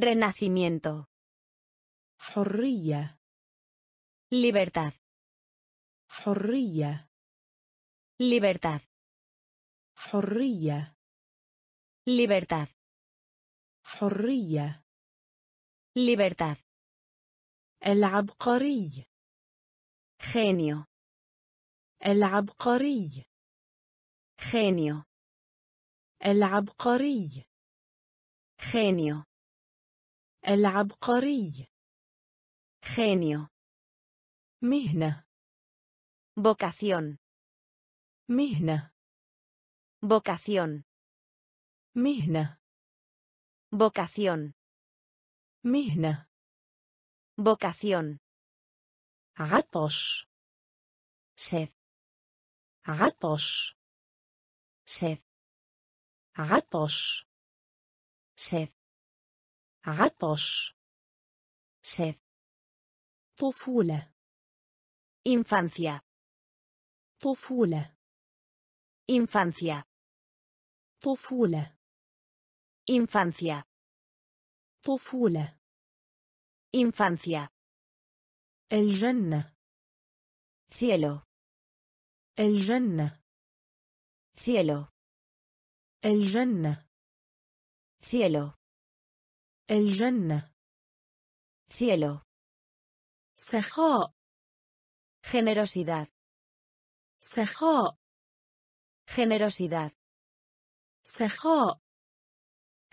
Renacimiento. حرية Libertad. حرية Libertad. حرية Libertad. حرية Libertad. العبقري Genio. العبقري Genio. العبقري Genio. العبقري Genio. مهنة Vocación. مهنة Vocación. مهنة Vocación. مهنة Vocación. عطش Sed. عطش Sed. عطش Sed. عطش Sed. طفولة Infancia. طفولة Infancia. طفولة Infancia. طفولة Infancia. الجنة Cielo. الجنة Cielo. الجنة Cielo. الجنة Cielo. سخاء Generosidad. سخاء Generosidad. سخاء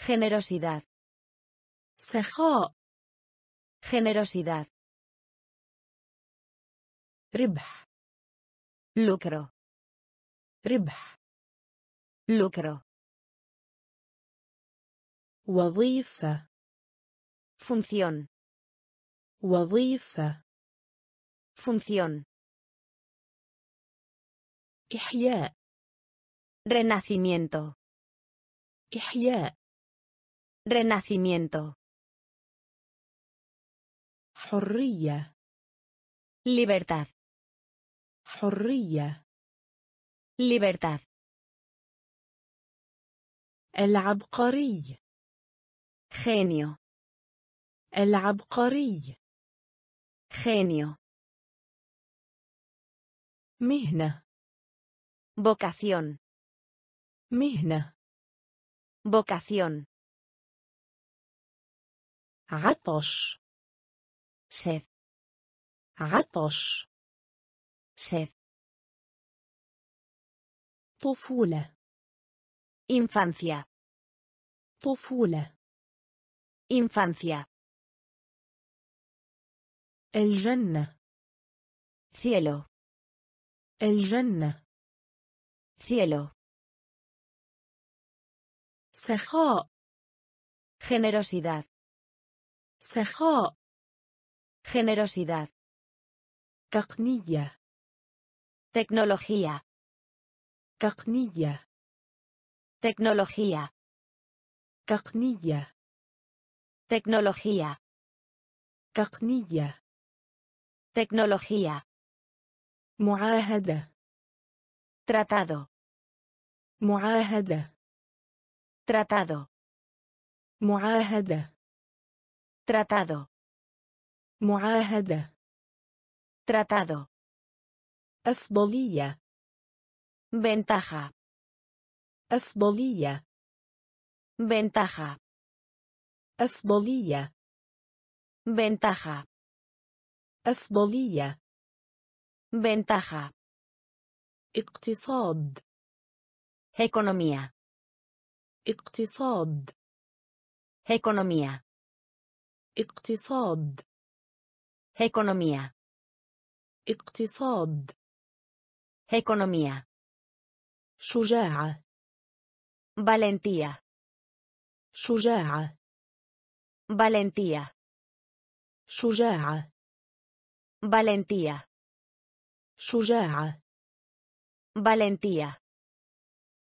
Generosidad. سخاء Generosidad. ربح Lucro. ربح Lucro. وظيفة Función. وظيفة Función. إحياء Renacimiento. إحياء Renacimiento. حرية Libertad. حرية Libertad. العبقري Genio. العبقري Genio. مهنة Vocación. مهنة Vocación. عطش Sed. عطش Sed. طفولة Infancia. طفولة Infancia. الجنة Cielo. الجنة Cielo. سخاء Generosidad. سخاء Generosidad. تقنية Tecnología. تقنية Tecnología. تقنية Tecnología. تقنية Tecnología. معاهدة Tratado. معاهدة Tratado. معاهدة Tratado. معاهدة Tratado. أفضلية Ventaja. أفضلية Ventaja. أفضلية Ventaja. أفضلية Ventaja. اقتصاد Economía. اقتصاد Economía. اقتصاد Economía. اقتصاد Economía. شجاعة Valentía. شجاعة Valentía. شجاعة Valentía. شجاعة Valentía.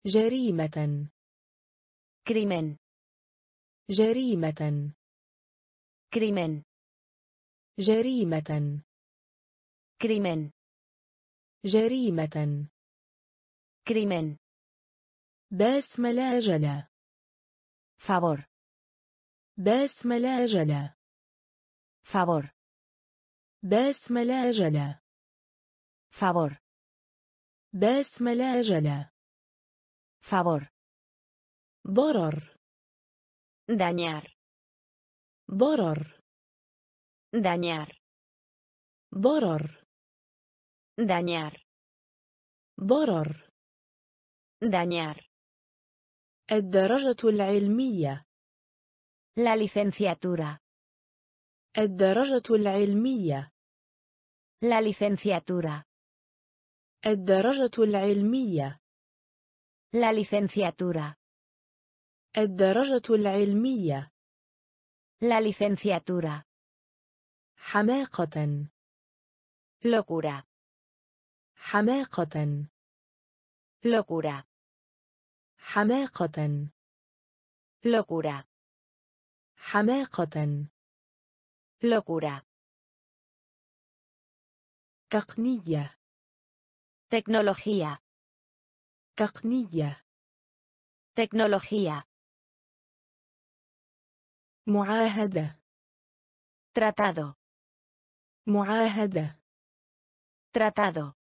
جريمة Crimen. جريمة Crimen. جريمة Crimen. جريمة Crimen. بسملاجلة Favor. بسملاجلة Favor. بسملاجلة Favor. بسملاجلة Favor. ضرر Dañar. ضرر Dañar. ضرر Dañar. ضرر Dañar. الدرجة العلمية La licenciatura. الدرجة العلمية La licenciatura. الدرجة العلمية La licenciatura. الدرجة العلمية La licenciatura. حماقة Locura. حماقة Locura. حماقة Locura. حماقة Locura. تقنية Tecnología. تقنية Tecnología. معاهدة Tratado. معاهدة Tratado.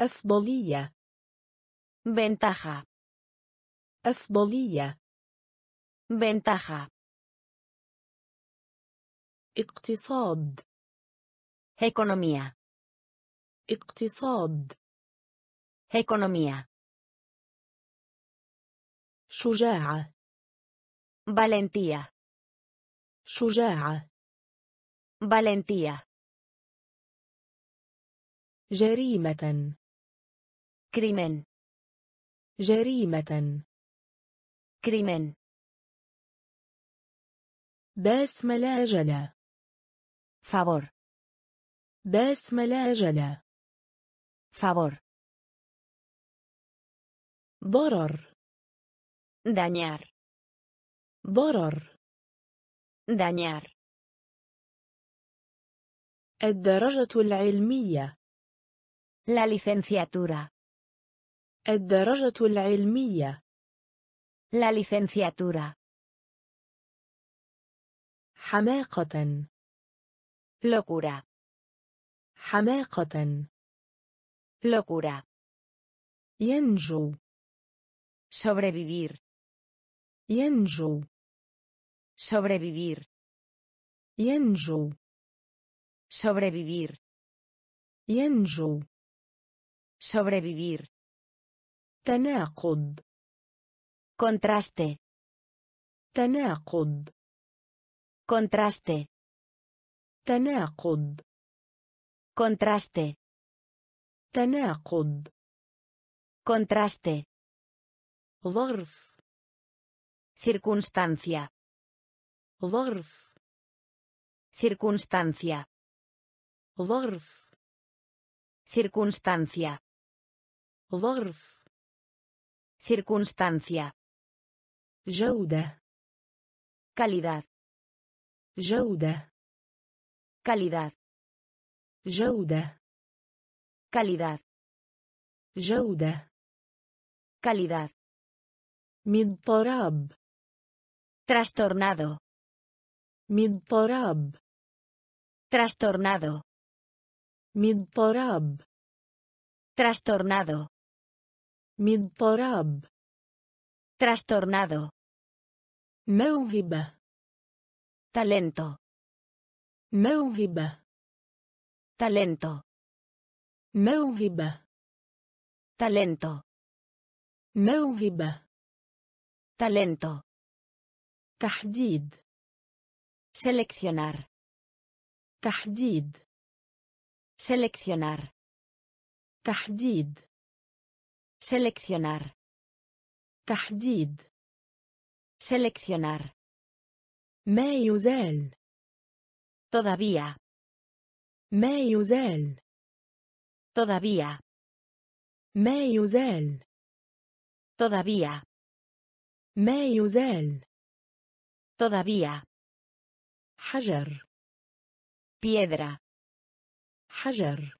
أفضلية Ventaja. أفضلية Ventaja. اقتصاد Economía. اقتصاد Economía. شجاعة Valentía. شجاعة Valentía. جريمة Crimen. جريمة Crimen. بسملاجلة Favor. بسملاجلة Favor. ضرر Dañar. ضرر Dañar. الدرجة العلمية La licenciatura. الدرجة العلمية La licenciatura. حماقة Locura. حماقة Locura. ينجو Sobrevivir. ينجو Sobrevivir. ينجو Sobrevivir. ينجو Sobrevivir. تناقض Contraste. تناقض Contraste. تناقض Contraste. تناقض Contraste. ظرف Circunstancia. ظرف Circunstancia. ظرف Circunstancia. ظرف Circunstancia. جودة Calidad. جودة Calidad. جودة Calidad. جودة Calidad. مضطراب Trastornado. مضطراب Trastornado. مضطراب Trastornado. مضطراب Trastornado. موهبة Talento. موهبة Talento. موهبة Talento. موهبة Talento. تحديد Seleccionar. تحديد Seleccionar. تحديد Seleccionar. تحديد Seleccionar. ما يزال Todavía. ما يزال Todavía. ما يزال Todavía. ما يزال Todavía. حجر Piedra. حجر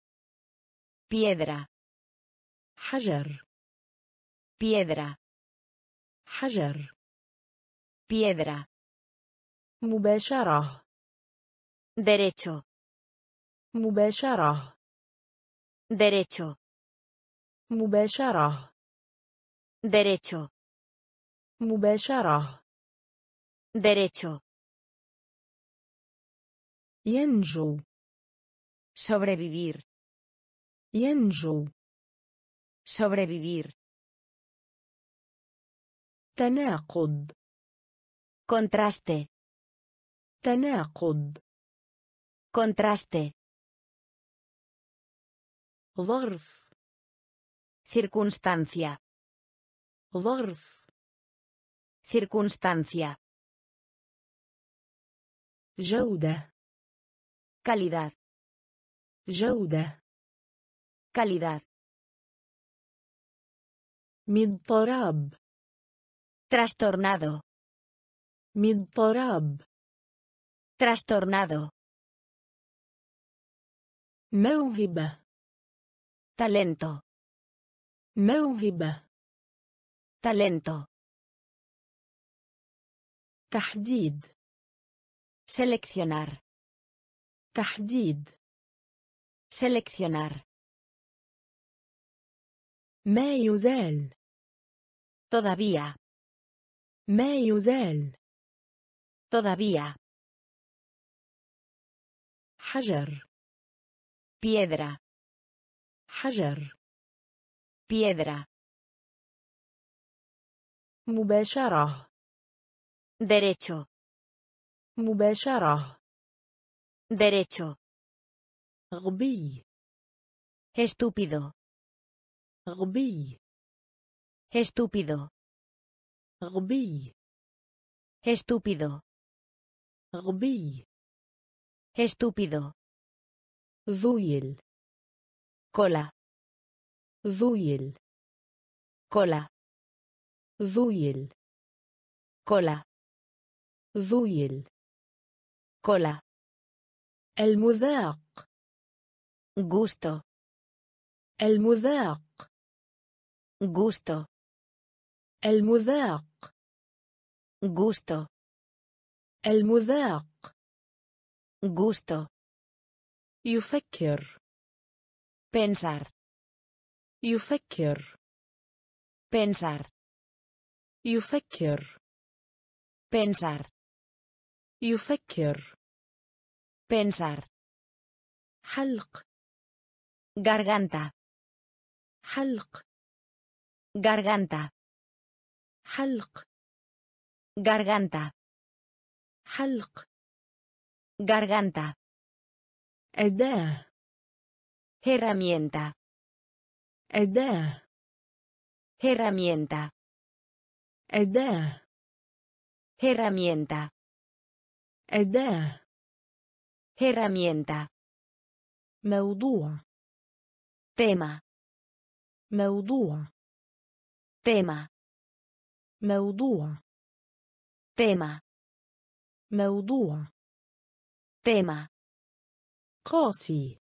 Piedra. حجر Piedra. حجر Piedra. مباشرة Derecho. مباشرة Derecho. مباشرة Derecho. مباشرة Derecho. ينجو Sobrevivir. ينجو Sobrevivir. تناقض Contraste. تناقض Contraste. ظرف Circunstancia. ظرف Circunstancia. جودة Calidad. جودة Calidad. مضطراب Trastornado. مضطراب Trastornado. موهبة Talento. موهبة Talento. تحديد Seleccionar. تحديد Seleccionar. ما يزال Todavía. ما يزال Todavía. حجر Piedra. حجر Piedra. مباشرة Derecho. مباشرة Derecho. غبي Estúpido. غبي Estúpido. غبي Estúpido. غبي Estúpido. ذويل Cola. ذويل Cola. ذويل Cola. ذويل Cola. المذاق Gusto. المذاق Gusto. المذاق Gusto. المذاق Gusto. يفكر Pensar. يفكر Pensar. يفكر Pensar. يفكر Pensar. حلق Garganta. حلق Garganta. حلق Garganta. حلق Garganta. أداة Herramienta. أداة Herramienta. أداة Herramienta. أداة Herramienta. موضوع Tema. موضوع Tema. موضوع Tema. موضوع Tema. قاسي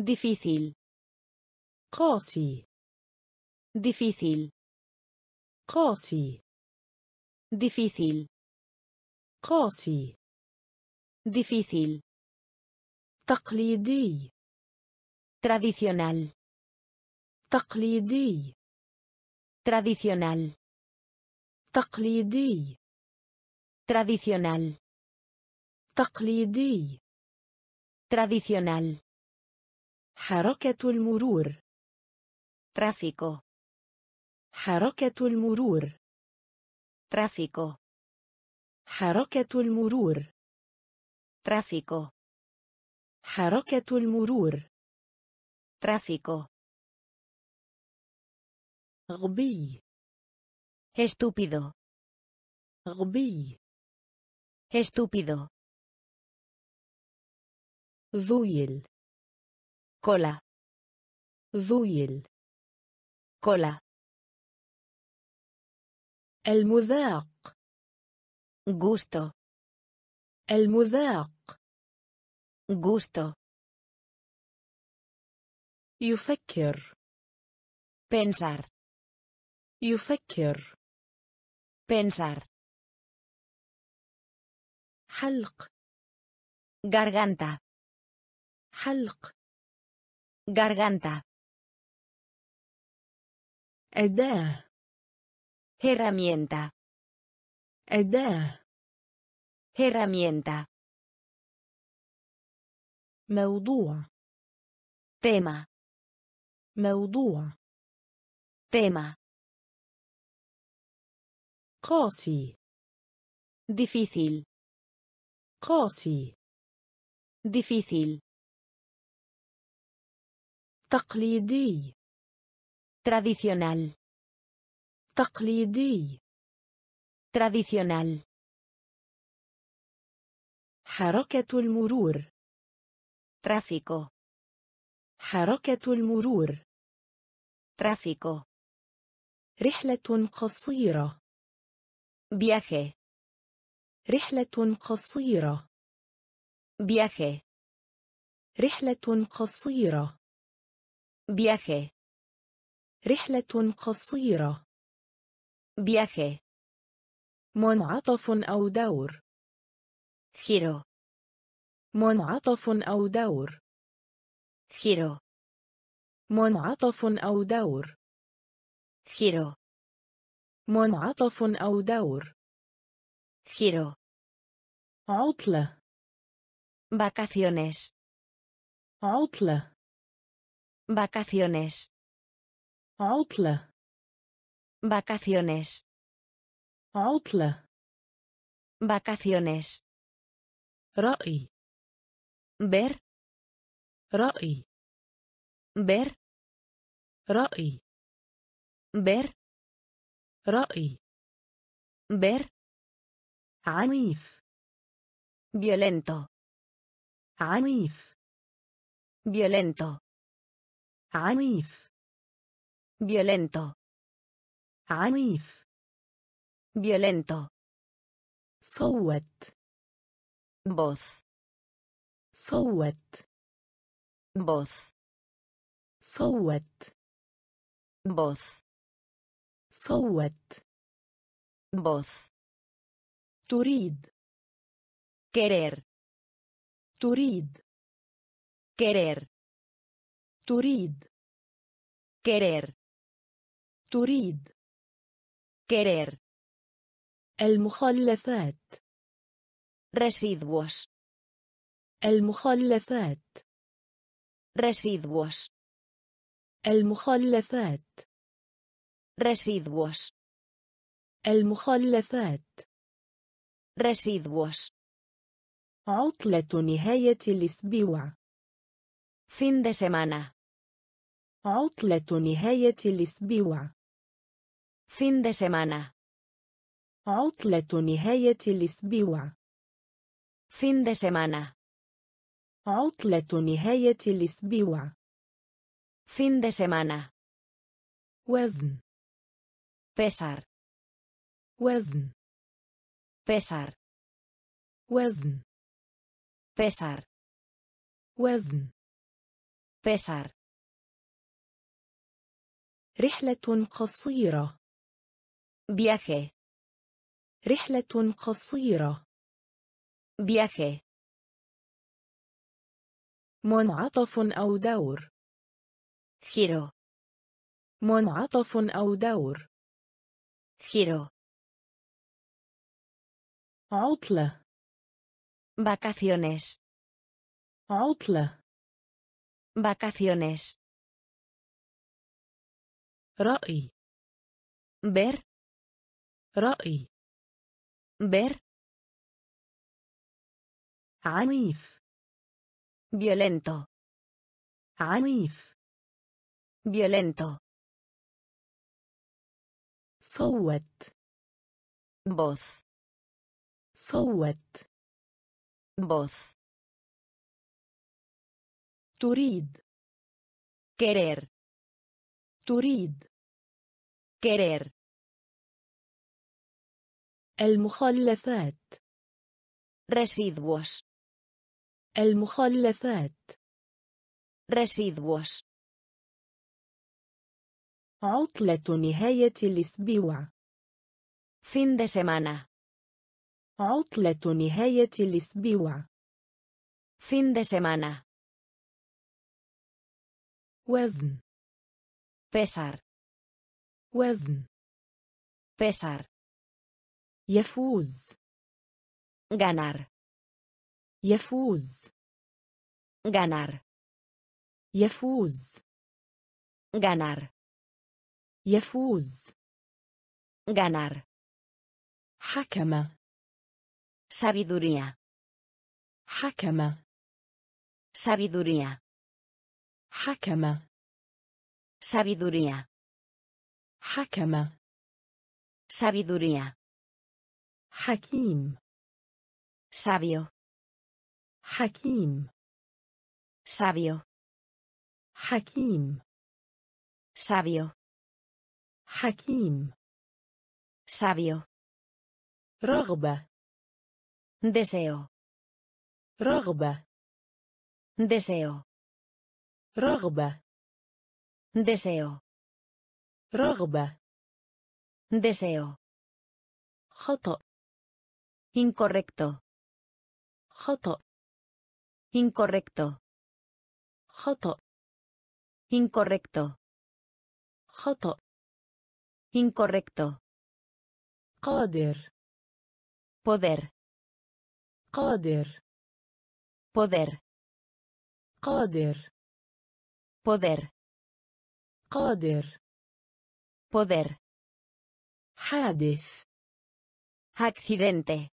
Difícil. قاسي Difícil. قاسي Difícil. قاسي Difícil. تقليدي Tradicional. تقليدي Tradicional. تقليدي Tradicional. تقليدي Tradicional. حركة المرور Tráfico. حركة المرور Tráfico. حركة المرور Tráfico. حركة المرور Tráfico. غبي Estúpido. غبي Estúpido. ذويل Cola. ذويل Cola. المذاق Gusto. المذاق Gusto. يفكر Pensar. يفكر Pensar. حلق Garganta. حلق Garganta. أداة Herramienta. أداة Herramienta. موضوع Tema. موضوع Tema. قاسي Difícil. قاسي Difícil. تقليدي Tradicional. تقليدي Tradicional. حركة المرور Tráfico. حركة المرور Tráfico. رحلة قصيرة Viaje. رحلة قصيرة Viaje. رحلة قصيرة Viaje. رحلة قصيرة Viaje. منعطف أو دور Giro. منعطف أو دور Giro. منعطف أو دور Giro. منعطف أو دور Giro. عطلة Vacaciones. عطلة Vacaciones. عطلة Vacaciones. عطلة Vacaciones. رأي. بر رأي. بر رأي. بر رأي. بر عنيف. violento عنيف. violento عنيف. violento عنيف. violento صوت. بوث. صوت. بوث. صوت. بوث. صوت. بوث. تريد. querer تريد. querer تريد. querer تريد. querer المخلفات. Residuos. المخلفات Residuos. المخلفات Residuos. المخلفات Residuos. عطلة نهاية الأسبوع Fin de semana. عطلة نهاية الأسبوع Fin de semana. عطلة نهاية الأسبوع Fin de semana. عطلة نهاية الأسبوع Fin de semana. وزن Pesar. وزن Pesar. وزن Pesar. وزن Pesar. رحلة قصيرة Viaje. رحلة قصيرة Viaje. منعطف أو دور Giro. منعطف أو دور Giro. عطلة Vacaciones. عطلة Vacaciones. رأي Ver. رأي Ver. عنيف Violento. عنيف Violento. صوت Voz. صوت Voz. تريد Querer. تريد Querer. المخلفات Residuos. المخلفات Residuos. عطلة نهاية الأسبوع Fin de semana. عطلة نهاية الأسبوع Fin de semana. وزن Pesar. وزن Pesar. يفوز Ganar. يفوز Ganar. يفوز Ganar. يفوز Ganar. حكم Sabiduría. حكم Sabiduría. حكم Sabiduría. حكم Sabiduría. حكيم Sabio. حكيم Sabio. حكيم Sabio. حكيم Sabio. رغبة Deseo. رغبة Deseo. رغبة Deseo. رغبة Deseo. خطأ Incorrecto. خطأ Incorrecto. خطأ Incorrecto. خطأ Incorrecto. قادر Poder. قادر Poder. قادر Poder. قادر Poder. حادث Accidente.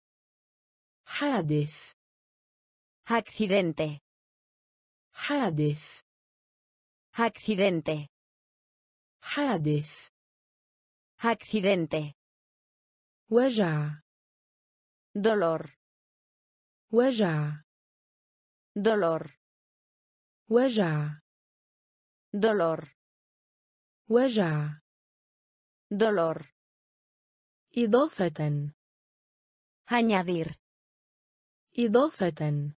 حادث Accidente. حادث Accidente. حادث Accidente. وجع Dolor. وجع Dolor. وجع Dolor. وجع Dolor. إضافة Añadir. إضافة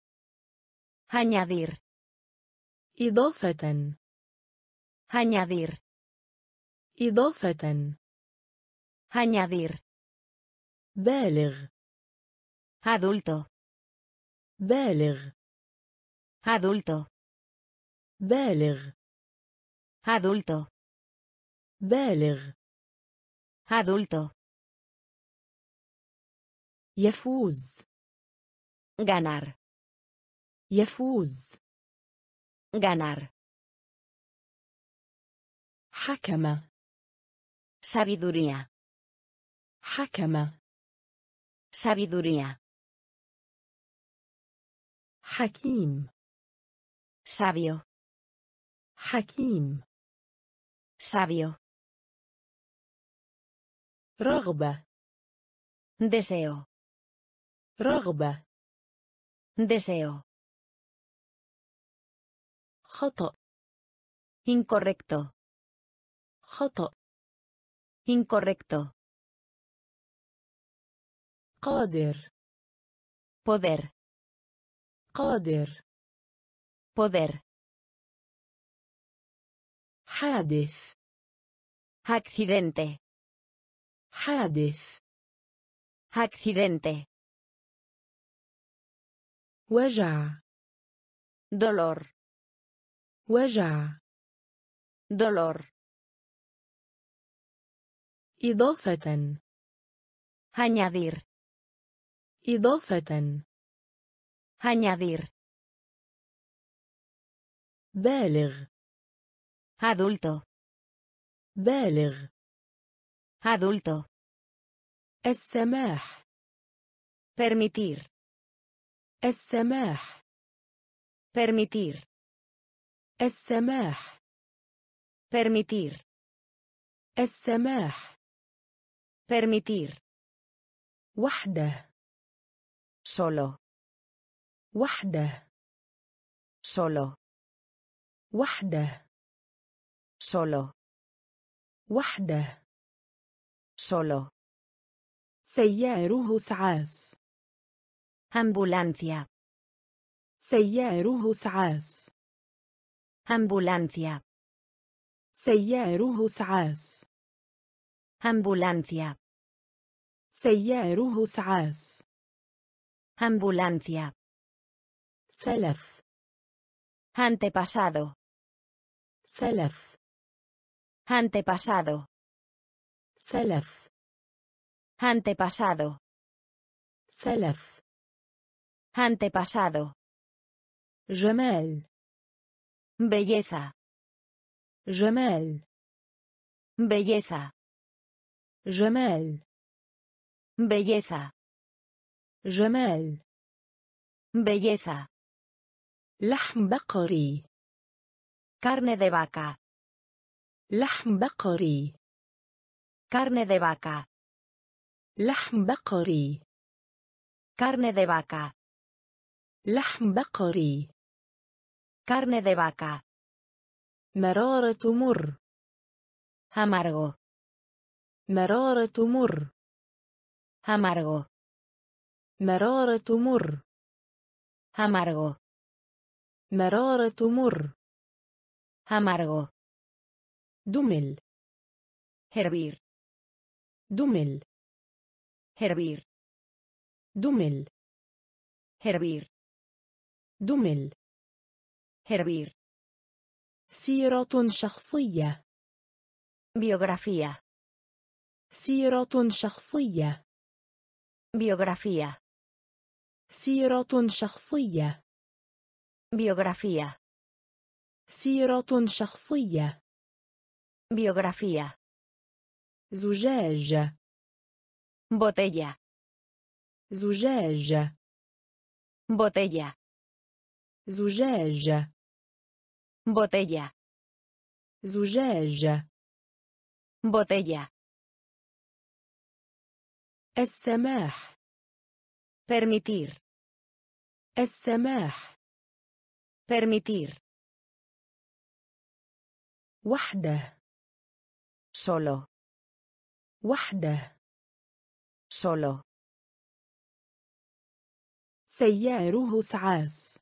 Añadir. إضافة Añadir. إضافة Añadir. بالغ Adulto. بالغ Adulto. بالغ Adulto. بالغ Adulto. يفوز Ganar. يفوز Ganar. حكم Sabiduría. حكم Sabiduría. حكيم Sabio. حكيم Sabio. رغبة Deseo. رغبة Deseo. خطأ Incorrecto. خطأ Incorrecto. قادر Poder. قادر Poder. حادث Accidente. حادث Accidente. وجع Dolor. وجع Dolor. إضافة Añadir. إضافة Añadir. بالغ Adulto. بالغ Adulto. السماح Permitir. السماح Permitir. السماح Permitir. السماح Permitir. وحده Solo. وحده Solo. وحده Solo. وحده Solo. سياره اسعاف Ambulancia. سياره اسعاف Ambulancia. سياره اسعاف Ambulancia. سياره اسعاف Ambulancia. سلف Antepasado. سلف Antepasado. سلف Antepasado. سلف Antepasado. جمال Belleza. جمال Belleza. جمال Belleza. جمال Belleza. لحم بقري Carne de vaca. لحم بقري Carne de vaca. لحم بقري Carne de vaca. لحم بقري Carne de vaca. مرارة مر Amargo. مرارة مر Amargo. مرارة مر Amargo. مرارة مر Amargo. دمل Hervir. دمل Hervir. دمل Hervir. دمل هربير. سيرة شخصية. biografía سيرة شخصية. biografía سيرة شخصية. biografía سيرة شخصية. biografía زجاج. botella زجاج. botella زجاج. Botella. زجاج Botella. السماح Permitir. السماح Permitir. وحده Solo. وحده Solo. سياره اسعاف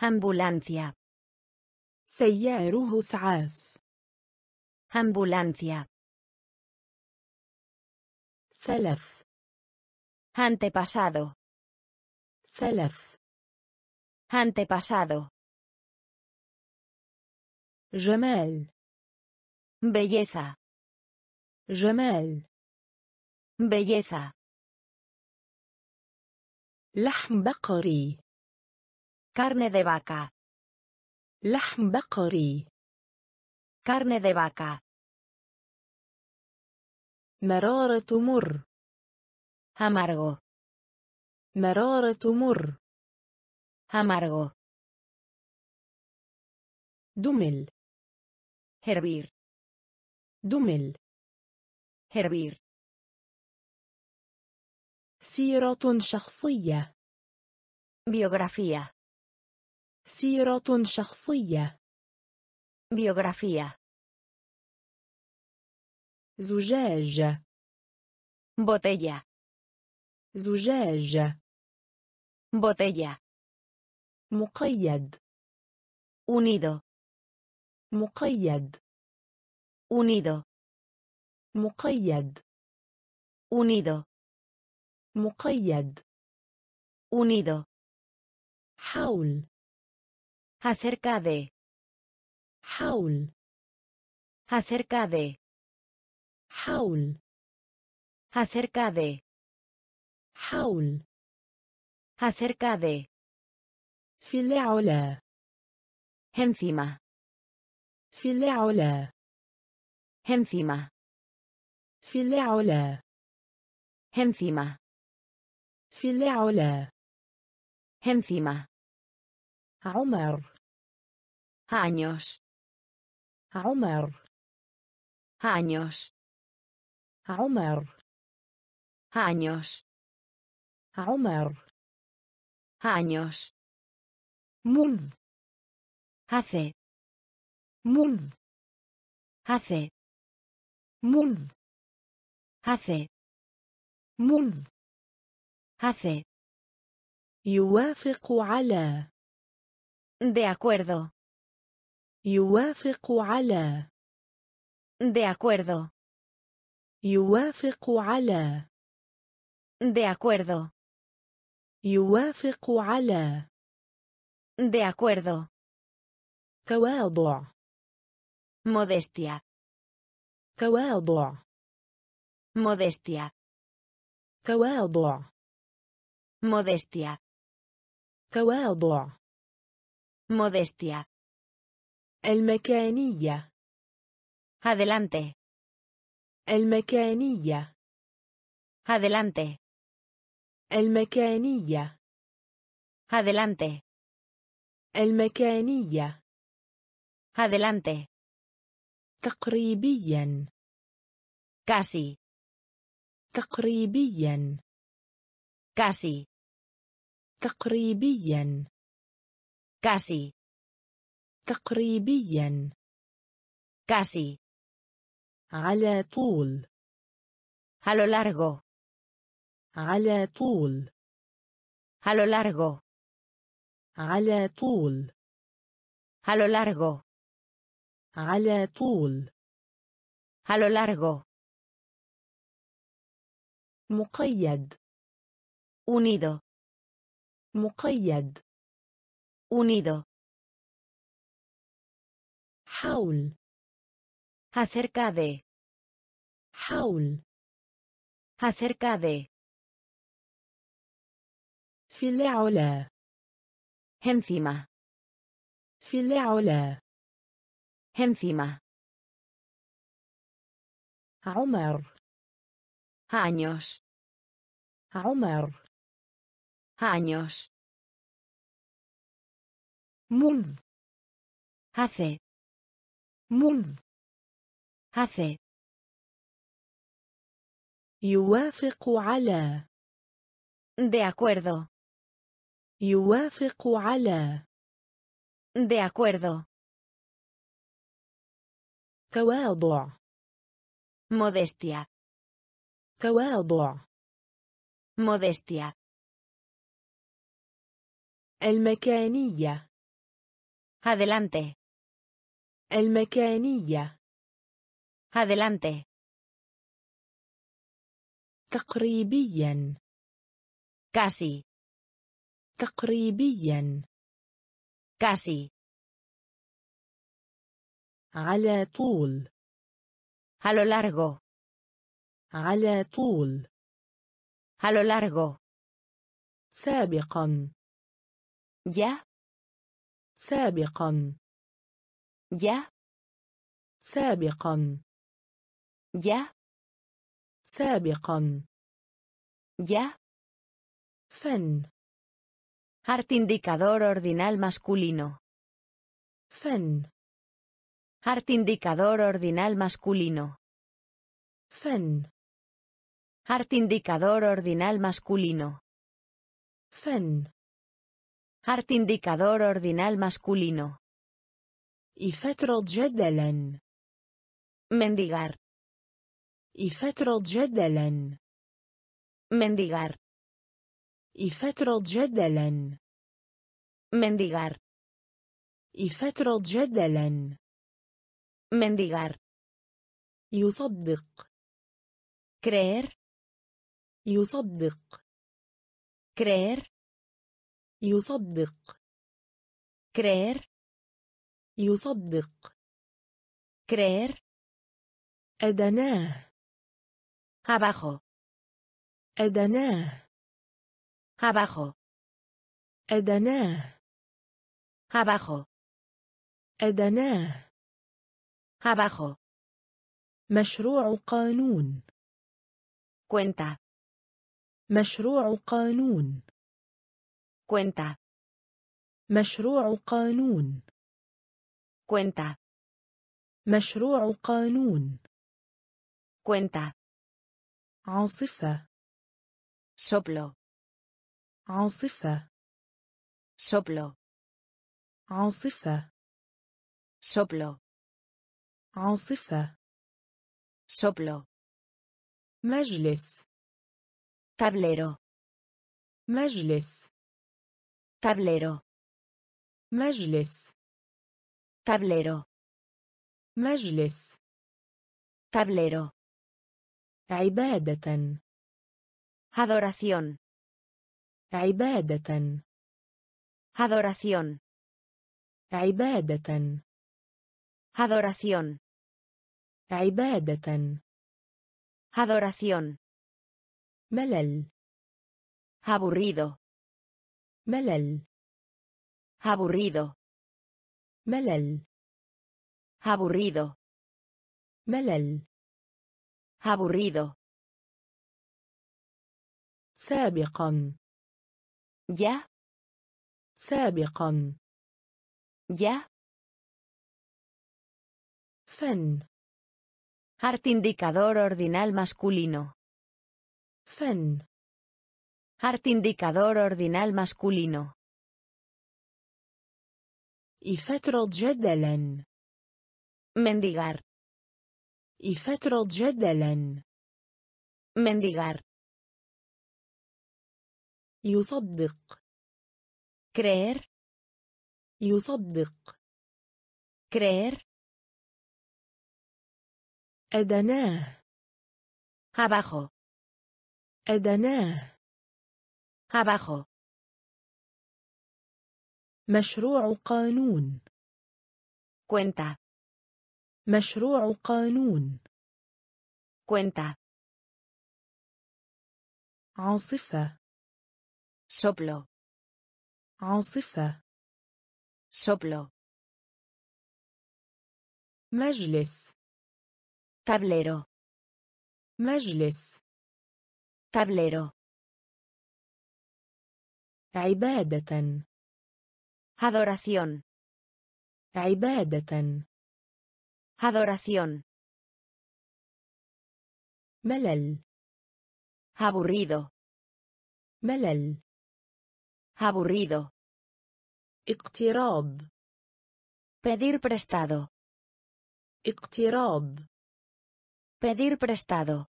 Ambulancia. سياره اسعاف Ambulancia. سلف Antepasado. سلف Antepasado. جمال Belleza. جمال Belleza. لحم بقري Carne de vaca. لحم بقري Carne de vaca. مرارة مر Amargo. مرارة مر Amargo. دمل Hervir. دمل Hervir. سيرة شخصية Biografía. سيرة شخصية Biografía. زجاج Botella. زجاج Botella. مقيد Unido. مقيد Unido. مقيد Unido. مقيد Unido. حول Acerca de. Haul. Acerca de. Haul. Acerca de. Haul. Acerca de. Fileola. Encima. Fileola. Encima. Fileola. Encima. Fileola. Encima. عمر Años. عمر Años. عمر Años. عمر Años. منذ Hace. منذ Hace. منذ Hace. منذ Hace. يوافق على De acuerdo. يوافق على De acuerdo. يوافق على De acuerdo. يوافق على De acuerdo. تواضع Modestia. تواضع Modestia. تواضع Modestia. تواضع Modestia. المكانية Adelante. المكانية Adelante. المكانية Adelante. المكانية Adelante. تقريبيا Casi. تقريبيا Casi. تقريبيا كاسي تقريبيا. كاسي على طول. A lo على طول. A lo على طول. A lo على طول. A lo مقيد. Unido. مقيد. Unido. حول Acerca de. حول Acerca de. في العلا Encima. في العلا Encima. عمر Años. عمر Años. منذ Hace. منذ Hace. يوافق على De acuerdo. يوافق على De acuerdo. تواضع Modestia. تواضع Modestia. المكانية Adelante. المكانية Adelante. تقريبيا Casi. تقريبيا Casi. على طول A lo largo. على طول A lo largo. سابقا Ya. سابقا Ya. سابقا Ya. سابقا ya, فن art indicador ordinal masculino, فن art indicador ordinal masculino, فن art indicador ordinal masculino, فن art indicador ordinal masculino, إفترض جدلا mendigar, إفترض جدلا mendigar, إفترض جدلا mendigar, إفترض جدلا mendigar, يصدق creer, يصدق creer, يصدق. creer, يصدق. creer, أدناه. abajo, أدناه. abajo, أدناه. abajo, أدناه. abajo, مشروع قانون. cuenta, مشروع قانون. Cuenta, مشروع قانون. Cuenta, مشروع قانون. Cuenta, عاصفة. Soplo, عاصفة. Soplo, عاصفة. Soplo, عاصفة. Soplo, مجلس. Tablero, مجلس. Tablero, مجلس tablero, مجلس tablero, عبادة adoración, عبادة adoración, عبادة adoración, عبادة adoración, ملل aburrido, ملل aburrido, ملل aburrido, ملل aburrido, سابقا ya, سابقا ya, فن art indicador ordinal masculino, فن art indicador ordinal masculino, إفترض جدلا mendigar, إفترض جدلا mendigar, يصدق creer, يصدق creer, أدناه abajo, أدناه Abajo, مشروع قانون cuenta, مشروع قانون cuenta, عاصفة soplo, عاصفة soplo, مجلس tablero, مجلس tablero, عبادة adoración, عبادة adoración, ملل aburrido, ملل aburrido, اقتراض pedir prestado, اقتراض pedir prestado,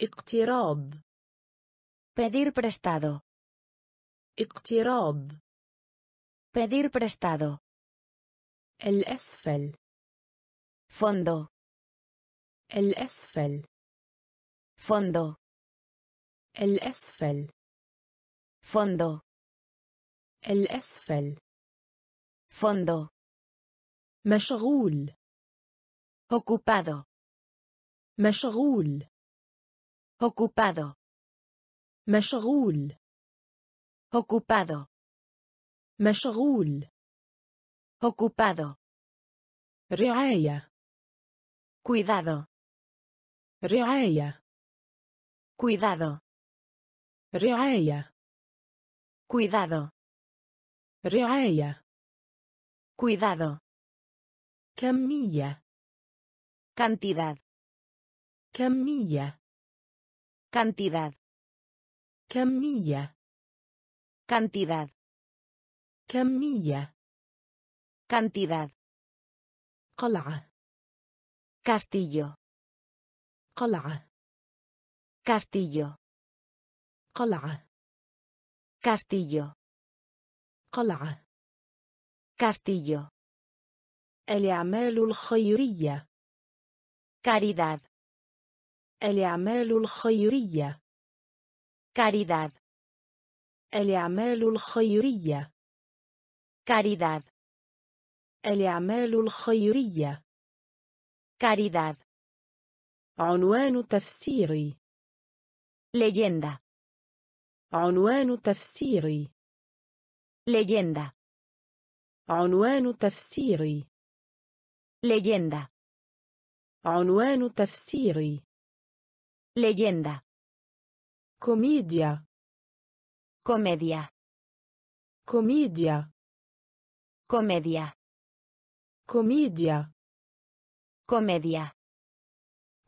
اقتراض pedir prestado, اقتراض pedir prestado, الأسفل fondo, الأسفل fondo, الأسفل fondo, الأسفل fondo, مشغول ocupado, مشغول ocupado, مشغول ocupado, مشغول ocupado, رعاية cuidado, رعاية Cuidado. رعاية Cuidado. رعاية Cuidado. كمية Cantidad. كمية Cantidad. كمية Cantidad. كمية Cantidad. قلعة Castillo. قلعة Castillo. قلعة Castillo. قلعة Castillo. الأعمال الخيرية Caridad. الأعمال الخيرية Caridad. الأعمال الخيرية Caridad. الأعمال الخيرية Caridad. عنوان تفسيري Leyenda. عنوان تفسيري Leyenda. عنوان تفسيري Leyenda. عنوان تفسيري Leyenda. كوميديا Comedia. كوميديا Comedia. كوميديا Comedia.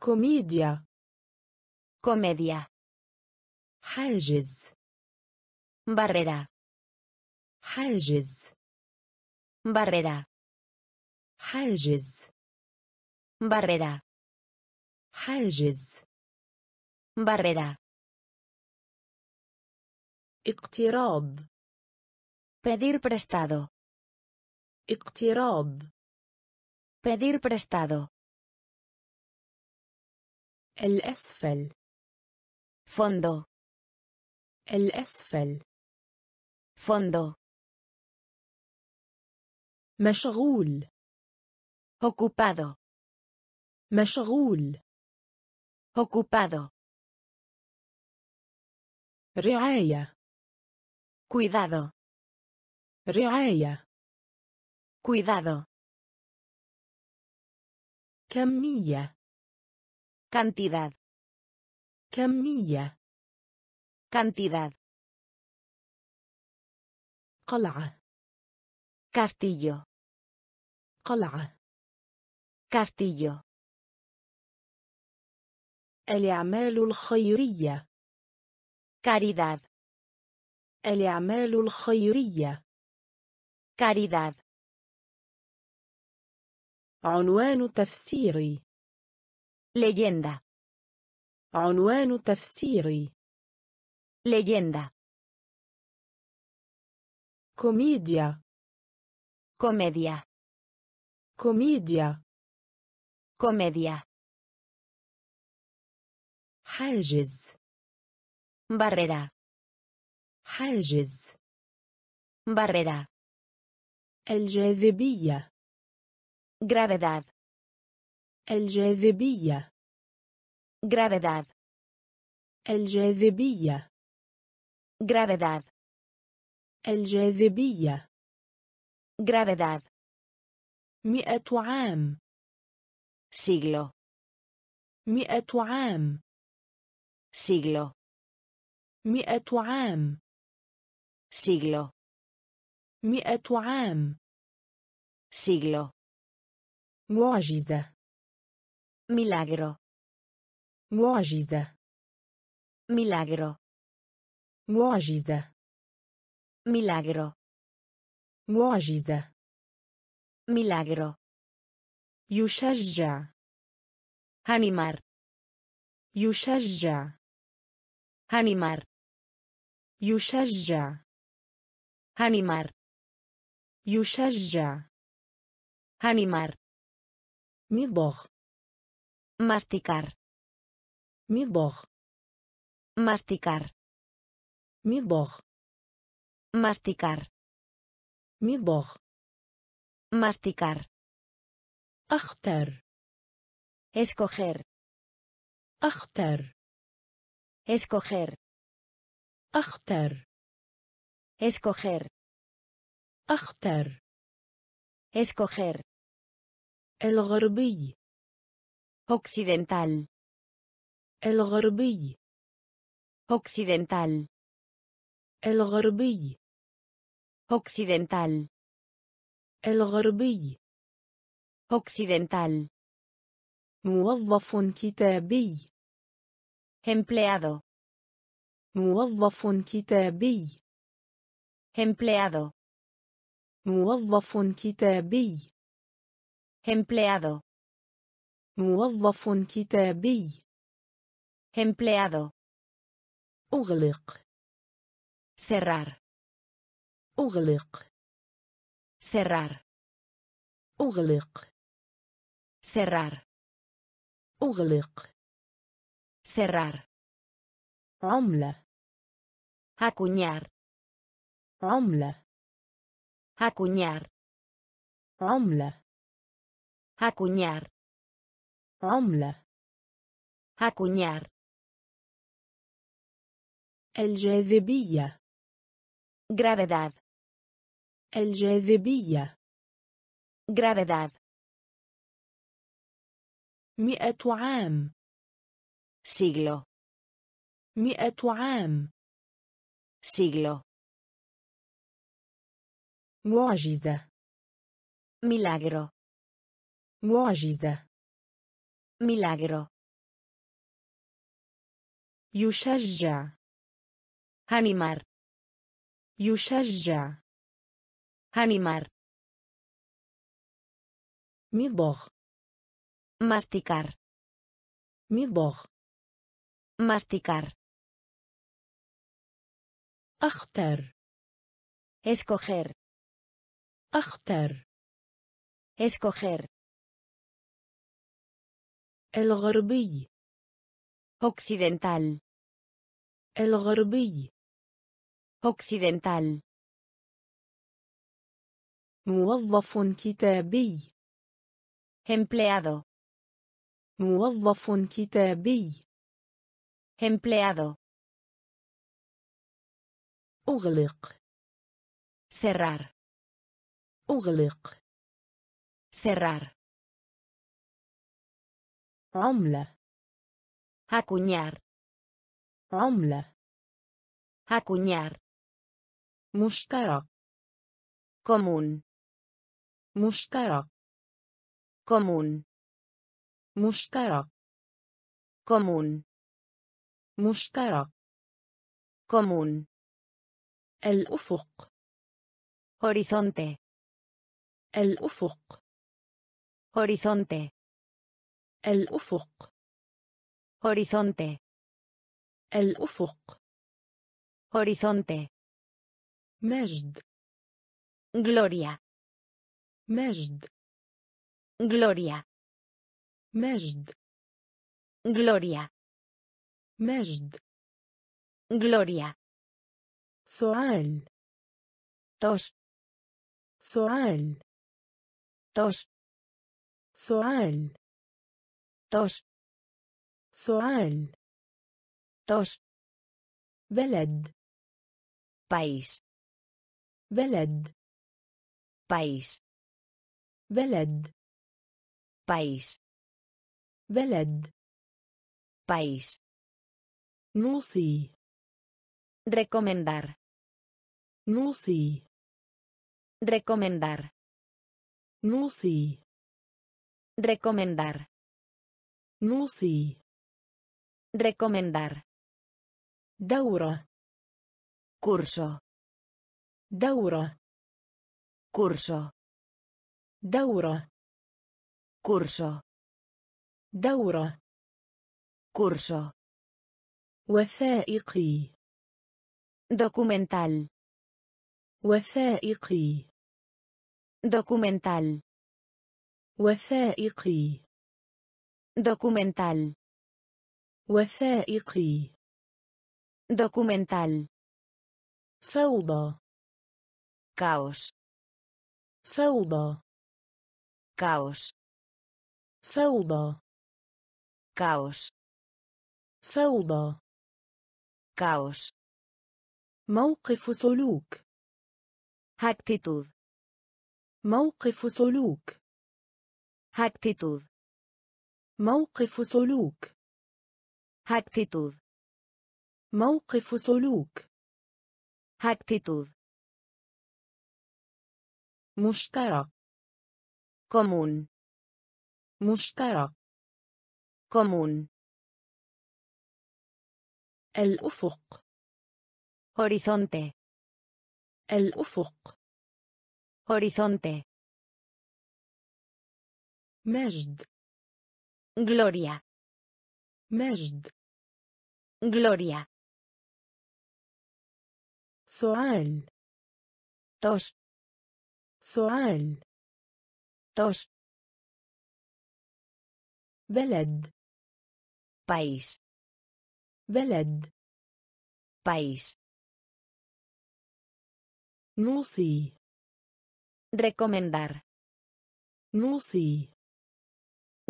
كوميديا Comedia. حاجز Barrera. حاجز Barrera. حاجز Barrera. حاجز Barrera. اقتراض Pedir prestado. اقتراض Pedir prestado. الأسفل Fondo. الأسفل Fondo. مشغول Ocupado. مشغول Ocupado. رعاية Cuidado. رعاية Cuidado. كمية Cantidad. كمية Cantidad. قلعة Castillo. قلعة Castillo. الأعمال الخيرية Caridad. الأعمال الخيرية Caridad. عنوان تفسيري Leyenda. عنوان تفسيري Leyenda. كوميديا Comedia. كوميديا Comedia. حاجز Barrera. حاجز Barrera. الجاذبية Gravedad. الجاذبية Gravedad. الجاذبية Gravedad. الجاذبية Gravedad. مئة عام Siglo. مئة عام Siglo. مئة عام Siglo. مئة عام Siglo. معجزة Milagro. معجزة Milagro. معجزة Milagro. معجزة Milagro. يشجع Animar. يشجع Animar. يشجع Animar. يشجع Animar. مضغ Masticar. مضغ Masticar. مضغ Masticar. مضغ Masticar. أختر Escoger. أختر Escoger. أختر Escoger. أختر Escoger. الغربي Occidental. الغربي Occidental. الغربي Occidental. الغربي Occidental. موظف كتابي Empleado. موظف كتابي Empleado. موظف كتابي Empleado. موظف كتابي Empleado. أغلق Cerrar. أغلق Cerrar. أغلق Cerrar. أغلق Cerrar. عملة Acuñar. عملة Acuñar. عملة Acuñar. عملة Acuñar. الجاذبية Gravedad. الجاذبية Gravedad. مئة عام Siglo. مئة عام Siglo. معجزة Milagro. معجزة Milagro. يشجع Animar. يشجع Animar. مضغ Masticar. مضغ Masticar. أختر Escoger. أختر Escoger. الغربي Occidental. الغربي Occidental. موظف كتابي Empleado. موظف كتابي Empleado. أغلق Cerrar. أغلق Cerrar. عملة Acuñar. عملة Acuñar. مشترك Común. مشترك Común. مشترك Común. مشترك Común. الأفق Horizonte. الأفق Horizonte. الأفق Horizonte. الأفق Horizonte. مجد Gloria. مجد Gloria. مجد Gloria. مجد Gloria. سؤال Tos. سؤال Tos. سؤال Tos. سؤال Tos. بلد País. بلد País. بلد País. بلد País. نوصي Recomendar. نوصي Recomendar. نوصي Recomendar. نوصي Recomendar. دورة Curso. دورة Curso. دورة Curso. دورة Curso. وثائقي Documental. وثائقي documental. وثائقي. Documental. وثائقي. Documental. فوضى. كاوس فوضى. كاوس فوضى. كاوس فوضى. كاوس موقف سلوك. Actitud. موقف سلوك Actitud. موقف سلوك Actitud. موقف سلوك Actitud. مشترك Común. مشترك Común. الأفق Horizonte. الأفق Horizonte. مجد Gloria. مجد Gloria. سعال Tos. سعال Tos. بلد País. بلد País. نوصي Recomendar. نوصي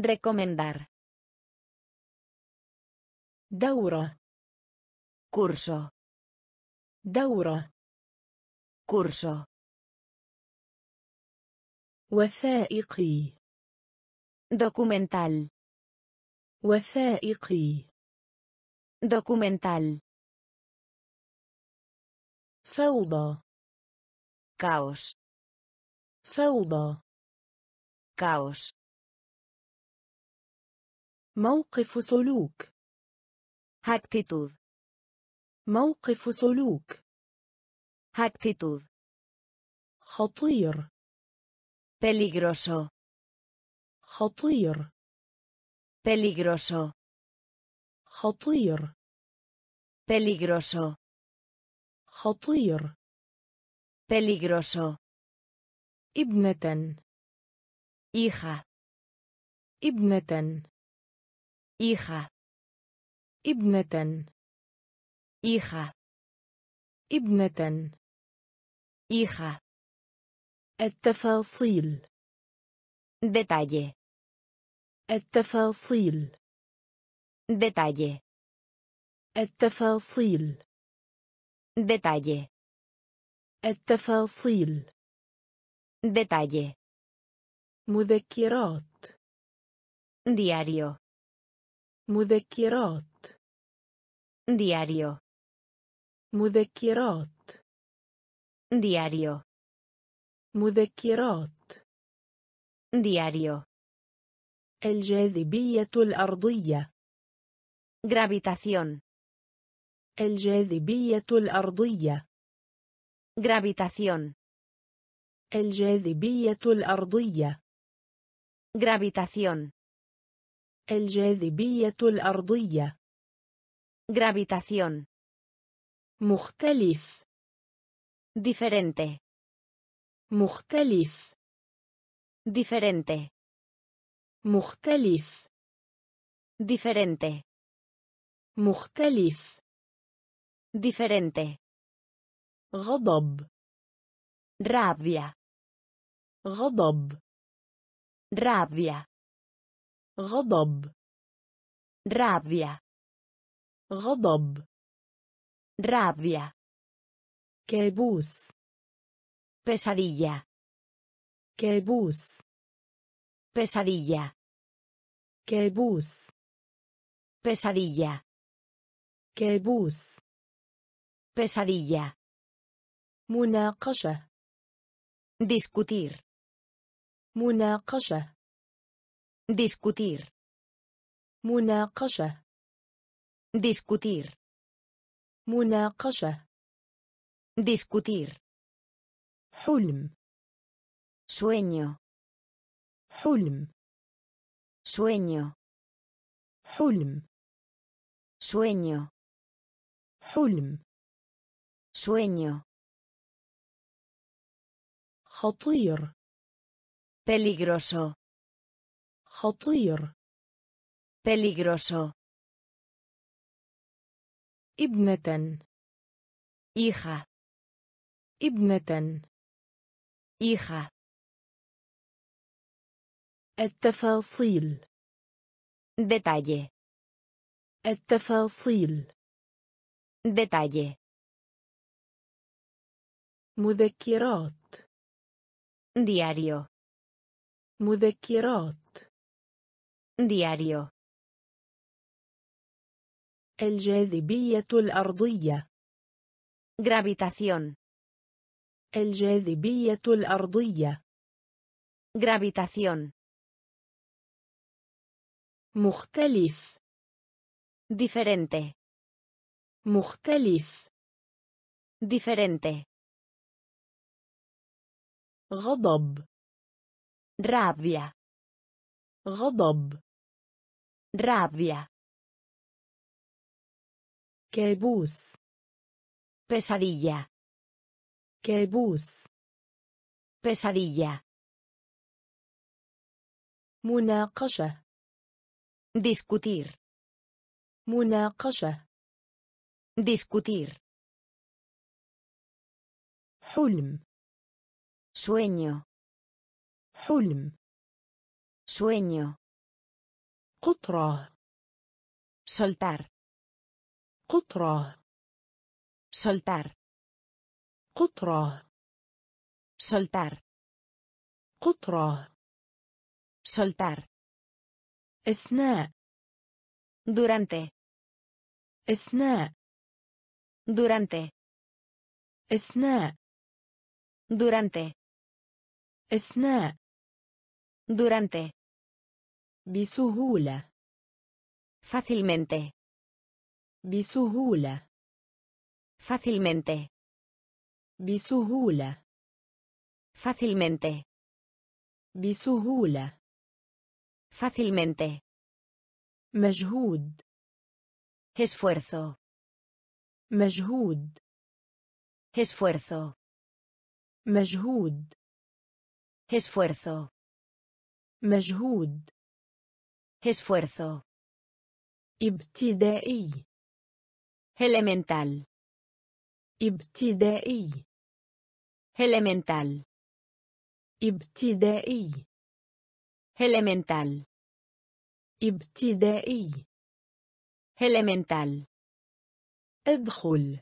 Recomendar. دورة Curso. دورة Curso. وثائقي Documental. وثائقي Documental. فوضى Caos. فوضى Caos. موقف سلوك Actitud. موقف سلوك Actitud. خطير Peligroso. خطير Peligroso. خطير Peligroso. خطير Peligroso. ابنة Hija. ابنة Hija. ابنة Hija. ابنة Hija. التفاصيل Detalle. التفاصيل Detalle. التفاصيل Detalle. التفاصيل Detalle. مذكرات Diario. مذكرات Diario. مذكرات Diario. مذكرات Diario. الجاذبية الأرضية Gravitación. الجاذبية الأرضية Gravitación. الجاذبية الأرضية Gravitación. الجاذبية الأرضية Gravitación. مختلف Diferente. مختلف Diferente. مختلف Diferente. مختلف Diferente. غضب Rabia. غضب Rabia. غضب Rabia. غضب Rabia. كابوس Pesadilla. كابوس Pesadilla. كابوس Pesadilla. كابوس Pesadilla. مناقشة Discutir. مناقشة Discutir. مناقشة Discutir. مناقشة Discutir. حلم Sueño. حلم Sueño. حلم Sueño. حلم Sueño. خطير Peligroso. خطير Peligroso. ابنة Hija. ابنة Hija. التفاصيل Detalle. التفاصيل Detalle. مذكرات Diario. مذكرات Diario. الجاذبية الأرضية Gravitación. الجاذبية الأرضية Gravitación. مختلف Diferente. مختلف Diferente. غضب Rabia. غضب Rabia. كابوس Pesadilla. كابوس Pesadilla. مناقشة Discutir. مناقشة Discutir. حلم Sueño. حلم Sueño. قطرة Soltar. قطرة Soltar. قطرة Soltar. قطرة Soltar. إثناء Durante. إثناء Durante. إثناء Durante. إثناء Durante. بسهولة Fácilmente. بسهولة Fácilmente. بسهولة Fácilmente. بسهولة Fácilmente. مجهود Esfuerzo. مجهود Esfuerzo. مجهود Esfuerzo. مجهود Esfuerzo. ابتدائي Elemental. ابتدائي Elemental. ابتدائي Elemental. ابتدائي Elemental. ادخل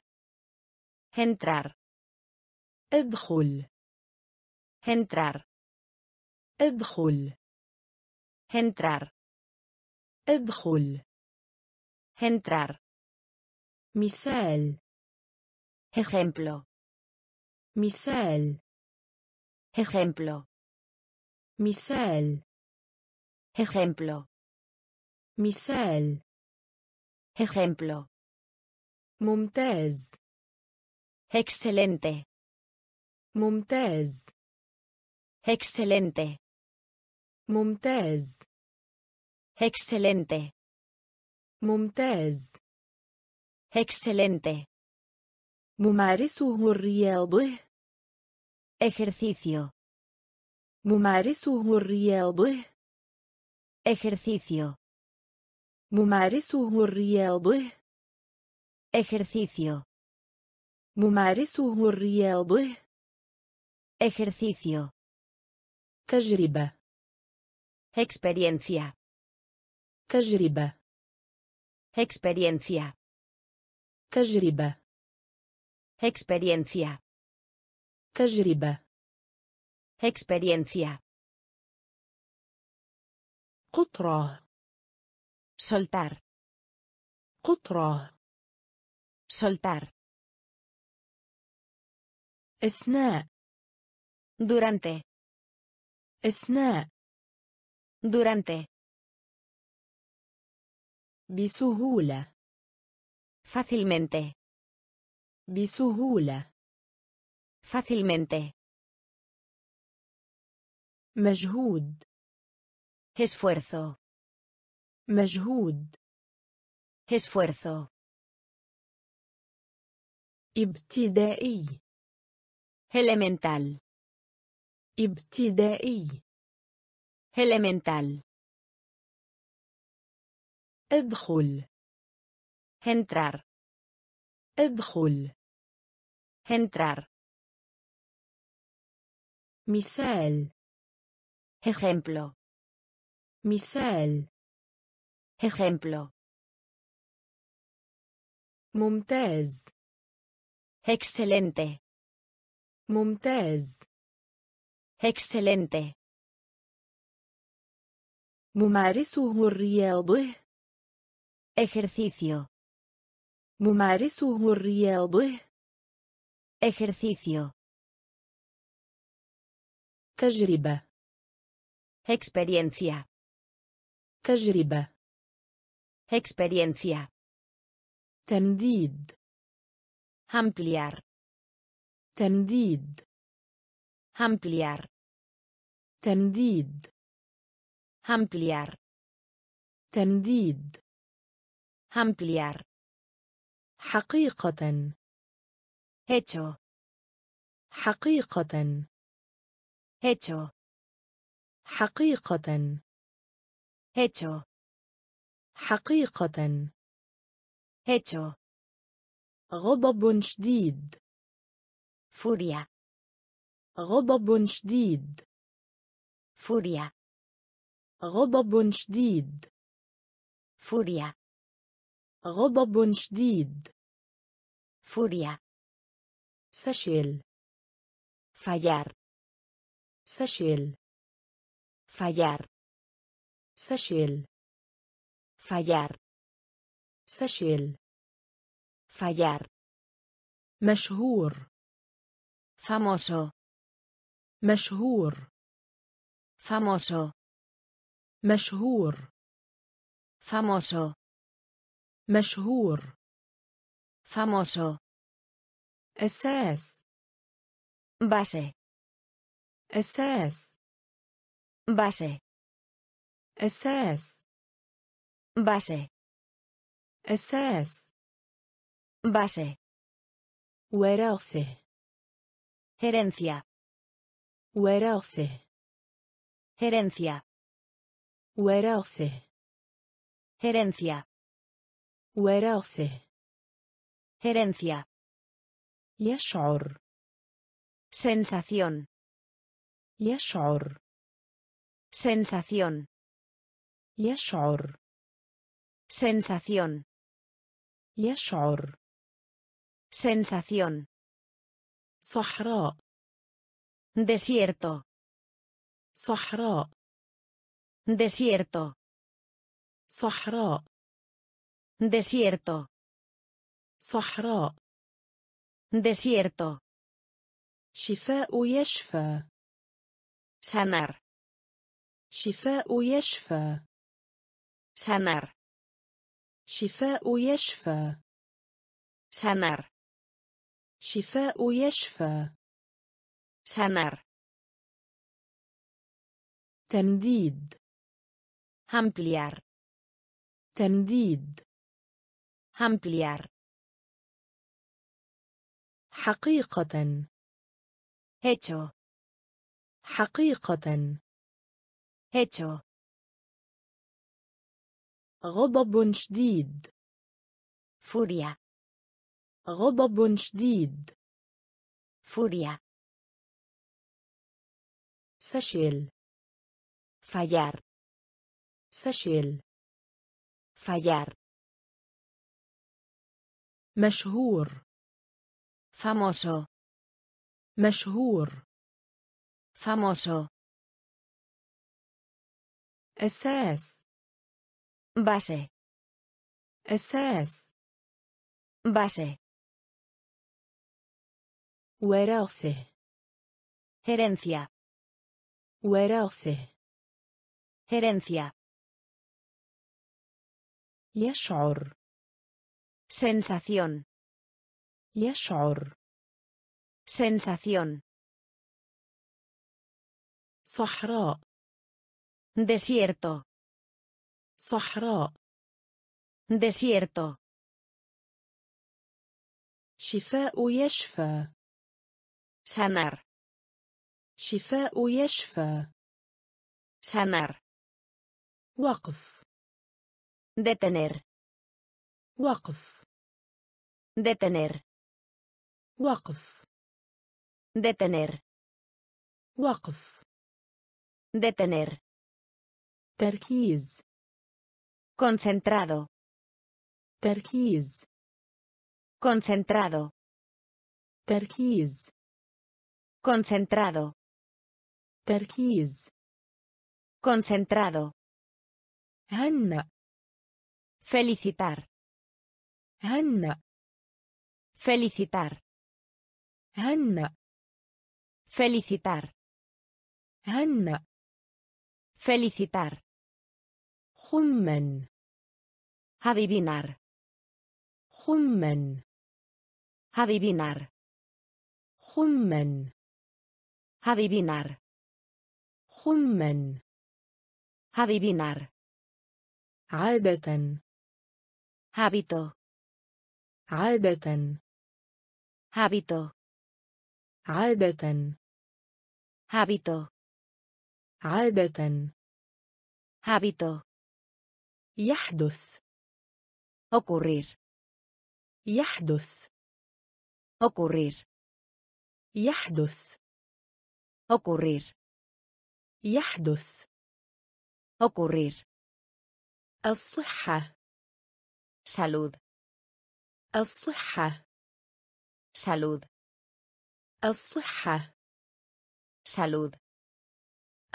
Entrar. ادخل Entrar. ادخل Entrar. ادخل Entrar. مثال Ejemplo. مثال Ejemplo. مثال Ejemplo. مثال Ejemplo. ممتاز Excelente. ممتاز Excelente. ممتاز Excelente. ممتاز Excelente. ممارسه الرياضه Ejercicio. ممارسه الرياضه Ejercicio. ممارسه الرياضه Ejercicio. ممارسه الرياضه Ejercicio. تجربة Experiencia. تجربة Experiencia. تجربة Experiencia. تجربة Experiencia. قطرة Soltar. قطرة Soltar. إثناء Durante. إثناء Durante. بسهولة Fácilmente. بسهولة Fácilmente. مجهود Esfuerzo. مجهود Esfuerzo. ابتدائي Elemental. ابتدائي Elemental. ادخل Entrar. ادخل Entrar. مثال Ejemplo. مثال Ejemplo. ممتاز Excelente. ممتاز Excelente. ممارسه الرياضه Ejercicio. ممارسه الرياضة ejercicio تجربة experiencia تجربة experiencia تمديد ampliar تمديد ampliar تمديد ampliar. تمديد ampliar. حقيقة. Hecho. حقيقة. Hecho. حقيقة. Hecho. حقيقة. Hecho. غضب شديد. فوريا غضب شديد. فوريا غضب شديد. فوريا. غضب شديد. فوريا. فشل. فايار. فشل. فايار. فشل. فايار. فشل. فايار. مشهور. فاموسو. مشهور. فاموسو. مشهور famoso مشهور famoso أساس base أساس base أساس base أساس base وراثة herencia وراثة herencia وراثة herencia وراثة herencia يشعر sensación يشعر sensación يشعر sensación يشعر sensación صحراء desierto صحراء desierto. صحراء. Desierto. صحراء. Desierto. شفاء يشفى. Sanar. شفاء يشفى. Sanar. شفاء يشفى. Sanar. شفاء يشفى. Sanar. تمديد. ampliar. تمديد ampliar. حقيقة. Hecho. حقيقة. Hecho. غضب شديد. فوريا غضب شديد. فوريا فشل. فيار فشل fallar مشهور famoso مشهور famoso أساس base أساس base وراثة herencia وراثة herencia يشعر sensación يشعر sensación صحراء desierto صحراء desierto شفاء يشفى sanar شفاء يشفى sanar وقف detener وقف detener وقف detener وقف detener تركيز concentrado تركيز concentrado تركيز concentrado تركيز concentrado هنأ felicitar هنأ Felicitar. هنأ Felicitar. هنأ Felicitar. خمن Adivinar. خمن Adivinar. خمن Adivinar. خمن Adivinar. عادة Hábito. عادة Hábito. عادة Hábito. عادة Hábito. يحدث Ocurrir. يحدث Ocurrir. يحدث Ocurrir. يحدث Ocurrir. الصحة Salud. الصحة Salud. الصحة Salud.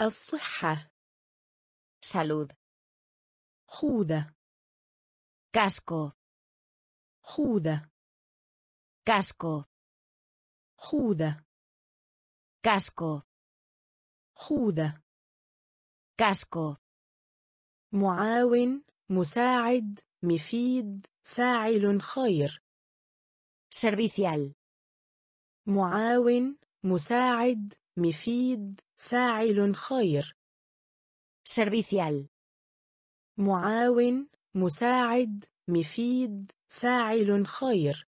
الصحة Salud. خوذة Casco. خوذة Casco. خوذة Casco. خوذة Casco. معاون مساعد مفيد فاعل خير Servicial. معاون مساعد مفيد فاعل خير Servicial. معاون مساعد مفيد فاعل خير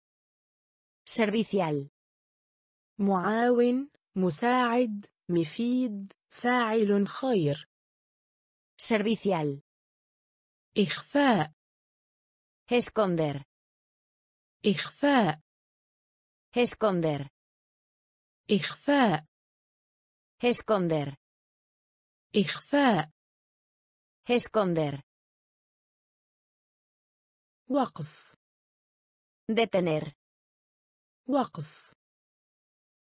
Servicial. معاون مساعد مفيد فاعل خير Servicial. إخفاء Esconder. إخفاء Esconder. إخفاء Esconder. إخفاء Esconder. وقف Detener. وقف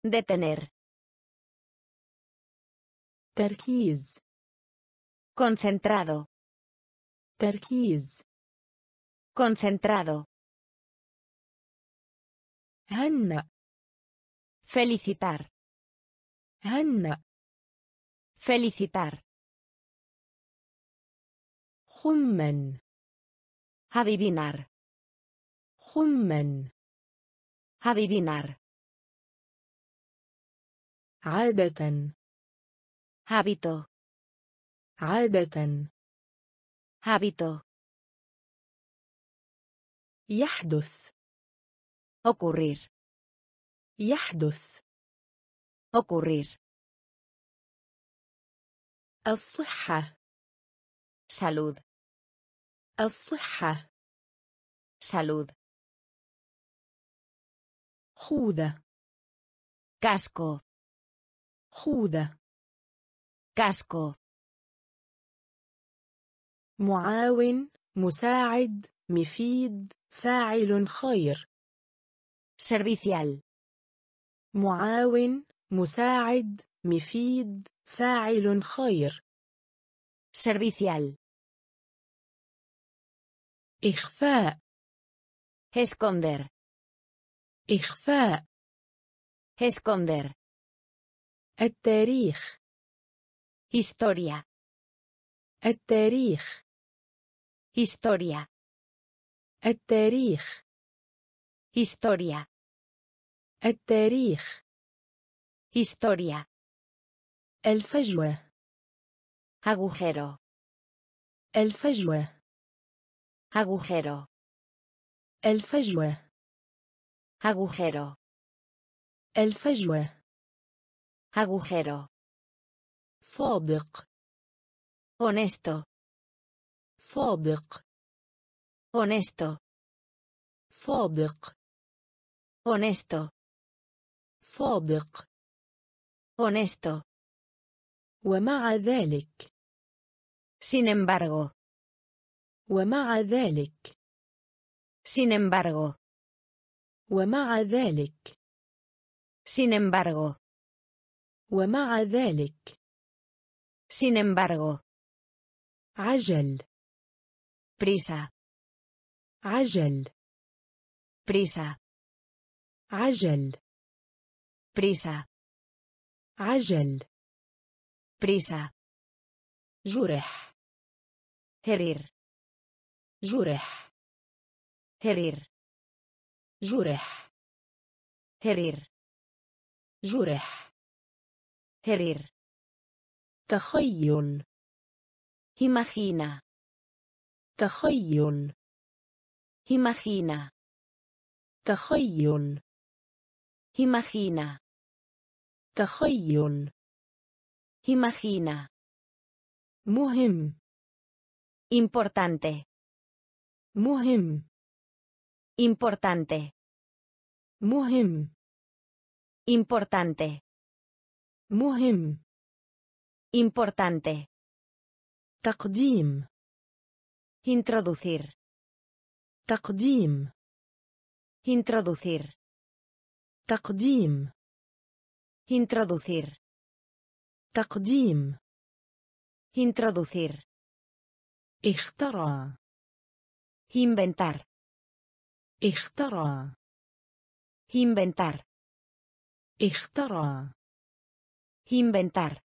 Detener. تركيز Concentrado. تركيز Concentrado. هنأ Felicitar. هنأ Felicitar. خمن Adivinar. خمن Adivinar. عادة Hábito. عادة Hábito. يحدث Ocurrir. يحدث Ocurrir. الصحة Salud. الصحة Salud. خوذة Casco. خوذة Casco. معاون مساعد مفيد فاعل خير Servicial. معاون مساعد مفيد فاعل خير Servicial. إخفاء Esconder. إخفاء Esconder. التاريخ Historia. التاريخ Historia. التاريخ Historia. التاريخ Historia. الفجوة Agujero. الفجوة Agujero. الفجوة Agujero. الفجوة Agujero. صادق Honesto. صادق Honesto. صادق Honesto. صادق Honesto. ومع ذلك Sin embargo. ومع ذلك Sin embargo. ومع ذلك Sin embargo. ومع ذلك Sin embargo. عجل Prisa. عجل. بريسا عجل. بريسا عجل. بريسا جرح. هرير. جرح. هرير. جرح. هرير. جرح. هرير. تخيل. imagina تخيل. imagina, تخيل imagina, تخيل imagina, مهم importante, مهم importante, مهم importante, مهم importante, تقديم introducir, تقديم introducir, تقديم introducir, تقديم introducir, اخترع inventar, اخترع inventar, اخترع inventar,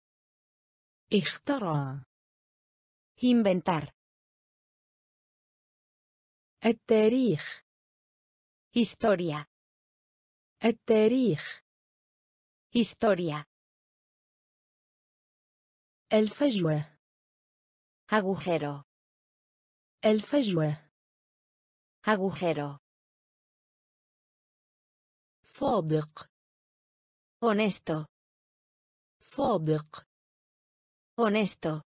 اخترع inventar, التاريخ historia, التاريخ historia, الفجوة agujero, الفجوة agujero, صادق honesto, صادق honesto,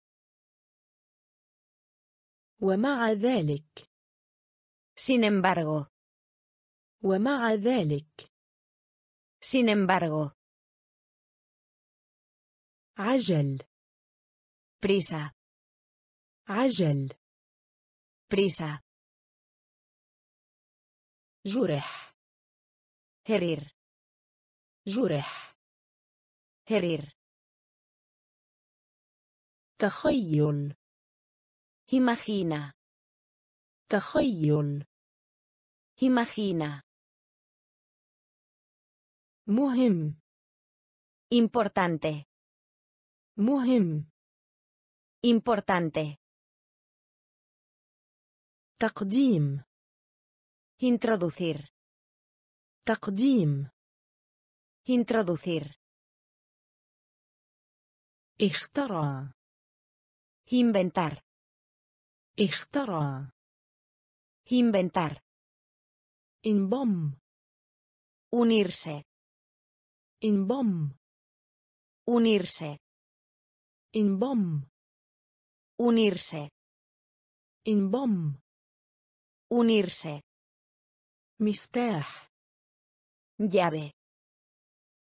ومع ذلك sin embargo, ومع ذلك sin embargo, عجل prisa, عجل prisa, جرح herir, جرح herir, تخيل imagina, تخيل imagina, مهم importante, مهم importante, تقديم introducir, تقديم introducir, اخترع inventar, اخترع inventar, انضم unirse, انضم unirse, انضم unirse, انضم unirse, مفتاح llave,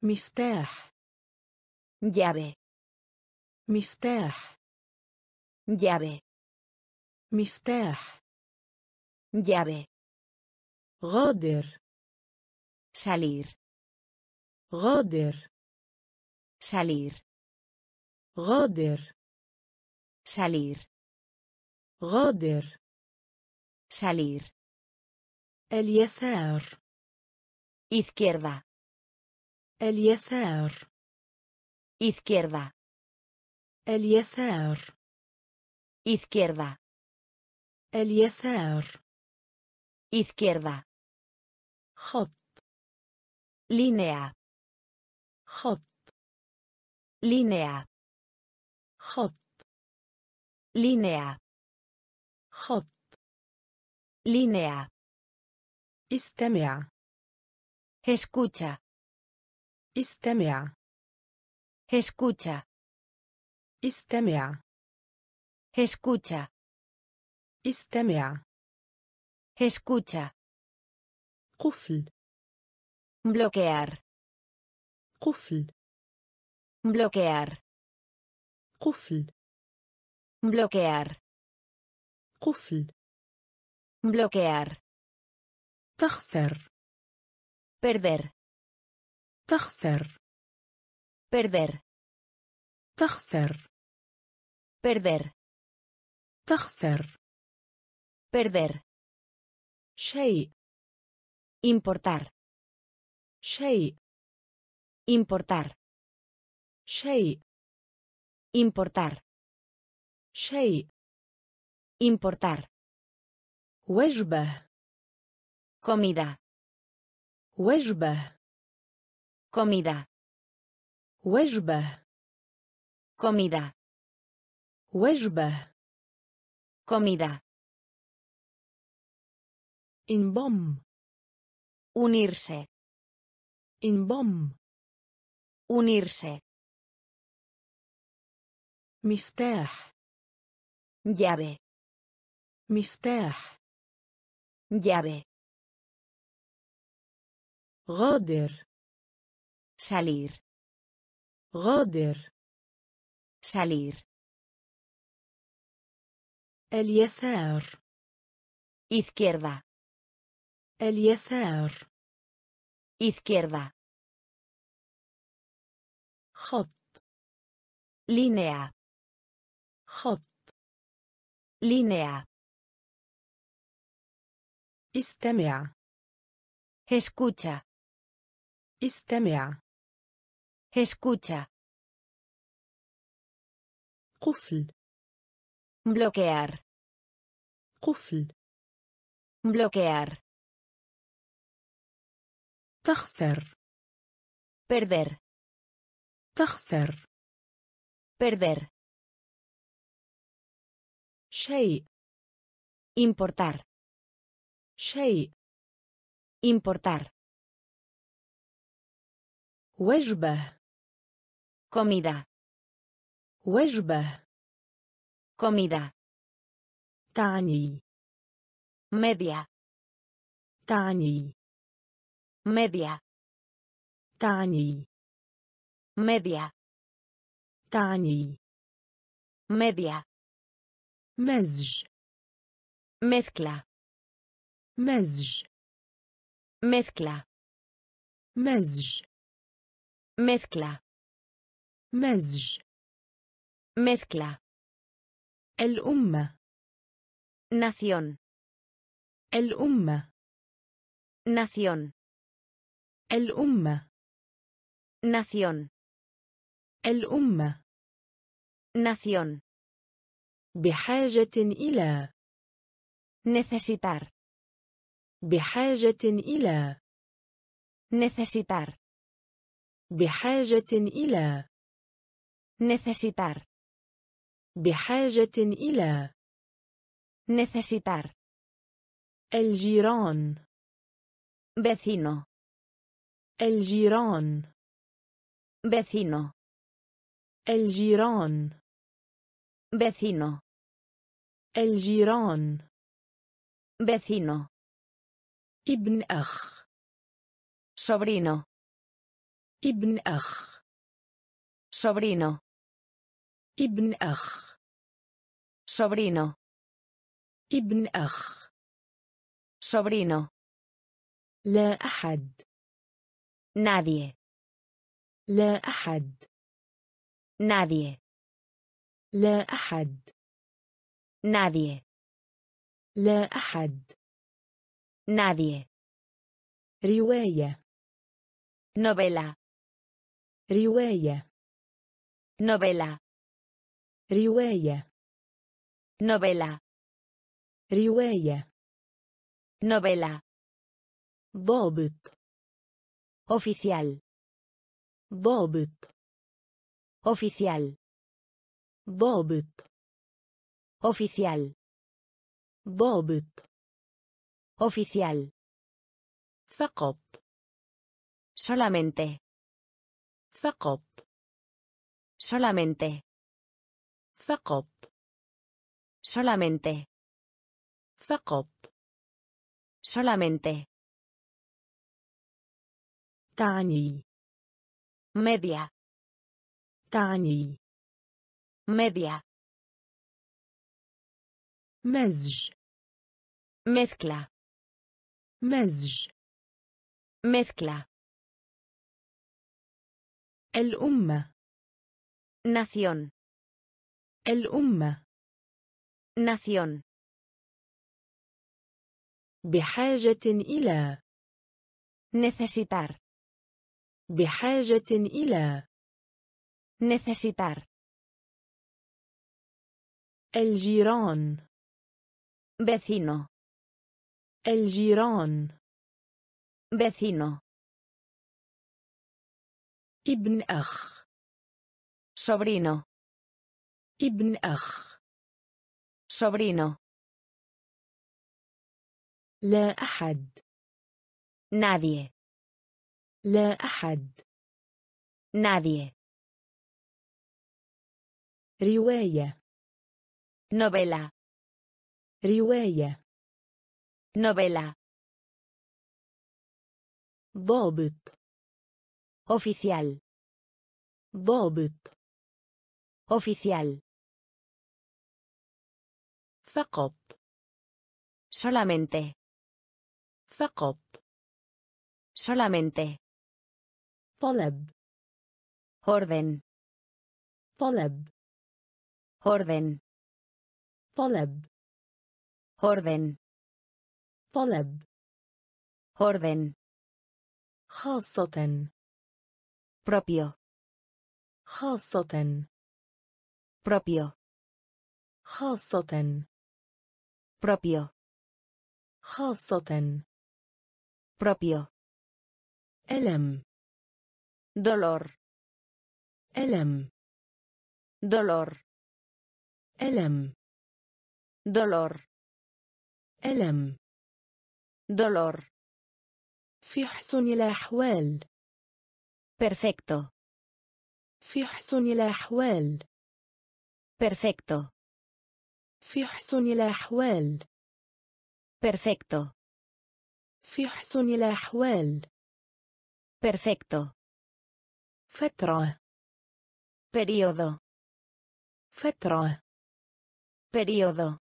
مفتاح llave, مفتاح llave, مفتاح llave, غادر salir, غادر salir, غادر salir, غادر salir, اليسار izquierda, اليسار izquierda, اليسار izquierda, اليسار izquierda, Hop. Línea. Hop. Línea. Hop. Línea. Hop. Línea. Istemia. Escucha. Istemia. Escucha. Istemia. Escucha. Istemia. Escucha. قفل. Bloquear قفل. Bloquear قفل. Bloquear قفل. Bloquear تخسر. Perder. تخسر. Perder. تخسر. Perder. تخسر. Perder. شيء. importar, شيء Importar. شيء Importar. شيء Importar. وجبة Comida. وجبة Comida. وجبة Comida. وجبة Comida. انضم Unirse. انضم Unirse. مفتاح Llave. مفتاح Llave. غادر Salir. غادر Salir. اليسار Izquierda. اليسار Izquierda. خط Línea. خط Línea. استمع Escucha. استمع Escucha. قفل Bloquear. قفل Bloquear. تخسر Perder. تخسر Perder. شيء Importar. شيء Importar. وجبة Comida. وجبة Comida. تعني Media. تعني Media. تعني Media. تعني Media. مزج Mezcla. مزج Mezcla. مزج Mezcla. مزج Mezcla. الأمة Nación. الأمة Nación. الأمة Nación. الأمة Nación. بحاجة إلى Necesitar. بحاجة إلى Necesitar. بحاجة إلى Necesitar. بحاجة إلى Necesitar. الجيران Vecino. الجيران Vecino. الجيران Vecino. الجيران Vecino. ابن أخ Sobrino. ابن أخ Sobrino. ابن أخ Sobrino. ابن أخ Sobrino. لا أحد Nadie. لا أحد Nadie. لا أحد Nadie. لا أحد Nadie. رواية Novela. رواية Novela. رواية Novela. رواية Novela. ضابط Oficial. ضابط Oficial. ضابط Oficial. ضابط Oficial. فقط Solamente. فقط Solamente. فقط Solamente. فقط Solamente. تعني Media. تعني Media. مزج Mezcla. مزج Mezcla. الأمة Nación. الأمة Nación. بحاجة إلى Necesitar. بحاجة إلى Necesitar. الجيران Vecino. الجيران Vecino. ابن أخ Sobrino. ابن أخ Sobrino. لا أحد Nadie. لا أحد Nadie. رواية Novela. رواية Novela. ضابط Oficial. ضابط Oficial. فقط Solamente. فقط Solamente. طلب Orden. طلب Orden. طلب Orden. طلب Orden. خاصة Propio. خاصة Propio. خاصة Propio. خاصة Propio. ألم Dolor. ألم Dolor. ألم Dolor. ألم Dolor. في حسن الأحوال Perfecto. في حسن الأحوال Perfecto. في حسن الأحوال Perfecto. في حسن الأحوال Perfecto. فترة Periodo. فترة Periodo.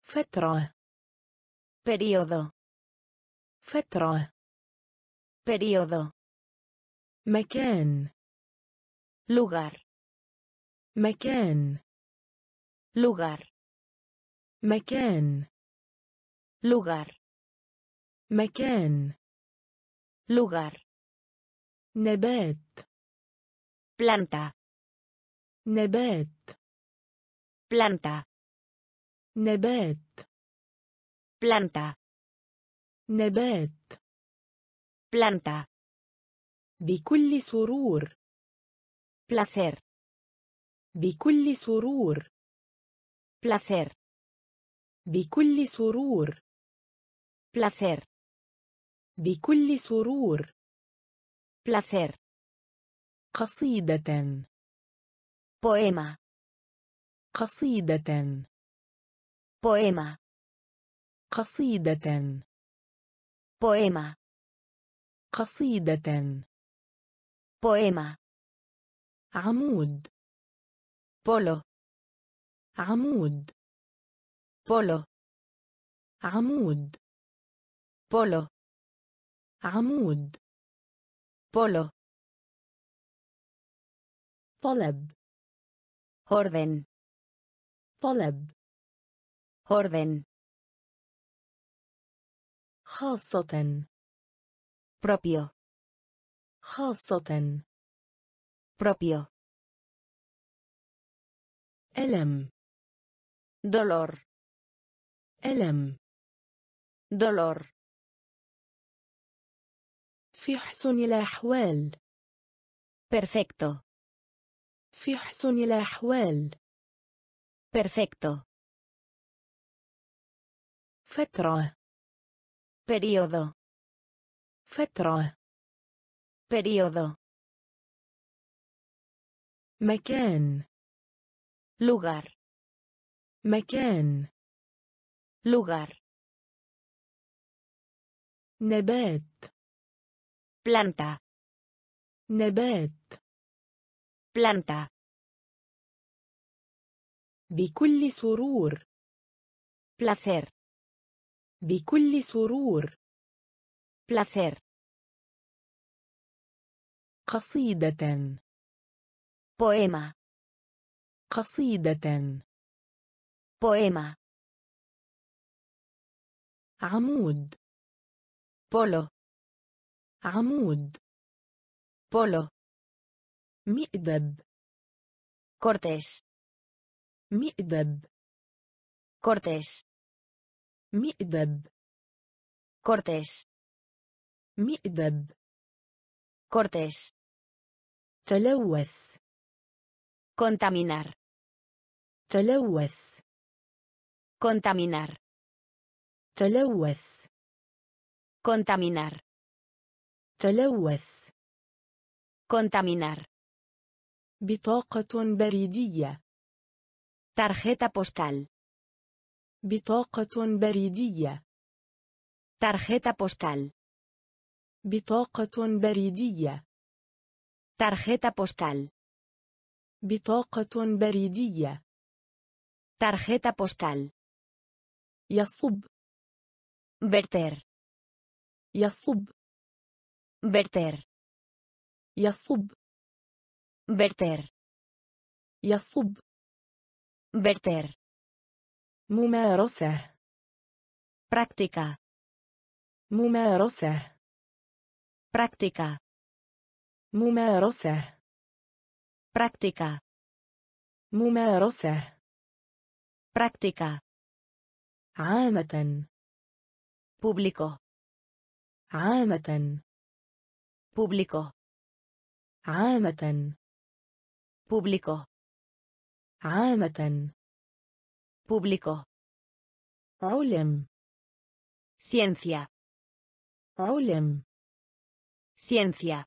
فترة Periodo. فترة Periodo. مكان Lugar. مكان Lugar. مكان Lugar. مكان Lugar. نبات Planta. نبات Planta. نبات Planta. نبات Planta. بكل سرور Placer. بكل سرور Placer. بكل سرور Placer. بكل سرور Placer. قصيدة Poema. قصيدة Poema. قصيدة Poema. قصيدة Poema. عمود Polo. عمود Polo. عمود Polo. عمود Polo. طلب Orden. طلب Orden. خاصة Propio. خاصة Propio. ألم Dolor. ألم Dolor. في حسن الأحوال Perfecto. في حسن الأحوال Perfecto. فترة Periodo. فترة Periodo. مكان Lugar. مكان Lugar. نبات Planta. نبات Planta. بكل سرور Placer. بكل سرور Placer. قصيدة Poema. قصيدة Poema. عمود Polo. عمود Polo. مئدب Cortés. مئدب Cortés. مئدب Cortés. مئدب Cortés. تلوث Contaminar. تلوث Contaminar. تلوث Contaminar. تلوث Contaminar. بطاقة بريدية Tarjeta postal. بطاقة بريدية Tarjeta postal. بطاقة بريدية Tarjeta postal. بطاقة بريدية Tarjeta postal. يصب Verter. يصب Verter. يصب Verter. يصب Verter. ممارسة Práctica. ممارسة Práctica. ممارسة Práctica. ممارسة Práctica. عامة Público. عامة Público. عامة Público. عامة Público. علم Ciencia. علم Ciencia.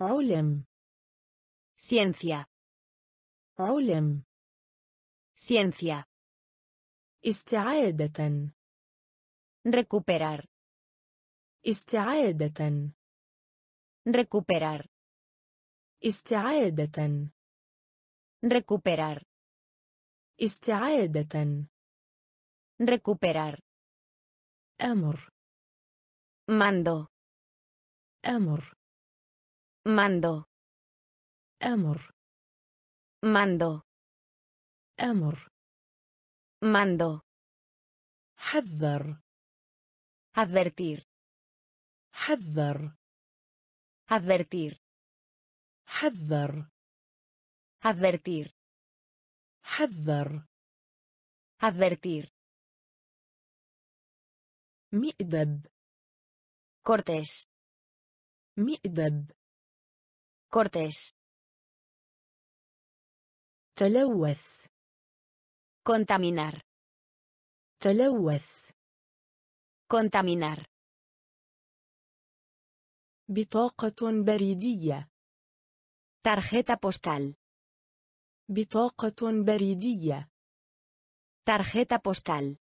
علم Ciencia. علم Ciencia. استعادة Recuperar. استعادة Recuperar. استعادة Recuperar. استعادة Recuperar. أمر Mando. أمر Mando. أمر Mando. أمر Mando. حذر Advertir. حذر Advertir. حذر Advertir. حذر Advertir. مئدب Cortés. مئدب Cortés. تلوث Contaminar. تلوث Contaminar. بطاقة بريدية Tarjeta postal. بطاقة بريدية Tarjeta postal.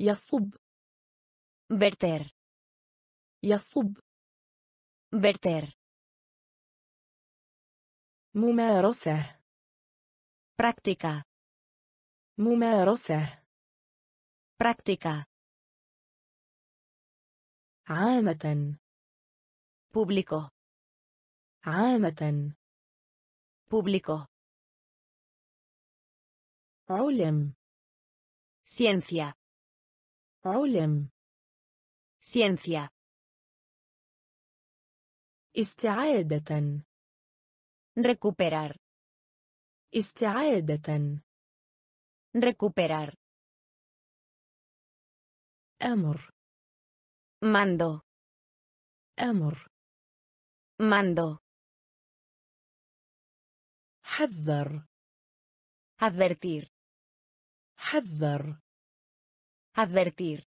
يصب Verter. يصب Verter. ممارسة Práctica. ممارسة Práctica. عامة Público. عامة Público. علم Ciencia. علم Ciencia. استعادة Recuperar. استعادة Recuperar. أمر Mando. أمر Mando. حذر Advertir. حذر Advertir.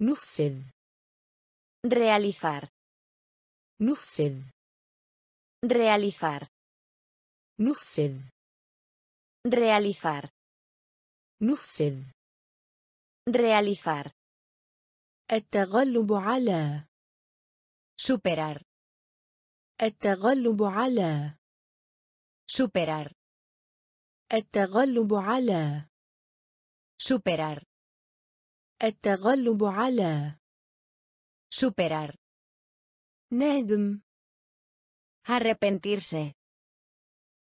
نفذ Realizar. نفذ Realizar. نفذ Realizar. نفذ Realizar. التغلب على Superar. التغلب على Superar. التغلب على Superar. التغلب على Superar. نادم Arrepentirse.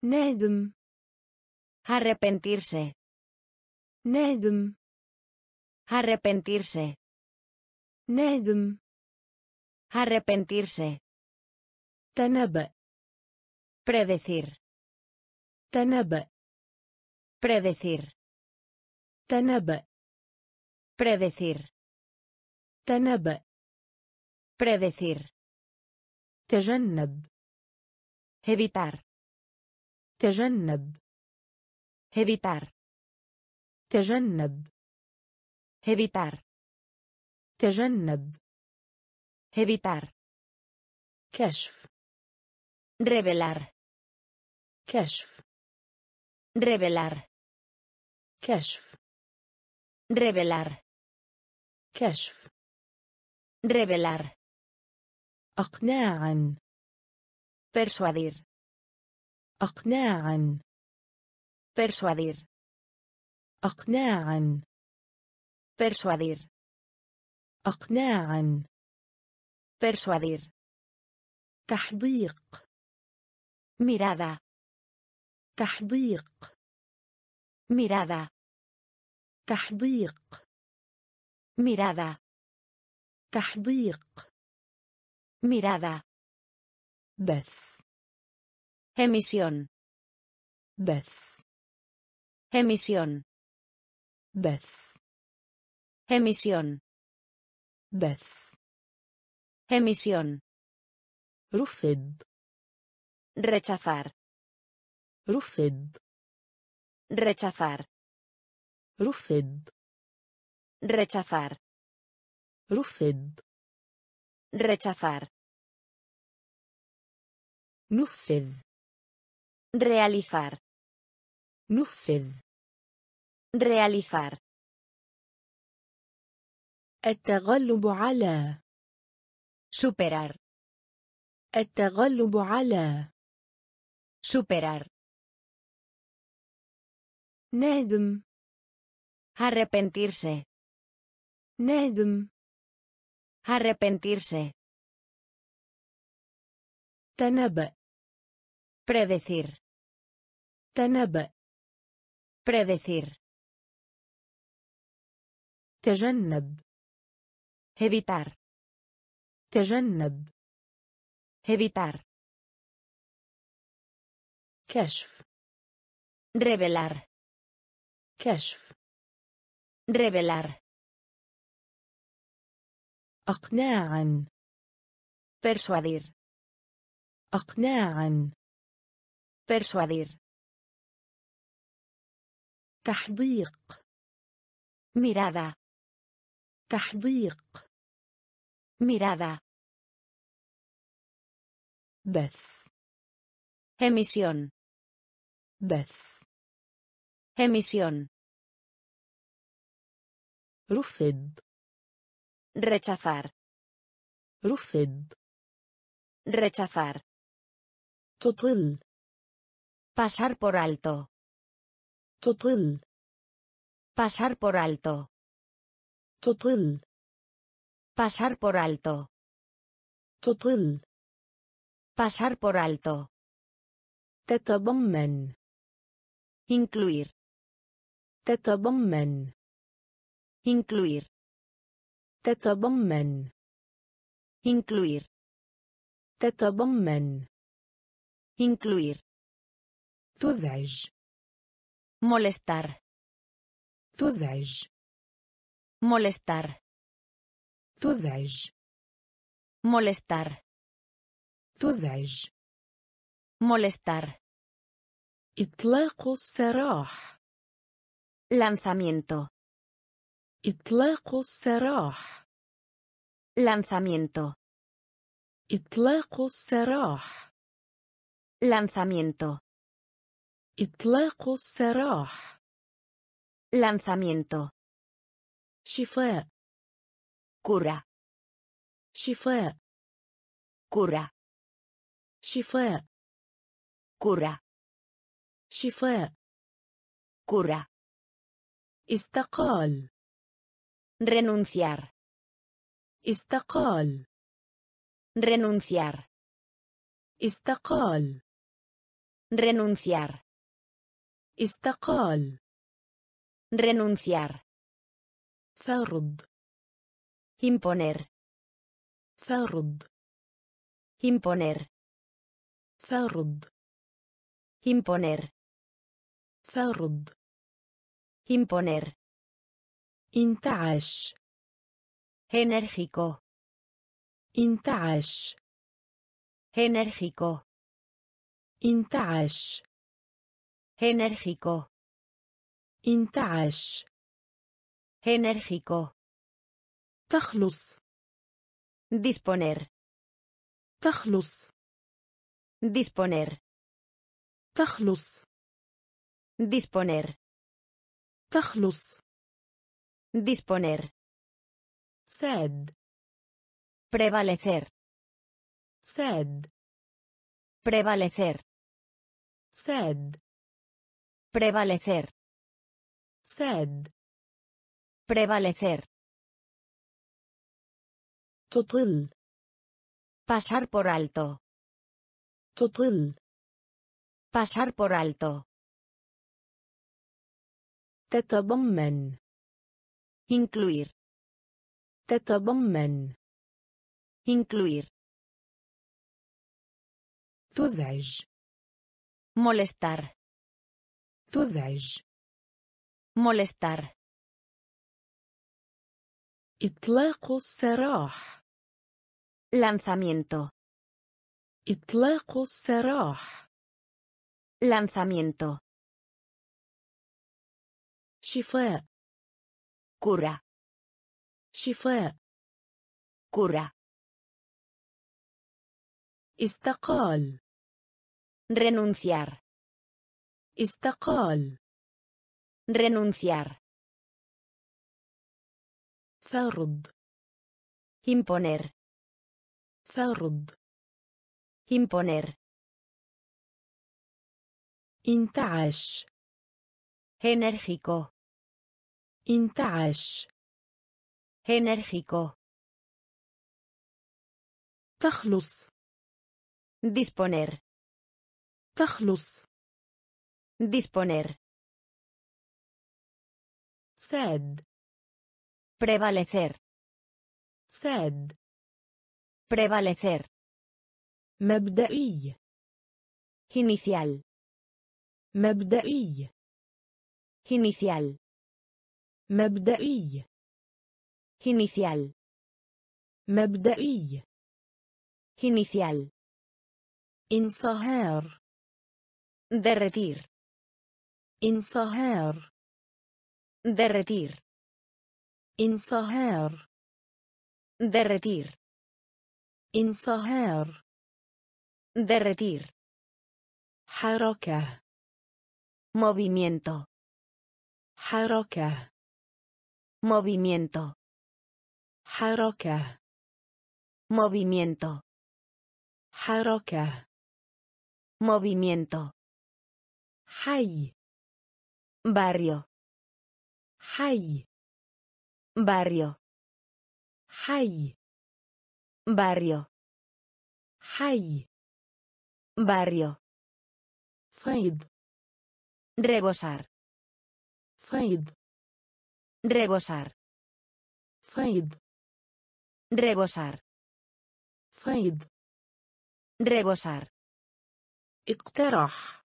نادم Arrepentirse. نادم Arrepentirse. نادم Arrepentirse. تنبأ Predecir. تنبأ Predecir. تنبأ Predecir. تنبأ Predecir. تجنب Evitar. تجنب Evitar. تجنب Evitar. تجنب Evitar. كشف Revelar. كشف Revelar. كشف Revelar. كشف Revelar. أقناعا Persuadir. أقناعا Persuadir. أقناعا Persuadir. أقناعا Persuadir. تحديق Mirada. تحديق Mirada. تحديق Mirada. تحديق Mirada. بث Emisión. بث Emisión. بث Emisión. بث Emisión. رفض Rechazar. رفض Rechazar. رفض Rechazar. رفض Rechazar. نفذ Realizar. نفذ Realizar. التغلب على Superar. التغلب على Superar. نادم Arrepentirse. نادم Arrepentirse. تنبأ Predecir. تنبأ Predecir. تجنب Evitar. تجنب Evitar. كشف Revelar. كشف Revelar. أقناعا Persuadir. أقناعا Persuadir. تحديق Mirada. تحديق Mirada. بث Emisión. بث Emisión. رفض Rechazar. رفض Rechazar. تطل Pasar por alto. تطل Pasar por alto. تطل Pasar por alto. تطل Pasar por alto. تتضمن Incluir. تتضمن Incluir. تتضمن Incluir. تتضمن Incluir. تزعج Molestar. تزعج Molestar. تزعج Molestar. تزعج Molestar. إطلاق السراح Lanzamiento. إطلاق السراح Lanzamiento. إطلاق السراح Lanzamiento. إطلاق السراح Lanzamiento. شفاء Cura. شفاء Cura. شفاء Cura. شفاء Cura. استقال Renunciar. استقال Renunciar. استقال Renunciar. استقال Renunciar. فرض Imponer. فرض Imponer. فرض Imponer. فرض Imponer. انتعش Enérgico. انتعش Enérgico. انتعش Enérgico. انتعش Enérgico. تخلص Disponer. تخلص Disponer. تخلص Disponer. تخلص Disponer. ساد Prevalecer. ساد Prevalecer. ساد Prevalecer. ساد Prevalecer. تطل Pasar por alto. تطل Pasar por alto. تتضمن Incluir. تتضمن Incluir. تزعج Molestar. تزعج Molestar. إطلاق السراح Lanzamiento. إطلاق السراح Lanzamiento. شفاء. كرة. شفاء. كرة. استقال. renunciar استقال. renunciar فرض. imponer فرض. imponer انتعش. Enérgico. انتعش Enérgico. تخلص Disponer. تخلص Disponer. ساد Prevalecer. ساد Prevalecer. مبدئي Inicial. مبدئي Inicial. مبدئي Inicial. مبدئي Inicial. انصهار Derretir. انصهار Derretir. انصهار Derretir. انصهار Derretir. حركة Movimiento. حركة Movimiento. حركة Movimiento. حركة Movimiento. حي Barrio. حي Barrio. حي Barrio. حي Barrio. فيض Rebosar. فيض Rebosar. فيض Rebosar. فيض Rebosar. اقترح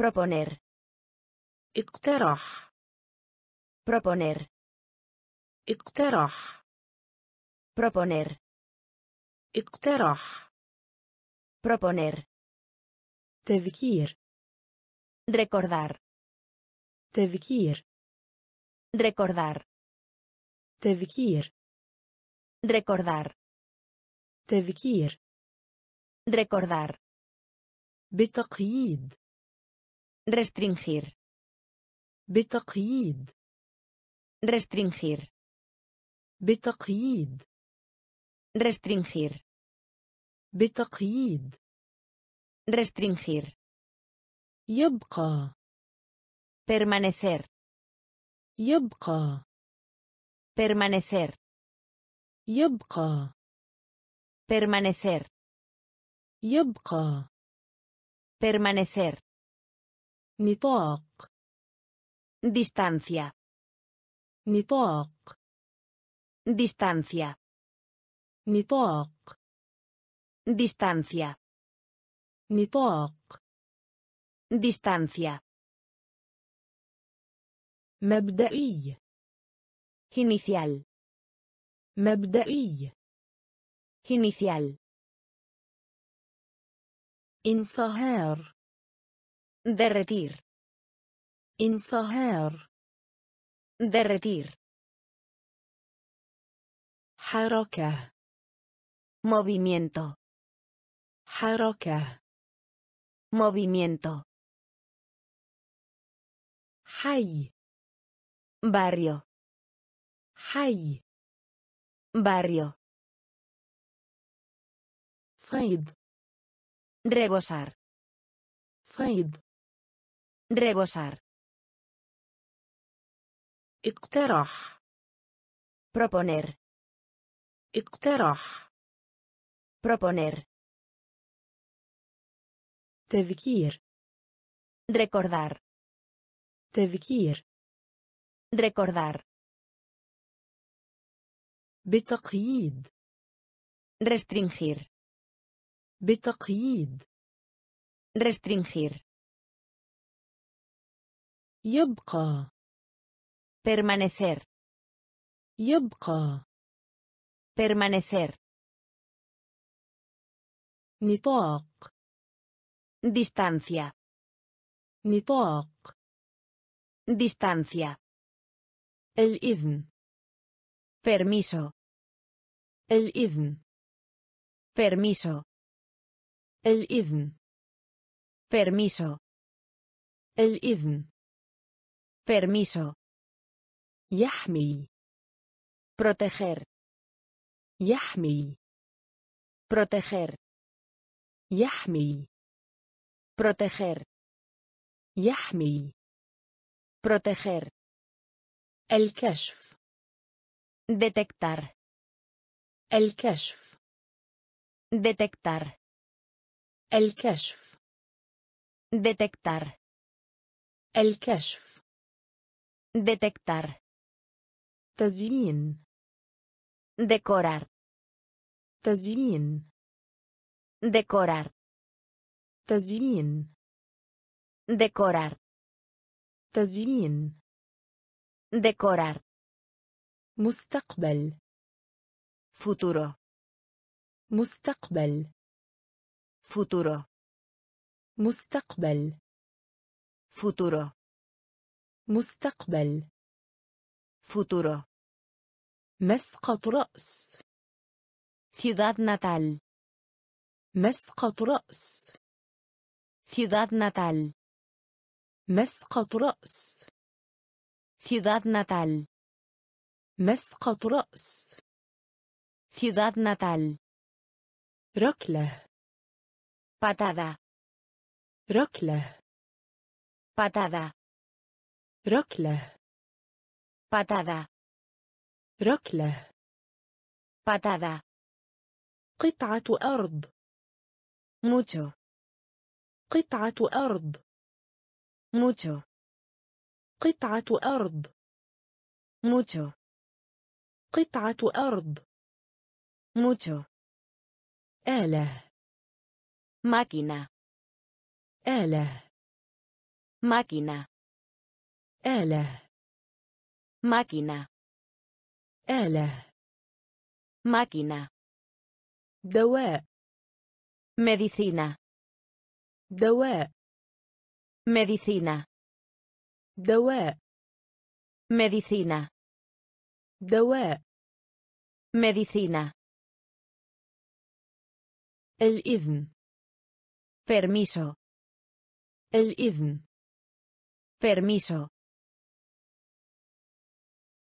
Proponer. اقترح Proponer. اقترح Proponer. اقترح Proponer. تذكير Recordar. تذكير Recordar. تذكير Recordar. تذكير Recordar. بتقييد Restringir. بتقييد Restringir. بتقييد Restringir. بتقييد Restringir. يبقى Permanecer. يبقى Permanecer. يبقى Permanecer. يبقى Permanecer. نطاق Distancia. نطاق Distancia. نطاق Distancia. نطاق Distancia. مبدئي Inicial. مبدئي Inicial. انصهار Derretir. انصهار Derretir. حركة Movimiento. حركة Movimiento. حي Barrio. حي Barrio. فيض Rebosar. فيض Rebosar. اقترح Proponer. اقترح Proponer. تذكير Recordar. تذكير Recordar. بتقييد Restringir. بتقييد Restringir. يبقى Permanecer. يبقى Permanecer. نطاق Distancia. نطاق Distancia. El idn. Permiso. El idn. Permiso. El idn. Permiso. El idn. Permiso. Yahmi. Proteger. Yahmi. Proteger. Yahmi. Proteger. Yahmi. Proteger. الكشف Detectar. الكشف Detectar. الكشف Detectar. الكشف Detectar. تزيين Decorar. تزيين Decorar. تزيين Decorar. تزيين Decorar. مستقبل Futuro. مستقبل Futuro. مستقبل Futuro. مستقبل Futuro. مسقط رأس Ciudad natal. مسقط رأس Ciudad natal. مسقط رأس Ciudad natal. مسقط رأس Ciudad natal. ركلة Patada. ركلة Patada. ركلة Patada. ركلة Patada. قطعة أرض Mucho. قطعة أرض Mucho. قطعة أرض Mucho. قطعة أرض Mucho. آلة Máquina. آلة Máquina. آلة Máquina. آلة Máquina. دواء Medicina. دواء Medicina. دواء Medicina. دواء Medicina. الإذن Permiso. الإذن Permiso.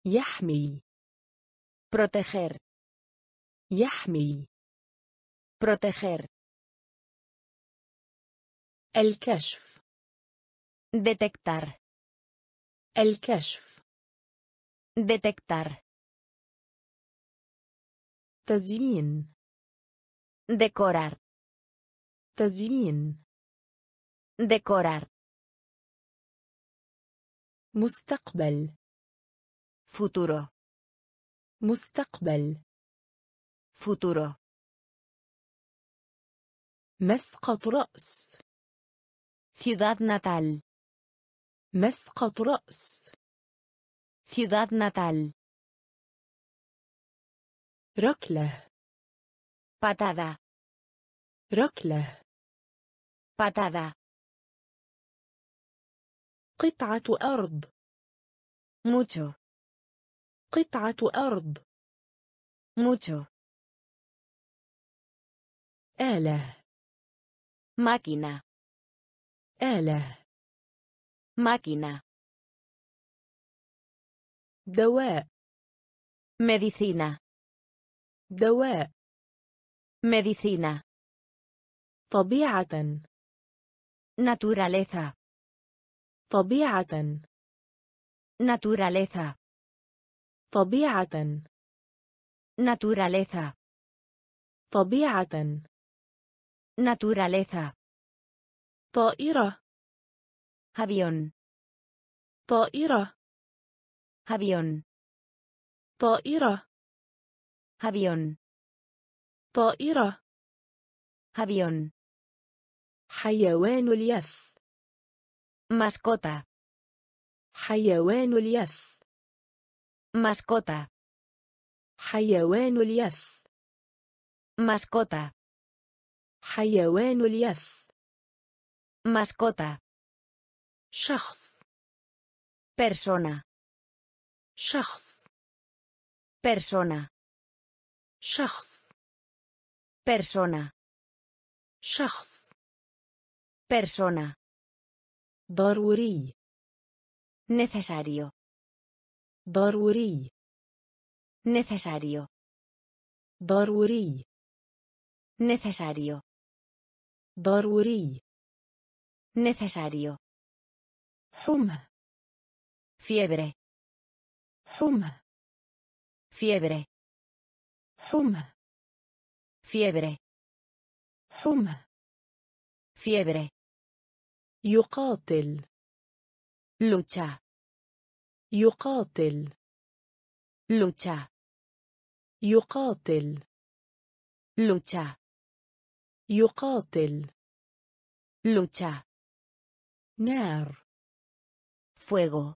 يحمي Proteger. يحمي Proteger. الكشف Detectar. الكشف Detectar. تزيين Decorar. تزيين Decorar. مستقبل Futuro. مستقبل Futuro. مسقط رأس Ciudad natal. مسقط رأس Ciudad natal. ركلة Patada. ركلة Patada. قطعة أرض Mucho. قطعة أرض Mucho. آلة Máquina. آلة Máquina. دواء Medicina. دواء Medicina. طبيعة Naturaleza. طبيعة Naturaleza. طبيعة Naturaleza. طبيعة Naturaleza. طائرة Avión. طائرة Avión. طائرة Avión. طائرة Avión. حيوان اليث Mascota. حيوان اليث Mascota. حيوان اليث Mascota. حيوان اليث Mascota. شخص Persona. شخص Persona. شخص Persona. شخص Persona. ضروري Necesario. ضروري Necesario. ضروري Necesario. ضروري Necesario. حمى Fiebre. حمى Fiebre. حمى Fiebre. حمى Fiebre. يقاتل Lucha. يقاتل Lucha. يقاتل Lucha. يقاتل Lucha. نار Fuego.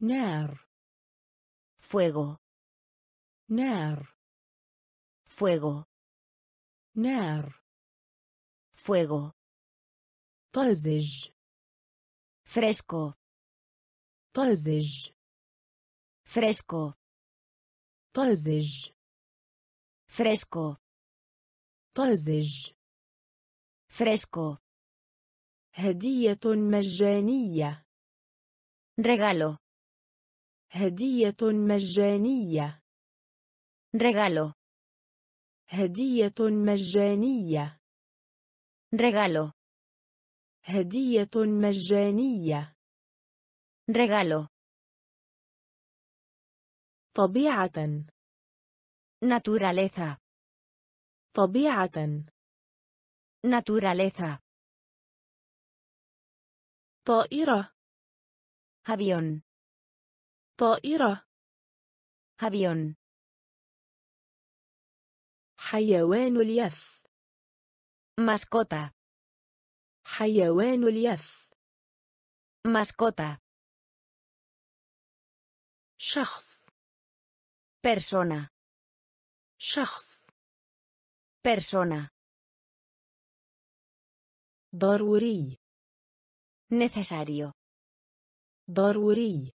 نار Fuego. نار Fuego. نار Fuego. طازج Fresco. طازج Fresco. طازج Fresco. طازج Fresco. هدية مجانية Regalo. هدية مجانية Regalo. هدية مجانية Regalo. هدية مجانية Regalo. طبيعة Naturaleza. طبيعة Naturaleza. طائرة avión. طائرة. Avión. حيوان اليف. مسكوتا حيوان اليف. مسكوتا شخص. Persona. شخص. Persona. ضروري. Necesario. ضروري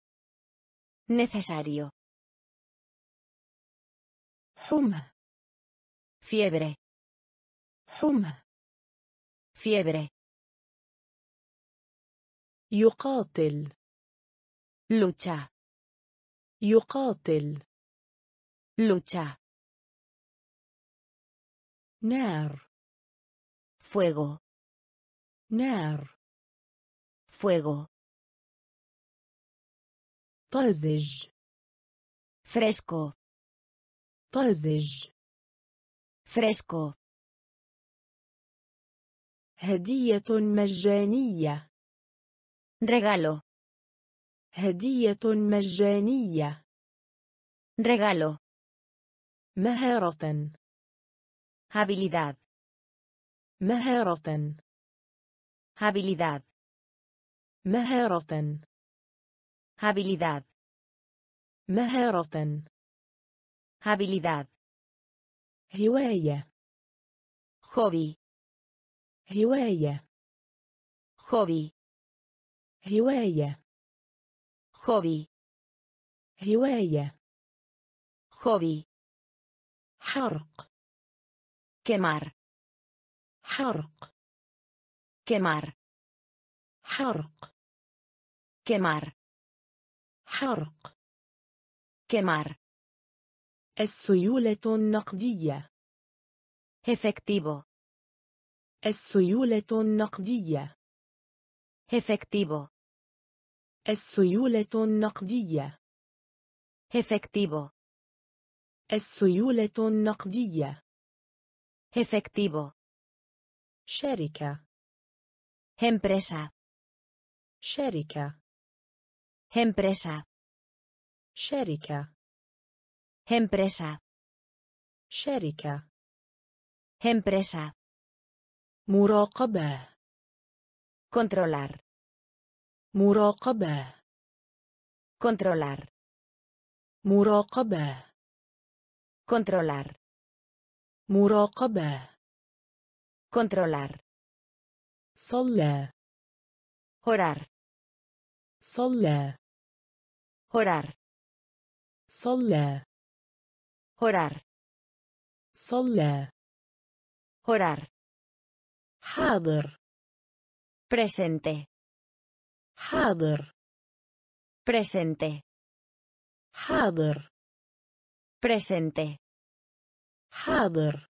Necesario. حمى Fiebre. حمى Fiebre. يقاتل Lucha. يقاتل Lucha. نار Fuego. نار Fuego. طازج. Fresco. طازج. Fresco. هدية مجانية. Regalo. هدية مجانية. Regalo. مهارة. Habilidad, مهارة. Habilidad, مهارة. Habilidad, مهارة habilidad, هواية hobby, هواية hobby, هواية hobby, هواية hobby, حرق quemar, حرق quemar, حرق quemar, حرق. Quemar, السيولة النقدية. Efectivo, السيولة النقدية. Efectivo, السيولة النقدية. Efectivo, السيولة النقدية. Efectivo, شركة. Empresa, شركة. empresa, شركة empresa, شركة empresa, مراقبة controlar, مراقبة controlar, مراقبة controlar, مراقبة controlar, صلى orar, صلى Horar. Solle. Horar. Solle. Horar. Hader. Presente. Hader. Presente. Hader. Presente. Hader.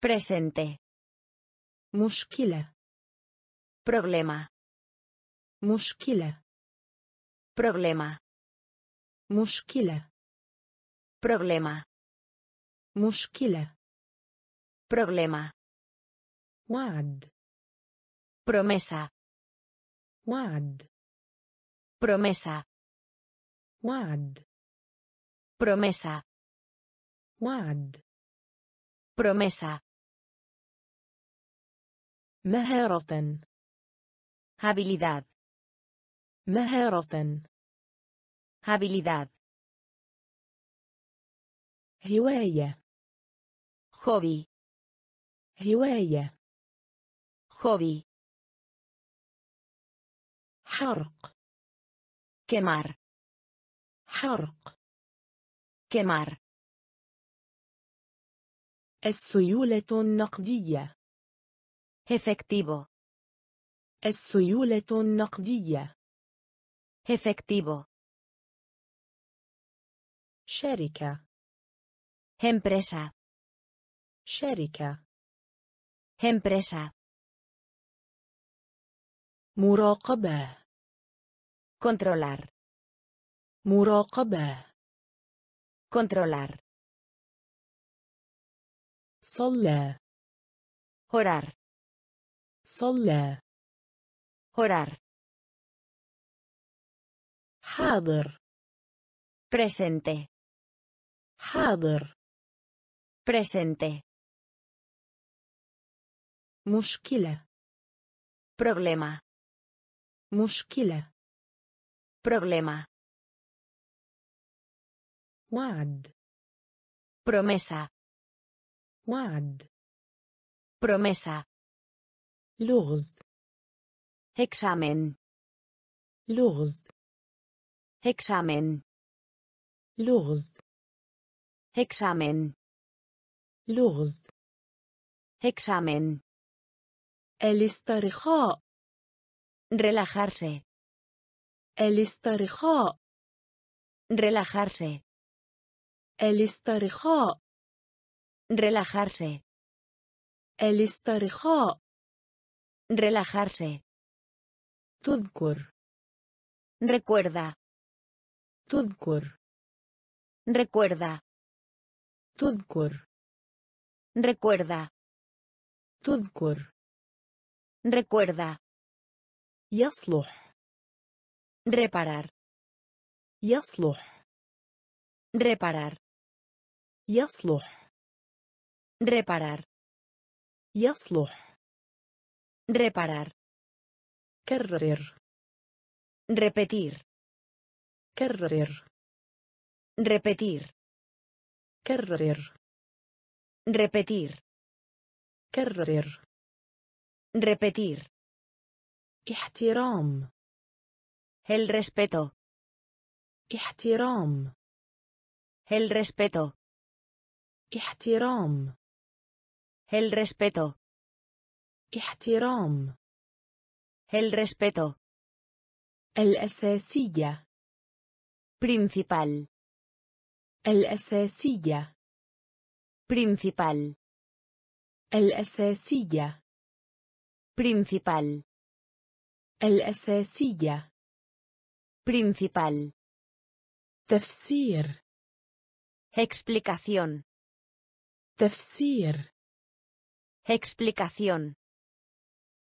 Presente. Muskila. Problema. Muskila. problema, مشكلة problema, مشكلة problema, وعد promesa, وعد promesa, وعد promesa, وعد promesa, مهارة habilidad, مهارة. Habilidad, هواية. Hobby, هواية. Hobby, حرق. Quemar, حرق. Quemar, السيولة النقدية. Efectivo, السيولة النقدية. efectivo, شركة empresa, شركة empresa, مراقبة controlar, مراقبة controlar, صلى orar, صلى orar, حاضر presente, حاضر presente, مشكلة problema, مشكلة problema, وعد promesa, وعد promesa, لغز examen, لغز examen, لغز examen, لغز examen, الاسترخاء relajarse, الاسترخاء relajarse, الاسترخاء relajarse, الاسترخاء relajarse, تذكر recuerda, تذكر recuerda, تذكر recuerda, تذكر recuerda, يصلح reparar, يصلح reparar, يصلح Reparar. يصلح Reparar. كرر Repetir. كرر Repetir. كرر Repetir. كرر Repetir. احترام El respeto. احترام El respeto. احترام El respeto. احترام El respeto. الأساسية Principal. الأساسية Principal. الأساسية Principal. الأساسية Principal. تفسير Explicación. تفسير Explicación.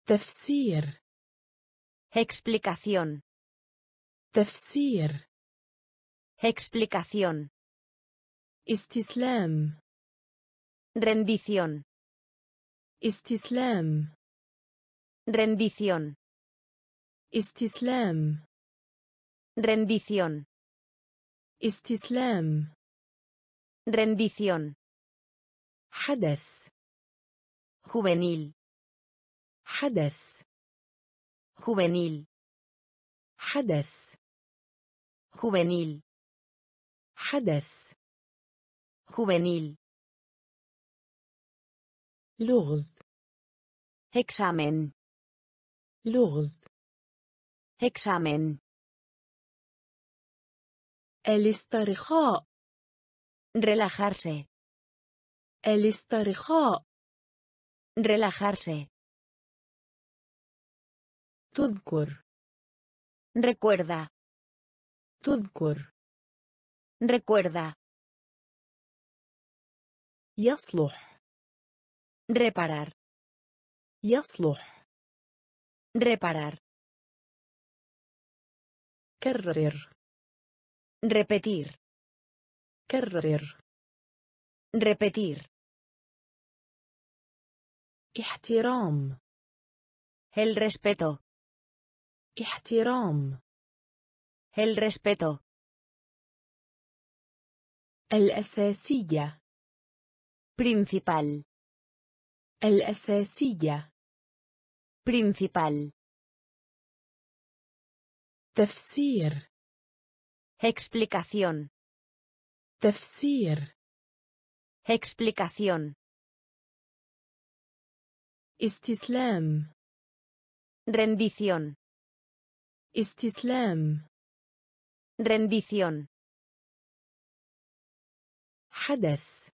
تفسير Explicación. تفسير Explicación. İstislam. Rendición. İstislam. Rendición. İstislam. Rendición. İstislam. Rendición. Hadez. Juvenil. Hadez. Juvenil. Hadez. Juvenil. حدث Juvenil. لغز Examen. لغز Examen. الاسترخاء Relajarse. الاسترخاء Relajarse. تذكر Recuerda. تذكر Recuerda. يصلح Reparar. يصلح Reparar. كرر Repetir. كرر Repetir. احترام El respeto. احترام El respeto. الأساسية Principal. الأساسية Principal. تفسير Explicación. تفسير Explicación. استسلام Rendición. استسلام Rendición. حدث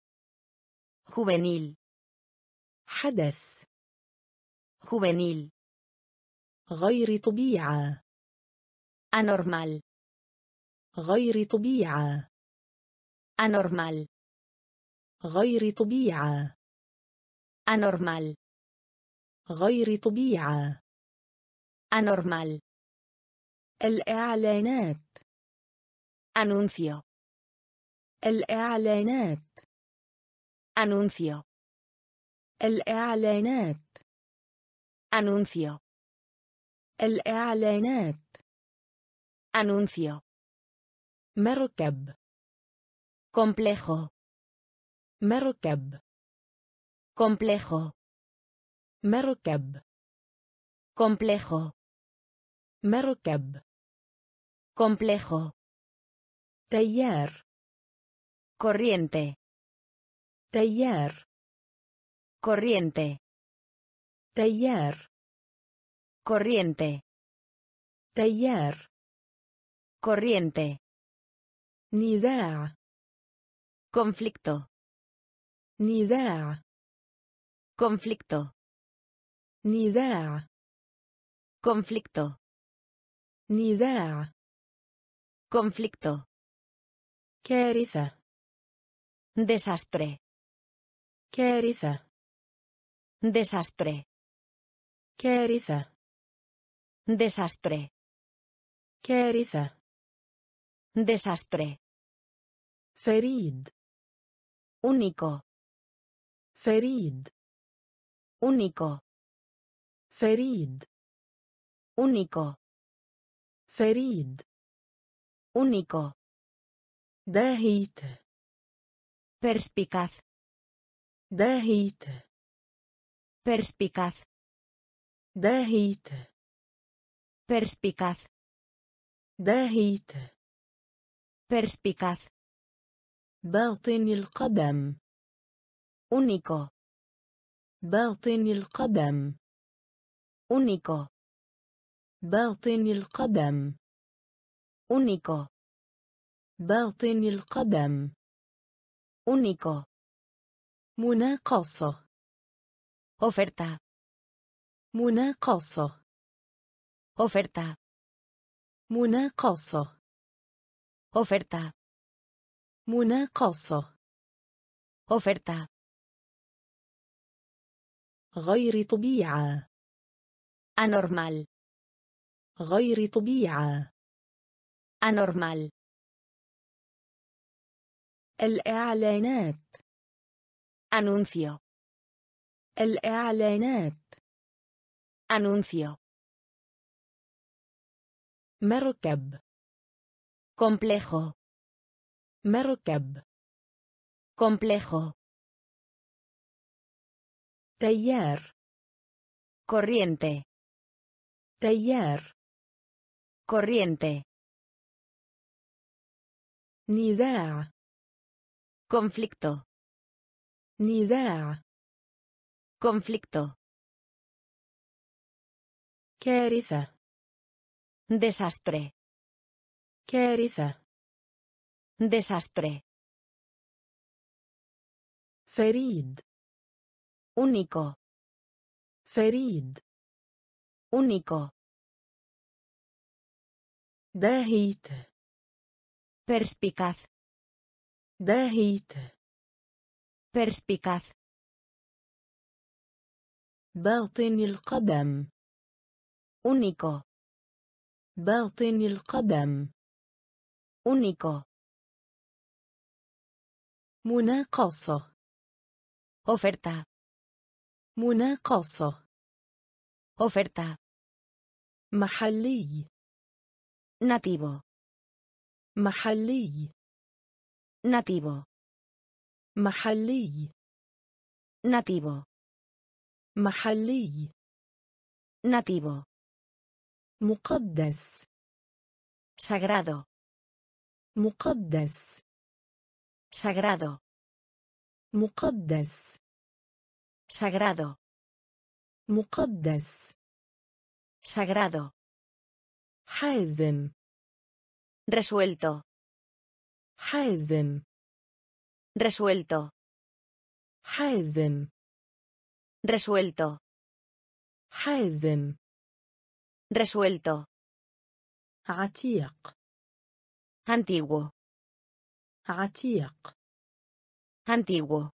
Juvenil. حدث Juvenil. غير طبيعة Anormal. غير طبيعة Anormal. غير طبيعة Anormal. غير طبيعة Anormal. الإعلانات Anuncio. الإعلانات Anuncio. الإعلانات Anuncio. الإعلانات Anuncio. مركب Complejo. مركب Complejo. مركب Complejo. مركب Complejo. تيار Corriente. تيار Corriente. تيار Corriente. تيار Corriente. نزاع Conflicto. نزاع Conflicto. نزاع Conflicto. نزاع Conflicto. كارثة Desastre. Queriza. Desastre. Queriza. Desastre. Queriza. Desastre. Ferid. Único. Ferid. Único. Ferid. Único. Ferid. Único. Perspicaz. داهيت Perspicaz. داهيت Perspicaz. داهيت Perspicaz. باطن القدم Único. باطن القدم Único. باطن القدم Único. باطن القدم Único. مناقصة Oferta. مناقصة Oferta. مناقصة Oferta. مناقصة Oferta. غير طبيعة Anormal. غير طبيعة Anormal. الإعلانات Anuncio. الإعلانات Anuncio. مركب Complejo. مركب Complejo. تيار Corriente. تيار Corriente. نزاع Conflicto. نزاع Conflicto. كارثة Desastre. كارثة Desastre. فريد Único. فريد Único. داهيت Perspicaz. داهيت Perspicaz. باطن القدم Único. باطن القدم Único. مناقصة Oferta. مناقصة Oferta. محلي Nativo. محلي Nativo. محلي Nativo. محلي Nativo. مقدس Sagrado. مقدس Sagrado. مقدس Sagrado. مقدس Sagrado. حازم Resuelto. حازم Resuelto. حازم Resuelto. حازم Resuelto. عتيق Antiguo. عتيق Antiguo.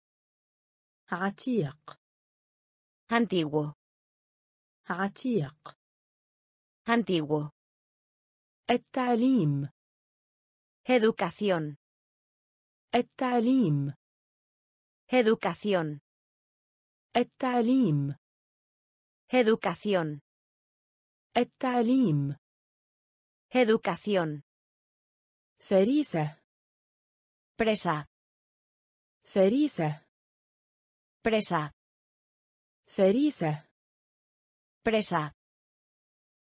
عتيق Antiguo. عتيق Antiguo. التعليم Educación. التعليم Educación. التعليم Educación. التعليم Educación. فريسة Presa. فريسة Presa. فريسة Presa.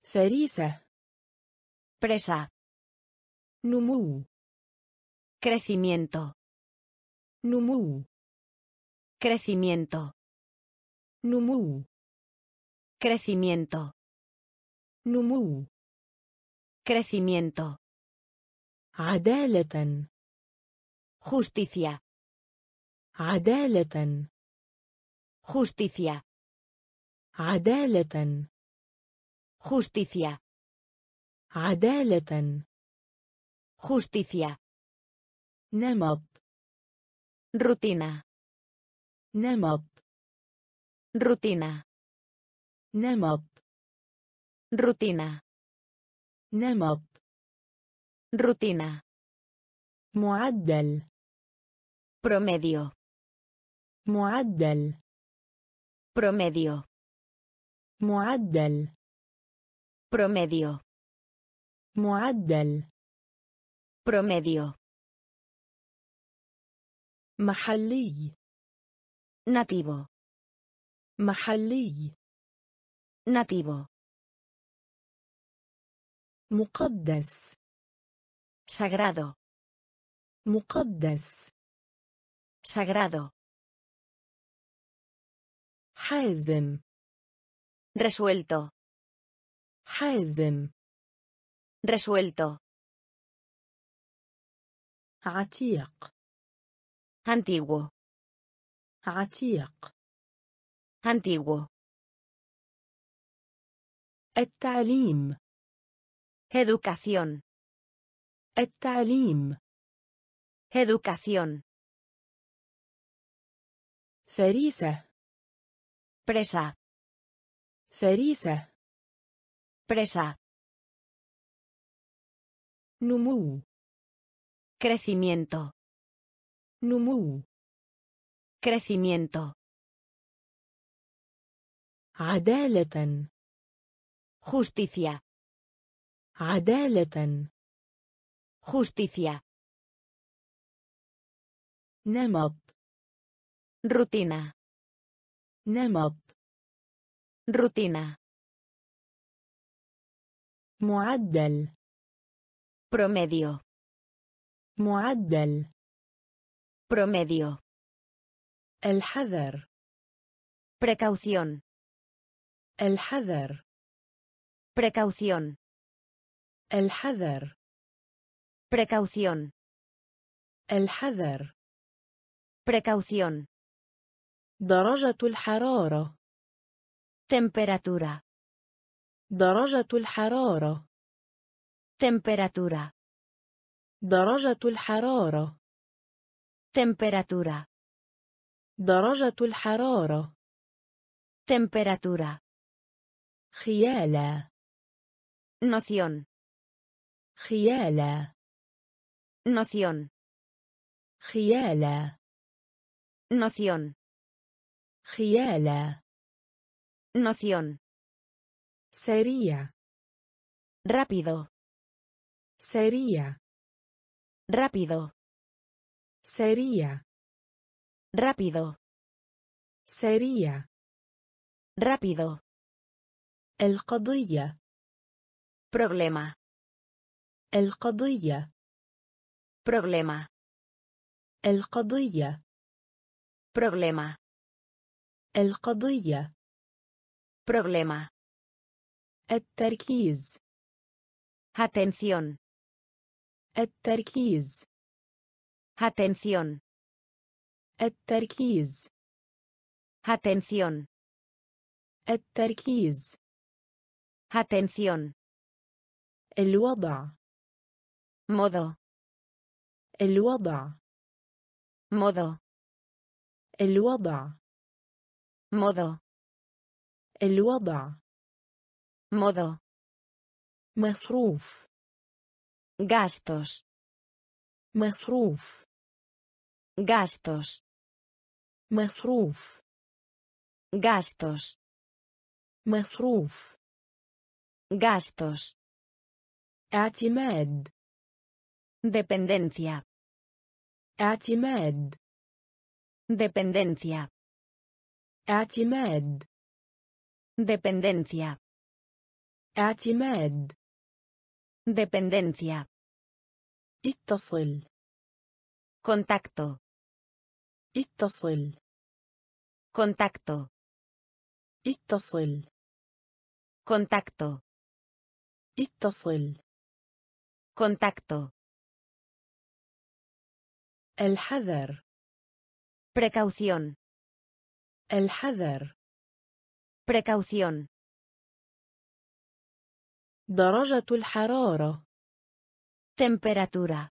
فريسة Presa. نمو Crecimiento. نمو Crecimiento. نمو Crecimiento. نمو Crecimiento. عدالة Justicia. عدالة Justicia. عدالة Justicia. عدالة Justicia. نمط Rutina. نمط Rutina. نمط Rutina. نمط Rutina. معدل Promedio. معدل promedio معدل promedio معدل promedio محلي nativo محلي nativo مقدس sagrado مقدس sagrado حازم resuelto حازم resuelto عتيق antiguo عتيق antiguo التعليم educación التعليم educación فريسة presa فريسة presa نمو crecimiento نمو crecimiento عدالة justicia عدالة justicia نمط rutina نمط rutina معدل promedio معدل promedio الحذر precaución الحذر precaución الحذر precaución الحذر precaución درجة الحرارة temperatura درجة الحرارة temperatura درجة الحرارة temperatura درجة الحرارة temperatura خيالة noción خيالة noción خيالة noción خيالة noción سريع rápido سريع rápido سريع rápido سريع rápido القضية problema القضية problema القضية problema القضية problema التركيز atención التركيز. Atención. التركيز. Atención. التركيز. Atención. الوضع. Modo. الوضع. Modo. الوضع. Modo. الوضع. Modo. مصروف. gastos مصروف gastos مصروف gastos مصروف gastos اعتماد dependencia اعتماد dependencia اعتماد dependencia اعتماد dependencia اتصل contacto اتصل contacto اتصل contacto اتصل contacto الحذر precaución الحذر precaución درجة الحرارة temperatura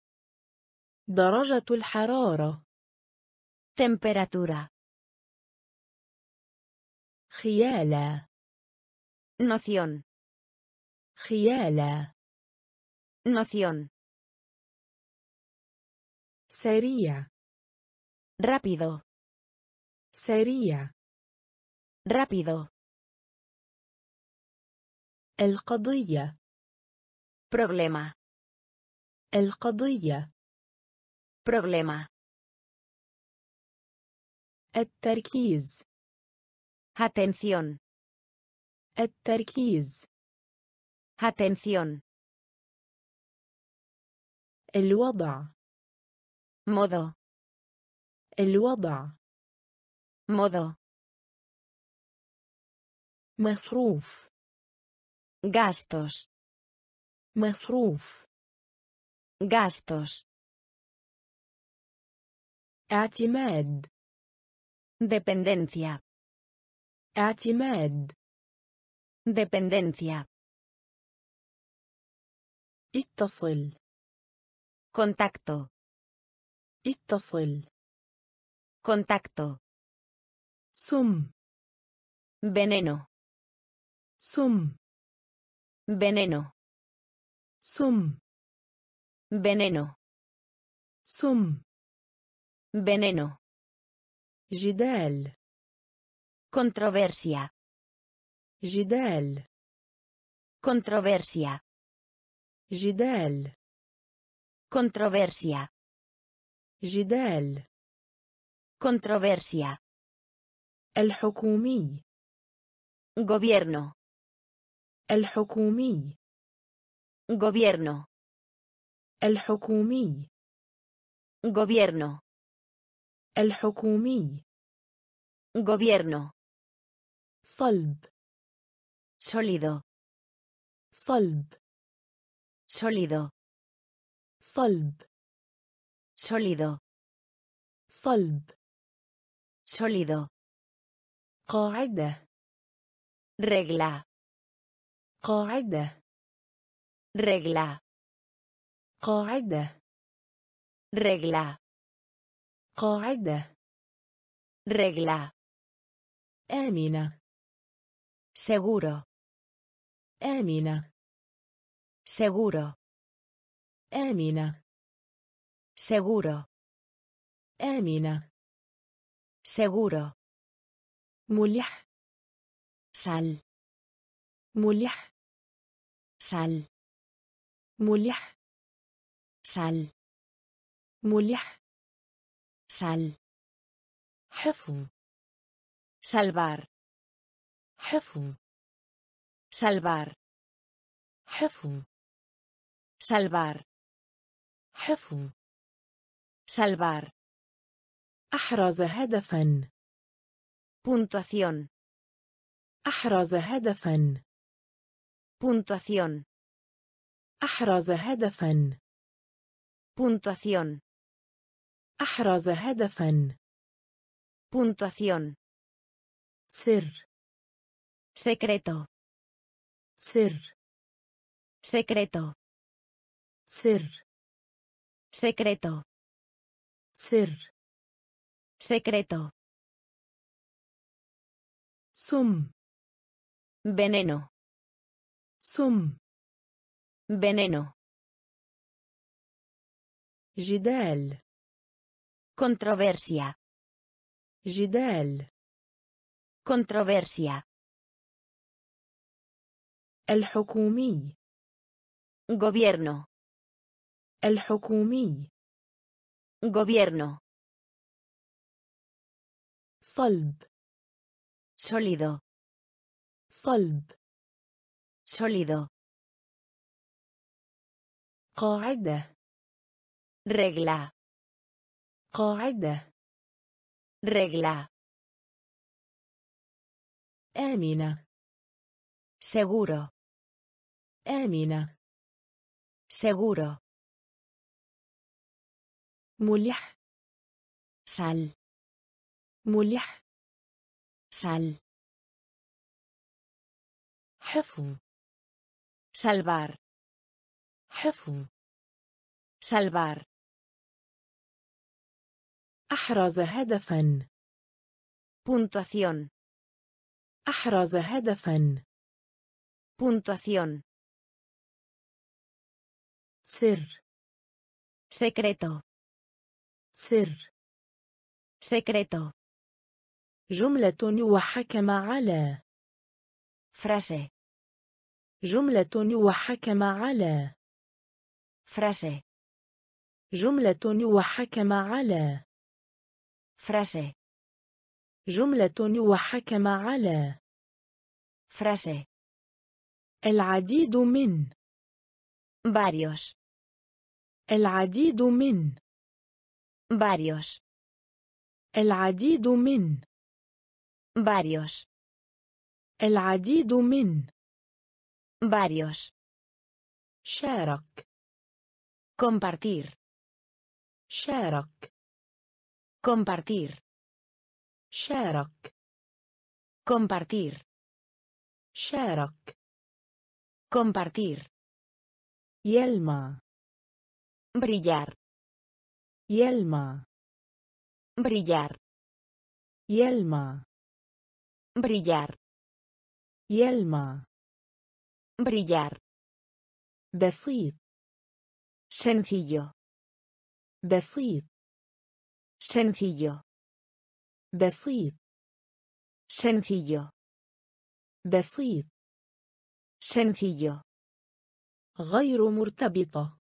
درجة الحرارة temperatura خيالة noción خيالة noción سريع rápido سريع Rápido. القضية Problema. القضية Problema. التركيز Atención. التركيز Atención. الوضع Modo. الوضع Modo. مصروف Gastos. مصروف Gastos. اعتماد Dependencia. اعتماد Dependencia. اتصل Contacto. اتصل Contacto. سم Veneno. سم Veneno. سم Veneno. سم Veneno. جدال Controversia. جدال Controversia. جدال Controversia. جدال Controversia. الحكومي Gobierno. الحكومي Gobierno. الحكومي Gobierno. الحكومي Gobierno. صلب Sólido. صلب Sólido. صلب Sólido. صلب Sólido. قاعدة Regla. قاعدة. رجلة. قاعدة. رجلة. قاعدة. رجلة. آمنة. seguro آمنة. seguro آمنة. seguro آمنة. seguro ملح. سال ملح. سال ملح. سال ملح. سال حفظ. سالبار حفظ. سالبار حفظ. سالبار حفظ. سالبار أحرز هدفاً. Puntuación. أحرز هدفاً. Puntuación. أحرز هدفا Puntuación. أحرز هدفا Puntuación. سر Secreto. سر Secreto. سر Secreto. سر Secreto. سم Veneno. سم Veneno. جدال Controversia. جدال Controversia. الحكومي Gobierno. الحكومي Gobierno. صلب Sólido. صلب Sólido. قاعدة Regla. قاعدة Regla. آمنة Seguro. آمنة Seguro. ملح Sal. ملح Sal. حفظ Salvar. حفظ Salvar. أحرز هدفا Puntuación. أحرز هدفا Puntuación. سر Secreto. سر Secreto. جملة وحكم على Frase. جملة وحكم على Frase. جملة وحكم على Frase. جملة وحكم على Frase. العديد من Varios. العديد من Varios. العديد من Varios. العديد من Varios. Compartir. Compartir. Compartir. Compartir. Yelma. Brillar. Yelma. Brillar. Yelma. Brillar. Yelma Brillar. بسيط Sencillo. بسيط Sencillo. بسيط Sencillo. بسيط Sencillo. غير مرتبطة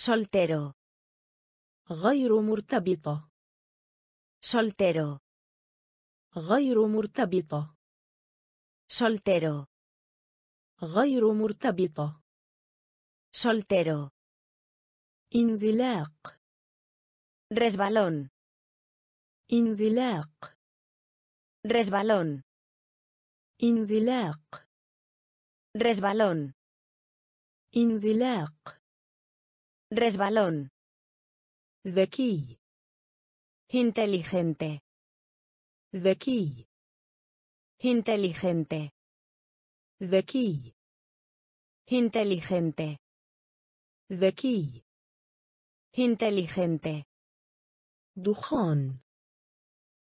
Soltero. غير مرتبطة Soltero. غير مرتبطة Soltero. غير مرتبطة Soltero. انزلاق Resbalón. انزلاق Resbalón. انزلاق Resbalón. انزلاق Resbalón. ذكي Inteligente. ذكي Inteligente. Inteligente. Zeki. Inteligente. Dujón.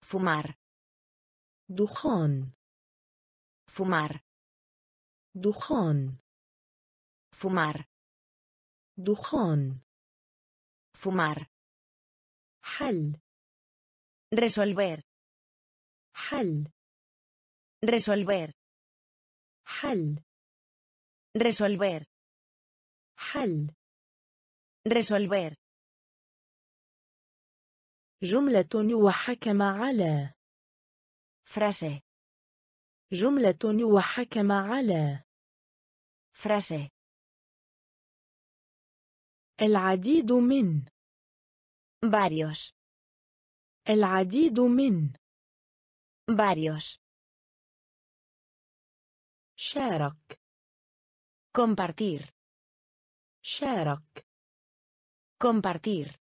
Fumar. Dujón. Fumar. Dujón. Fumar. Dujón. Fumar. Hal. Resolver. Hal. Resolver. حل Resolver. حل Resolver. جملة وحكم على Frase. جملة وحكم على Frase. العديد من Varios. العديد من Varios. شارك Compartir. شارك Compartir.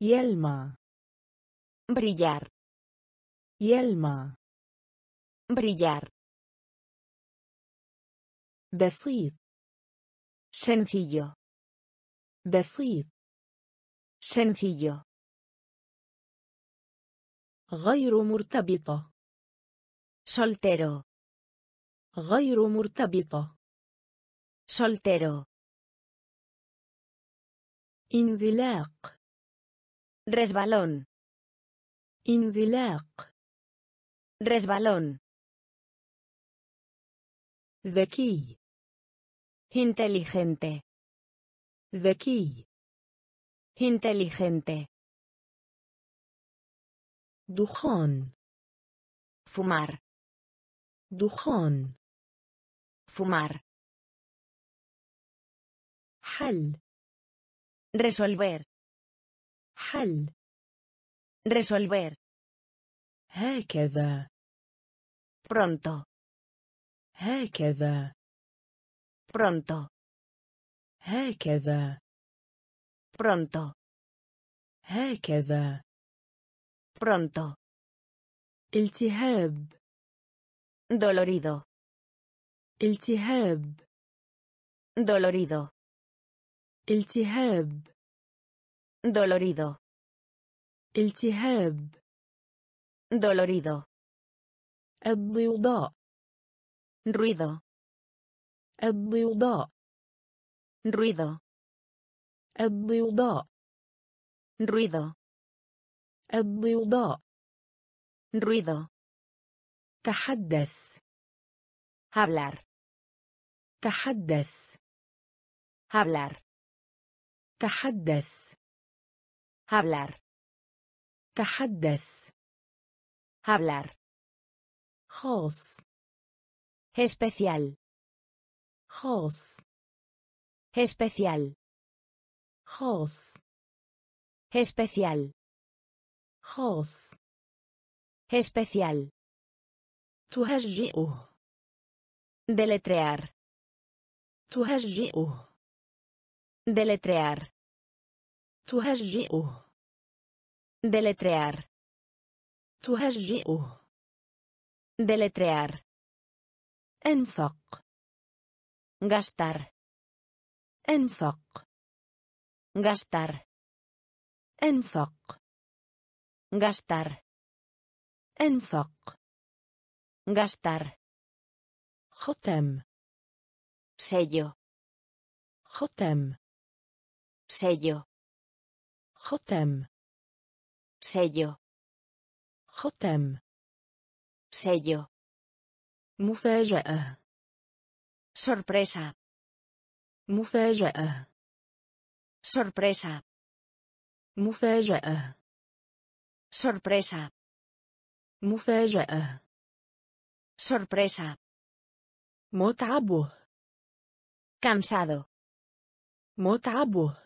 يلمع Brillar. يلمع Brillar. بسيط Sencillo. بسيط Sencillo. غير مرتبطة Soltero. غير مرتبطة Soltero. انزلاق Resbalón. انزلاق Resbalón. ذكي Inteligente. ذكي Inteligente. دخان Fumar. دخان Fumar. حل Resolver. حل Resolver. هكذا Pronto. هكذا Pronto. هكذا Pronto. هكذا Pronto. التهاب Dolorido. التهاب Dolorido. التهاب Dolorido. التهاب Dolorido. الضوضاء Ruido. الضوضاء Ruido. الضوضاء Ruido. الضوضاء ruido, تحدث hablar, تحدث hablar, تحدث hablar, تحدث hablar, خاص especial, خاص especial, خاص especial, خاص especial, تهجئه deletrear, تهجئه deletrear, تهجئه deletrear, تهجئه deletrear, انفق gastar, انفق gastar, انفق gastar, انفق gastar, ختم sello, ختم sello, ختم sello, ختم sello, مفاجأة sorpresa, مفاجأة sorpresa, مفاجأة sorpresa, مفاجأة sorpresa, متعبه cansado, متعبه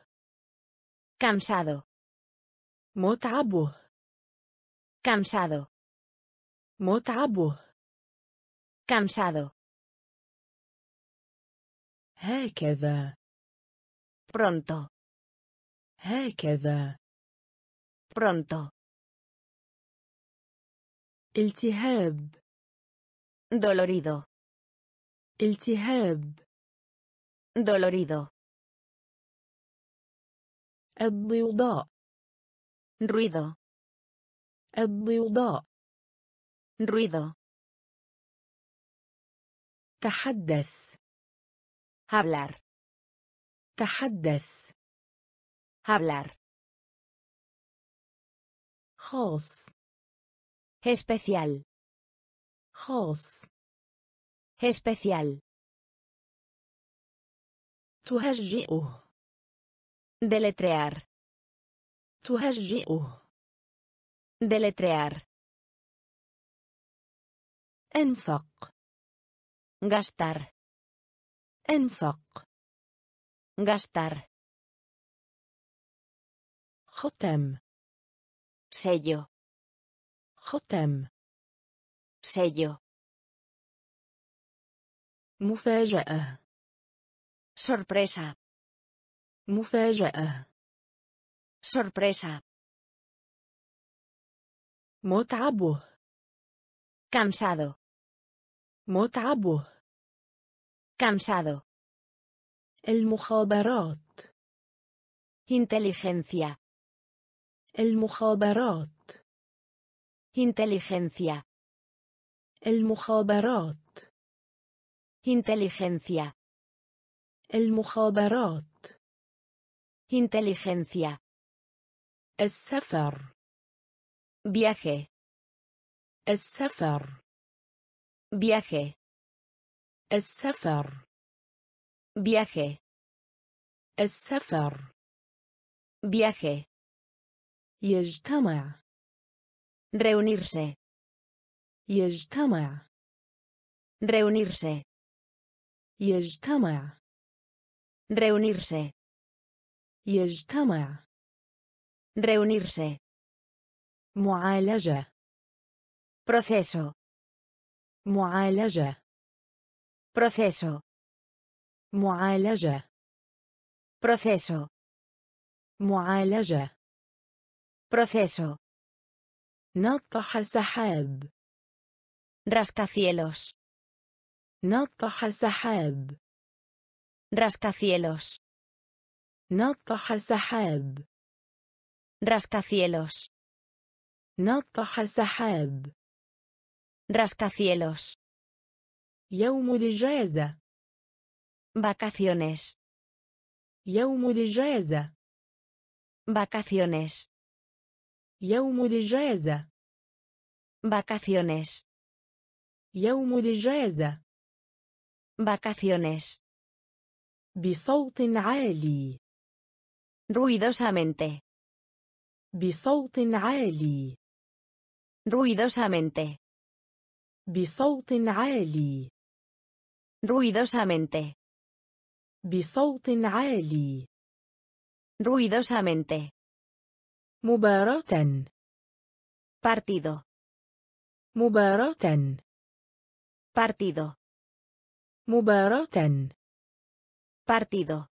cansado, متعبه cansado, متعبه cansado, هكذا pronto, هكذا pronto, التهاب dolorido, التهاب dolorido, الضوضاء ruido, الضوضاء ruido, تحدث hablar, تحدث hablar, خاص especial, خاص especial, تهجئه deletrear, تهجئه deletrear, انفق gastar, انفق gastar, ختم sello, ختم sello, مفاجأة sorpresa, مفاجأة sorpresa, متعبه cansado, متعبه cansado, المخابرات inteligencia, المخابرات inteligencia, المخابرات inteligencia, المخابرات inteligencia, السفر viaje, السفر viaje, السفر viaje, السفر viaje, يجتمع reunirse, يجتمع reunirse, يجتمع reunirse, يجتمع reunirse, معالجة proceso, معالجة proceso, معالجة proceso, معالجة proceso, نطح سحاب rascacielos, نطح سحاب rascacielos, نطح سحاب rascacielos, نطح سحاب rascacielos, يوم الإجازة vacaciones, يوم الإجازة vacaciones, يوم الإجازة Vacaciones. يوم الإجازة Vacaciones. بصوت عالي Ruidosamente. بصوت عالي Ruidosamente. بصوت عالي Ruidosamente. بصوت عالي Ruidosamente. مباراة Partido. مباراة Partido. مباراة Partido.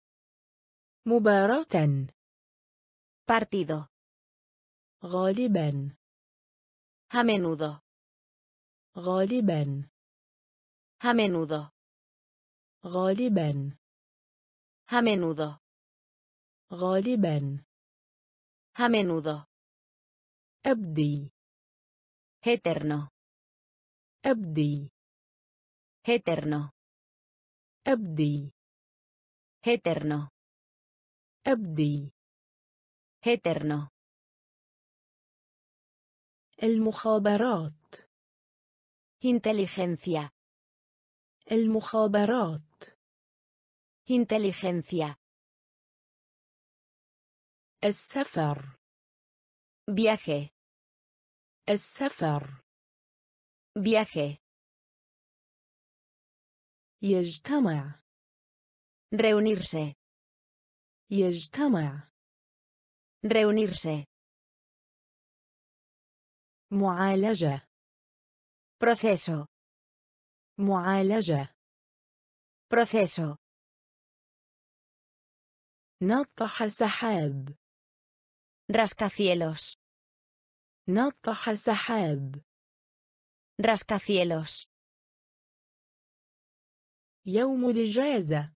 مباراة Partido. غالبا A menudo. غالبا A menudo. غالبا A menudo. غالبا A menudo. أبدي Eterno. أبدي Eterno. أبدي Eterno. أبدي Eterno. المخابرات Inteligencia. المخابرات Inteligencia. السفر Viaje. السفر Viaje. يجتمع Reunirse. يجتمع Reunirse. معالجة Proceso. معالجة Proceso. نطح سحاب Rascacielos. نطح سحاب Rascacielos. يوم الإجازة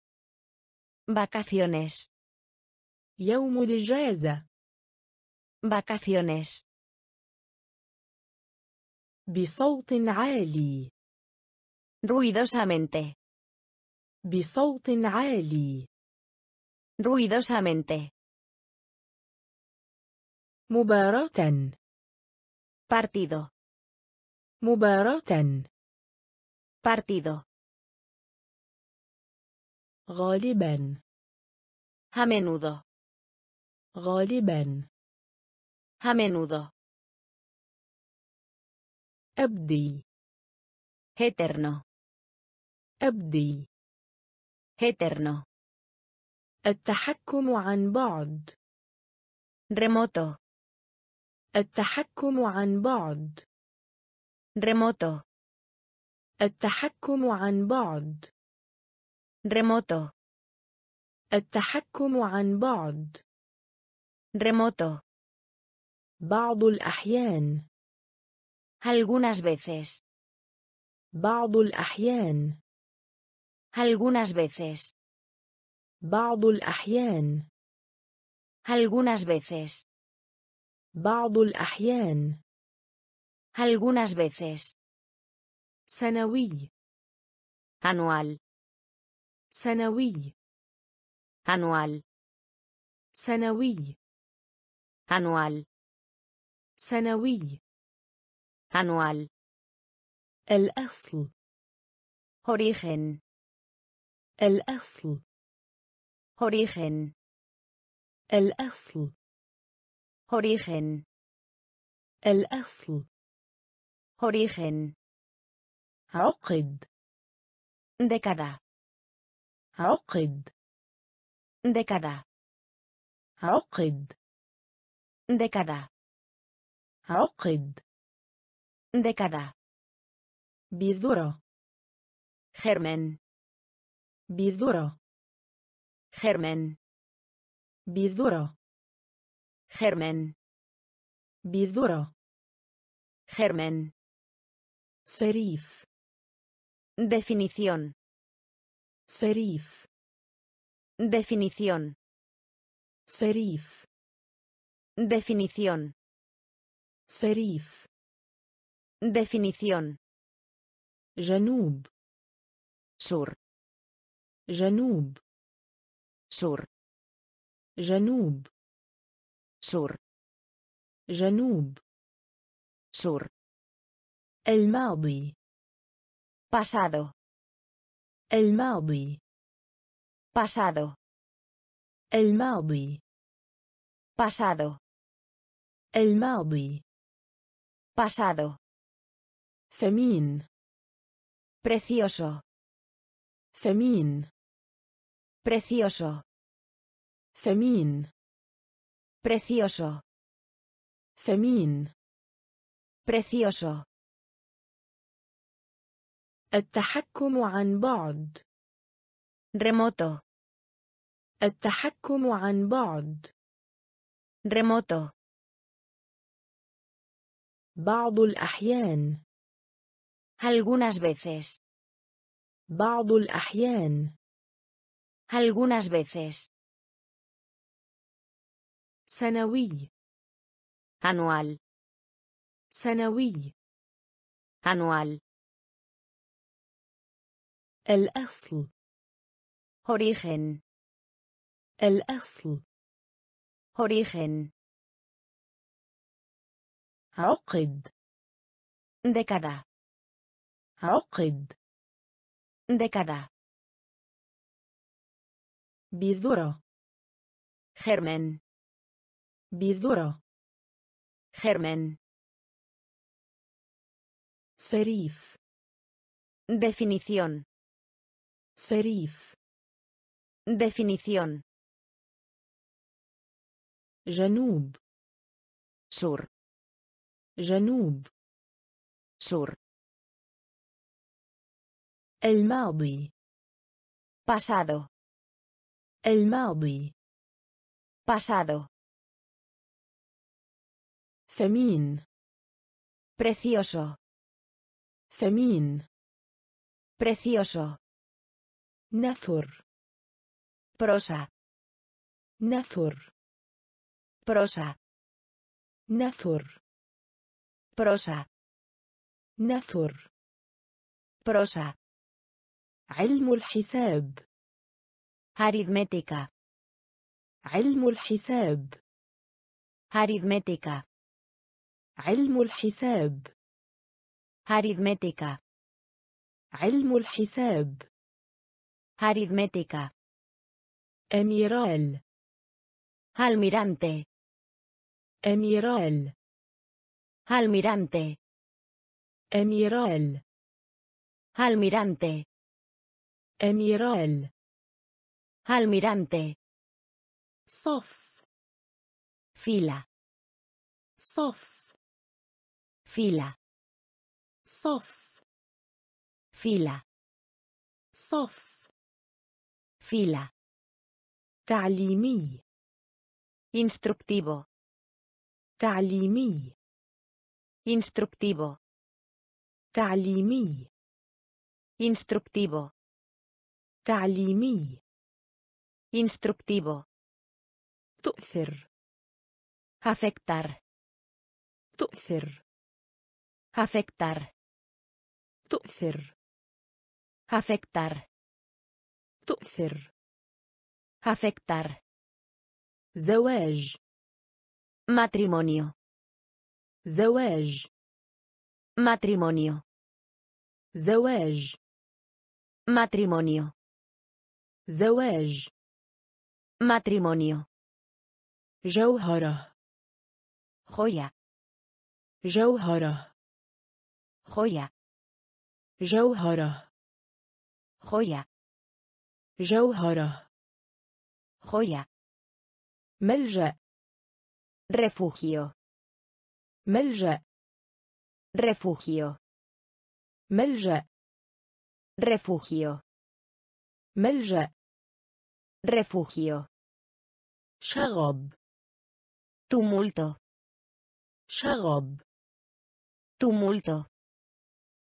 Vacaciones. يوم الإجازة Vacaciones. بصوت عالي Ruidosamente. بصوت عالي Ruidosamente. مباراة Partido. مباراة Partido. غالبا A menudo. غالبا A menudo. أبدي Eterno. أبدي Eterno. التحكم عن بعد Remoto. التحكم عن بعد Remoto. التحكم عن بعد Remoto. التحكم عن بعد Remoto. بعض الأحيان Algunas veces. بعض الأحيان Algunas veces. بعض الأحيان Algunas veces. بعض الأحيان Algunas veces. سنوي Anual. سنوي. أنوال. سنوي. أنوال. سنوي. أنوال. الأصل. أوريجن الأصل. أوريجن الأصل. أوريجن الأصل. أوريجن عقد. دكذا عقد Década. عقد Década. عقد Década. بذرة Germen. بذرة Germen. بذرة Germen. بذرة Germen. فريف Definición. Feliz. Definición. ferif Definición. ferif Definición. Janub. Sur. Janub. Sur. Janub. Sur. Janub. Sur. El Pasado. الماضي pasado الماضي pasado الماضي pasado ثمين precioso ثمين precioso ثمين precioso ثمين precioso التحكم عن بعد. Remoto. التحكم عن بعد. Remoto. بعض الأحيان. Algunas veces. بعض الأحيان. Algunas veces. سنوي. Anual. سنوي. Anual. الأصل origen الأصل origen عقد década عقد década بذرة germen بذرة germen فريف definición فريف definición جنوب sur جنوب sur الماضي pasado الماضي pasado ثمين precioso ثمين precioso نثر. بروسا نثر. بروسا نثر. بروسا نثر. بروسا علم الحساب. أريثمتيكا علم الحساب. أريثمتيكا علم الحساب. أريثمتيكا علم الحساب. Aritmética. Emiral. Almirante. Emiral. Almirante. Emiral. Almirante. Emiral. Almirante. Sof. Fila. Sof. Fila. Sof. Fila. Sof fila تعليمي instructivo تعليمي instructivo تعليمي instructivo تعليمي instructivo تؤثر afectar تؤثر afectar تؤثر afectar تؤثر. afectar زواج. matrimonio زواج. matrimonio زواج. matrimonio زواج. matrimonio جوهرة. خويا. جوهرة. خويا. جوهرة. خويا. جوهرة. خويا ملجأ. رفوجيو ملجأ. رفوجيو ملجأ. رفوجيو ملجأ. رفوجيو شغب. tumulto شغب. tumulto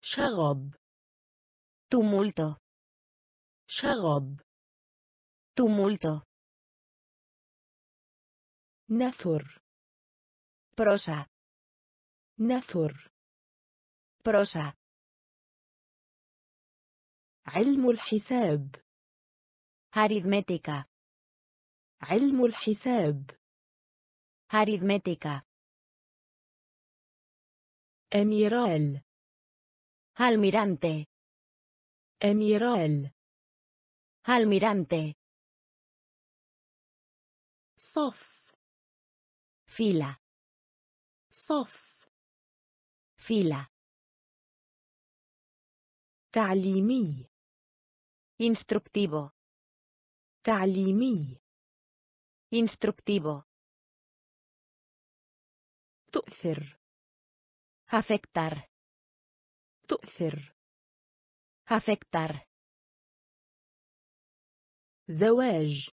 شغب. tumulto شغب tumulto نثر prosa نثر prosa علم الحساب aritmética علم الحساب aritmética أميرال Almirante. أميرال Almirante. صف Fila. صف Fila. تعليمي Instructivo. تعليمي Instructivo. تؤثر Afectar. تؤثر Afectar. زواج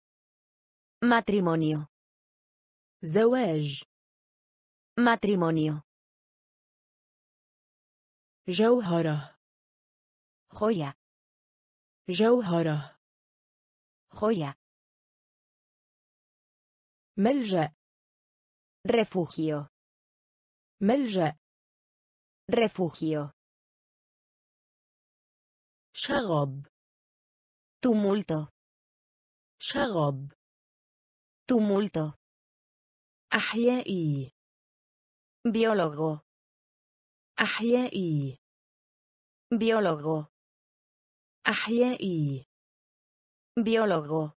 Matrimonio. زواج Matrimonio. جوهرة Joya. جوهرة Joya. ملجأ Refugio. ملجأ Refugio. شغب Tumulto. شغب Tumulto. أحيائي Biólogo. أحيائي Biólogo. أحيائي Biólogo.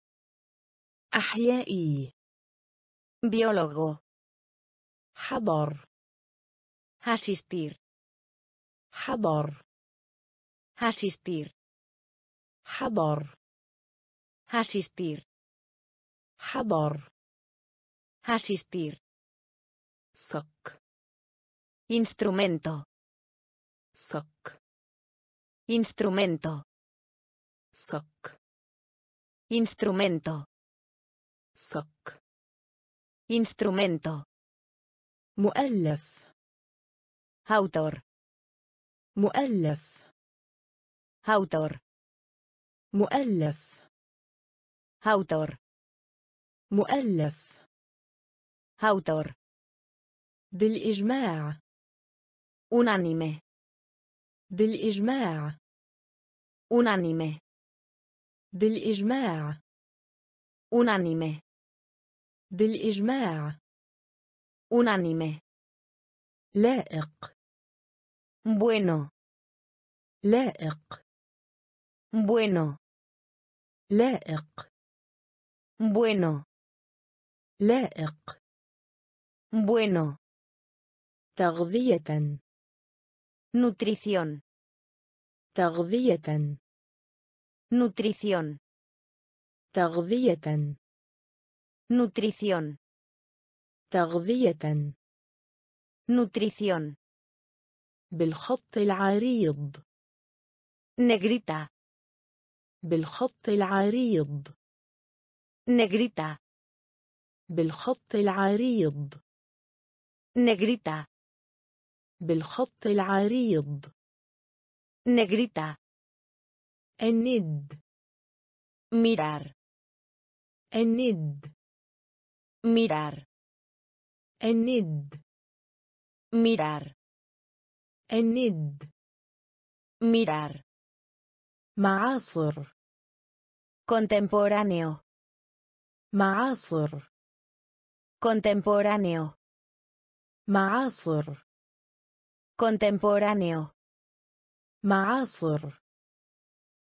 أحيائي Biólogo. حضر Asistir. حضر Asistir. حضر Asistir. حضر Asistir. صك Instrumento. صك Instrumento. صك Instrumento. صك Instrumento. مؤلف Autor. مؤلف Autor. مؤلف Autor. مؤلف Autor. بالإجماع Unánime. بالإجماع Unánime. بالإجماع Unánime. بالإجماع Unánime. لائق Bueno. لائق Bueno. لائق Bueno. لائق Bueno. تغذية Nutrición. تغذية Nutrición. تغذية Nutrición. تغذية Nutrición. بالخط العريض Negrita. بالخط العريض Negrita. بالخط العريض Negrita. بالخط العريض Negrita. الند Mirar. الند Mirar. الند Mirar. الند Mirar. معاصر Contemporáneo. معاصر Contemporáneo. معاصر Contemporáneo. معاصر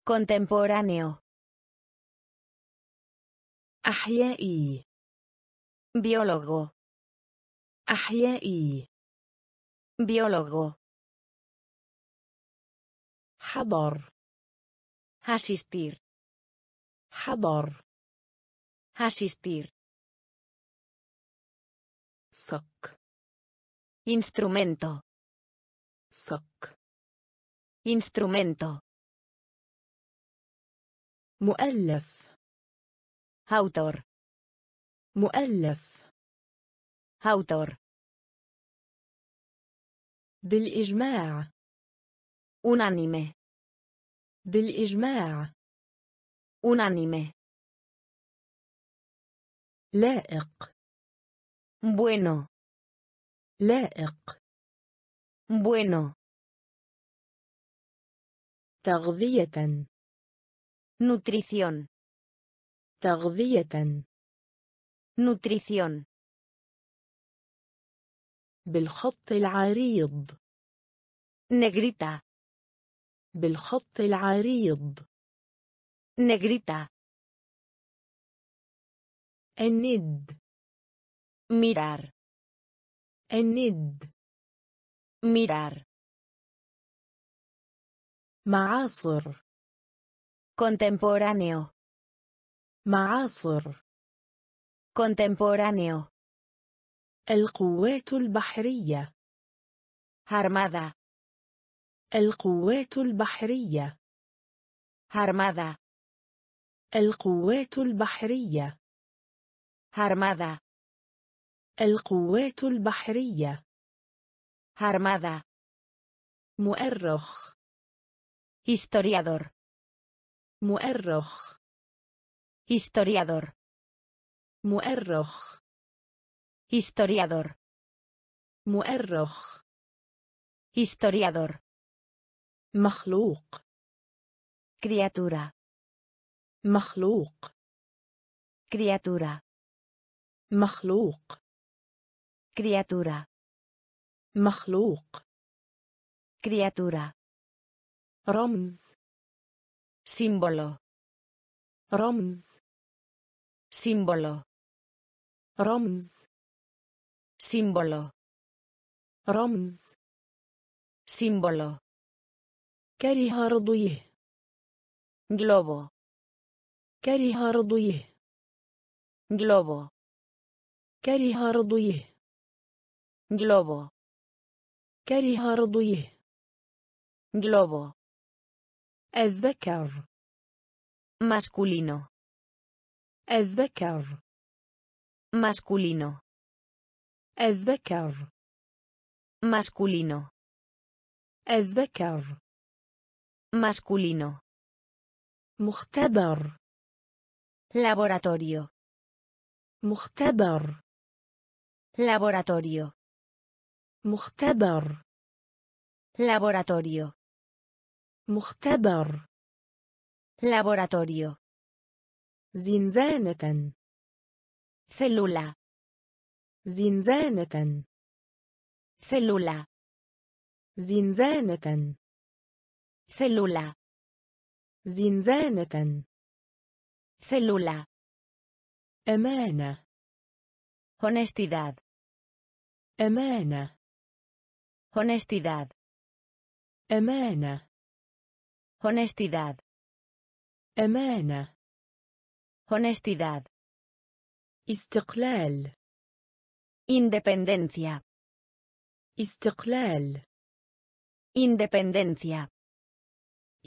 Contemporáneo. أحيائي Biólogo. أحيائي Biólogo. حضر Asistir. حضر Asistir. صك Instrumento. صك Instrumento. مؤلف Autor. مؤلف Autor. بالإجماع Unánime. بالإجماع Unánime. لائق Bueno. لائق Bueno. تغذية Nutrición. تغذية Nutrición. بالخط العريض Negrita. بالخط العريض Negrita. الند Mirar. الند Mirar. معاصر Contemporáneo. معاصر Contemporáneo. القوات البحرية Armada. القوات البحرية Armada. القوات البحرية Armada. القوات البحرية Armada. مؤرخ Historiador. مؤرخ Historiador. مؤرخ Historiador. مؤرخ Historiador. مخلوق Criatura. مخلوق Criatura. مخلوق Criatura. مخلوق Criatura. رمز Símbolo. رمز Símbolo. رمز Símbolo. رمز Símbolo. كره رضيه Globo. كره رضيه Globo. كره رضيه Globo. كره رضيه Globo. الذكر Masculino. الذكر Masculino. الذكر Masculino. الذكر Masculino. مختبر Laboratorio. مختبر Laboratorio. مختبر Laboratorio. مختبر Laboratorio. زنزانة Célula. زنزانة Célula. زنزانة Célula. زنزانة Célula. أمانة Honestidad. أمانة Honestidad. أمانة Honestidad. أمانة Honestidad. استقلال Independencia. استقلال Independencia.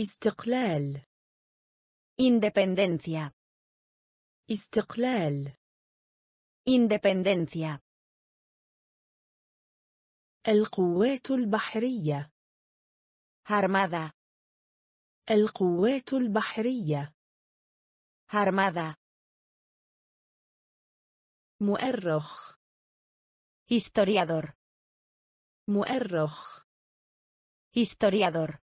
استقلال Independencia. استقلال Independencia. القوات البحرية Armada. القوات البحرية Armada. مؤرخ Historiador. مؤرخ Historiador.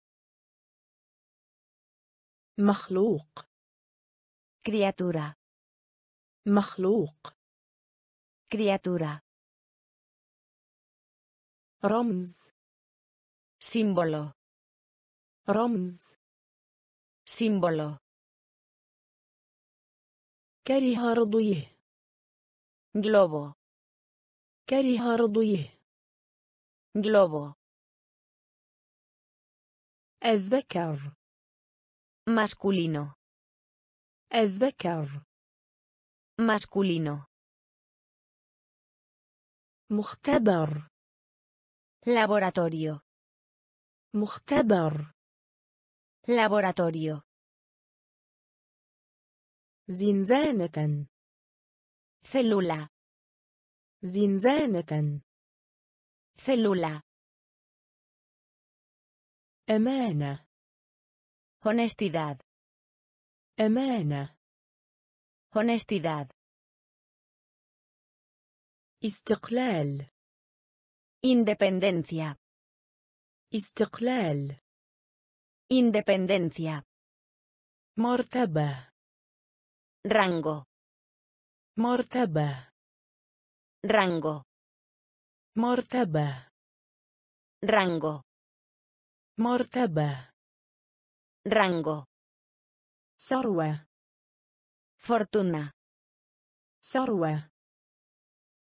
مخلوق Criatura. مخلوق Criatura. رمز Símbolo. رمز Símbolo. كره رضيه Globo. كره رضيه Globo. الذكر Masculino. الذكر Masculino. مختبر Laboratorio. مختبر Laboratorio. زنزانة Célula. زنزانة Célula. أمانة Honestidad. أمانة Honestidad. استقلال Independencia. استقلال Independencia. مرتبة Rango. مرتبة Rango. مرتبة Rango. مرتبة rango, ثروة fortuna, ثروة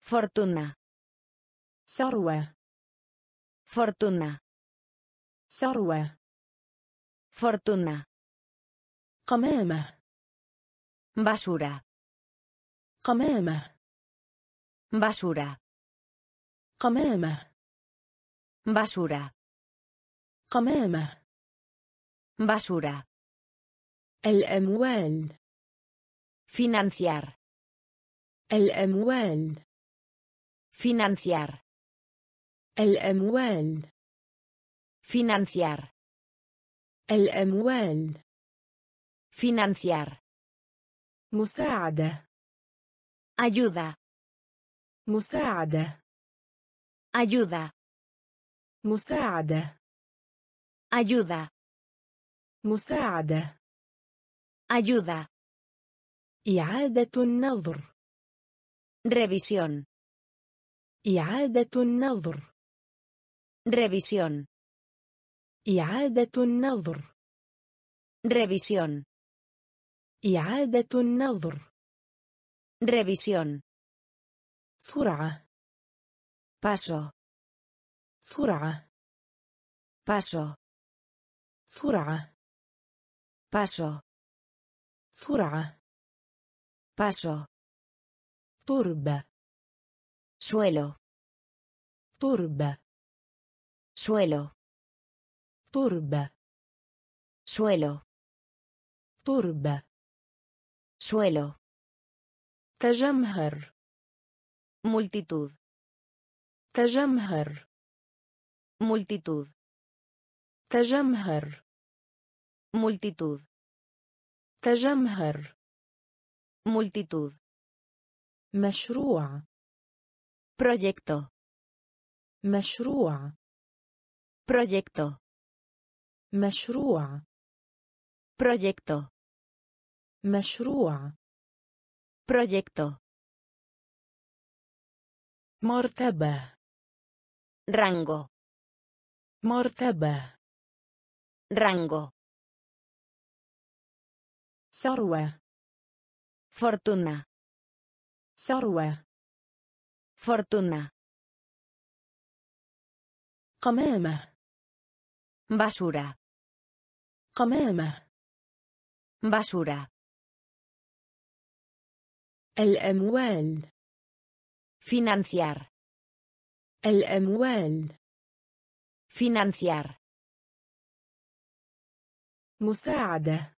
fortuna, ثروة fortuna, ثروة fortuna, قمامة basura, قمامة basura, قمامة basura, قمامة basura, الأموال financiar, الأموال financiar, الأموال financiar, الأموال financiar, مساعدة ayuda, مساعدة ayuda, مساعدة ayuda, مساعدة ayuda, إعادة النظر revisión, إعادة النظر. Revisión, إعادة النظر. Revisión, إعادة النظر. Revisión, سرعة. Paso, سرعة. Paso, سرعة. Paso, سرعة. Paso, تربة. Suelo, تربة suelo, تربة suelo, تربة suelo, تجمهر multitud, تجمهر multitud, تجمهر multitud, تجمهر multitud, مشروع proyecto, مشروع proyecto, مشروع proyecto, مشروع proyecto, مرتبة rango, مرتبة rango, ثروة fortuna, ثروة Fortuna, قمامة basura, قمامة basura, الأموال financiar, الأموال financiar, مساعدة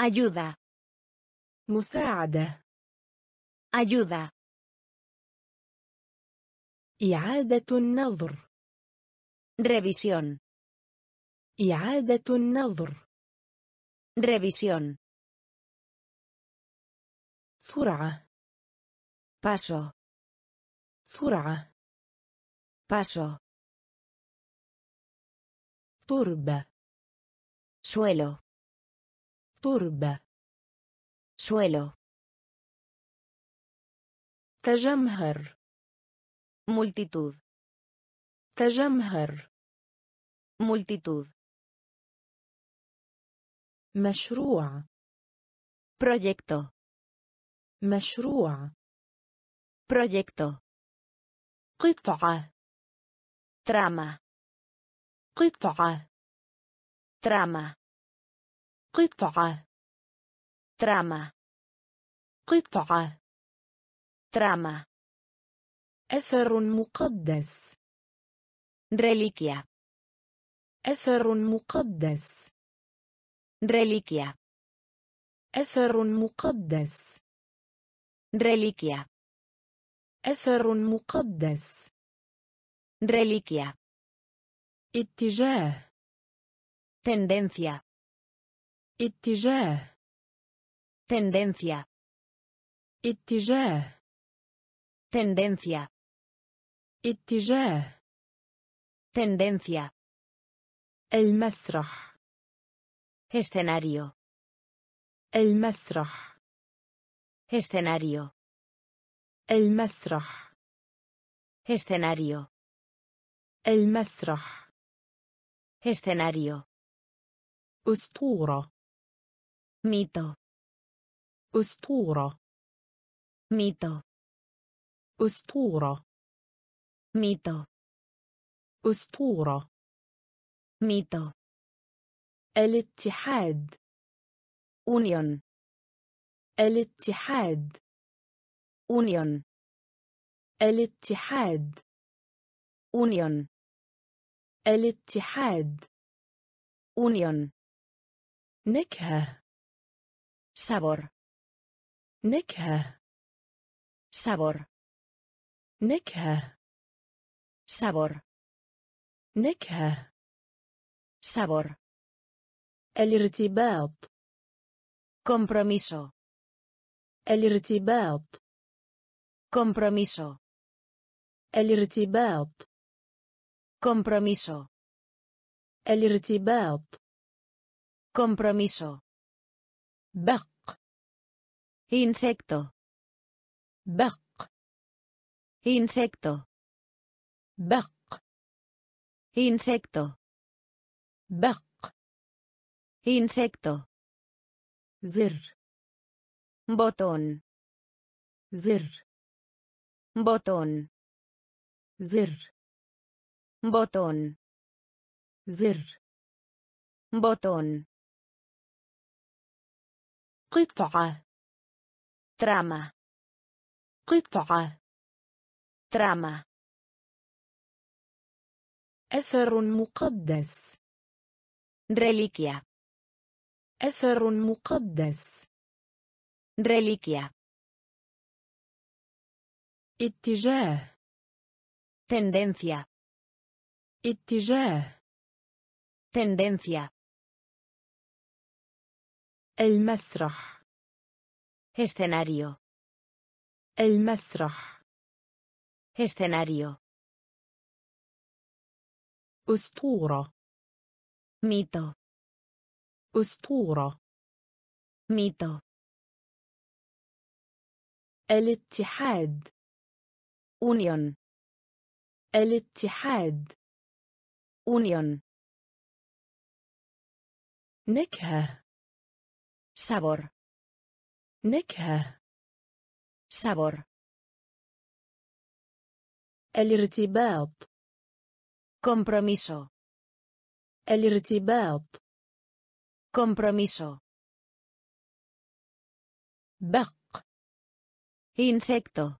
ayuda, مساعدة ayuda, إعادة النظر. Revisión, إعادة النظر. Revisión, سرعة. Paso, سرعة. Paso, تربة. Suelo, تربة. Suelo, تجمهر. Multitud, تجمهر multitud, مشروع proyecto, مشروع proyecto, قطعة trama, قطعة trama, قطعة trama, قطعة trama, أثر مقدس. ريليكيا أثر مقدس. ريليكيا أثر مقدس. ريليكيا أثر مقدس. ريليكيا اتجاه. تندنسيا اتجاه. تندنسيا اتجاه. تندنسيا اتجاه tendencia, المسرح escenario, المسرح escenario, المسرح escenario, المسرح Escenario. أسطورة Mito. أسطورة Mito. أسطورة Mito. أسطورة Mito. الاتحاد Unión. الاتحاد Unión. الاتحاد Unión. الاتحاد Unión. نكهة Sabor. نكهة Sabor. نكهة Sabor. نكهة Sabor. الارتباط Compromiso. الارتباط Compromiso. الارتباط Compromiso. الارتباط Compromiso. بق Insecto. بق Insecto. بق Insecto. بق Insecto. زر Botón. زر Botón. زر Botón. زر Botón. قطعة Trama. قطعة Trama. أثر مقدس. ريليكيا أثر مقدس. ريليكيا اتجاه. تندنسيا اتجاه. تندنسيا المسرح. Escenario. المسرح. Escenario. أسطورة Mito. أسطورة Mito. الاتحاد Unión. الاتحاد Unión. نكهة Sabor. نكهة Sabor. الارتباط Compromiso. الارتباط Compromiso. بق Insecto.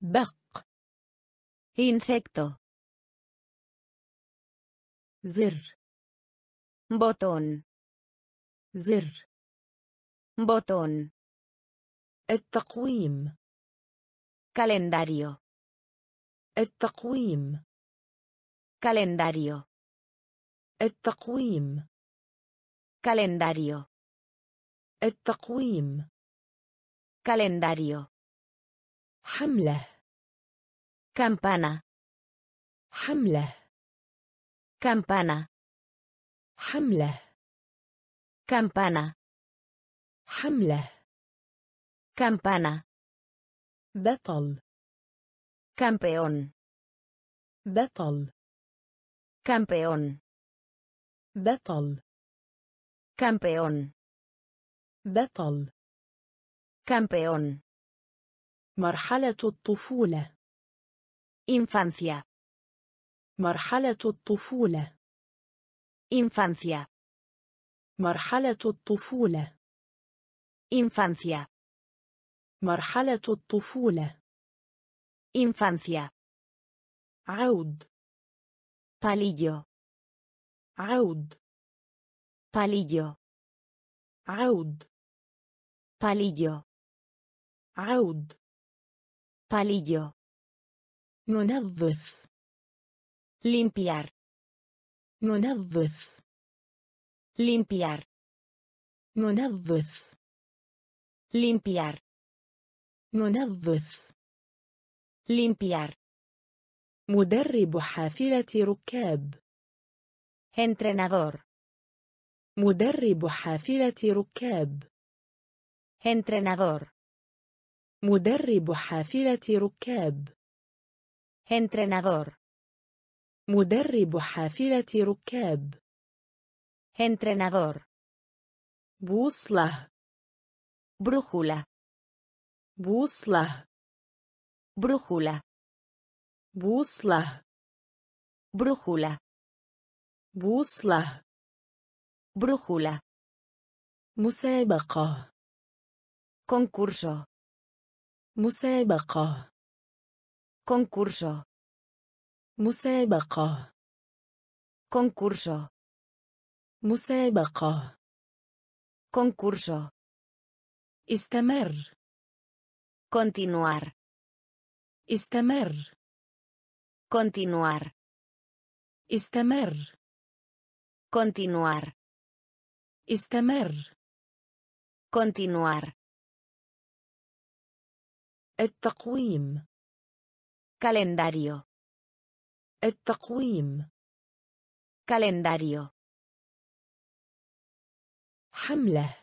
بق Insecto. زر Botón. زر Botón. التقويم Calendario. التقويم Calendario. التقويم Calendario. التقويم Calendario. حملة Campana. حملة Campana. حملة Campana. حملة Campana. بطل Campeón. بطل Campeón. بطل Campeón. بطل Campeón. مرحلة الطفولة Infancia. مرحلة الطفولة Infancia. مرحلة الطفولة Infancia. مرحلة الطفولة Infancia. عود Palillo. عود Palillo. عود Palillo. عود Palillo. ننظف Limpiar. ننظف Limpiar. ننظف Limpiar. ننظف Limpiar. مدرب حافلة ركاب Entrenador. مدرب حافلة ركاب Entrenador. مدرب حافلة ركاب Entrenador. مدرب حافلة ركاب Entrenador. بوصلة Brújula. بوصلة Brújula. بوصلة Brújula. بوصلة Brújula. مسابقة Concurso. مسابقة Concurso. مسابقة Concurso. مسابقة Concurso. استمر Continuar. استمر Continuar. استمر Continuar. استمر Continuar. التقويم Calendario. التقويم Calendario. حملة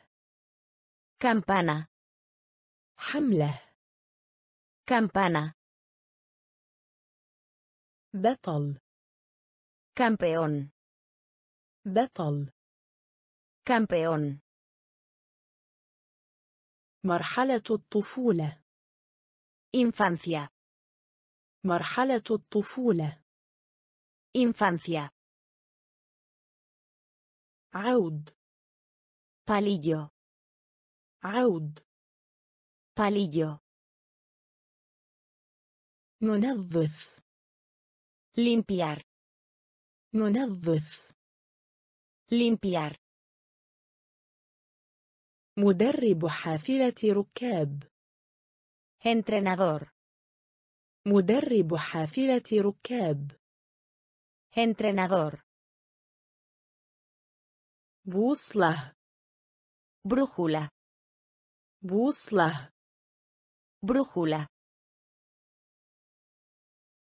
Campana. حملة Campana. بطل Campeón. بطل Campeón. مرحلة الطفولة Infancia. مرحلة الطفولة Infancia. عود Palillo. عود Palillo. ننظف Limpiar. ننظف Limpiar. مدرب حافلة ركاب Entrenador. مدرب حافلة ركاب Entrenador. بوصلة Brújula. بوصلة Brújula.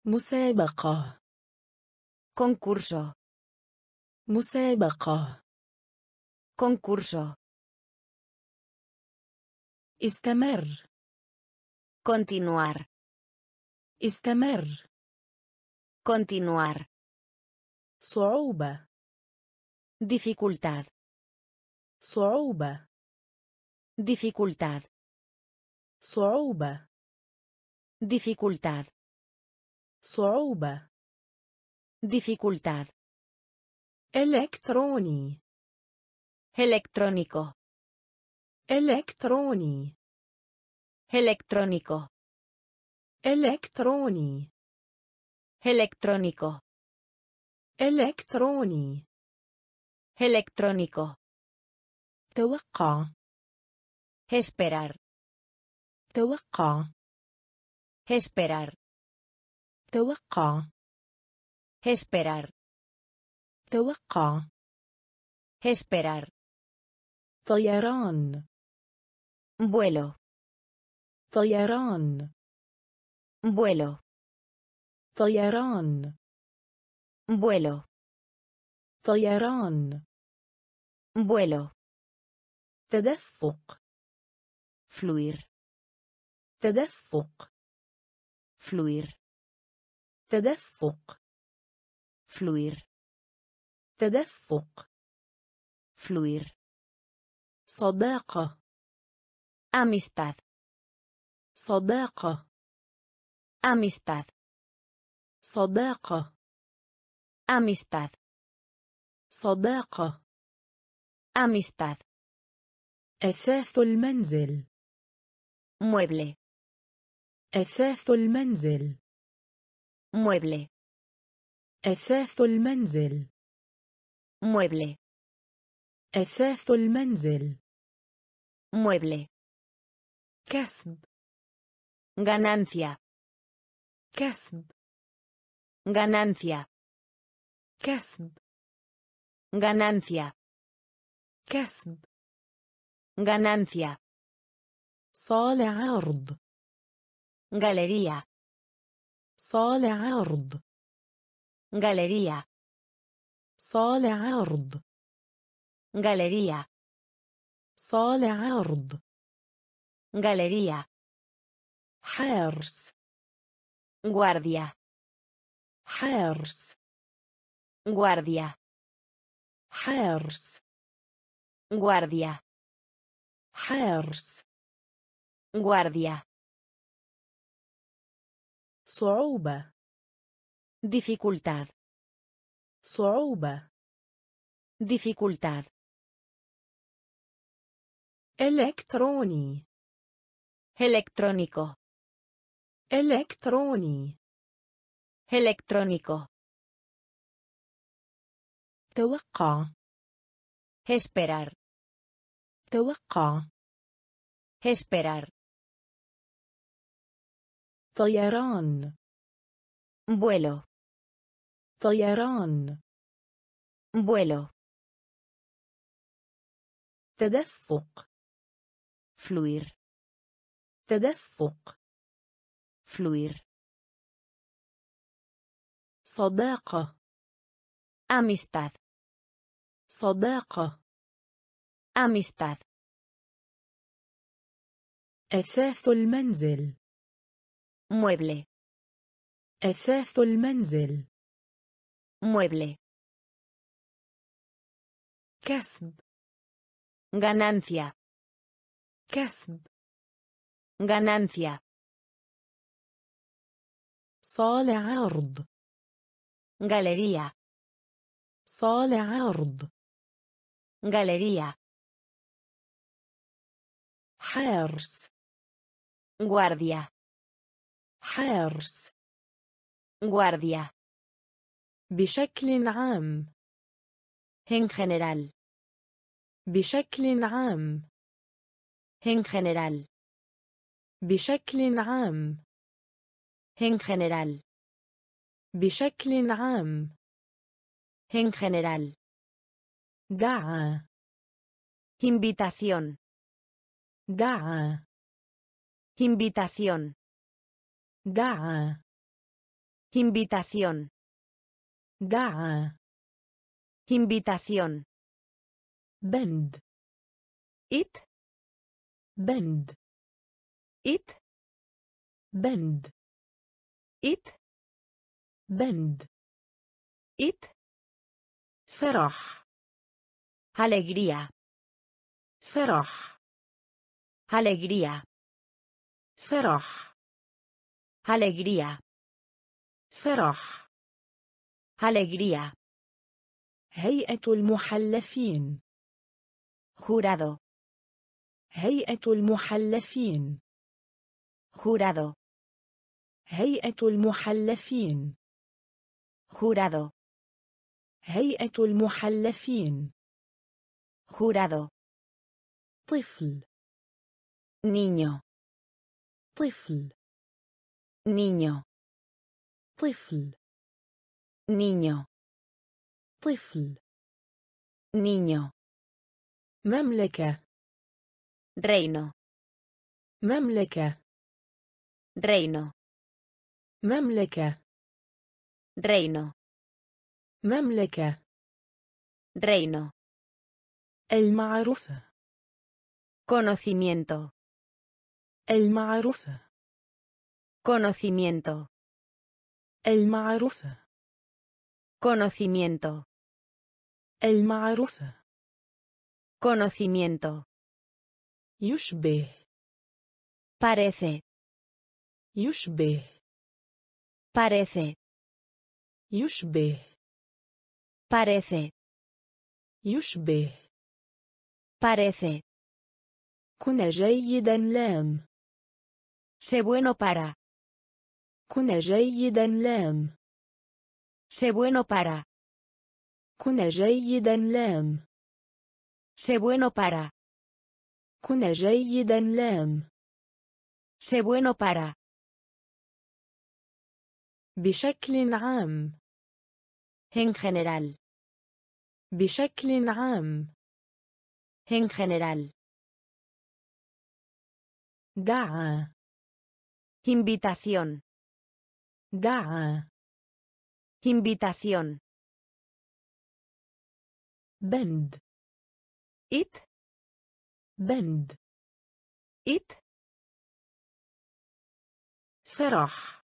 مسابقة Concurso. مسابقة Concurso. استمر Continuar. استمر Continuar. صعوبة Dificultad. صعوبة Dificultad. صعوبة Dificultad. صعوبة Dificultad. إلكتروني Electrónico. إلكتروني Electrónico. إلكتروني Electrónico. إلكتروني Electrónico. توقع Esperar. توقع Esperar. توقع Esperar. توقع Esperar. طيران Vuelo. طيران Vuelo. طيران Vuelo. طيران Vuelo. تدفق Fluir. تدفق Fluir. تدفق Fluir. تدفق Fluir. صداقة Amistad. صداقة Amistad. صداقة Amistad. صداقة Amistad. أثاث المنزل Mueble. أثاث المنزل Mueble. أثاث المنزل Mueble. أثاث المنزل Mueble. كسب Ganancia. كسب Ganancia. كسب Ganancia. كسب Ganancia. صالع عرض Galería. صالع عرض Galería. صالع عرض Galería. صالع عرض Galería. حارس Guardia. حارس Guardia. حارس Guardia. حارس Guardia. صعوبة Dificultad. صعوبة Dificultad. إلكتروني Electrónico. إلكتروني Electrónico. توقع Esperar. توقع Esperar. طيران Vuelo. طيران Vuelo. تدفق Fluir. تدفق Fluir. صداقة Amistad. صداقة Amistad. أثاث المنزل Mueble. أثاث المنزل Mueble. كسب Ganancia. كسب Ganancia. صالع عرض Galería. صالع عرض Galería. حارس Guardia. حارس Guardia. بشكل عام En general. بشكل عام En general. بشكل عام En general. بشكل عام En general. دعا Invitación. دعا Invitación. دعا Invitación. دعا Invitación. بند It. بند It. بند It. بند It. فرح Alegría. فرح Alegría. فرح Alegría. فرح Alegría. هيئة المحلفين Jurado. هيئة المحلفين Jurado. هيئة المحلفين Jurado. هيئة المحلفين Jurado. طفل Niño. طفل Niño. طفل Niño. طفل Niño. مملكة Reino. مملكة Reino. مملكة Reino. مملكة Reino. المعروفة Conocimiento. المعروفة Conocimiento. المعروفة Conocimiento. المعروفة Conocimiento. يشبه Parece. يشبه Parece. يشبه Parece. يشبه Parece. كن جيدا لام Sé bueno para. كن جيدا لام Sé bueno para. كن جيدا لام Sé bueno para. كن جيدا لام Sé bueno para. بشكل عام En general. بشكل عام En general. دعا Invitación. دعا Invitación. بند It. بند It. فرح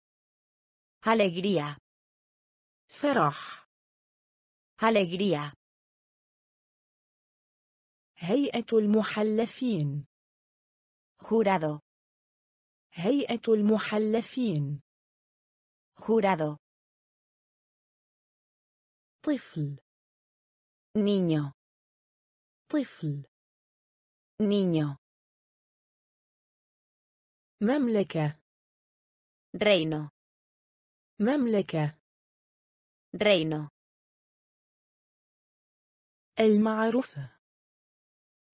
Alegría. فرح Alegría. هيئة المحلفين Jurado. هيئة المحلفين Jurado. طفل Niño. طفل Niño. مملكة Reino. مملكة Reino. المعروفة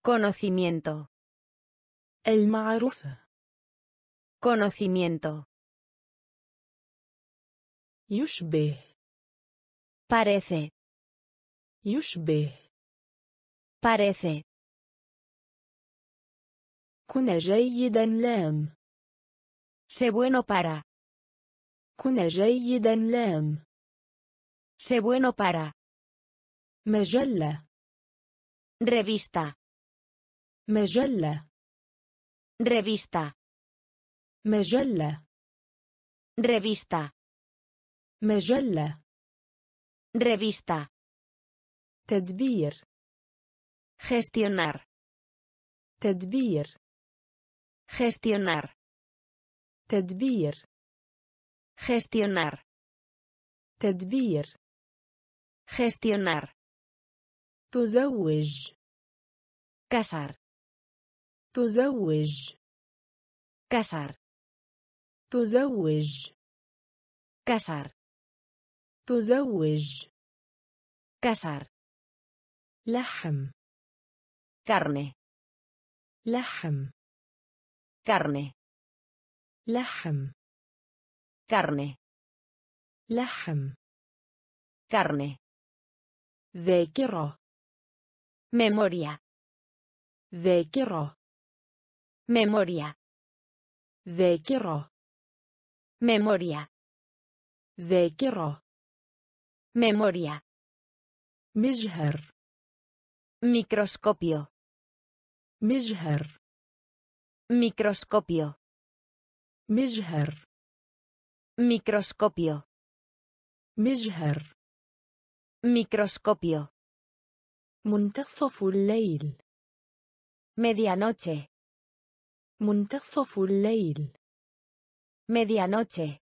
Conocimiento. المعروفة Conocimiento. يشبه Parece. يشبه Parece. كن جيدا لام Sé bueno para. كن جيدا لام Sé bueno para. مجلة Revista. مجلة Revista. مجلة Revista. مجلة Revista. تدبير Gestionar. تدبير Gestionar. تدبير Gestionar. تدبير Gestionar. تزوج Casar. تزوج Casar. تزوج Casar. تزوج Casar. لحم Carne. لحم Carne. لحم Carne. لحم Carne. ذاكرة Memoria. ذاكرة Memoria. ذاكرة Memoria. ذاكرة Memoria. مجهر Microscopio. مجهر Microscopio. مجهر Microscopio. مجهر Microscopio. منتصف الليل Medianoche. منتصف الليل Medianoche.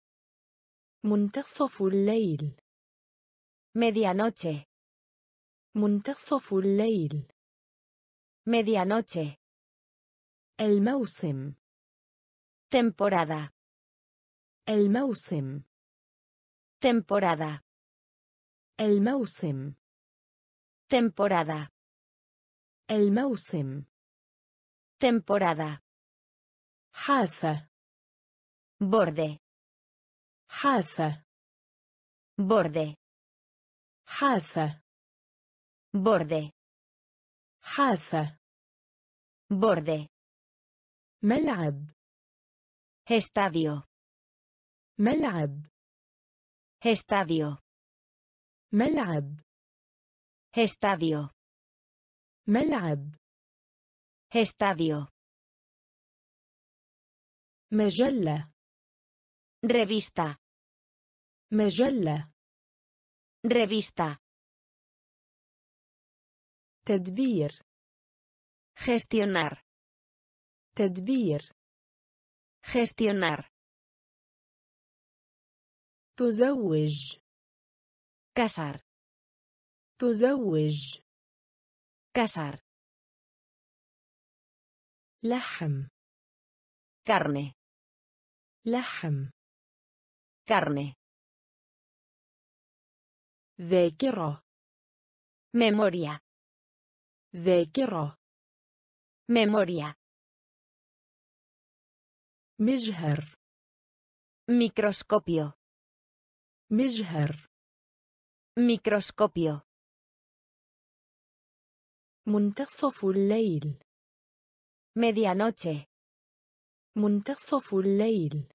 منتصف الليل Medianoche. منتصف الليل Medianoche. الموسم Temporada. الموسم Temporada. الموسم Temporada. الموسم Temporada. حافة Borde. حافة Borde. حافة Borde. حافة Borde. ملعب Estadio. ملعب Estadio. ملعب Estadio. ملعب Estadio. مجلة Revista. مجلة Revista. تدبير Gestionar. تدبير Gestionar. تزوج Casar. تزوج Casar. لحم Carne. لحم Carne. ذاكرة Memoria. ذاكرة Memoria. مجهر Microscopio. مجهر Microscopio. منتصف الليل Medianoche. منتصف الليل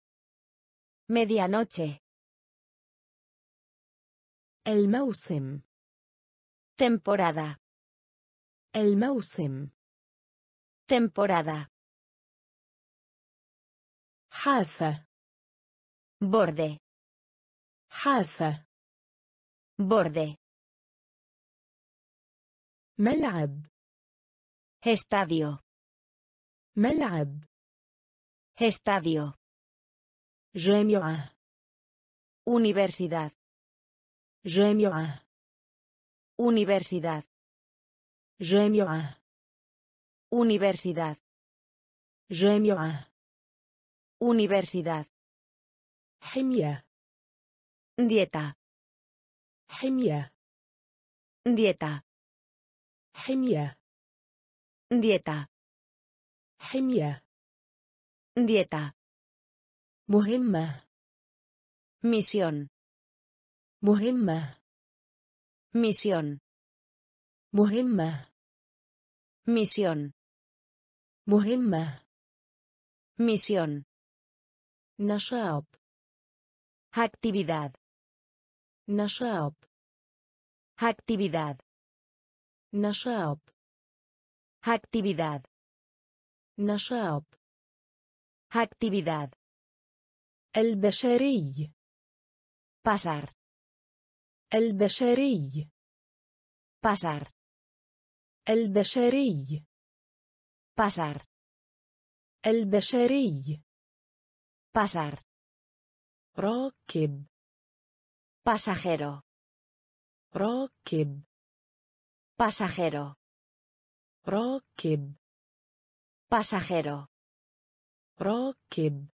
Medianoche. الموسم Temporada. الموسم Temporada. حافة Borde. حافة Borde. ملعب estadio ملعب estadio جامعة universidad جامعة universidad جامعة universidad جامعة universidad حمية dieta حمية dieta حمية dieta حمية dieta مهمة misión مهمة misión مهمة misión مهمة misión نشاط actividad نشاط actividad نشاط actividad نشاط actividad البشري pasar البشري pasar البشري pasar البشري pasar راكب pasajero راكب pasajero راكب pasajero راكب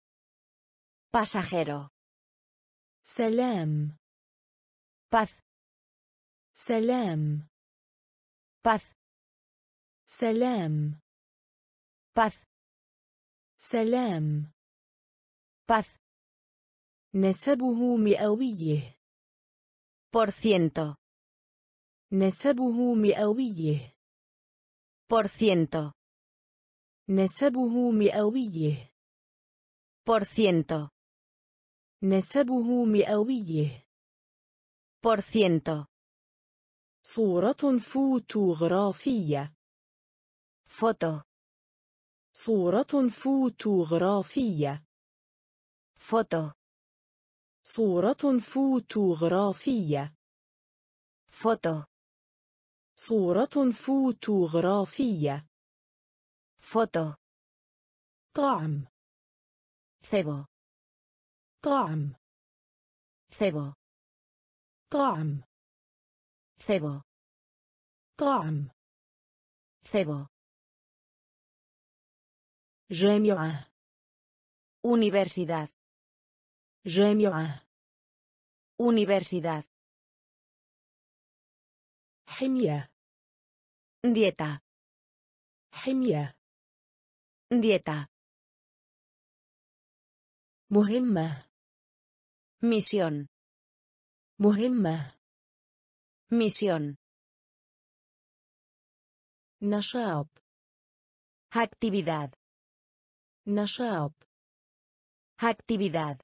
pasajero سلام Paz سلام. Paz سلام. Paz سلام. Paz نسبه مئويه. Por ciento. نسبه مئويه. Por ciento. نسبه مئويه. Por ciento. نسبه مئويه. Por ciento. صورة فوتوغرافية. Foto. صورة فوتوغرافية. Foto. صورة فوتوغرافية. Foto. صورة فوتوغرافية. Foto. طعم. Cebo. طعم. Cebo. طعم cebo طعم cebo جامعة universidad جامعة universidad حمية dieta حمية dieta مهمة misión مهمة misión نشاط actividad نشاط actividad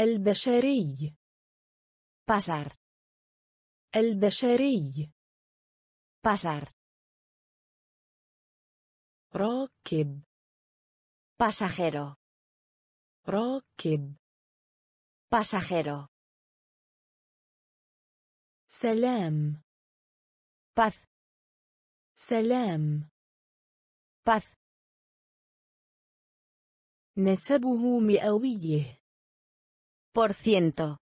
البشري pasar البشري pasar راكب pasajero راكب pasajero. سلام paz. سلام paz. نسبه مئويه por ciento.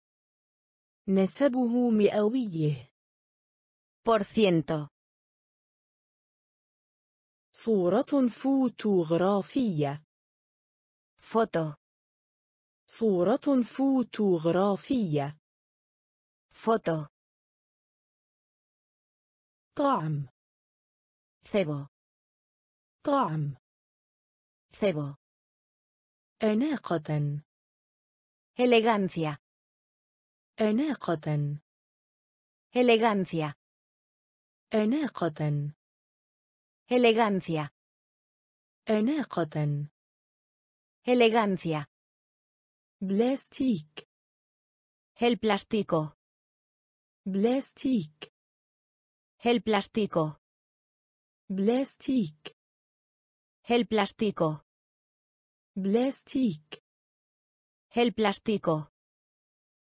نسبه مئويه por ciento. صورة فوتوغرافية foto. صورة فوتوغرافية. Foto. طعم. cebo طعم. cebo أناقة. elegancia أناقة. elegancia أناقة. elegancia أناقة. elegancia Plastik. El plástico. Plastik. El plástico. Plastik. El plástico. Plastik. El plástico.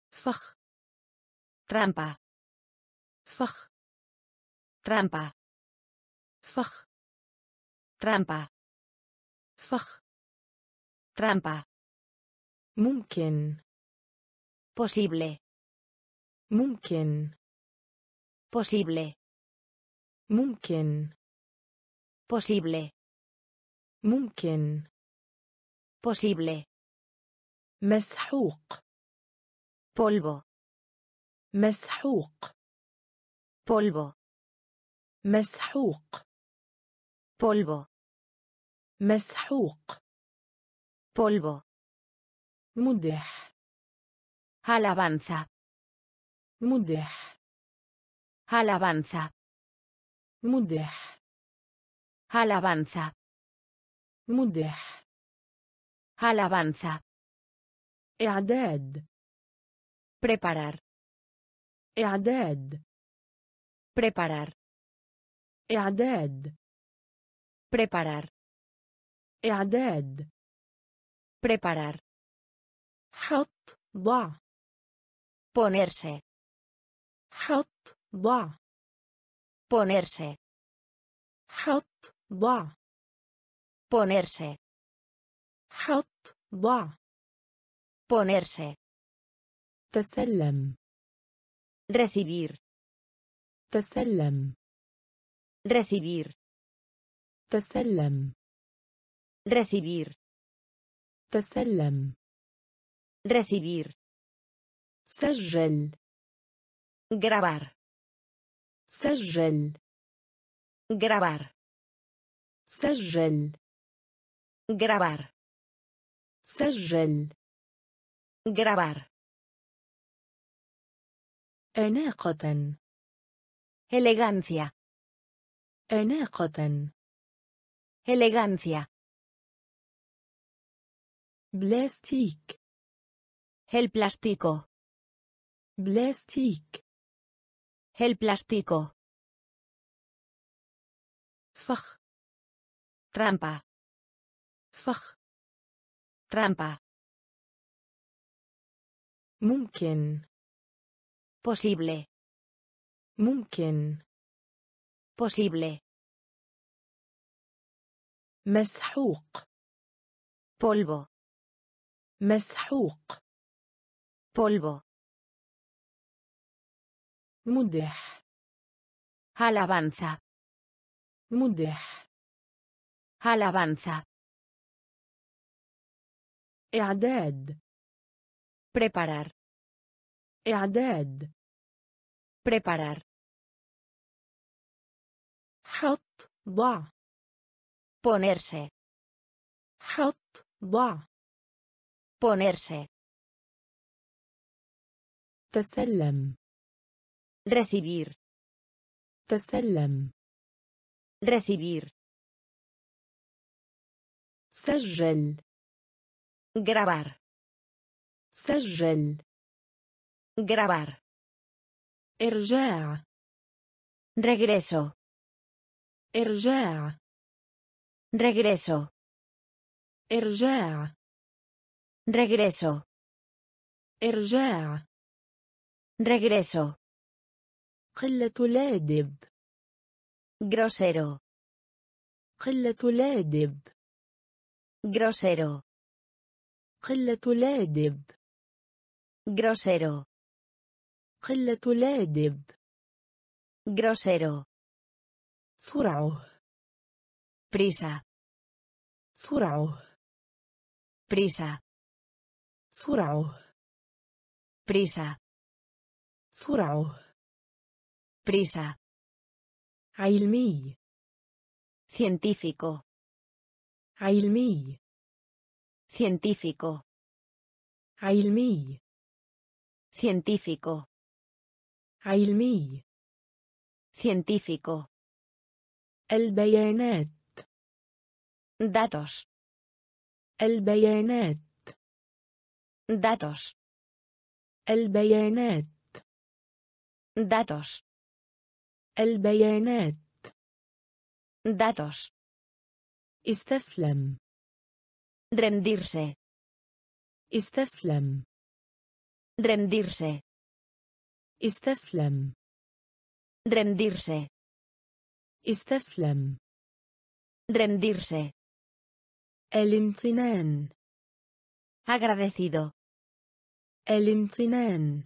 Fach. Trampa. Fach. Trampa. Fach. Trampa. Fach. Trampa. ممكن Posible. ممكن Posible. ممكن Posible. ممكن Posible. مسحوق Polvo. مسحوق Polvo. مسحوق Polvo. مسحوق Polvo. مدح Alabanza. مدح Alabanza. مدح Alabanza. مدح Alabanza. إعداد Preparar. إعداد Preparar. إعداد Preparar. إعداد Preparar. حط ضع Ponerse. حط ضع Ponerse. حط ضع Ponerse. حط ضع Ponerse. تسلم Recibir. تسلم Recibir. تسلم Recibir. تسلم Recibir. سجل Grabar. سجل Grabar. سجل Grabar. سجل Grabar. أناقة Elegancia. أناقة Elegancia. بلاستيك El plástico. بلاستيك El plástico. فخ Trampa. فخ Trampa. ممكن Posible. ممكن Posible. مسحوق Polvo. مسحوق Polvo. مدح Alabanza. مدح Alabanza. إعداد Preparar. إعداد Preparar. حط ضع Ponerse. حط ضع Ponerse. تسلم Recibir. تسلم Recibir. سجل Grabar. سجل Grabar. إرجاع Regreso. إرجاع Regreso. إرجاع Regreso. إرجاع Regreso. قلة لادب Grosero. قلة لادب Grosero. قلة لادب Grosero. قلة لادب Grosero. سرعه Prisa. سرعه Prisa. سرعه Prisa. سرعه Prisa. علمي Científico. علمي Científico. علمي Científico. علمي Científico. البيانات Datos. البيانات Datos. البيانات Datos. البيانات Datos. استسلم Rendirse. استسلم Rendirse. استسلم Rendirse. استسلم rendirse, الامتنان agradecido, الامتنان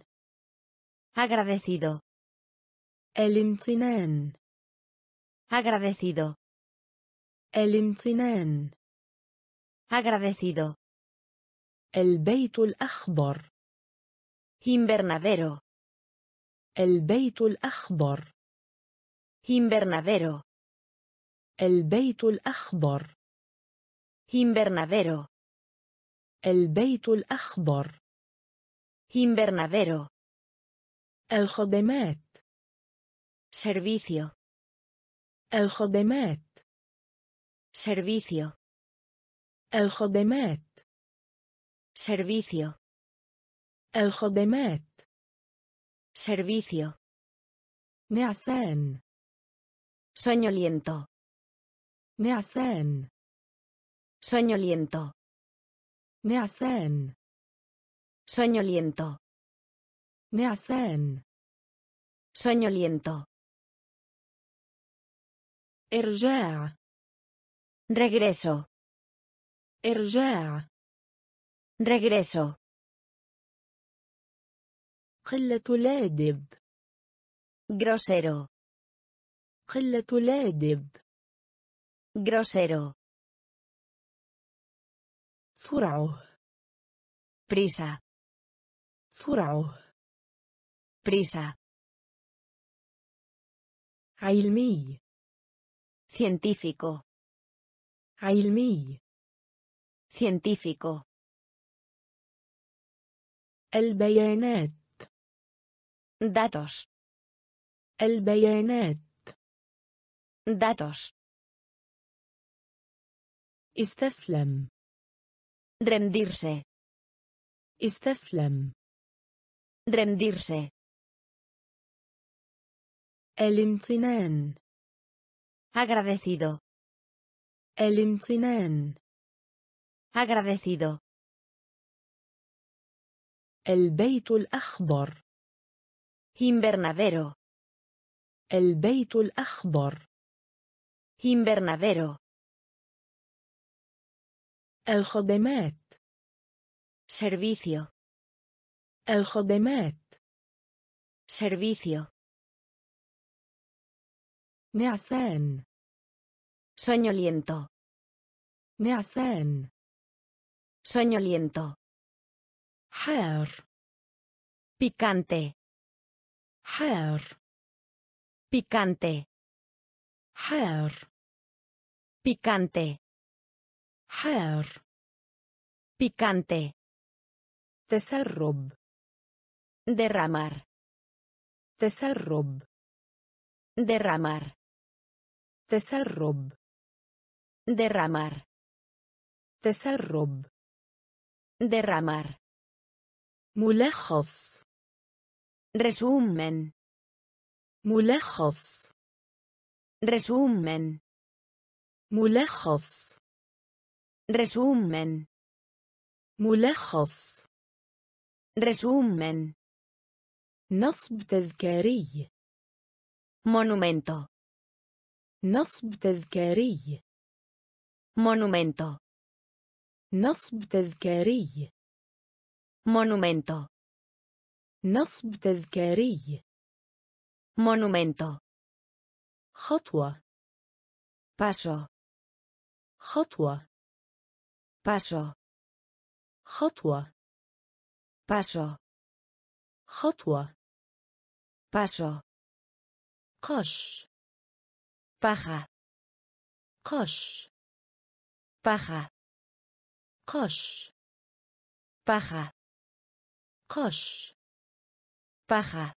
agradecido, الامتنان agradecido, الامتنان agradecido, البيت الأخضر invernadero, البيت الأخضر invernadero, البيت الأخضر invernadero, البيت الأخضر invernadero, الخدمات servicio, الخدمات servicio, الخدمات servicio, الخدمات servicio, نعسان soñoliento, نعسان soñoliento, نعسان soñoliento, نعسان soñoliento, إرجاع regreso, إرجاع regreso, قلة لادب grosero, قلة لادب grosero, سرعه prisa, سرعه prisa, علمي científico, علمي científico, البيانات datos, البيانات datos, استسلم rendirse, استسلم rendirse, الامتنان agradecido, الامتنان agradecido, البيت الأخضر invernadero, البيت الأخضر invernadero, الخدمات servicio, الخدمات servicio, نعسان soñoliento, نعسان soñoliento, حار picante, حار picante, حار picante, حار picante, تسرب derramar, تسرب derramar, تسرب derramar, تسرب derramar, ملخص resumen, ملخص resumen, ملخص resumen, ملخص resumen, نصب تذكاري monumento, نصب تذكاري. Monumento, نصب تذكاري. Monumento, نصب تذكاري. Monumento, خطوة. Paso, خطوة. Paso, خطوة. Paso, خطوة. Paso, قش. Paja, قش paja, قش paja, قش paja,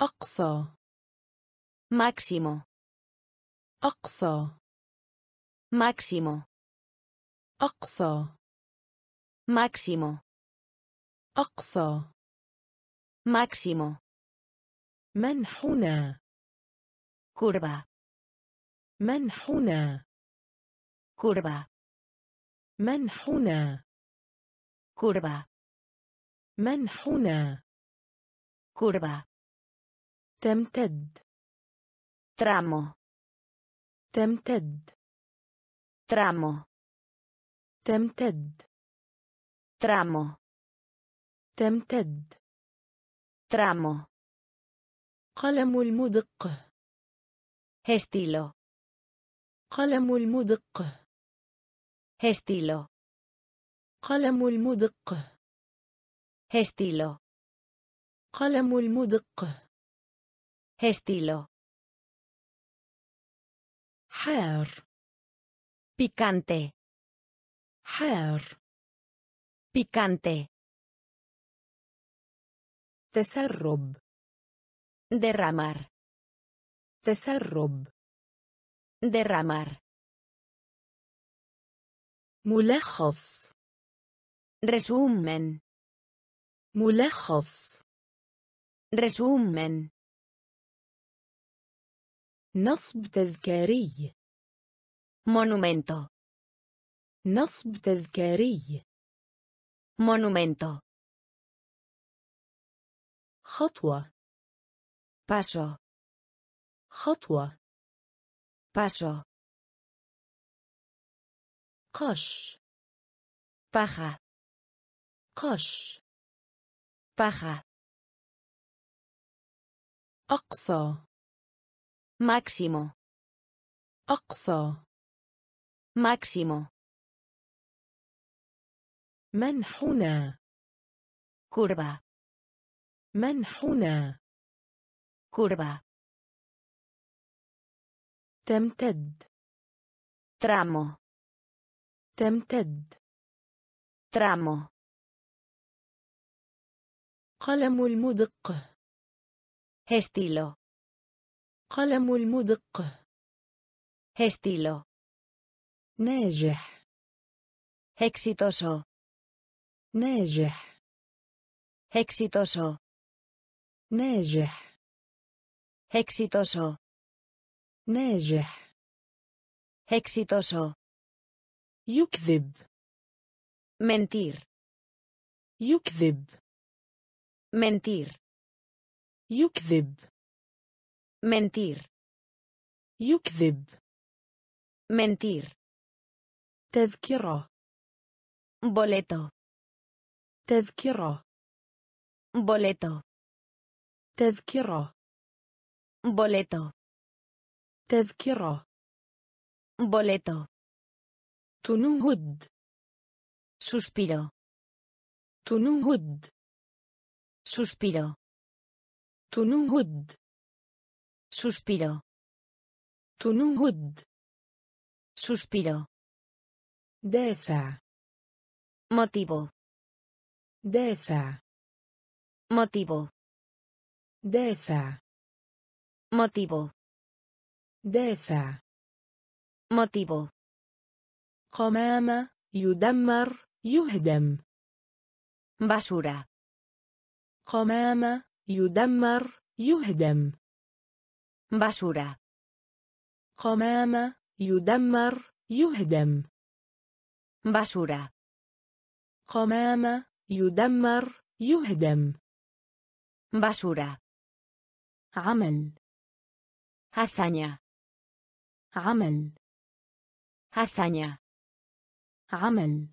أقصى máximo, أقصى máximo, أقصى máximo, أقصى máximo, منحنى curva, من هنا؟ كوربا. من هنا؟ كوربا. تمتد. ترامو. تمتد. ترامو. تمتد. ترامو. تمتد. ترامو. قلم المدق. هستيلو. قلم المدق Estilo. قلم المدق Estilo. قلم المدق Estilo. حار Picante. حار Picante. تسرب Derramar. تسرب Derramar. ملخص Resumen. ملخص Resumen. نصب تذكاري Monumento. نصب تذكاري Monumento. خطوة Paso. خطوة Paso. قش Paja. قش Paja. أقصى Máximo. أقصى Máximo. منحنى Curva. منحنى Curva. تمتد. ترامو تمتد. ترامو قلم المدق. Estilo قلم المدق. Estilo ناجح. Exitoso ناجح. Exitoso ناجح. Exitoso ناجح Exitoso. يكذب Mentir. يكذب Mentir. يكذب Mentir. يكذب Mentir. تذكرة Boleto. تذكرة Boleto. تذكرة Boleto. تذكرة Boleto. تنهد Suspiro. تنهد Suspiro. تنهد Suspiro. تنهد Suspiro. دافع Motivo. دافع Motivo. دافع Motivo. دافع Motivo. قمامة يدمر يهدم Basura. قمامة يدمر يهدم Basura. قمامة يدمر يهدم Basura. قمامة يدمر يهدم Basura. عمل Hazaña. عمل. هثانيا عمل.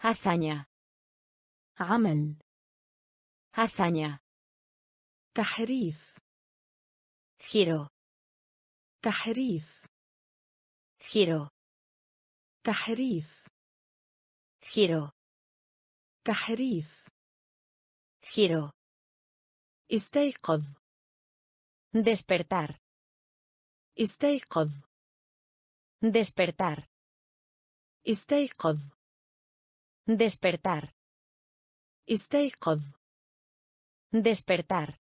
هثانيا عمل. هثانيا تحريف. خيرو. تحريف. خيرو. تحريف. خيرو. تحريف. خيرو. استيقظ. despertar استيقظ Despertar. استيقظ Despertar. استيقظ Despertar.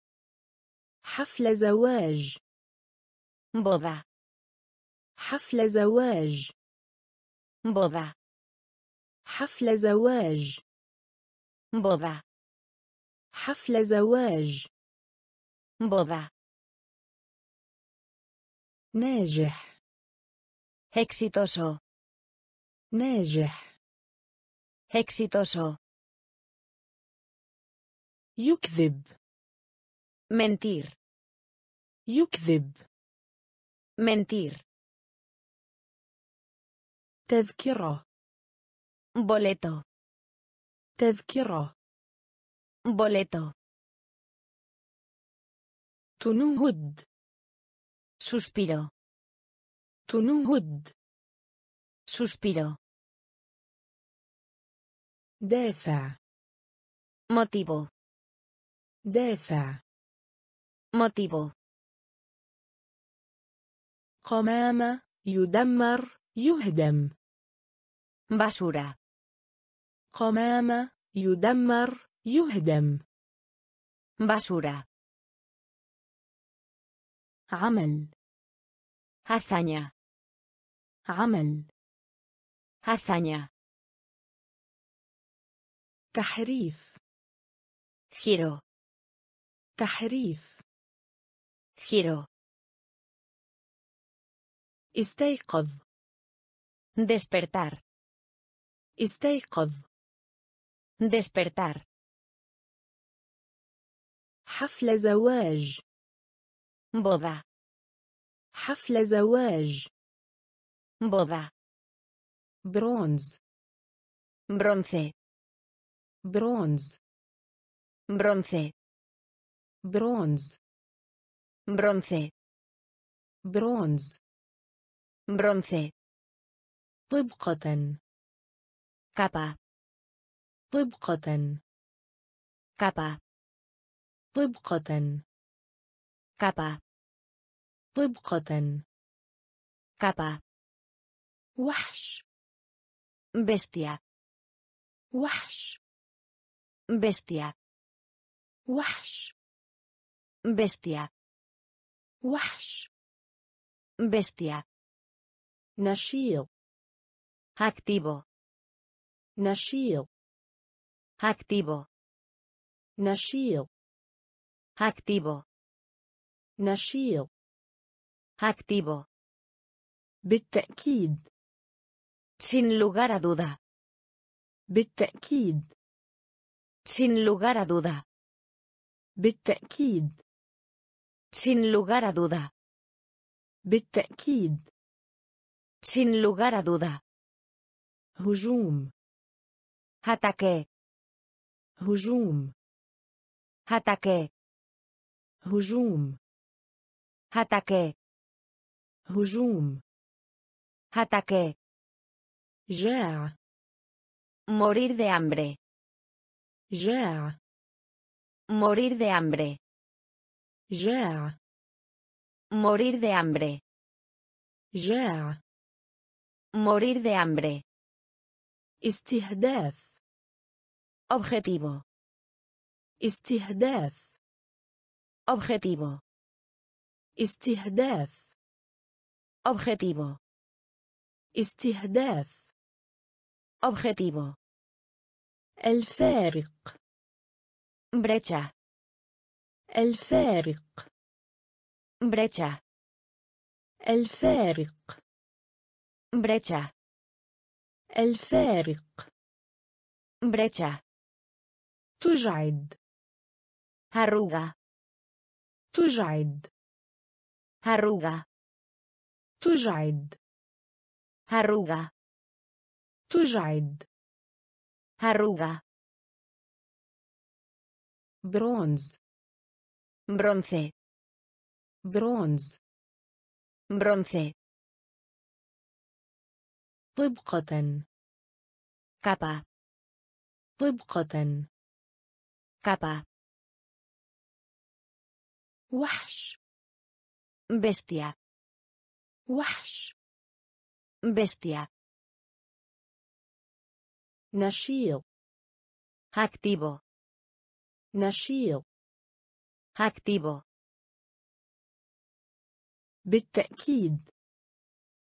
حفل زواج Boda. حفل زواج Boda. حفل زواج Boda. حفل زواج Boda. ناجح Exitoso. ناجح Exitoso. يكذب Mentir. يكذب Mentir. تذكرة boleto, تذكرة boleto, تنهد suspiro, تنهد suspiro, دافع motivo, دافع motivo, قمامة يدمر يهدم basura, قمامة يدمر يهدم basura, عمل hazaña, عمل hazaña, تحريف giro, تحريف giro, استيقظ despertar, استيقظ despertar, حفل زواج Boda حفل زواج. Boda برونز. Bronce برونز. Bronce برونز. Bronce برونز. Bronce طبقة. Capa. طبقة. كابا. طبقة. capa, طبقة capa, وحش bestia, وحش bestia, وحش bestia, وحش bestia, نشيط activo, نشيط activo, نشيط activo, نشيط activo, بالتأكيد sin lugar a duda, بالتأكيد sin lugar a duda, بالتأكيد sin lugar a duda, بالتأكيد sin lugar a duda, هجوم ataque, هجوم ataque, هجوم ataque, هجوم ataque, جاع morir de hambre, جاع morir de hambre, جاع morir de hambre, جاع morir de hambre, استهداف objetivo, استهداف objetivo, استهداف. objetivo, استهداف. objetivo, الفارق. brecha, الفارق. brecha, الفارق. brecha, الفارق. brecha, تجعد. arruga, تجعد. هروغا تجعد. هروغا تجعد. هروغا برونز. برونز برونز. برونز طبقة. كابا طبقة. كابا وحش. bestia, وحش bestia, نشيط activo, نشيط activo, بالتأكيد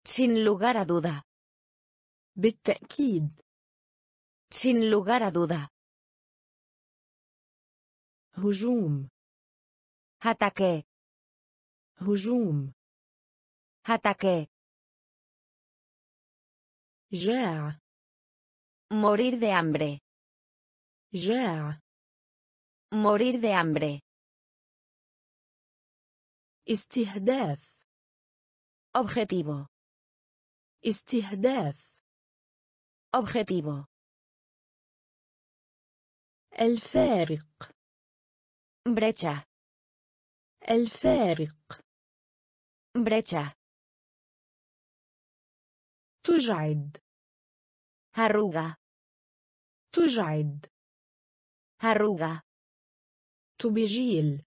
sin lugar a duda, بالتأكيد sin lugar a duda, هجوم ataque, هجوم ataque, جاع morir de hambre, جاع morir de hambre, استهداف objetivo, استهداف Objetivo. الفارق Brecha. الفارق Brecha. تجعد Arruga. تجعد Arruga. تبجيل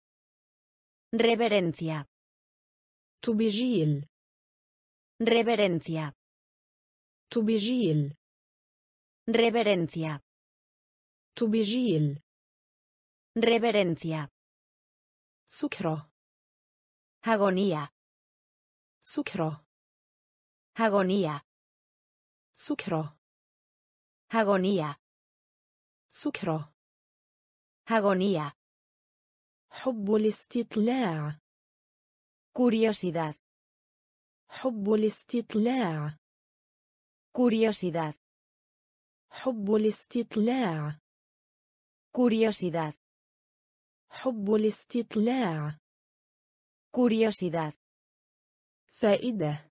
Reverencia. تبجيل Reverencia. تبجيل Reverencia. تبجيل Reverencia. سكرة Agonía. سكرة Agonía. سكرة Agonía. سكرة Agonía. حب الاستطلاع Curiosidad. حب الاستطلاع Curiosidad. حب الاستطلاع Curiosidad. حب الاستطلاع Curiosidad. فائدة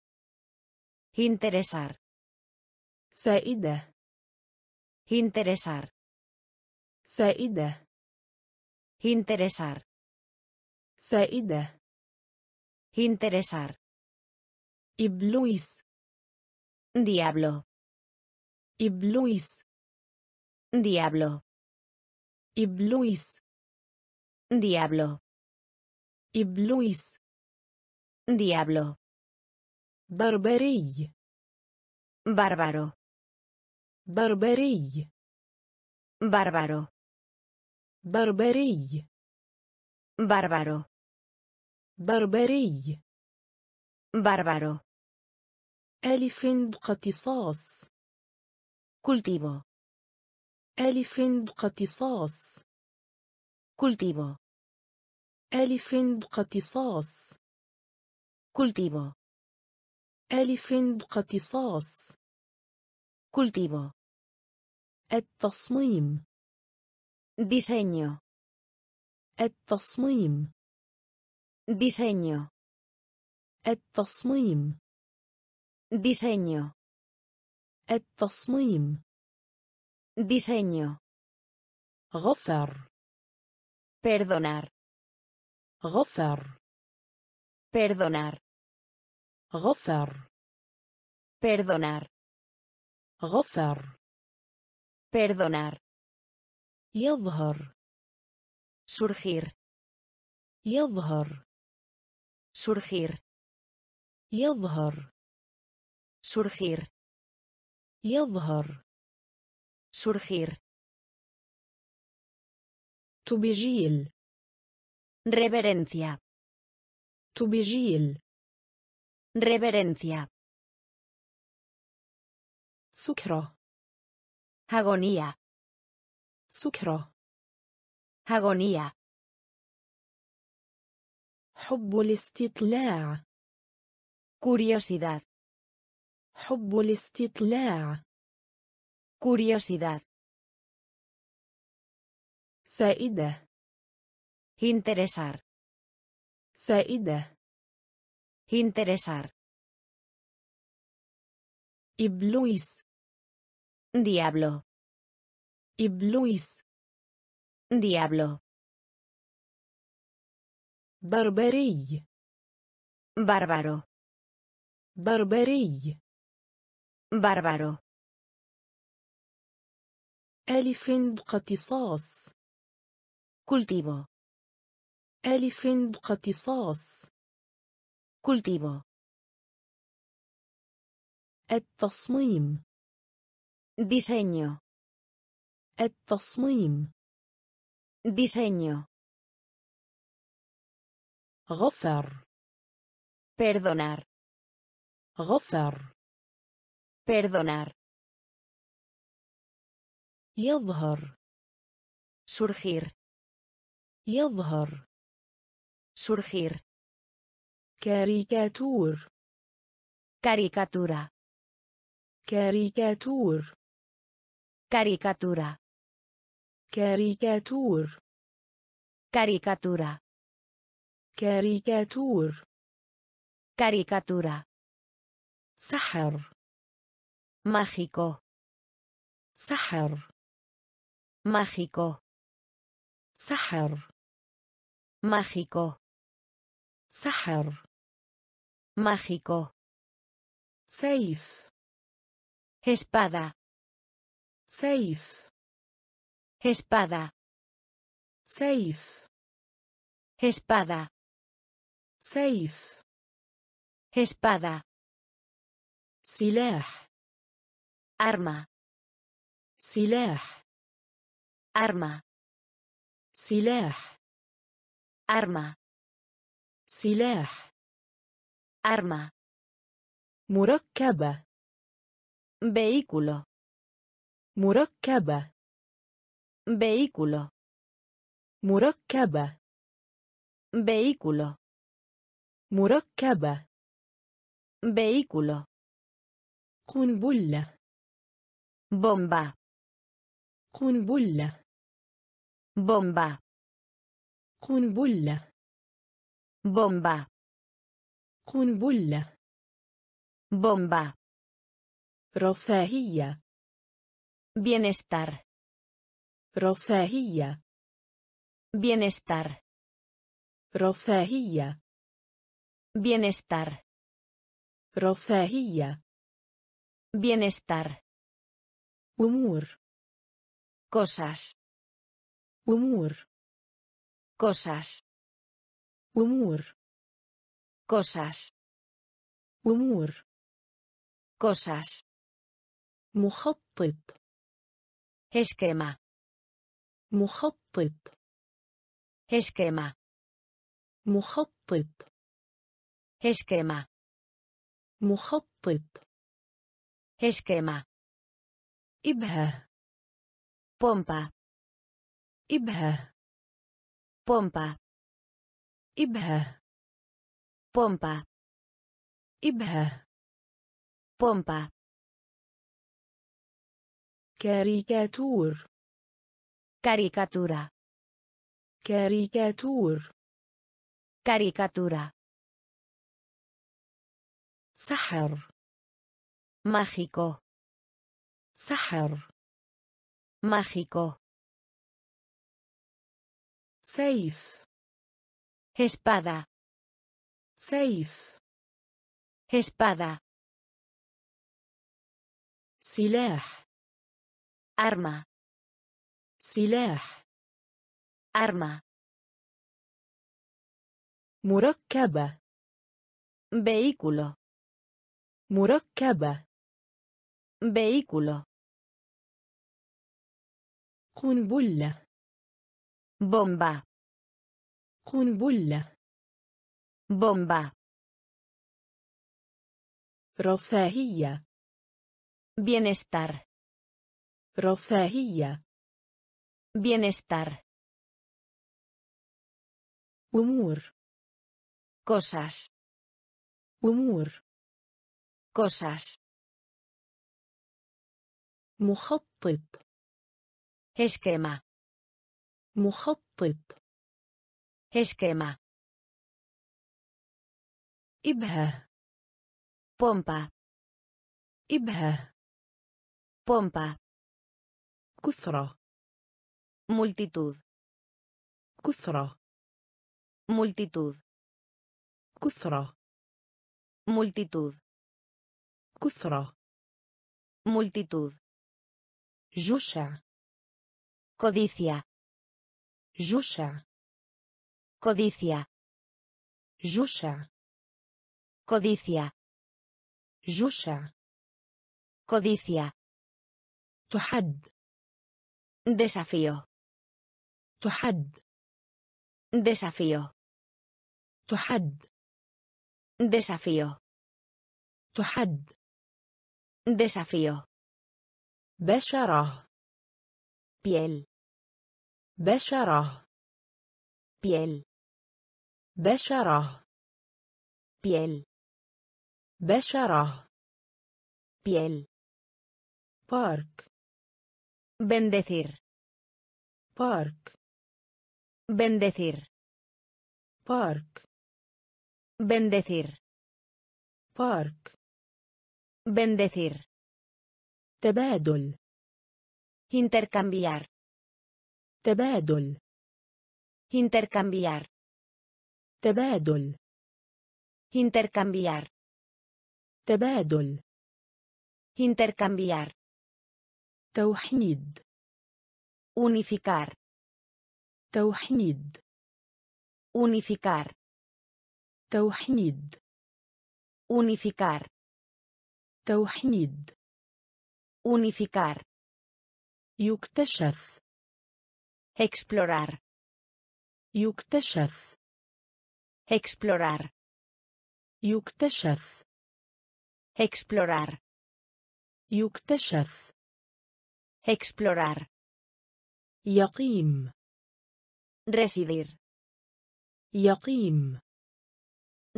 Interesar. فائدة Interesar. فائدة Interesar. فائدة Interesar. إبليس Diablo. إبليس Diablo. إبليس Diablo. إبليس Diablo. بربري Bárbaro. بربري Bárbaro. بربري Bárbaro. بربري Bárbaro. ألف اقتصاص Cultivo. ألف اقتصاص Cultivo. ألف اقتصاص Cultivo. ألف اقتصاص Cultivo. التصميم Diseño. التصميم Diseño. التصميم Diseño. التصميم Diseño. غفر Perdonar. غفر Perdonar. غفر Perdonar. غفر Perdonar. يظهر Surgir. يظهر Surgir. يظهر Surgir. يظهر Surgir. تبجيل Reverencia. تبجيل Reverencia. سكرة Agonía. سكرة Agonía. حب الاستطلاع Curiosidad. حب الاستطلاع Curiosidad. فائدة Interesar. فائدة Interesar. إبليس Diablo. إبليس Diablo. بربري Bárbaro. بربري Bárbaro. ألف اقتصاص Cultivo. ألف اقتصاص Cultivo. التصميم Diseño. التصميم Diseño. غفر Perdonar. غفر Perdonar. يظهر Surgir. يظهر Surgir. كاريكاتور Caricatura. كاريكاتور Caricatura. كاريكاتور Caricatura. كاريكاتور Caricatura. سحر Mágico. سحر Mágico. سحر Mágico. سحر Mágico. Seif. Espada. Seif. Espada. Seif. Espada. Seif. Espada. Silah. Arma. Silah. Arma. Silah. Arma. Silah. أرما مركبة. vehículo مركبة. vehículo مركبة. vehículo مركبة. vehículo قنبلة. بومبا قنبلة. بومبا قنبلة. بومبا قنبلة Bomba. رفاهية Bienestar. رفاهية Bienestar. رفاهية Bienestar. رفاهية Bienestar. أمور Cosas. أمور Cosas. أمور Cosas. أمور Cosas. مخطط Esquema. مخطط Esquema. مخطط Esquema. مخطط Esquema. إبهة Pompa. إبهة Pompa. إبهة Pompa. إبهة Pompa. كاريكاتور Caricatura. كاريكاتور Caricatura. سحر Mágico. سحر Mágico. سيف Espada. سيف Espada. سلاح Arma. سلاح Arma. مركبة Vehículo. مركبة Vehículo. قنبلة Bomba. قنبلة Bomba. رفاهية Bienestar. رفاهية Bienestar. أمور Cosas. أمور Cosas. مخطط Esquema. مخطط Esquema. إبهة. بومبا. إبهة. بومبا. كثرة. multitud كثرة. multitud كثرة. multitud كثرة. multitud جوشع codicia جوشع codicia جوشع Codicia. جشع Codicia. تحد Desafío. تحد Desafío. تحد Desafío. تحد Desafío. بشرة Piel. بشرة Piel. بشرة Piel. بشرة Piel. بارك Bendecir. بارك Bendecir. بارك Bendecir. بارك Bendecir. تبادل Intercambiar. تبادل Intercambiar. تبادل Intercambiar. تبادل Intercambiar. توحيد Unificar. توحيد Unificar. توحيد Unificar. توحيد Unificar. يكتشف Explorar. يكتشف Explorar. يكتشف Explorar. يكتشف Explorar. يقيم Residir. يقيم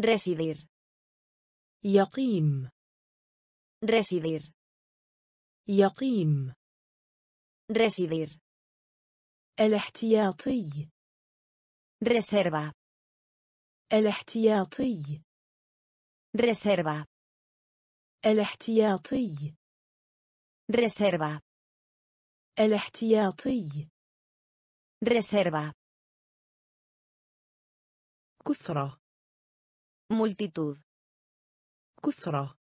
Residir. يقيم Residir. يقيم Residir. الاحتياطي Reserva. الاحتياطي Reserva. الاحتياطي. ريسيرفا الاحتياطي. ريسيرفا كثرة. Multitud. كثرة.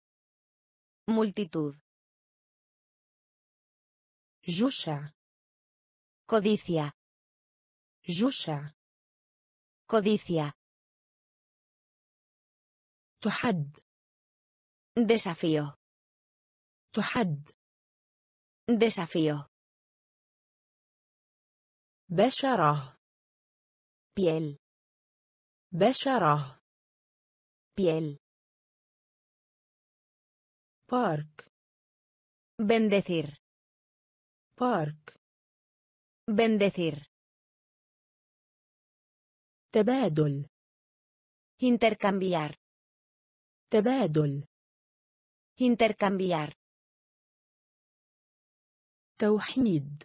Multitud. جشع. Codicia. جشع. Codicia. تحد. Desafío. تحد Desafío. بشرة Piel. بشرة Piel. بارك Bendecir. بارك Bendecir. تبادل Intercambiar. تبادل Intercambiar. توحيد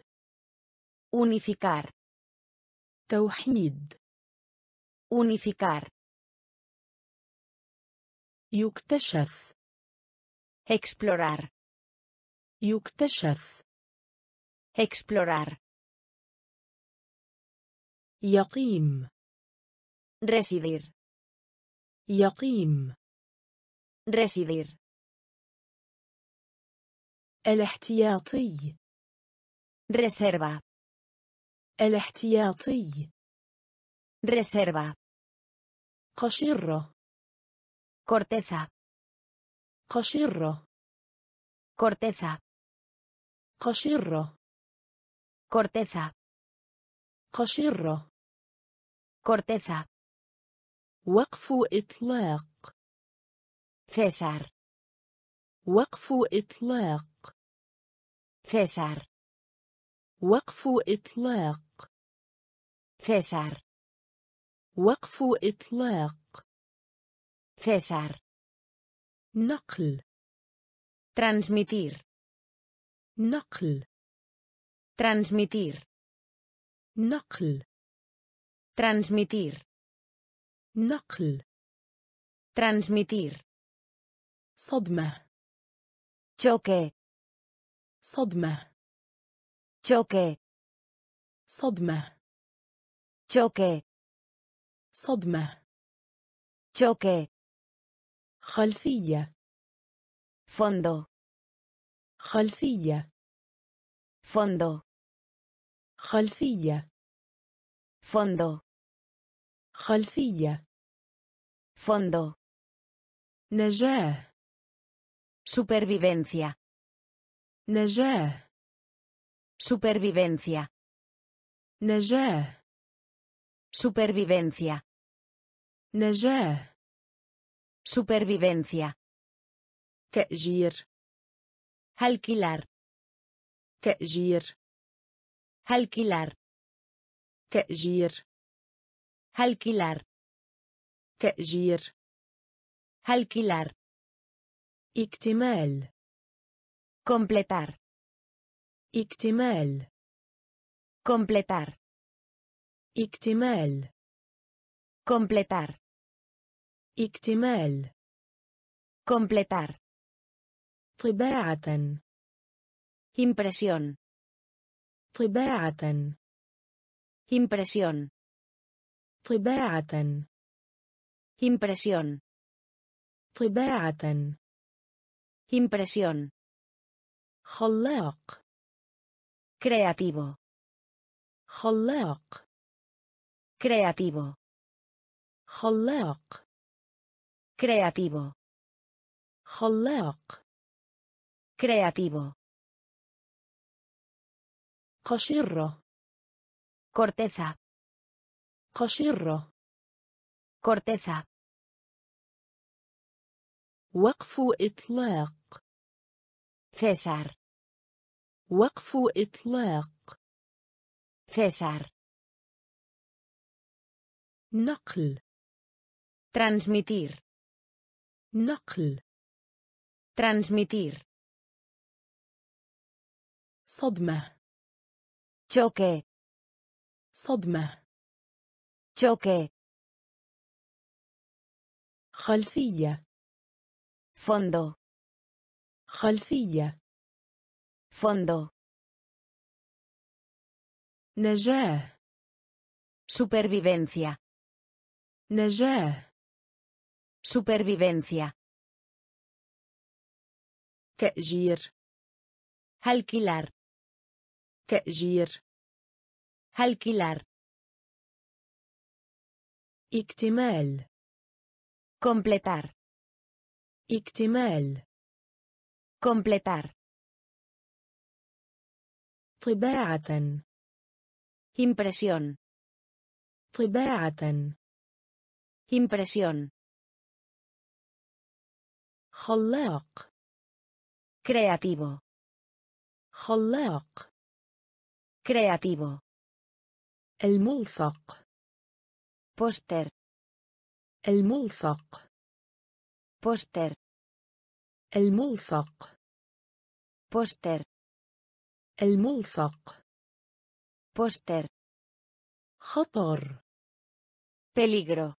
Unificar. توحيد Unificar. يكتشف Explorar. يكتشف Explorar. يقيم Residir. يقيم Residir. الاحتياطي Reserva. الاحتياطي Reserva. قشرة Corteza. قشرة Corteza. قشرة Corteza. قشرة Corteza. وقف إطلاق César. وقف إطلاق César. وقف إطلاق César. وقف إطلاق César. نقل Transmitir. نقل Transmitir. نقل Transmitir. نقل Transmitir. صدمة Choque. صدمة Choque. صدمة Choque. صدمة Choque. خلفية Fondo. خلفية Fondo. خلفية Fondo. خلفية Fondo. نجاة Supervivencia. نجاة Supervivencia. نجاة Supervivencia. نجاة Supervivencia. تأجير Alquilar. تأجير Alquilar. تأجير Alquilar. تأجير Alquilar. اكتمال Completar. اكتمال Completar. اكتمال Completar. اكتمال Completar. طباعة Impresión. طباعة Impresión. طباعة Impresión. طباعة Impresión. خلاق Creativo. خلاق Creativo. خلاق Creativo. خلاق Creativo. قشرة Corteza. قشرة Corteza. وقف إطلاق César. وقف إطلاق César. نقل Transmitir. نقل Transmitir. صدمة Choque. صدمة Choque. خلفية Fondo. خلفية Fondo. نجاة Supervivencia. نجاة Supervivencia. تأجير Alquilar. تأجير Alquilar. اكتمال Completar. اكتمال Completar. طباعة Impresión. طباعة Impresión. خلاق Creativo. خلاق Creativo. الملصق Póster. الملصق Póster. الملصق Póster. الملصق Póster. خطر Peligro.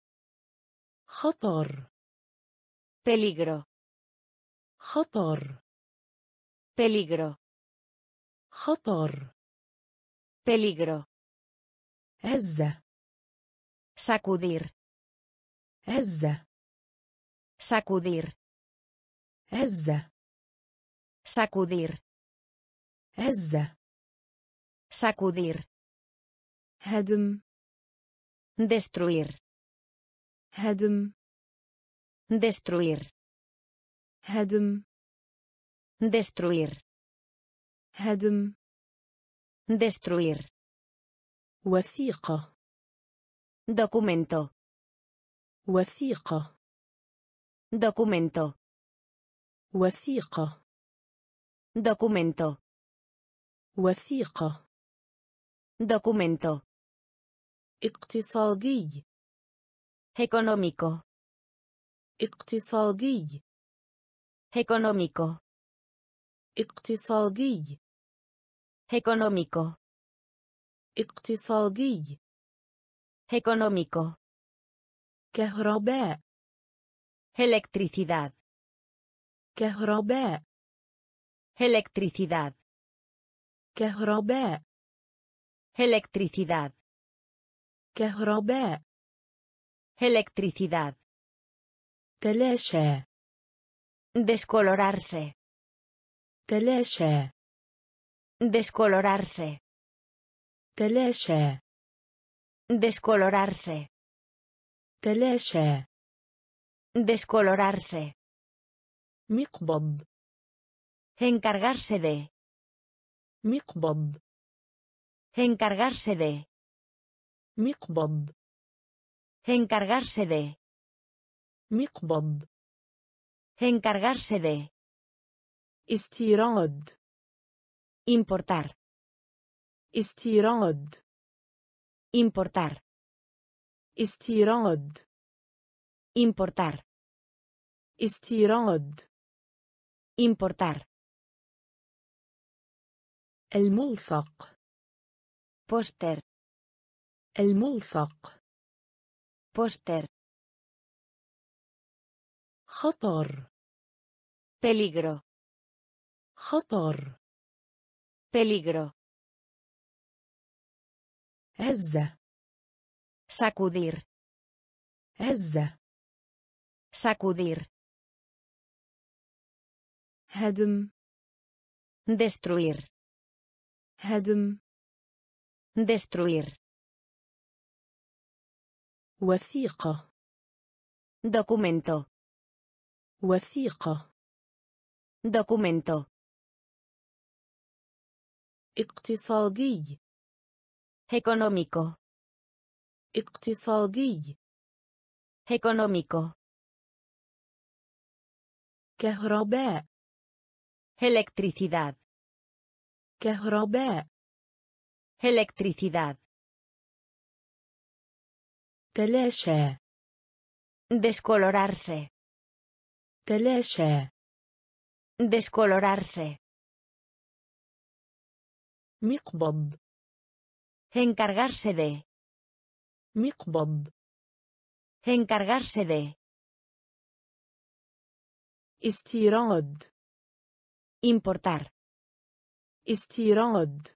خطر Peligro. خطر Peligro. خطر Peligro. هزة Sacudir. هزة Sacudir. هزة Sacudir. هزة Sacudir. هدم Destruir. هدم Destruir. هدم Destruir. هدم Destruir. وثيقة Documento. وثيقة Documento. وثيقة Documento. وثيقة Documento. اقتصادي Económico. اقتصادي Económico. اقتصادي Económico. اقتصادي Económico. كهرباء Electricidad. كهرباء Electricidad. كهرباء Electricidad. كهرباء Electricidad. تلاشى Descolorarse. تلاشى Descolorarse. تلاشى Descolorarse. تلاشى Descolorarse. مقبض Encargarse de. مقبض Encargarse de. مقبض Encargarse de. مقبض Encargarse de. استيراد Importar. استيراد Importar. استيراد Importar. استيراد Importar. الملصق Póster. الملصق Póster. خطر Peligro. خطر Peligro. هز Sacudir. هز Sacudir. هدم Destruir. هدم Destruir. وثيقة Documento. وثيقة Documento. اقتصادي Económico. اقتصادي Económico. كهرباء Electricidad. كهرباء Electricidad. تلاشى Descolorarse. تلاشى Descolorarse. مقبض Encargarse de. مقبض Encargarse de. استيراد Importar. استيراد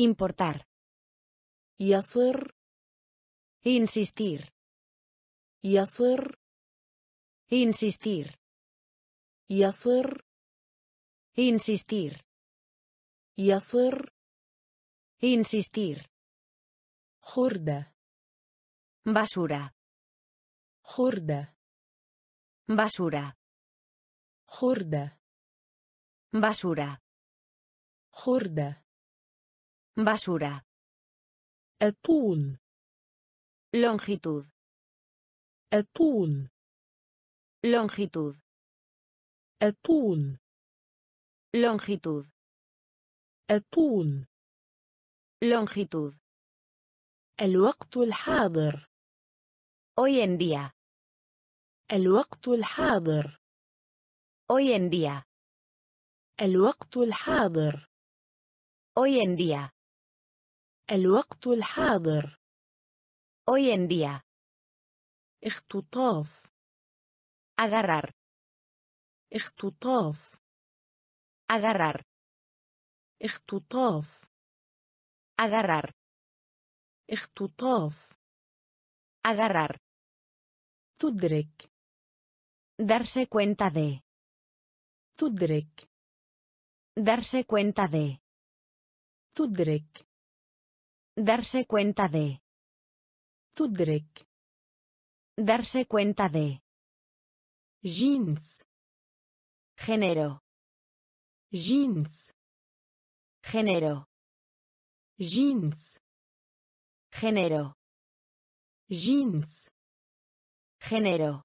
Importar. يصر Insistir. يصر Insistir. يصر Insistir. يصر Insistir. خردة Basura. خردة Basura. خردة Basura. خردة Basura. الطول Longitud. الطول Longitud. الطول Longitud. الطول Longitud. الوقت الحاضر Hoy en día. الوقت الحاضر Hoy en día. الوقت الحاضر Hoy en día. الوقت الحاضر Hoy en día. اختطاف Agarrar. اختطاف Agarrar. اختطاف Agarrar. اختطاف Agarrar. تدرك Darse cuenta de. تدرك Darse cuenta de. تدرك Darse cuenta de. تدرك Darse cuenta de. جينز Género. جينز Género. جينز Género. جينز Género.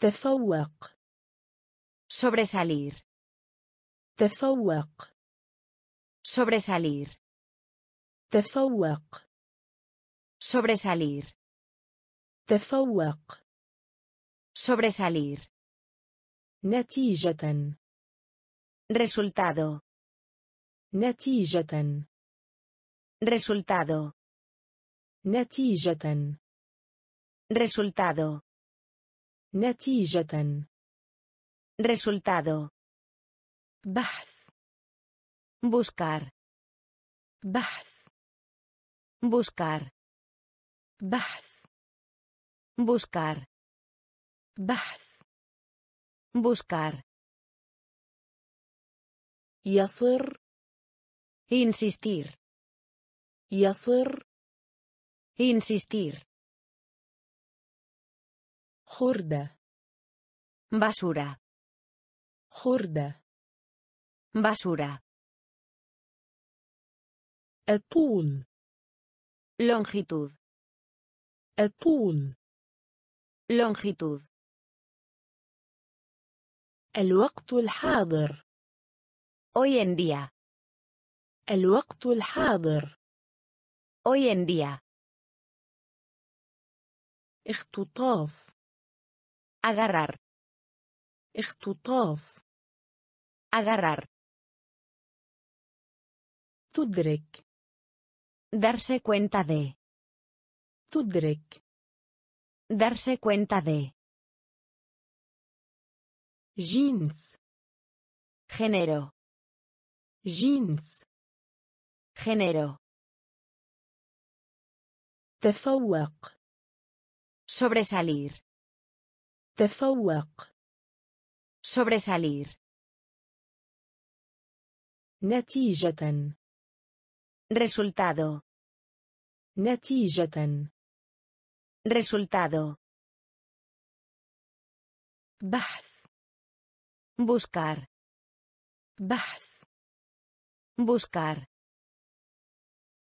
تفوق Sobresalir. تفوق Sobresalir. تفوق Sobresalir. تفوق Sobresalir. نتيجة Resultado. نتيجة Resultado. نتيجة Resultado. نتيجة Resultado. بحث Buscar. بحث Buscar. بحث Buscar. بحث Buscar. يصر Insistir. يصر Insistir. خردة Basura. خردة Basura. الطول Longitud. الطول Longitud. الوقت الحاضر Hoy en día. الوقت الحاضر Hoy en día. اختطاف Agarrar. اختطاف Agarrar. تدرك Darse cuenta de. تدرك Darse cuenta de. جينز Género. جينز Género. تفوق Sobresalir. تفوق Sobresalir. نتيجة Resultado. نتيجة Resultado. بحث Buscar. بحث Buscar.